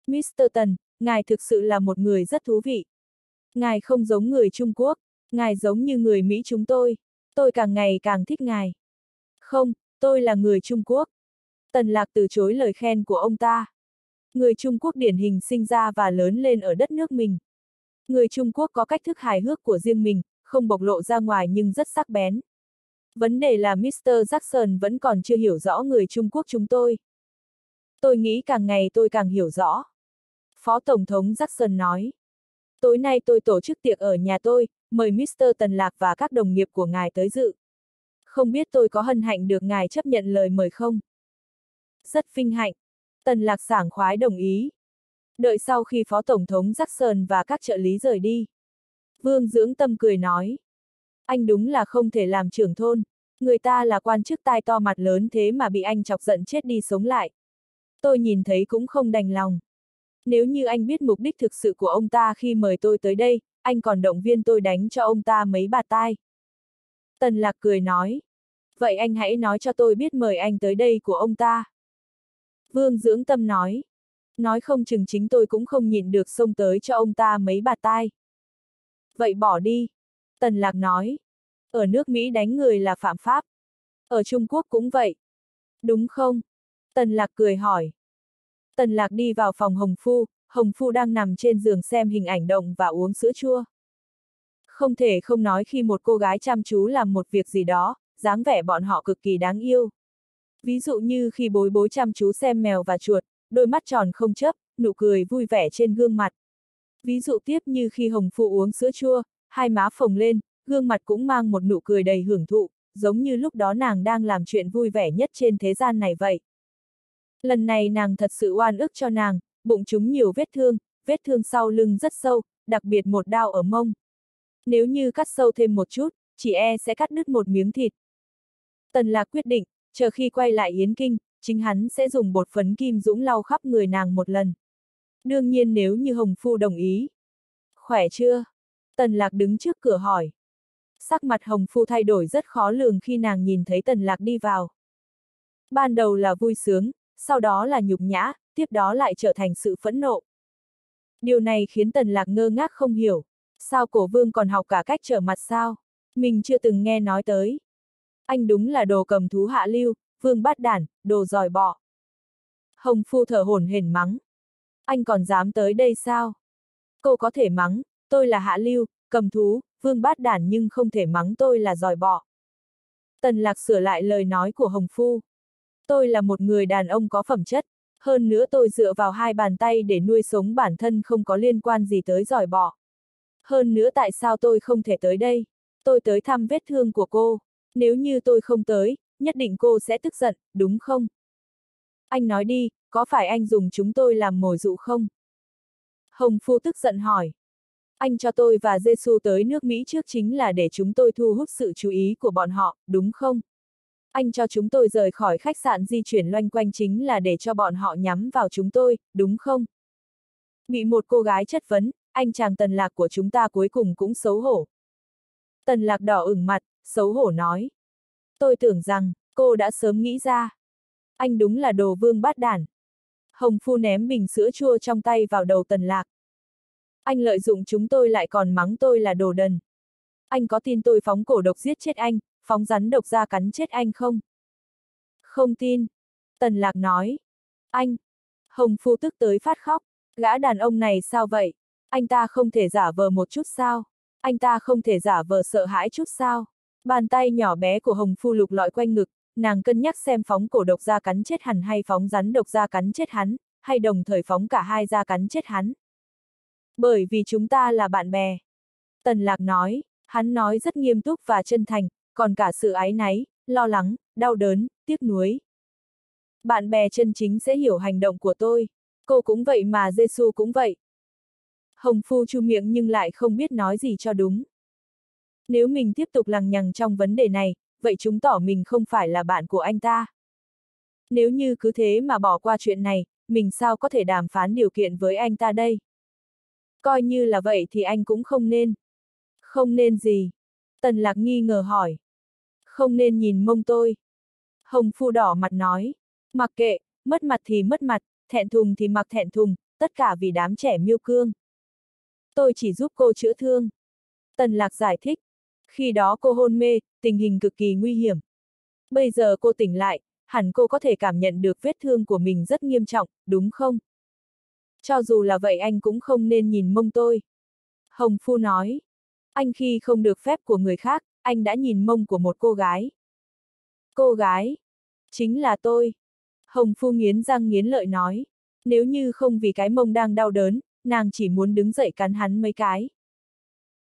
Mr. Tần, ngài thực sự là một người rất thú vị. Ngài không giống người Trung Quốc, ngài giống như người Mỹ chúng tôi. Tôi càng ngày càng thích ngài. Không, tôi là người Trung Quốc. Tần Lạc từ chối lời khen của ông ta. Người Trung Quốc điển hình sinh ra và lớn lên ở đất nước mình. Người Trung Quốc có cách thức hài hước của riêng mình, không bộc lộ ra ngoài nhưng rất sắc bén. Vấn đề là Mr. Jackson vẫn còn chưa hiểu rõ người Trung Quốc chúng tôi. Tôi nghĩ càng ngày tôi càng hiểu rõ. Phó Tổng thống Jackson nói. Tối nay tôi tổ chức tiệc ở nhà tôi, mời Mr. Tần Lạc và các đồng nghiệp của ngài tới dự. Không biết tôi có hân hạnh được ngài chấp nhận lời mời không? Rất vinh hạnh. Tần Lạc sảng khoái đồng ý. Đợi sau khi Phó Tổng thống Jackson và các trợ lý rời đi. Vương Dưỡng Tâm cười nói. Anh đúng là không thể làm trưởng thôn. Người ta là quan chức tai to mặt lớn thế mà bị anh chọc giận chết đi sống lại. Tôi nhìn thấy cũng không đành lòng. Nếu như anh biết mục đích thực sự của ông ta khi mời tôi tới đây, anh còn động viên tôi đánh cho ông ta mấy bạt tai. Tần lạc cười nói. Vậy anh hãy nói cho tôi biết mời anh tới đây của ông ta. Vương dưỡng tâm nói. Nói không chừng chính tôi cũng không nhìn được xông tới cho ông ta mấy bà tai. Vậy bỏ đi. Tần Lạc nói. Ở nước Mỹ đánh người là phạm pháp. Ở Trung Quốc cũng vậy. Đúng không? Tần Lạc cười hỏi. Tần Lạc đi vào phòng Hồng Phu, Hồng Phu đang nằm trên giường xem hình ảnh động và uống sữa chua. Không thể không nói khi một cô gái chăm chú làm một việc gì đó, dáng vẻ bọn họ cực kỳ đáng yêu. Ví dụ như khi bối bối chăm chú xem mèo và chuột, đôi mắt tròn không chấp, nụ cười vui vẻ trên gương mặt. Ví dụ tiếp như khi Hồng phụ uống sữa chua, hai má phồng lên, gương mặt cũng mang một nụ cười đầy hưởng thụ, giống như lúc đó nàng đang làm chuyện vui vẻ nhất trên thế gian này vậy. Lần này nàng thật sự oan ức cho nàng, bụng chúng nhiều vết thương, vết thương sau lưng rất sâu, đặc biệt một đau ở mông. Nếu như cắt sâu thêm một chút, chỉ e sẽ cắt đứt một miếng thịt. Tần Lạc quyết định, chờ khi quay lại Yến Kinh, chính hắn sẽ dùng bột phấn kim dũng lau khắp người nàng một lần. Đương nhiên nếu như Hồng Phu đồng ý. Khỏe chưa? Tần Lạc đứng trước cửa hỏi. Sắc mặt Hồng Phu thay đổi rất khó lường khi nàng nhìn thấy Tần Lạc đi vào. Ban đầu là vui sướng, sau đó là nhục nhã, tiếp đó lại trở thành sự phẫn nộ. Điều này khiến Tần Lạc ngơ ngác không hiểu. Sao cổ vương còn học cả cách trở mặt sao? Mình chưa từng nghe nói tới. Anh đúng là đồ cầm thú hạ lưu, vương bát đản, đồ giỏi bọ. Hồng Phu thở hổn hển mắng. Anh còn dám tới đây sao? Cô có thể mắng, tôi là hạ lưu, cầm thú, vương bát đản nhưng không thể mắng tôi là giỏi bọ. Tần lạc sửa lại lời nói của Hồng Phu. Tôi là một người đàn ông có phẩm chất, hơn nữa tôi dựa vào hai bàn tay để nuôi sống bản thân không có liên quan gì tới giỏi bọ. Hơn nữa tại sao tôi không thể tới đây? Tôi tới thăm vết thương của cô. Nếu như tôi không tới, nhất định cô sẽ tức giận, đúng không? Anh nói đi, có phải anh dùng chúng tôi làm mồi dụ không? Hồng Phu tức giận hỏi. Anh cho tôi và giê -xu tới nước Mỹ trước chính là để chúng tôi thu hút sự chú ý của bọn họ, đúng không? Anh cho chúng tôi rời khỏi khách sạn di chuyển loanh quanh chính là để cho bọn họ nhắm vào chúng tôi, đúng không? Bị một cô gái chất vấn, anh chàng tần lạc của chúng ta cuối cùng cũng xấu hổ. Tần lạc đỏ ửng mặt, xấu hổ nói. Tôi tưởng rằng, cô đã sớm nghĩ ra. Anh đúng là đồ vương bát đản. Hồng Phu ném bình sữa chua trong tay vào đầu tần lạc. Anh lợi dụng chúng tôi lại còn mắng tôi là đồ đần. Anh có tin tôi phóng cổ độc giết chết anh, phóng rắn độc ra cắn chết anh không? Không tin. Tần Lạc nói. Anh. Hồng Phu tức tới phát khóc. Gã đàn ông này sao vậy? Anh ta không thể giả vờ một chút sao? Anh ta không thể giả vờ sợ hãi chút sao? Bàn tay nhỏ bé của Hồng Phu lục lọi quanh ngực, nàng cân nhắc xem phóng cổ độc ra cắn chết hẳn hay phóng rắn độc ra cắn chết hắn, hay đồng thời phóng cả hai ra cắn chết hắn. Bởi vì chúng ta là bạn bè. Tần Lạc nói, hắn nói rất nghiêm túc và chân thành, còn cả sự ái náy, lo lắng, đau đớn, tiếc nuối. Bạn bè chân chính sẽ hiểu hành động của tôi. Cô cũng vậy mà Giêsu cũng vậy. Hồng Phu chu miệng nhưng lại không biết nói gì cho đúng. Nếu mình tiếp tục lằng nhằng trong vấn đề này, vậy chúng tỏ mình không phải là bạn của anh ta. Nếu như cứ thế mà bỏ qua chuyện này, mình sao có thể đàm phán điều kiện với anh ta đây? Coi như là vậy thì anh cũng không nên. Không nên gì? Tần lạc nghi ngờ hỏi. Không nên nhìn mông tôi. Hồng phu đỏ mặt nói. Mặc kệ, mất mặt thì mất mặt, thẹn thùng thì mặc thẹn thùng, tất cả vì đám trẻ miêu cương. Tôi chỉ giúp cô chữa thương. Tần lạc giải thích. Khi đó cô hôn mê, tình hình cực kỳ nguy hiểm. Bây giờ cô tỉnh lại, hẳn cô có thể cảm nhận được vết thương của mình rất nghiêm trọng, đúng không? Cho dù là vậy anh cũng không nên nhìn mông tôi. Hồng Phu nói. Anh khi không được phép của người khác, anh đã nhìn mông của một cô gái. Cô gái? Chính là tôi. Hồng Phu nghiến răng nghiến lợi nói. Nếu như không vì cái mông đang đau đớn, nàng chỉ muốn đứng dậy cắn hắn mấy cái.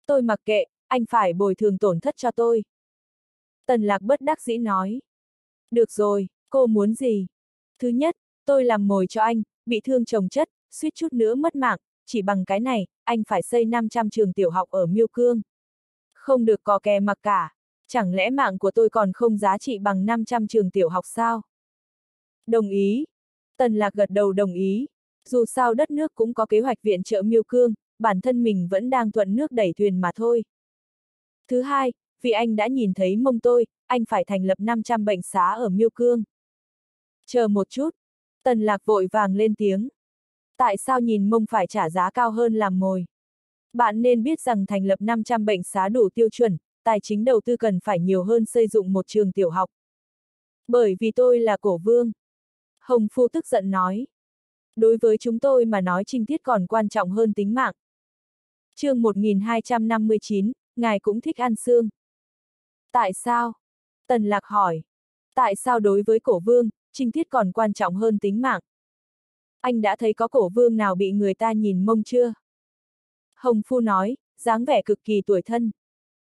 Tôi mặc kệ, anh phải bồi thường tổn thất cho tôi. Tần lạc bất đắc dĩ nói. Được rồi, cô muốn gì? Thứ nhất, tôi làm mồi cho anh, bị thương chồng chất, suýt chút nữa mất mạng, chỉ bằng cái này, anh phải xây 500 trường tiểu học ở Miêu Cương. Không được có kè mặc cả, chẳng lẽ mạng của tôi còn không giá trị bằng 500 trường tiểu học sao? Đồng ý. Tần Lạc gật đầu đồng ý. Dù sao đất nước cũng có kế hoạch viện trợ Miêu Cương, bản thân mình vẫn đang thuận nước đẩy thuyền mà thôi. Thứ hai, vì anh đã nhìn thấy mông tôi, anh phải thành lập 500 bệnh xá ở Miêu Cương. Chờ một chút. Tần Lạc vội vàng lên tiếng. Tại sao nhìn mông phải trả giá cao hơn làm mồi? Bạn nên biết rằng thành lập 500 bệnh xá đủ tiêu chuẩn, tài chính đầu tư cần phải nhiều hơn xây dựng một trường tiểu học. Bởi vì tôi là cổ vương. Hồng Phu tức giận nói. Đối với chúng tôi mà nói trinh tiết còn quan trọng hơn tính mạng. chương 1259, ngài cũng thích ăn xương. Tại sao? Tần Lạc hỏi. Tại sao đối với cổ vương, trinh tiết còn quan trọng hơn tính mạng? Anh đã thấy có cổ vương nào bị người ta nhìn mông chưa? Hồng Phu nói, dáng vẻ cực kỳ tuổi thân.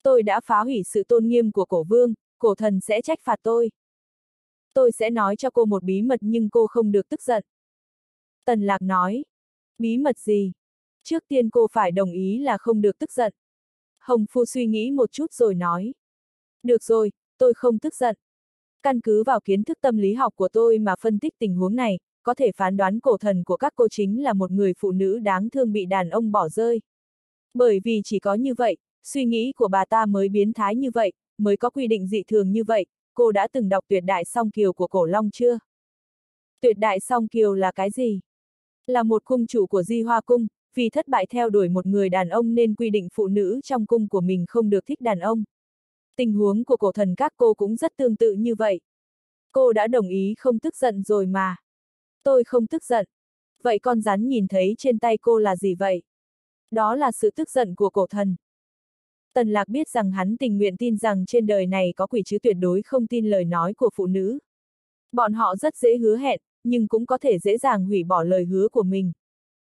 Tôi đã phá hủy sự tôn nghiêm của cổ vương, cổ thần sẽ trách phạt tôi. Tôi sẽ nói cho cô một bí mật nhưng cô không được tức giận. Tần Lạc nói. Bí mật gì? Trước tiên cô phải đồng ý là không được tức giận. Hồng Phu suy nghĩ một chút rồi nói. Được rồi, tôi không tức giận. Căn cứ vào kiến thức tâm lý học của tôi mà phân tích tình huống này, có thể phán đoán cổ thần của các cô chính là một người phụ nữ đáng thương bị đàn ông bỏ rơi. Bởi vì chỉ có như vậy, suy nghĩ của bà ta mới biến thái như vậy, mới có quy định dị thường như vậy, cô đã từng đọc tuyệt đại song kiều của cổ long chưa? Tuyệt đại song kiều là cái gì? Là một cung chủ của di hoa cung, vì thất bại theo đuổi một người đàn ông nên quy định phụ nữ trong cung của mình không được thích đàn ông. Tình huống của cổ thần các cô cũng rất tương tự như vậy. Cô đã đồng ý không tức giận rồi mà. Tôi không tức giận. Vậy con rắn nhìn thấy trên tay cô là gì vậy? Đó là sự tức giận của cổ thần. Tần lạc biết rằng hắn tình nguyện tin rằng trên đời này có quỷ chứ tuyệt đối không tin lời nói của phụ nữ. Bọn họ rất dễ hứa hẹn, nhưng cũng có thể dễ dàng hủy bỏ lời hứa của mình.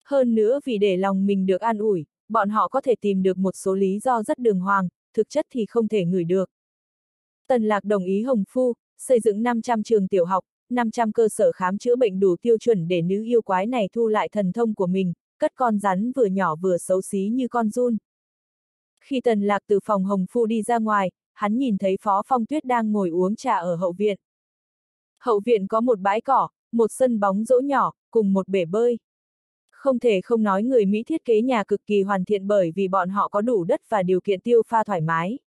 Hơn nữa vì để lòng mình được an ủi, bọn họ có thể tìm được một số lý do rất đường hoàng, thực chất thì không thể ngửi được. Tần Lạc đồng ý Hồng Phu, xây dựng 500 trường tiểu học, 500 cơ sở khám chữa bệnh đủ tiêu chuẩn để nữ yêu quái này thu lại thần thông của mình, cất con rắn vừa nhỏ vừa xấu xí như con run. Khi Tần Lạc từ phòng Hồng Phu đi ra ngoài, hắn nhìn thấy Phó Phong Tuyết đang ngồi uống trà ở hậu viện. Hậu viện có một bãi cỏ, một sân bóng rỗ nhỏ, cùng một bể bơi. Không thể không nói người Mỹ thiết kế nhà cực kỳ hoàn thiện bởi vì bọn họ có đủ đất và điều kiện tiêu pha thoải mái.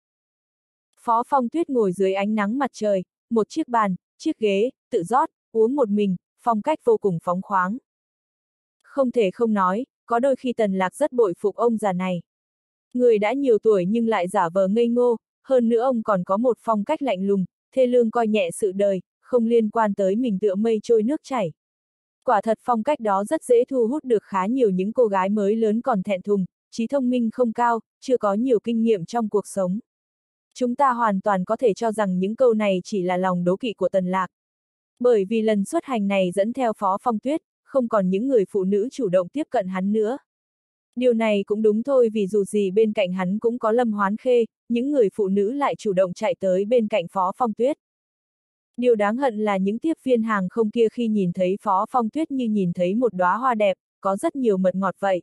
Phó Phong Tuyết ngồi dưới ánh nắng mặt trời, một chiếc bàn, chiếc ghế, tự rót, uống một mình, phong cách vô cùng phóng khoáng. Không thể không nói, có đôi khi Tần Lạc rất bội phục ông già này. Người đã nhiều tuổi nhưng lại giả vờ ngây ngô, hơn nữa ông còn có một phong cách lạnh lùng, thê lương coi nhẹ sự đời, không liên quan tới mình tựa mây trôi nước chảy. Quả thật phong cách đó rất dễ thu hút được khá nhiều những cô gái mới lớn còn thẹn thùng, trí thông minh không cao, chưa có nhiều kinh nghiệm trong cuộc sống. Chúng ta hoàn toàn có thể cho rằng những câu này chỉ là lòng đố kỵ của Tần Lạc. Bởi vì lần xuất hành này dẫn theo Phó Phong Tuyết, không còn những người phụ nữ chủ động tiếp cận hắn nữa. Điều này cũng đúng thôi vì dù gì bên cạnh hắn cũng có Lâm Hoán Khê, những người phụ nữ lại chủ động chạy tới bên cạnh Phó Phong Tuyết. Điều đáng hận là những tiếp viên hàng không kia khi nhìn thấy Phó Phong Tuyết như nhìn thấy một đóa hoa đẹp, có rất nhiều mật ngọt vậy.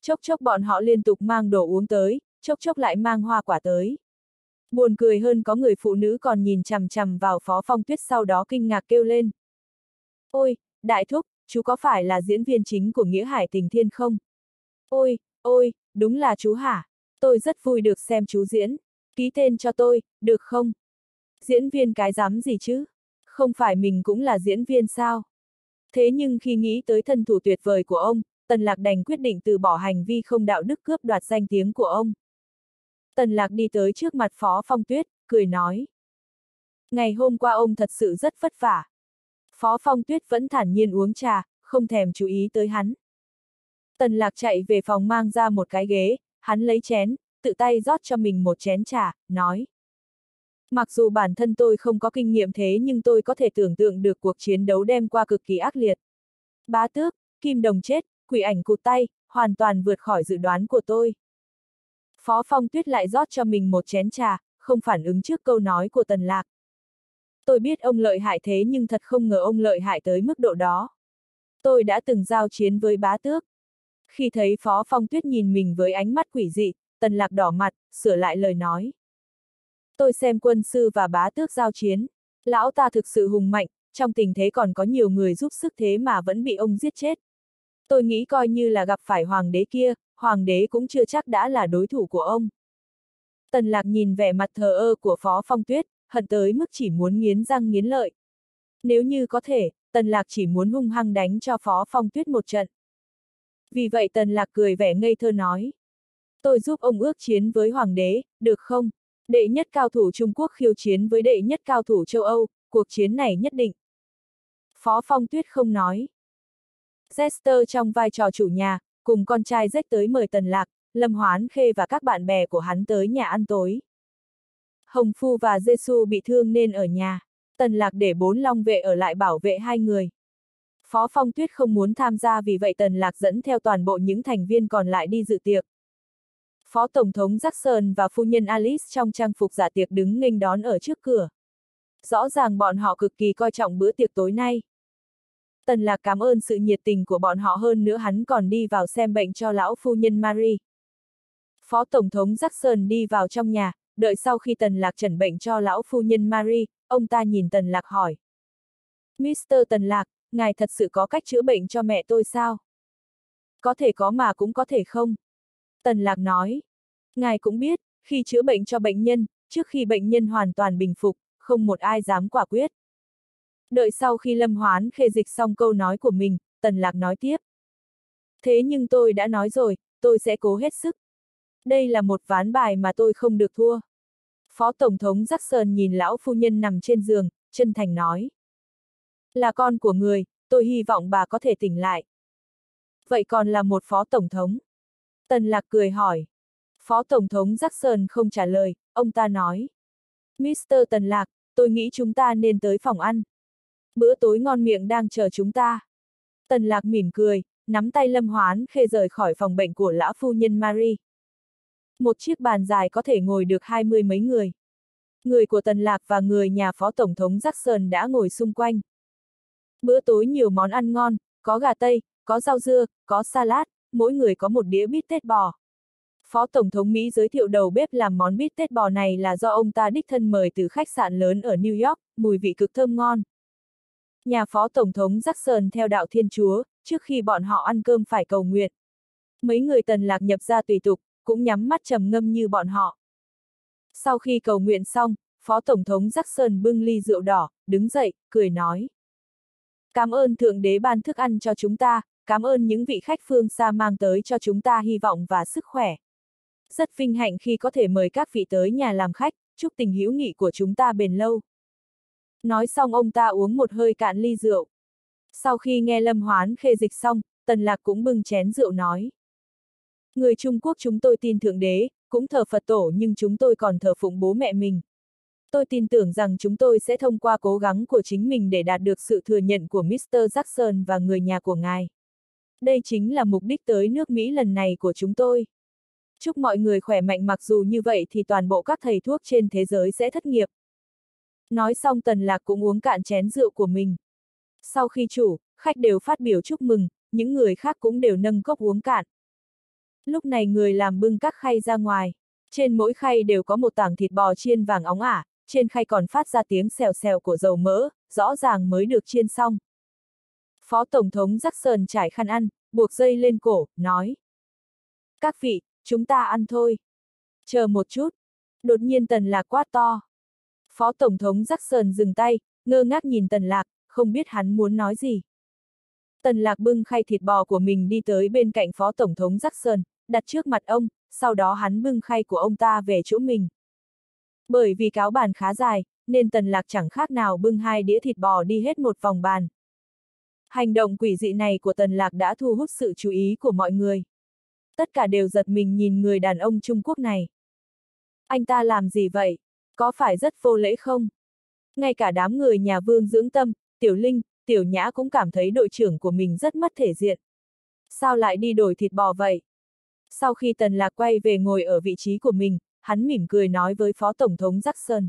Chốc chốc bọn họ liên tục mang đồ uống tới, chốc chốc lại mang hoa quả tới. Buồn cười hơn có người phụ nữ còn nhìn chằm chằm vào Phó Phong Tuyết sau đó kinh ngạc kêu lên. Ôi, đại thúc, chú có phải là diễn viên chính của Nghĩa Hải Tình Thiên không? Ôi, ôi, đúng là chú hả? Tôi rất vui được xem chú diễn. Ký tên cho tôi, được không? Diễn viên cái dám gì chứ? Không phải mình cũng là diễn viên sao? Thế nhưng khi nghĩ tới thân thủ tuyệt vời của ông, Tần Lạc đành quyết định từ bỏ hành vi không đạo đức cướp đoạt danh tiếng của ông. Tần Lạc đi tới trước mặt Phó Phong Tuyết, cười nói. Ngày hôm qua ông thật sự rất vất vả. Phó Phong Tuyết vẫn thản nhiên uống trà, không thèm chú ý tới hắn. Tần Lạc chạy về phòng mang ra một cái ghế, hắn lấy chén, tự tay rót cho mình một chén trà, nói. Mặc dù bản thân tôi không có kinh nghiệm thế nhưng tôi có thể tưởng tượng được cuộc chiến đấu đem qua cực kỳ ác liệt. Bá tước, kim đồng chết, quỷ ảnh cụt tay, hoàn toàn vượt khỏi dự đoán của tôi. Phó Phong Tuyết lại rót cho mình một chén trà, không phản ứng trước câu nói của Tần Lạc. Tôi biết ông lợi hại thế nhưng thật không ngờ ông lợi hại tới mức độ đó. Tôi đã từng giao chiến với bá tước. Khi thấy Phó Phong Tuyết nhìn mình với ánh mắt quỷ dị, Tần Lạc đỏ mặt, sửa lại lời nói. Tôi xem quân sư và bá tước giao chiến. Lão ta thực sự hùng mạnh, trong tình thế còn có nhiều người giúp sức thế mà vẫn bị ông giết chết. Tôi nghĩ coi như là gặp phải hoàng đế kia, hoàng đế cũng chưa chắc đã là đối thủ của ông. Tần lạc nhìn vẻ mặt thờ ơ của Phó Phong Tuyết, hận tới mức chỉ muốn nghiến răng nghiến lợi. Nếu như có thể, Tần lạc chỉ muốn hung hăng đánh cho Phó Phong Tuyết một trận. Vì vậy Tần Lạc cười vẻ ngây thơ nói. Tôi giúp ông ước chiến với Hoàng đế, được không? Đệ nhất cao thủ Trung Quốc khiêu chiến với đệ nhất cao thủ châu Âu, cuộc chiến này nhất định. Phó Phong Tuyết không nói. Zester trong vai trò chủ nhà, cùng con trai rách tới mời Tần Lạc, Lâm Hoán Khê và các bạn bè của hắn tới nhà ăn tối. Hồng Phu và Giêsu bị thương nên ở nhà. Tần Lạc để bốn long vệ ở lại bảo vệ hai người. Phó Phong Tuyết không muốn tham gia vì vậy Tần Lạc dẫn theo toàn bộ những thành viên còn lại đi dự tiệc. Phó Tổng thống Jackson và phu nhân Alice trong trang phục giả tiệc đứng nghênh đón ở trước cửa. Rõ ràng bọn họ cực kỳ coi trọng bữa tiệc tối nay. Tần Lạc cảm ơn sự nhiệt tình của bọn họ hơn nữa hắn còn đi vào xem bệnh cho lão phu nhân Marie. Phó Tổng thống Jackson đi vào trong nhà, đợi sau khi Tần Lạc trần bệnh cho lão phu nhân Marie, ông ta nhìn Tần Lạc hỏi. Mr. Tần Lạc, ngài thật sự có cách chữa bệnh cho mẹ tôi sao? Có thể có mà cũng có thể không. Tần Lạc nói. Ngài cũng biết, khi chữa bệnh cho bệnh nhân, trước khi bệnh nhân hoàn toàn bình phục, không một ai dám quả quyết. Đợi sau khi Lâm Hoán khê dịch xong câu nói của mình, Tần Lạc nói tiếp. Thế nhưng tôi đã nói rồi, tôi sẽ cố hết sức. Đây là một ván bài mà tôi không được thua. Phó Tổng thống Jackson nhìn lão phu nhân nằm trên giường, chân thành nói. Là con của người, tôi hy vọng bà có thể tỉnh lại. Vậy còn là một phó tổng thống? Tần lạc cười hỏi. Phó tổng thống Jackson không trả lời, ông ta nói. Mr. Tần lạc, tôi nghĩ chúng ta nên tới phòng ăn. Bữa tối ngon miệng đang chờ chúng ta. Tần lạc mỉm cười, nắm tay Lâm Hoán khê rời khỏi phòng bệnh của lão phu nhân Marie. Một chiếc bàn dài có thể ngồi được hai mươi mấy người. Người của Tần Lạc và người nhà phó tổng thống Jackson đã ngồi xung quanh. Bữa tối nhiều món ăn ngon, có gà tây, có rau dưa, có salad, mỗi người có một đĩa bít tết bò. Phó Tổng thống Mỹ giới thiệu đầu bếp làm món bít tết bò này là do ông ta đích thân mời từ khách sạn lớn ở New York, mùi vị cực thơm ngon. Nhà Phó Tổng thống Jackson theo đạo Thiên Chúa, trước khi bọn họ ăn cơm phải cầu nguyện. Mấy người tần lạc nhập ra tùy tục, cũng nhắm mắt trầm ngâm như bọn họ. Sau khi cầu nguyện xong, Phó Tổng thống Jackson bưng ly rượu đỏ, đứng dậy, cười nói. Cảm ơn Thượng Đế ban thức ăn cho chúng ta, cảm ơn những vị khách phương xa mang tới cho chúng ta hy vọng và sức khỏe. Rất vinh hạnh khi có thể mời các vị tới nhà làm khách, chúc tình hữu nghị của chúng ta bền lâu. Nói xong ông ta uống một hơi cạn ly rượu. Sau khi nghe Lâm Hoán khê dịch xong, Tần Lạc cũng bưng chén rượu nói. Người Trung Quốc chúng tôi tin Thượng Đế, cũng thờ Phật tổ nhưng chúng tôi còn thờ phụng bố mẹ mình. Tôi tin tưởng rằng chúng tôi sẽ thông qua cố gắng của chính mình để đạt được sự thừa nhận của Mr. Jackson và người nhà của ngài. Đây chính là mục đích tới nước Mỹ lần này của chúng tôi. Chúc mọi người khỏe mạnh mặc dù như vậy thì toàn bộ các thầy thuốc trên thế giới sẽ thất nghiệp. Nói xong Tần Lạc cũng uống cạn chén rượu của mình. Sau khi chủ, khách đều phát biểu chúc mừng, những người khác cũng đều nâng cốc uống cạn. Lúc này người làm bưng các khay ra ngoài. Trên mỗi khay đều có một tảng thịt bò chiên vàng óng ả, trên khay còn phát ra tiếng xèo xèo của dầu mỡ, rõ ràng mới được chiên xong. Phó Tổng thống Jackson trải khăn ăn, buộc dây lên cổ, nói. Các vị, chúng ta ăn thôi. Chờ một chút. Đột nhiên Tần Lạc quát to. Phó Tổng thống Jackson dừng tay, ngơ ngác nhìn Tần Lạc, không biết hắn muốn nói gì. Tần Lạc bưng khay thịt bò của mình đi tới bên cạnh Phó Tổng thống Jackson, đặt trước mặt ông, sau đó hắn bưng khay của ông ta về chỗ mình. Bởi vì cáo bàn khá dài, nên tần lạc chẳng khác nào bưng hai đĩa thịt bò đi hết một vòng bàn. Hành động quỷ dị này của tần lạc đã thu hút sự chú ý của mọi người. Tất cả đều giật mình nhìn người đàn ông Trung Quốc này. Anh ta làm gì vậy? Có phải rất vô lễ không? Ngay cả đám người nhà vương dưỡng tâm, tiểu linh, tiểu nhã cũng cảm thấy đội trưởng của mình rất mất thể diện. Sao lại đi đổi thịt bò vậy? Sau khi tần lạc quay về ngồi ở vị trí của mình, hắn mỉm cười nói với Phó Tổng thống Jackson.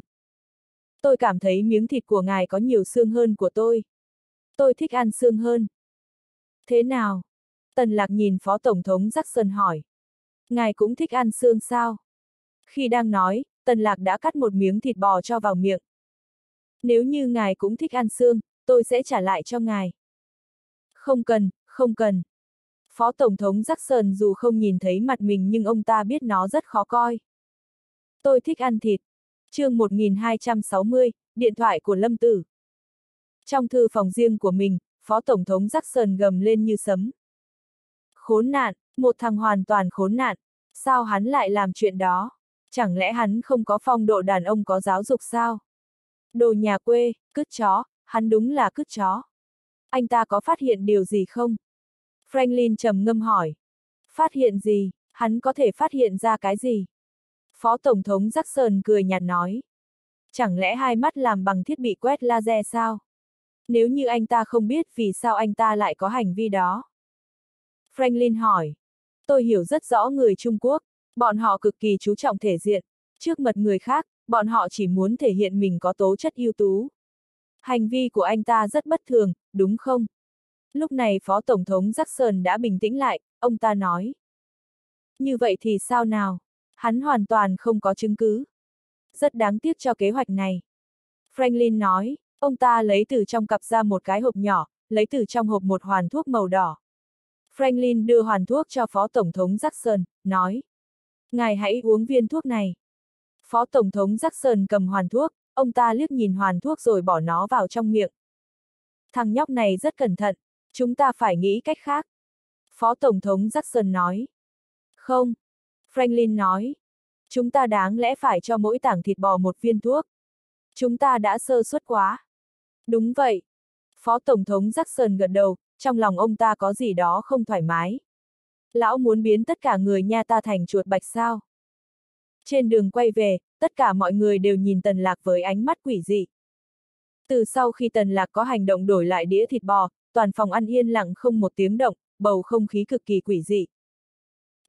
Tôi cảm thấy miếng thịt của ngài có nhiều xương hơn của tôi. Tôi thích ăn xương hơn. Thế nào? Tần lạc nhìn Phó Tổng thống Jackson hỏi. Ngài cũng thích ăn xương sao? Khi đang nói, Tần lạc đã cắt một miếng thịt bò cho vào miệng. Nếu như ngài cũng thích ăn xương, tôi sẽ trả lại cho ngài. Không cần, không cần. Phó Tổng thống Jackson dù không nhìn thấy mặt mình nhưng ông ta biết nó rất khó coi. Tôi thích ăn thịt. chương 1260, điện thoại của Lâm Tử. Trong thư phòng riêng của mình, Phó Tổng thống Jackson gầm lên như sấm. Khốn nạn, một thằng hoàn toàn khốn nạn. Sao hắn lại làm chuyện đó? Chẳng lẽ hắn không có phong độ đàn ông có giáo dục sao? Đồ nhà quê, cứt chó, hắn đúng là cứt chó. Anh ta có phát hiện điều gì không? Franklin trầm ngâm hỏi. Phát hiện gì? Hắn có thể phát hiện ra cái gì? Phó Tổng thống Jackson cười nhạt nói. Chẳng lẽ hai mắt làm bằng thiết bị quét laser sao? Nếu như anh ta không biết vì sao anh ta lại có hành vi đó. Franklin hỏi. Tôi hiểu rất rõ người Trung Quốc, bọn họ cực kỳ chú trọng thể diện, trước mặt người khác, bọn họ chỉ muốn thể hiện mình có tố chất ưu tú. Hành vi của anh ta rất bất thường, đúng không? Lúc này Phó Tổng thống Jackson đã bình tĩnh lại, ông ta nói. Như vậy thì sao nào? Hắn hoàn toàn không có chứng cứ. Rất đáng tiếc cho kế hoạch này. Franklin nói, ông ta lấy từ trong cặp ra một cái hộp nhỏ, lấy từ trong hộp một hoàn thuốc màu đỏ. Franklin đưa hoàn thuốc cho Phó Tổng thống Jackson, nói. Ngài hãy uống viên thuốc này. Phó Tổng thống Jackson cầm hoàn thuốc, ông ta liếc nhìn hoàn thuốc rồi bỏ nó vào trong miệng. Thằng nhóc này rất cẩn thận, chúng ta phải nghĩ cách khác. Phó Tổng thống Jackson nói. Không. Franklin nói. Chúng ta đáng lẽ phải cho mỗi tảng thịt bò một viên thuốc. Chúng ta đã sơ suất quá. Đúng vậy. Phó Tổng thống Jackson gật đầu, trong lòng ông ta có gì đó không thoải mái. Lão muốn biến tất cả người nha ta thành chuột bạch sao. Trên đường quay về, tất cả mọi người đều nhìn Tần Lạc với ánh mắt quỷ dị. Từ sau khi Tần Lạc có hành động đổi lại đĩa thịt bò, toàn phòng ăn yên lặng không một tiếng động, bầu không khí cực kỳ quỷ dị.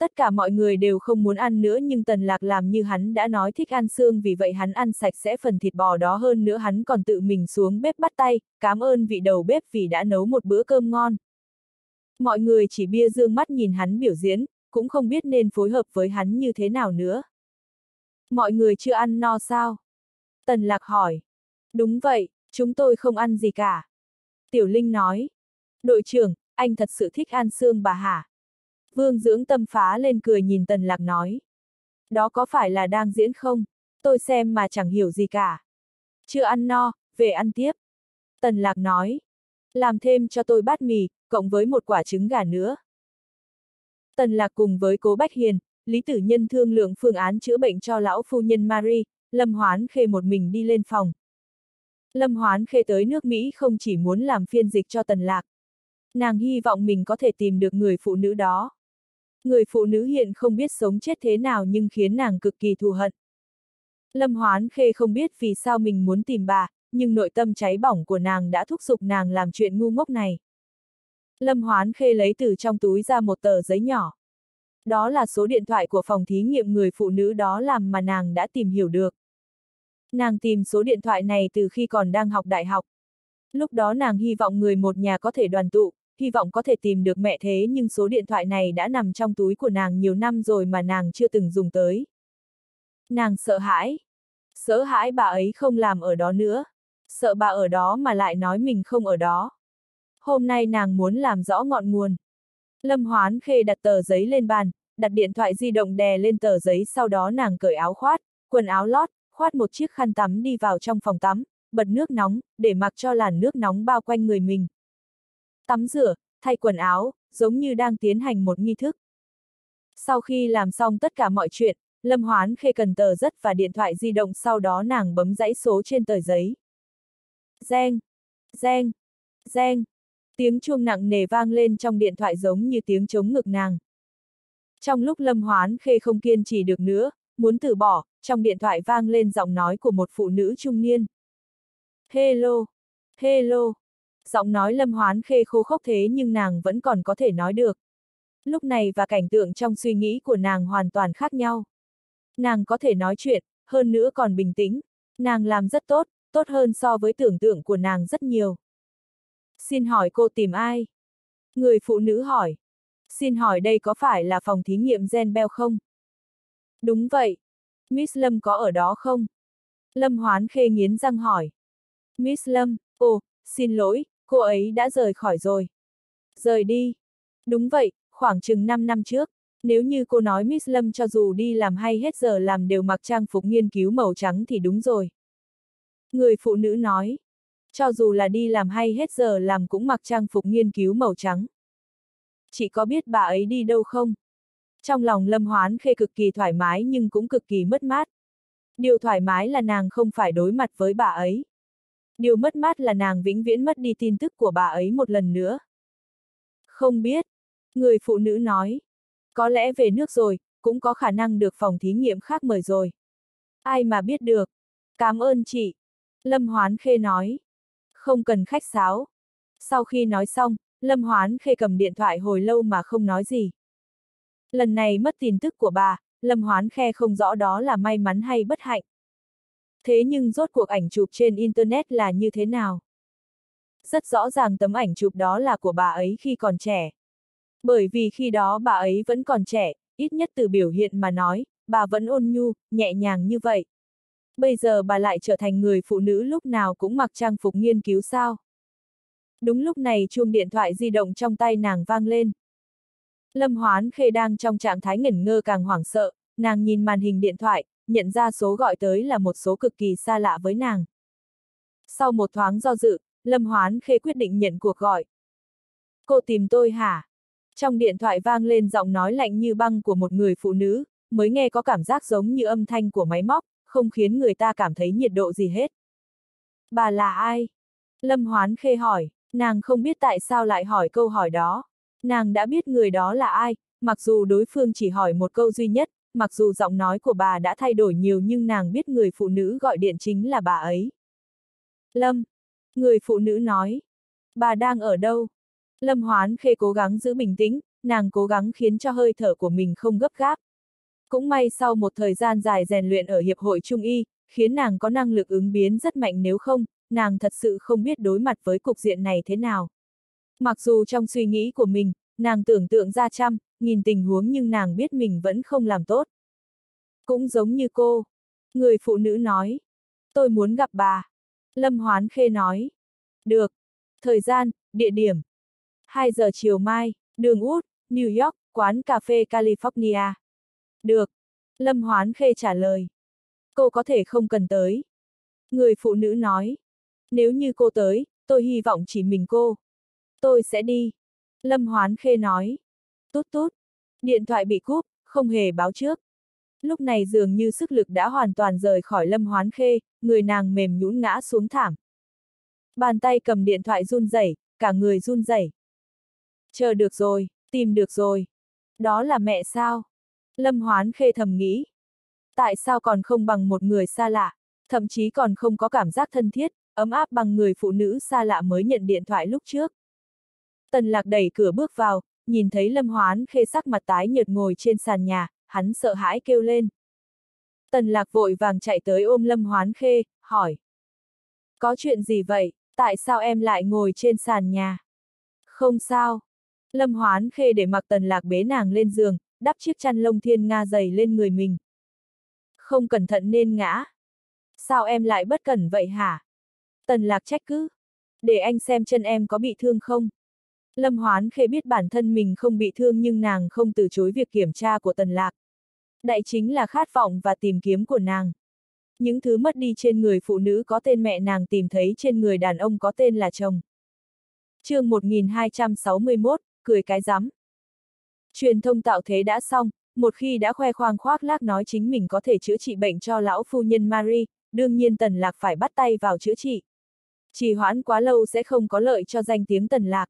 Tất cả mọi người đều không muốn ăn nữa nhưng Tần Lạc làm như hắn đã nói thích ăn xương vì vậy hắn ăn sạch sẽ phần thịt bò đó hơn nữa hắn còn tự mình xuống bếp bắt tay, cảm ơn vị đầu bếp vì đã nấu một bữa cơm ngon. Mọi người chỉ bia dương mắt nhìn hắn biểu diễn, cũng không biết nên phối hợp với hắn như thế nào nữa. Mọi người chưa ăn no sao? Tần Lạc hỏi. Đúng vậy, chúng tôi không ăn gì cả. Tiểu Linh nói. Đội trưởng, anh thật sự thích ăn xương bà hả? Vương dưỡng tâm phá lên cười nhìn Tần Lạc nói. Đó có phải là đang diễn không? Tôi xem mà chẳng hiểu gì cả. Chưa ăn no, về ăn tiếp. Tần Lạc nói. Làm thêm cho tôi bát mì, cộng với một quả trứng gà nữa. Tần Lạc cùng với Cố Bách Hiền, Lý Tử Nhân thương lượng phương án chữa bệnh cho lão phu nhân Marie, Lâm Hoán Khê một mình đi lên phòng. Lâm Hoán Khê tới nước Mỹ không chỉ muốn làm phiên dịch cho Tần Lạc. Nàng hy vọng mình có thể tìm được người phụ nữ đó. Người phụ nữ hiện không biết sống chết thế nào nhưng khiến nàng cực kỳ thù hận. Lâm Hoán Khê không biết vì sao mình muốn tìm bà, nhưng nội tâm cháy bỏng của nàng đã thúc giục nàng làm chuyện ngu ngốc này. Lâm Hoán Khê lấy từ trong túi ra một tờ giấy nhỏ. Đó là số điện thoại của phòng thí nghiệm người phụ nữ đó làm mà nàng đã tìm hiểu được. Nàng tìm số điện thoại này từ khi còn đang học đại học. Lúc đó nàng hy vọng người một nhà có thể đoàn tụ, hy vọng có thể tìm được mẹ thế nhưng số điện thoại này đã nằm trong túi của nàng nhiều năm rồi mà nàng chưa từng dùng tới. Nàng sợ hãi. Sợ hãi bà ấy không làm ở đó nữa. Sợ bà ở đó mà lại nói mình không ở đó. Hôm nay nàng muốn làm rõ ngọn nguồn. Lâm Hoán Khê đặt tờ giấy lên bàn, đặt điện thoại di động đè lên tờ giấy sau đó nàng cởi áo khoát, quần áo lót, khoát một chiếc khăn tắm đi vào trong phòng tắm, bật nước nóng, để mặc cho làn nước nóng bao quanh người mình. Tắm rửa, thay quần áo, giống như đang tiến hành một nghi thức. Sau khi làm xong tất cả mọi chuyện, Lâm Hoán Khê cần tờ rất và điện thoại di động sau đó nàng bấm dãy số trên tờ giấy. Reng, reng, reng. Tiếng chuông nặng nề vang lên trong điện thoại giống như tiếng chống ngực nàng. Trong lúc Lâm Hoán Khê không kiên trì được nữa, muốn từ bỏ, trong điện thoại vang lên giọng nói của một phụ nữ trung niên. Hello! Hello! Giọng nói Lâm Hoán Khê khô khốc thế nhưng nàng vẫn còn có thể nói được. Lúc này và cảnh tượng trong suy nghĩ của nàng hoàn toàn khác nhau. Nàng có thể nói chuyện, hơn nữa còn bình tĩnh. Nàng làm rất tốt, tốt hơn so với tưởng tượng của nàng rất nhiều. Xin hỏi cô tìm ai? Người phụ nữ hỏi. Xin hỏi đây có phải là phòng thí nghiệm gen Bell không? Đúng vậy. Miss Lâm có ở đó không? Lâm Hoán Khê nghiến răng hỏi. Miss Lâm, ồ, xin lỗi, cô ấy đã rời khỏi rồi. Rời đi. Đúng vậy, khoảng chừng 5 năm trước, nếu như cô nói Miss Lâm cho dù đi làm hay hết giờ làm đều mặc trang phục nghiên cứu màu trắng thì đúng rồi. Người phụ nữ nói, cho dù là đi làm hay hết giờ làm cũng mặc trang phục nghiên cứu màu trắng. Chị có biết bà ấy đi đâu không? Trong lòng Lâm Hoán Khê cực kỳ thoải mái nhưng cũng cực kỳ mất mát. Điều thoải mái là nàng không phải đối mặt với bà ấy. Điều mất mát là nàng vĩnh viễn mất đi tin tức của bà ấy một lần nữa. Không biết. Người phụ nữ nói. Có lẽ về nước rồi, cũng có khả năng được phòng thí nghiệm khác mời rồi. Ai mà biết được. Cảm ơn chị. Lâm Hoán Khê nói. Không cần khách sáo. Sau khi nói xong, Lâm Hoán Khê cầm điện thoại hồi lâu mà không nói gì. Lần này mất tin tức của bà, Lâm Hoán Khe không rõ đó là may mắn hay bất hạnh. Thế nhưng rốt cuộc ảnh chụp trên Internet là như thế nào? Rất rõ ràng tấm ảnh chụp đó là của bà ấy khi còn trẻ. Bởi vì khi đó bà ấy vẫn còn trẻ, ít nhất từ biểu hiện mà nói, bà vẫn ôn nhu, nhẹ nhàng như vậy. Bây giờ bà lại trở thành người phụ nữ lúc nào cũng mặc trang phục nghiên cứu sao. Đúng lúc này chuông điện thoại di động trong tay nàng vang lên. Lâm Hoán Khê đang trong trạng thái ngẩn ngơ càng hoảng sợ, nàng nhìn màn hình điện thoại, nhận ra số gọi tới là một số cực kỳ xa lạ với nàng. Sau một thoáng do dự, Lâm Hoán Khê quyết định nhận cuộc gọi. Cô tìm tôi hả? Trong điện thoại vang lên giọng nói lạnh như băng của một người phụ nữ, mới nghe có cảm giác giống như âm thanh của máy móc, không khiến người ta cảm thấy nhiệt độ gì hết. Bà là ai? Lâm Hoán Khê hỏi, nàng không biết tại sao lại hỏi câu hỏi đó. Nàng đã biết người đó là ai, mặc dù đối phương chỉ hỏi một câu duy nhất, mặc dù giọng nói của bà đã thay đổi nhiều nhưng nàng biết người phụ nữ gọi điện chính là bà ấy. Lâm. Người phụ nữ nói. Bà đang ở đâu? Lâm Hoán Khê cố gắng giữ bình tĩnh, nàng cố gắng khiến cho hơi thở của mình không gấp gáp. Cũng may sau một thời gian dài rèn luyện ở Hiệp hội Trung Y, khiến nàng có năng lực ứng biến rất mạnh nếu không, nàng thật sự không biết đối mặt với cục diện này thế nào. Mặc dù trong suy nghĩ của mình, nàng tưởng tượng ra trăm, nhìn tình huống nhưng nàng biết mình vẫn không làm tốt. Cũng giống như cô. Người phụ nữ nói. Tôi muốn gặp bà. Lâm Hoán Khê nói. Được. Thời gian, địa điểm. 2 giờ chiều mai, đường út, New York, quán cà phê California. Được. Lâm Hoán Khê trả lời. Cô có thể không cần tới. Người phụ nữ nói. Nếu như cô tới, tôi hy vọng chỉ mình cô. Tôi sẽ đi. Lâm Hoán Khê nói. Tút tút. Điện thoại bị cúp, không hề báo trước. Lúc này dường như sức lực đã hoàn toàn rời khỏi Lâm Hoán Khê, người nàng mềm nhũn ngã xuống thảm. Bàn tay cầm điện thoại run rẩy, cả người run rẩy. Chờ được rồi, tìm được rồi. Đó là mẹ sao? Lâm Hoán Khê thầm nghĩ. Tại sao còn không bằng một người xa lạ, thậm chí còn không có cảm giác thân thiết, ấm áp bằng người phụ nữ xa lạ mới nhận điện thoại lúc trước. Tần lạc đẩy cửa bước vào, nhìn thấy Lâm Hoán Khê sắc mặt tái nhợt ngồi trên sàn nhà, hắn sợ hãi kêu lên. Tần lạc vội vàng chạy tới ôm Lâm Hoán Khê, hỏi. Có chuyện gì vậy, tại sao em lại ngồi trên sàn nhà? Không sao. Lâm Hoán Khê để mặc tần lạc bế nàng lên giường, đắp chiếc chăn lông thiên nga dày lên người mình. Không cẩn thận nên ngã. Sao em lại bất cẩn vậy hả? Tần lạc trách cứ. Để anh xem chân em có bị thương không? Lâm Hoán Khê biết bản thân mình không bị thương nhưng nàng không từ chối việc kiểm tra của Tần Lạc. Đại chính là khát vọng và tìm kiếm của nàng. Những thứ mất đi trên người phụ nữ có tên mẹ nàng tìm thấy trên người đàn ông có tên là chồng. chương 1261, cười cái rắm. Truyền thông tạo thế đã xong, một khi đã khoe khoang khoác lác nói chính mình có thể chữa trị bệnh cho lão phu nhân Marie, đương nhiên Tần Lạc phải bắt tay vào chữa trị. Chỉ hoãn quá lâu sẽ không có lợi cho danh tiếng Tần Lạc.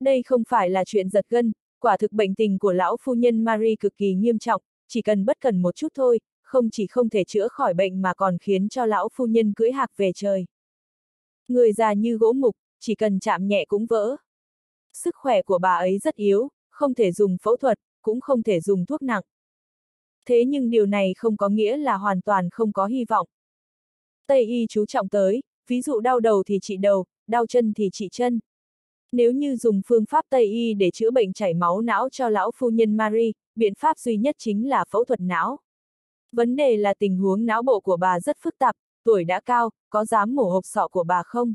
Đây không phải là chuyện giật gân, quả thực bệnh tình của lão phu nhân Marie cực kỳ nghiêm trọng, chỉ cần bất cần một chút thôi, không chỉ không thể chữa khỏi bệnh mà còn khiến cho lão phu nhân cưỡi hạc về trời. Người già như gỗ mục, chỉ cần chạm nhẹ cũng vỡ. Sức khỏe của bà ấy rất yếu, không thể dùng phẫu thuật, cũng không thể dùng thuốc nặng. Thế nhưng điều này không có nghĩa là hoàn toàn không có hy vọng. Tây y chú trọng tới, ví dụ đau đầu thì trị đầu, đau chân thì trị chân. Nếu như dùng phương pháp Tây y để chữa bệnh chảy máu não cho lão phu nhân Marie, biện pháp duy nhất chính là phẫu thuật não. Vấn đề là tình huống não bộ của bà rất phức tạp, tuổi đã cao, có dám mổ hộp sọ của bà không?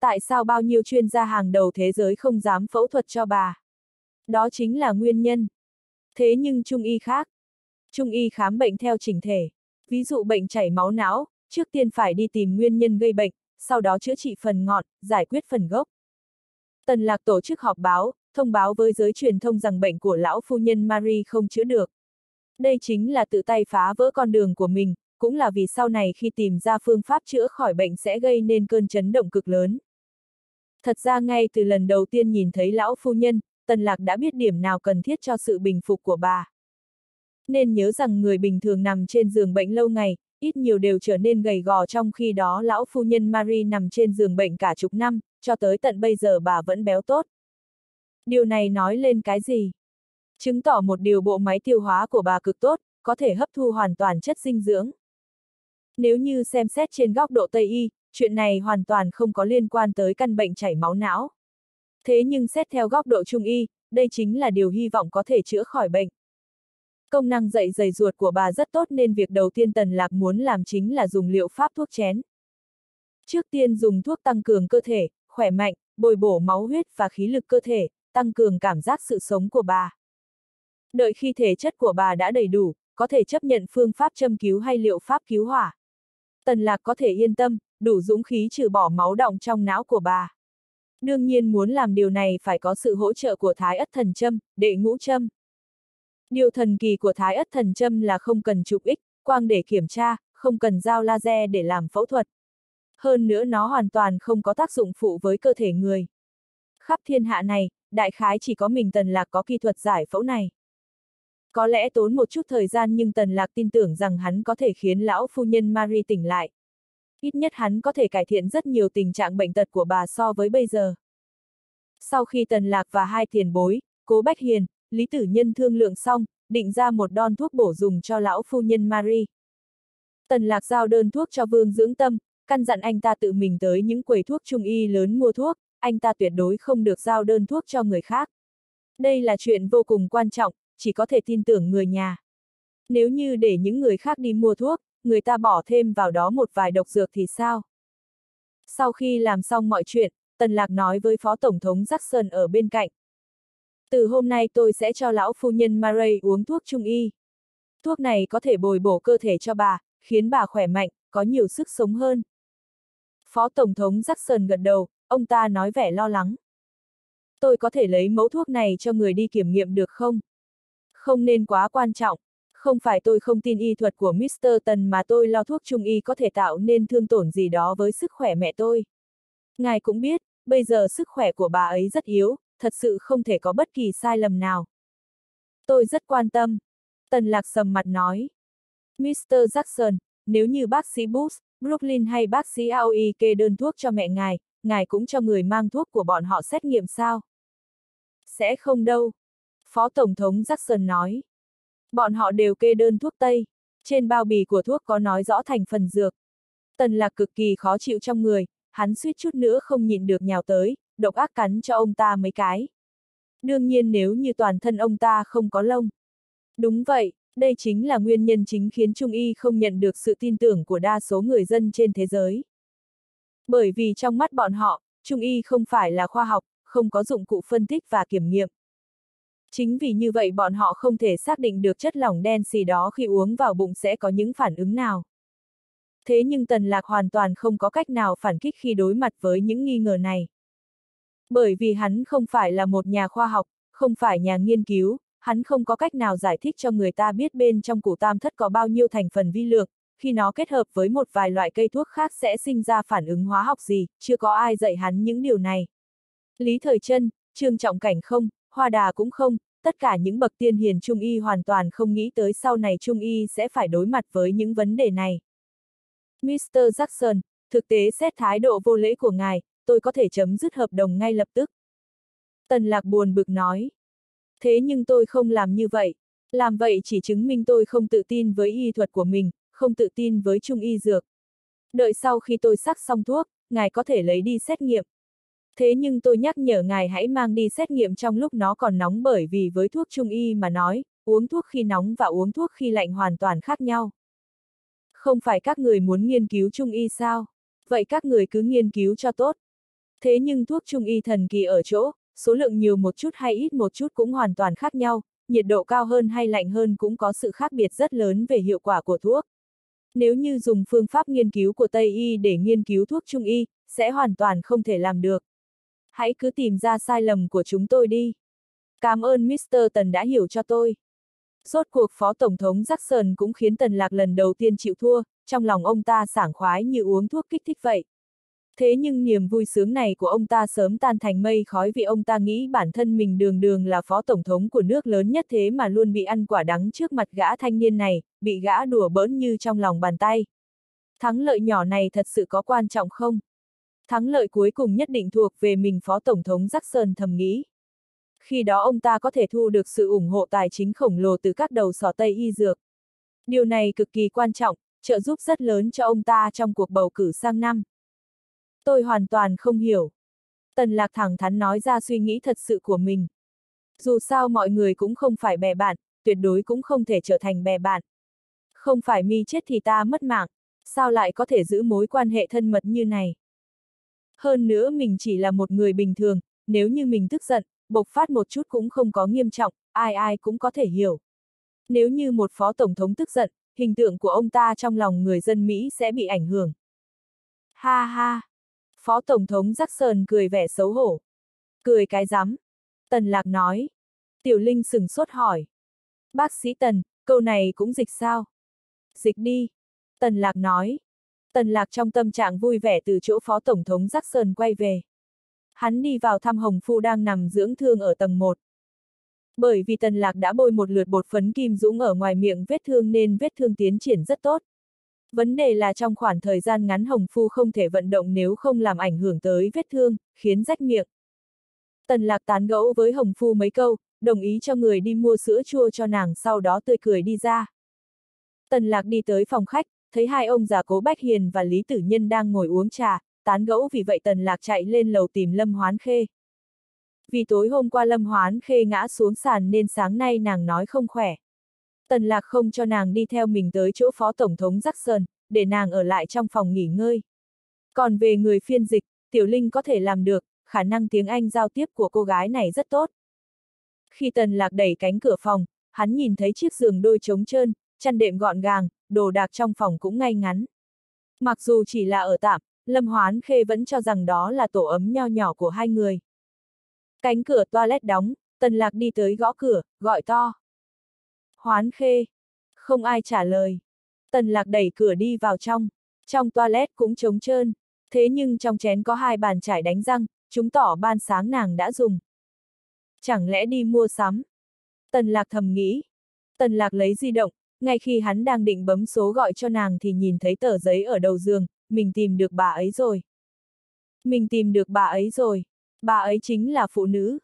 Tại sao bao nhiêu chuyên gia hàng đầu thế giới không dám phẫu thuật cho bà? Đó chính là nguyên nhân. Thế nhưng Trung y khác. Trung y khám bệnh theo chỉnh thể. Ví dụ bệnh chảy máu não, trước tiên phải đi tìm nguyên nhân gây bệnh, sau đó chữa trị phần ngọn, giải quyết phần gốc. Tần lạc tổ chức họp báo, thông báo với giới truyền thông rằng bệnh của lão phu nhân Marie không chữa được. Đây chính là tự tay phá vỡ con đường của mình, cũng là vì sau này khi tìm ra phương pháp chữa khỏi bệnh sẽ gây nên cơn chấn động cực lớn. Thật ra ngay từ lần đầu tiên nhìn thấy lão phu nhân, Tần Lạc đã biết điểm nào cần thiết cho sự bình phục của bà. Nên nhớ rằng người bình thường nằm trên giường bệnh lâu ngày, ít nhiều đều trở nên gầy gò trong khi đó lão phu nhân Marie nằm trên giường bệnh cả chục năm, cho tới tận bây giờ bà vẫn béo tốt. Điều này nói lên cái gì? Chứng tỏ một điều bộ máy tiêu hóa của bà cực tốt, có thể hấp thu hoàn toàn chất dinh dưỡng. Nếu như xem xét trên góc độ Tây Y, chuyện này hoàn toàn không có liên quan tới căn bệnh chảy máu não. Thế nhưng xét theo góc độ Trung Y, đây chính là điều hy vọng có thể chữa khỏi bệnh. Công năng dậy dày ruột của bà rất tốt nên việc đầu tiên Tần Lạc muốn làm chính là dùng liệu pháp thuốc chén. Trước tiên dùng thuốc tăng cường cơ thể, khỏe mạnh, bồi bổ máu huyết và khí lực cơ thể, tăng cường cảm giác sự sống của bà. Đợi khi thể chất của bà đã đầy đủ, có thể chấp nhận phương pháp châm cứu hay liệu pháp cứu hỏa. Tần Lạc có thể yên tâm, đủ dũng khí trừ bỏ máu động trong não của bà. Đương nhiên muốn làm điều này phải có sự hỗ trợ của Thái ất thần châm, đệ ngũ châm. Điều thần kỳ của Thái ất thần châm là không cần chụp ích, quang để kiểm tra, không cần dao laser để làm phẫu thuật. Hơn nữa nó hoàn toàn không có tác dụng phụ với cơ thể người. Khắp thiên hạ này, đại khái chỉ có mình Tần Lạc có kỹ thuật giải phẫu này. Có lẽ tốn một chút thời gian nhưng Tần Lạc tin tưởng rằng hắn có thể khiến lão phu nhân Marie tỉnh lại. Ít nhất hắn có thể cải thiện rất nhiều tình trạng bệnh tật của bà so với bây giờ. Sau khi Tần Lạc và hai tiền bối, Cố Bách Hiền, Lý Tử Nhân thương lượng xong, định ra một đon thuốc bổ dùng cho lão phu nhân Marie. Tần Lạc giao đơn thuốc cho Vương Dưỡng Tâm, căn dặn anh ta tự mình tới những quầy thuốc trung y lớn mua thuốc, anh ta tuyệt đối không được giao đơn thuốc cho người khác. Đây là chuyện vô cùng quan trọng, chỉ có thể tin tưởng người nhà. Nếu như để những người khác đi mua thuốc, người ta bỏ thêm vào đó một vài độc dược thì sao? Sau khi làm xong mọi chuyện, Tần Lạc nói với Phó Tổng thống Jackson ở bên cạnh. Từ hôm nay tôi sẽ cho lão phu nhân Maray uống thuốc trung y. Thuốc này có thể bồi bổ cơ thể cho bà, khiến bà khỏe mạnh, có nhiều sức sống hơn. Phó Tổng thống Jackson gật đầu, ông ta nói vẻ lo lắng. Tôi có thể lấy mẫu thuốc này cho người đi kiểm nghiệm được không? Không nên quá quan trọng. Không phải tôi không tin y thuật của Mr. Tần mà tôi lo thuốc trung y có thể tạo nên thương tổn gì đó với sức khỏe mẹ tôi. Ngài cũng biết, bây giờ sức khỏe của bà ấy rất yếu, thật sự không thể có bất kỳ sai lầm nào. Tôi rất quan tâm. Tần lạc sầm mặt nói. Mr. Jackson, nếu như bác sĩ Bush, Brooklyn hay bác sĩ Aoi kê đơn thuốc cho mẹ ngài, ngài cũng cho người mang thuốc của bọn họ xét nghiệm sao? Sẽ không đâu. Phó Tổng thống Jackson nói. Bọn họ đều kê đơn thuốc Tây. Trên bao bì của thuốc có nói rõ thành phần dược. Tần lạc cực kỳ khó chịu trong người, hắn suýt chút nữa không nhịn được nhào tới, độc ác cắn cho ông ta mấy cái. Đương nhiên nếu như toàn thân ông ta không có lông. Đúng vậy, đây chính là nguyên nhân chính khiến Trung Y không nhận được sự tin tưởng của đa số người dân trên thế giới. Bởi vì trong mắt bọn họ, Trung Y không phải là khoa học, không có dụng cụ phân tích và kiểm nghiệm. Chính vì như vậy bọn họ không thể xác định được chất lỏng đen xì đó khi uống vào bụng sẽ có những phản ứng nào. Thế nhưng Tần Lạc hoàn toàn không có cách nào phản kích khi đối mặt với những nghi ngờ này. Bởi vì hắn không phải là một nhà khoa học, không phải nhà nghiên cứu, hắn không có cách nào giải thích cho người ta biết bên trong củ tam thất có bao nhiêu thành phần vi lượng, khi nó kết hợp với một vài loại cây thuốc khác sẽ sinh ra phản ứng hóa học gì, chưa có ai dạy hắn những điều này. Lý Thời Trân, Trương Trọng Cảnh không, Hoa Đà cũng không, tất cả những bậc tiên hiền Trung Y hoàn toàn không nghĩ tới sau này Trung Y sẽ phải đối mặt với những vấn đề này. Mr. Jackson, thực tế xét thái độ vô lễ của ngài, tôi có thể chấm dứt hợp đồng ngay lập tức. Tần lạc buồn bực nói. Thế nhưng tôi không làm như vậy. Làm vậy chỉ chứng minh tôi không tự tin với y thuật của mình, không tự tin với trung y dược. Đợi sau khi tôi sắc xong thuốc, ngài có thể lấy đi xét nghiệm. Thế nhưng tôi nhắc nhở ngài hãy mang đi xét nghiệm trong lúc nó còn nóng bởi vì với thuốc trung y mà nói, uống thuốc khi nóng và uống thuốc khi lạnh hoàn toàn khác nhau. Không phải các người muốn nghiên cứu trung y sao? Vậy các người cứ nghiên cứu cho tốt. Thế nhưng thuốc trung y thần kỳ ở chỗ, số lượng nhiều một chút hay ít một chút cũng hoàn toàn khác nhau, nhiệt độ cao hơn hay lạnh hơn cũng có sự khác biệt rất lớn về hiệu quả của thuốc. Nếu như dùng phương pháp nghiên cứu của Tây Y để nghiên cứu thuốc Trung Y, sẽ hoàn toàn không thể làm được. Hãy cứ tìm ra sai lầm của chúng tôi đi. Cảm ơn Mr. Tần đã hiểu cho tôi. Rốt cuộc Phó Tổng thống Jackson cũng khiến Tần Lạc lần đầu tiên chịu thua, trong lòng ông ta sảng khoái như uống thuốc kích thích vậy. Thế nhưng niềm vui sướng này của ông ta sớm tan thành mây khói vì ông ta nghĩ bản thân mình đường đường là phó tổng thống của nước lớn nhất thế mà luôn bị ăn quả đắng trước mặt gã thanh niên này, bị gã đùa bỡn như trong lòng bàn tay. Thắng lợi nhỏ này thật sự có quan trọng không? Thắng lợi cuối cùng nhất định thuộc về mình phó tổng thống Jackson thầm nghĩ. Khi đó ông ta có thể thu được sự ủng hộ tài chính khổng lồ từ các đầu sỏ Tây y dược. Điều này cực kỳ quan trọng, trợ giúp rất lớn cho ông ta trong cuộc bầu cử sang năm. Tôi hoàn toàn không hiểu. Tần lạc thẳng thắn nói ra suy nghĩ thật sự của mình. Dù sao mọi người cũng không phải bè bạn, tuyệt đối cũng không thể trở thành bè bạn. Không phải mi chết thì ta mất mạng, sao lại có thể giữ mối quan hệ thân mật như này. Hơn nữa mình chỉ là một người bình thường, nếu như mình tức giận, bộc phát một chút cũng không có nghiêm trọng, ai ai cũng có thể hiểu. Nếu như một phó tổng thống tức giận, hình tượng của ông ta trong lòng người dân Mỹ sẽ bị ảnh hưởng. Ha ha! Phó Tổng thống Jackson cười vẻ xấu hổ. Cười cái rắm. Tần Lạc nói. Tiểu Linh sừng sốt hỏi. Bác sĩ Tần, câu này cũng dịch sao? Dịch đi. Tần Lạc nói. Tần Lạc trong tâm trạng vui vẻ từ chỗ Phó Tổng thống Jackson quay về. Hắn đi vào thăm Hồng Phu đang nằm dưỡng thương ở tầng 1. Bởi vì Tần Lạc đã bôi một lượt bột phấn kim dũng ở ngoài miệng vết thương nên vết thương tiến triển rất tốt. Vấn đề là trong khoảng thời gian ngắn Hồng Phu không thể vận động nếu không làm ảnh hưởng tới vết thương, khiến rách miệng. Tần lạc tán gẫu với Hồng Phu mấy câu, đồng ý cho người đi mua sữa chua cho nàng sau đó tươi cười đi ra. Tần lạc đi tới phòng khách, thấy hai ông già cố Bách Hiền và Lý Tử Nhân đang ngồi uống trà, tán gẫu vì vậy tần lạc chạy lên lầu tìm Lâm Hoán Khê. Vì tối hôm qua Lâm Hoán Khê ngã xuống sàn nên sáng nay nàng nói không khỏe. Tần Lạc không cho nàng đi theo mình tới chỗ Phó Tổng thống Jackson, để nàng ở lại trong phòng nghỉ ngơi. Còn về người phiên dịch, Tiểu Linh có thể làm được, khả năng tiếng Anh giao tiếp của cô gái này rất tốt. Khi Tần Lạc đẩy cánh cửa phòng, hắn nhìn thấy chiếc giường đôi trống trơn, chăn đệm gọn gàng, đồ đạc trong phòng cũng ngay ngắn. Mặc dù chỉ là ở tạm, Lâm Hoán Khê vẫn cho rằng đó là tổ ấm nho nhỏ của hai người. Cánh cửa toilet đóng, Tần Lạc đi tới gõ cửa, gọi to. Hoán khê. Không ai trả lời. Tần lạc đẩy cửa đi vào trong. Trong toilet cũng trống trơn. Thế nhưng trong chén có hai bàn chải đánh răng, chúng tỏ ban sáng nàng đã dùng. Chẳng lẽ đi mua sắm? Tần lạc thầm nghĩ. Tần lạc lấy di động, ngay khi hắn đang định bấm số gọi cho nàng thì nhìn thấy tờ giấy ở đầu giường, mình tìm được bà ấy rồi. Mình tìm được bà ấy rồi. Bà ấy chính là phụ nữ.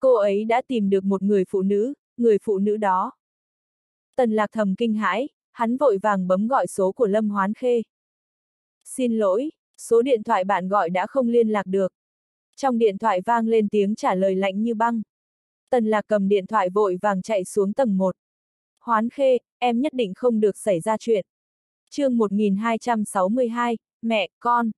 Cô ấy đã tìm được một người phụ nữ, người phụ nữ đó. Tần lạc thầm kinh hãi, hắn vội vàng bấm gọi số của Lâm Hoán Khê. Xin lỗi, số điện thoại bạn gọi đã không liên lạc được. Trong điện thoại vang lên tiếng trả lời lạnh như băng. Tần lạc cầm điện thoại vội vàng chạy xuống tầng 1. Hoán Khê, em nhất định không được xảy ra chuyện. chương 1262, mẹ, con.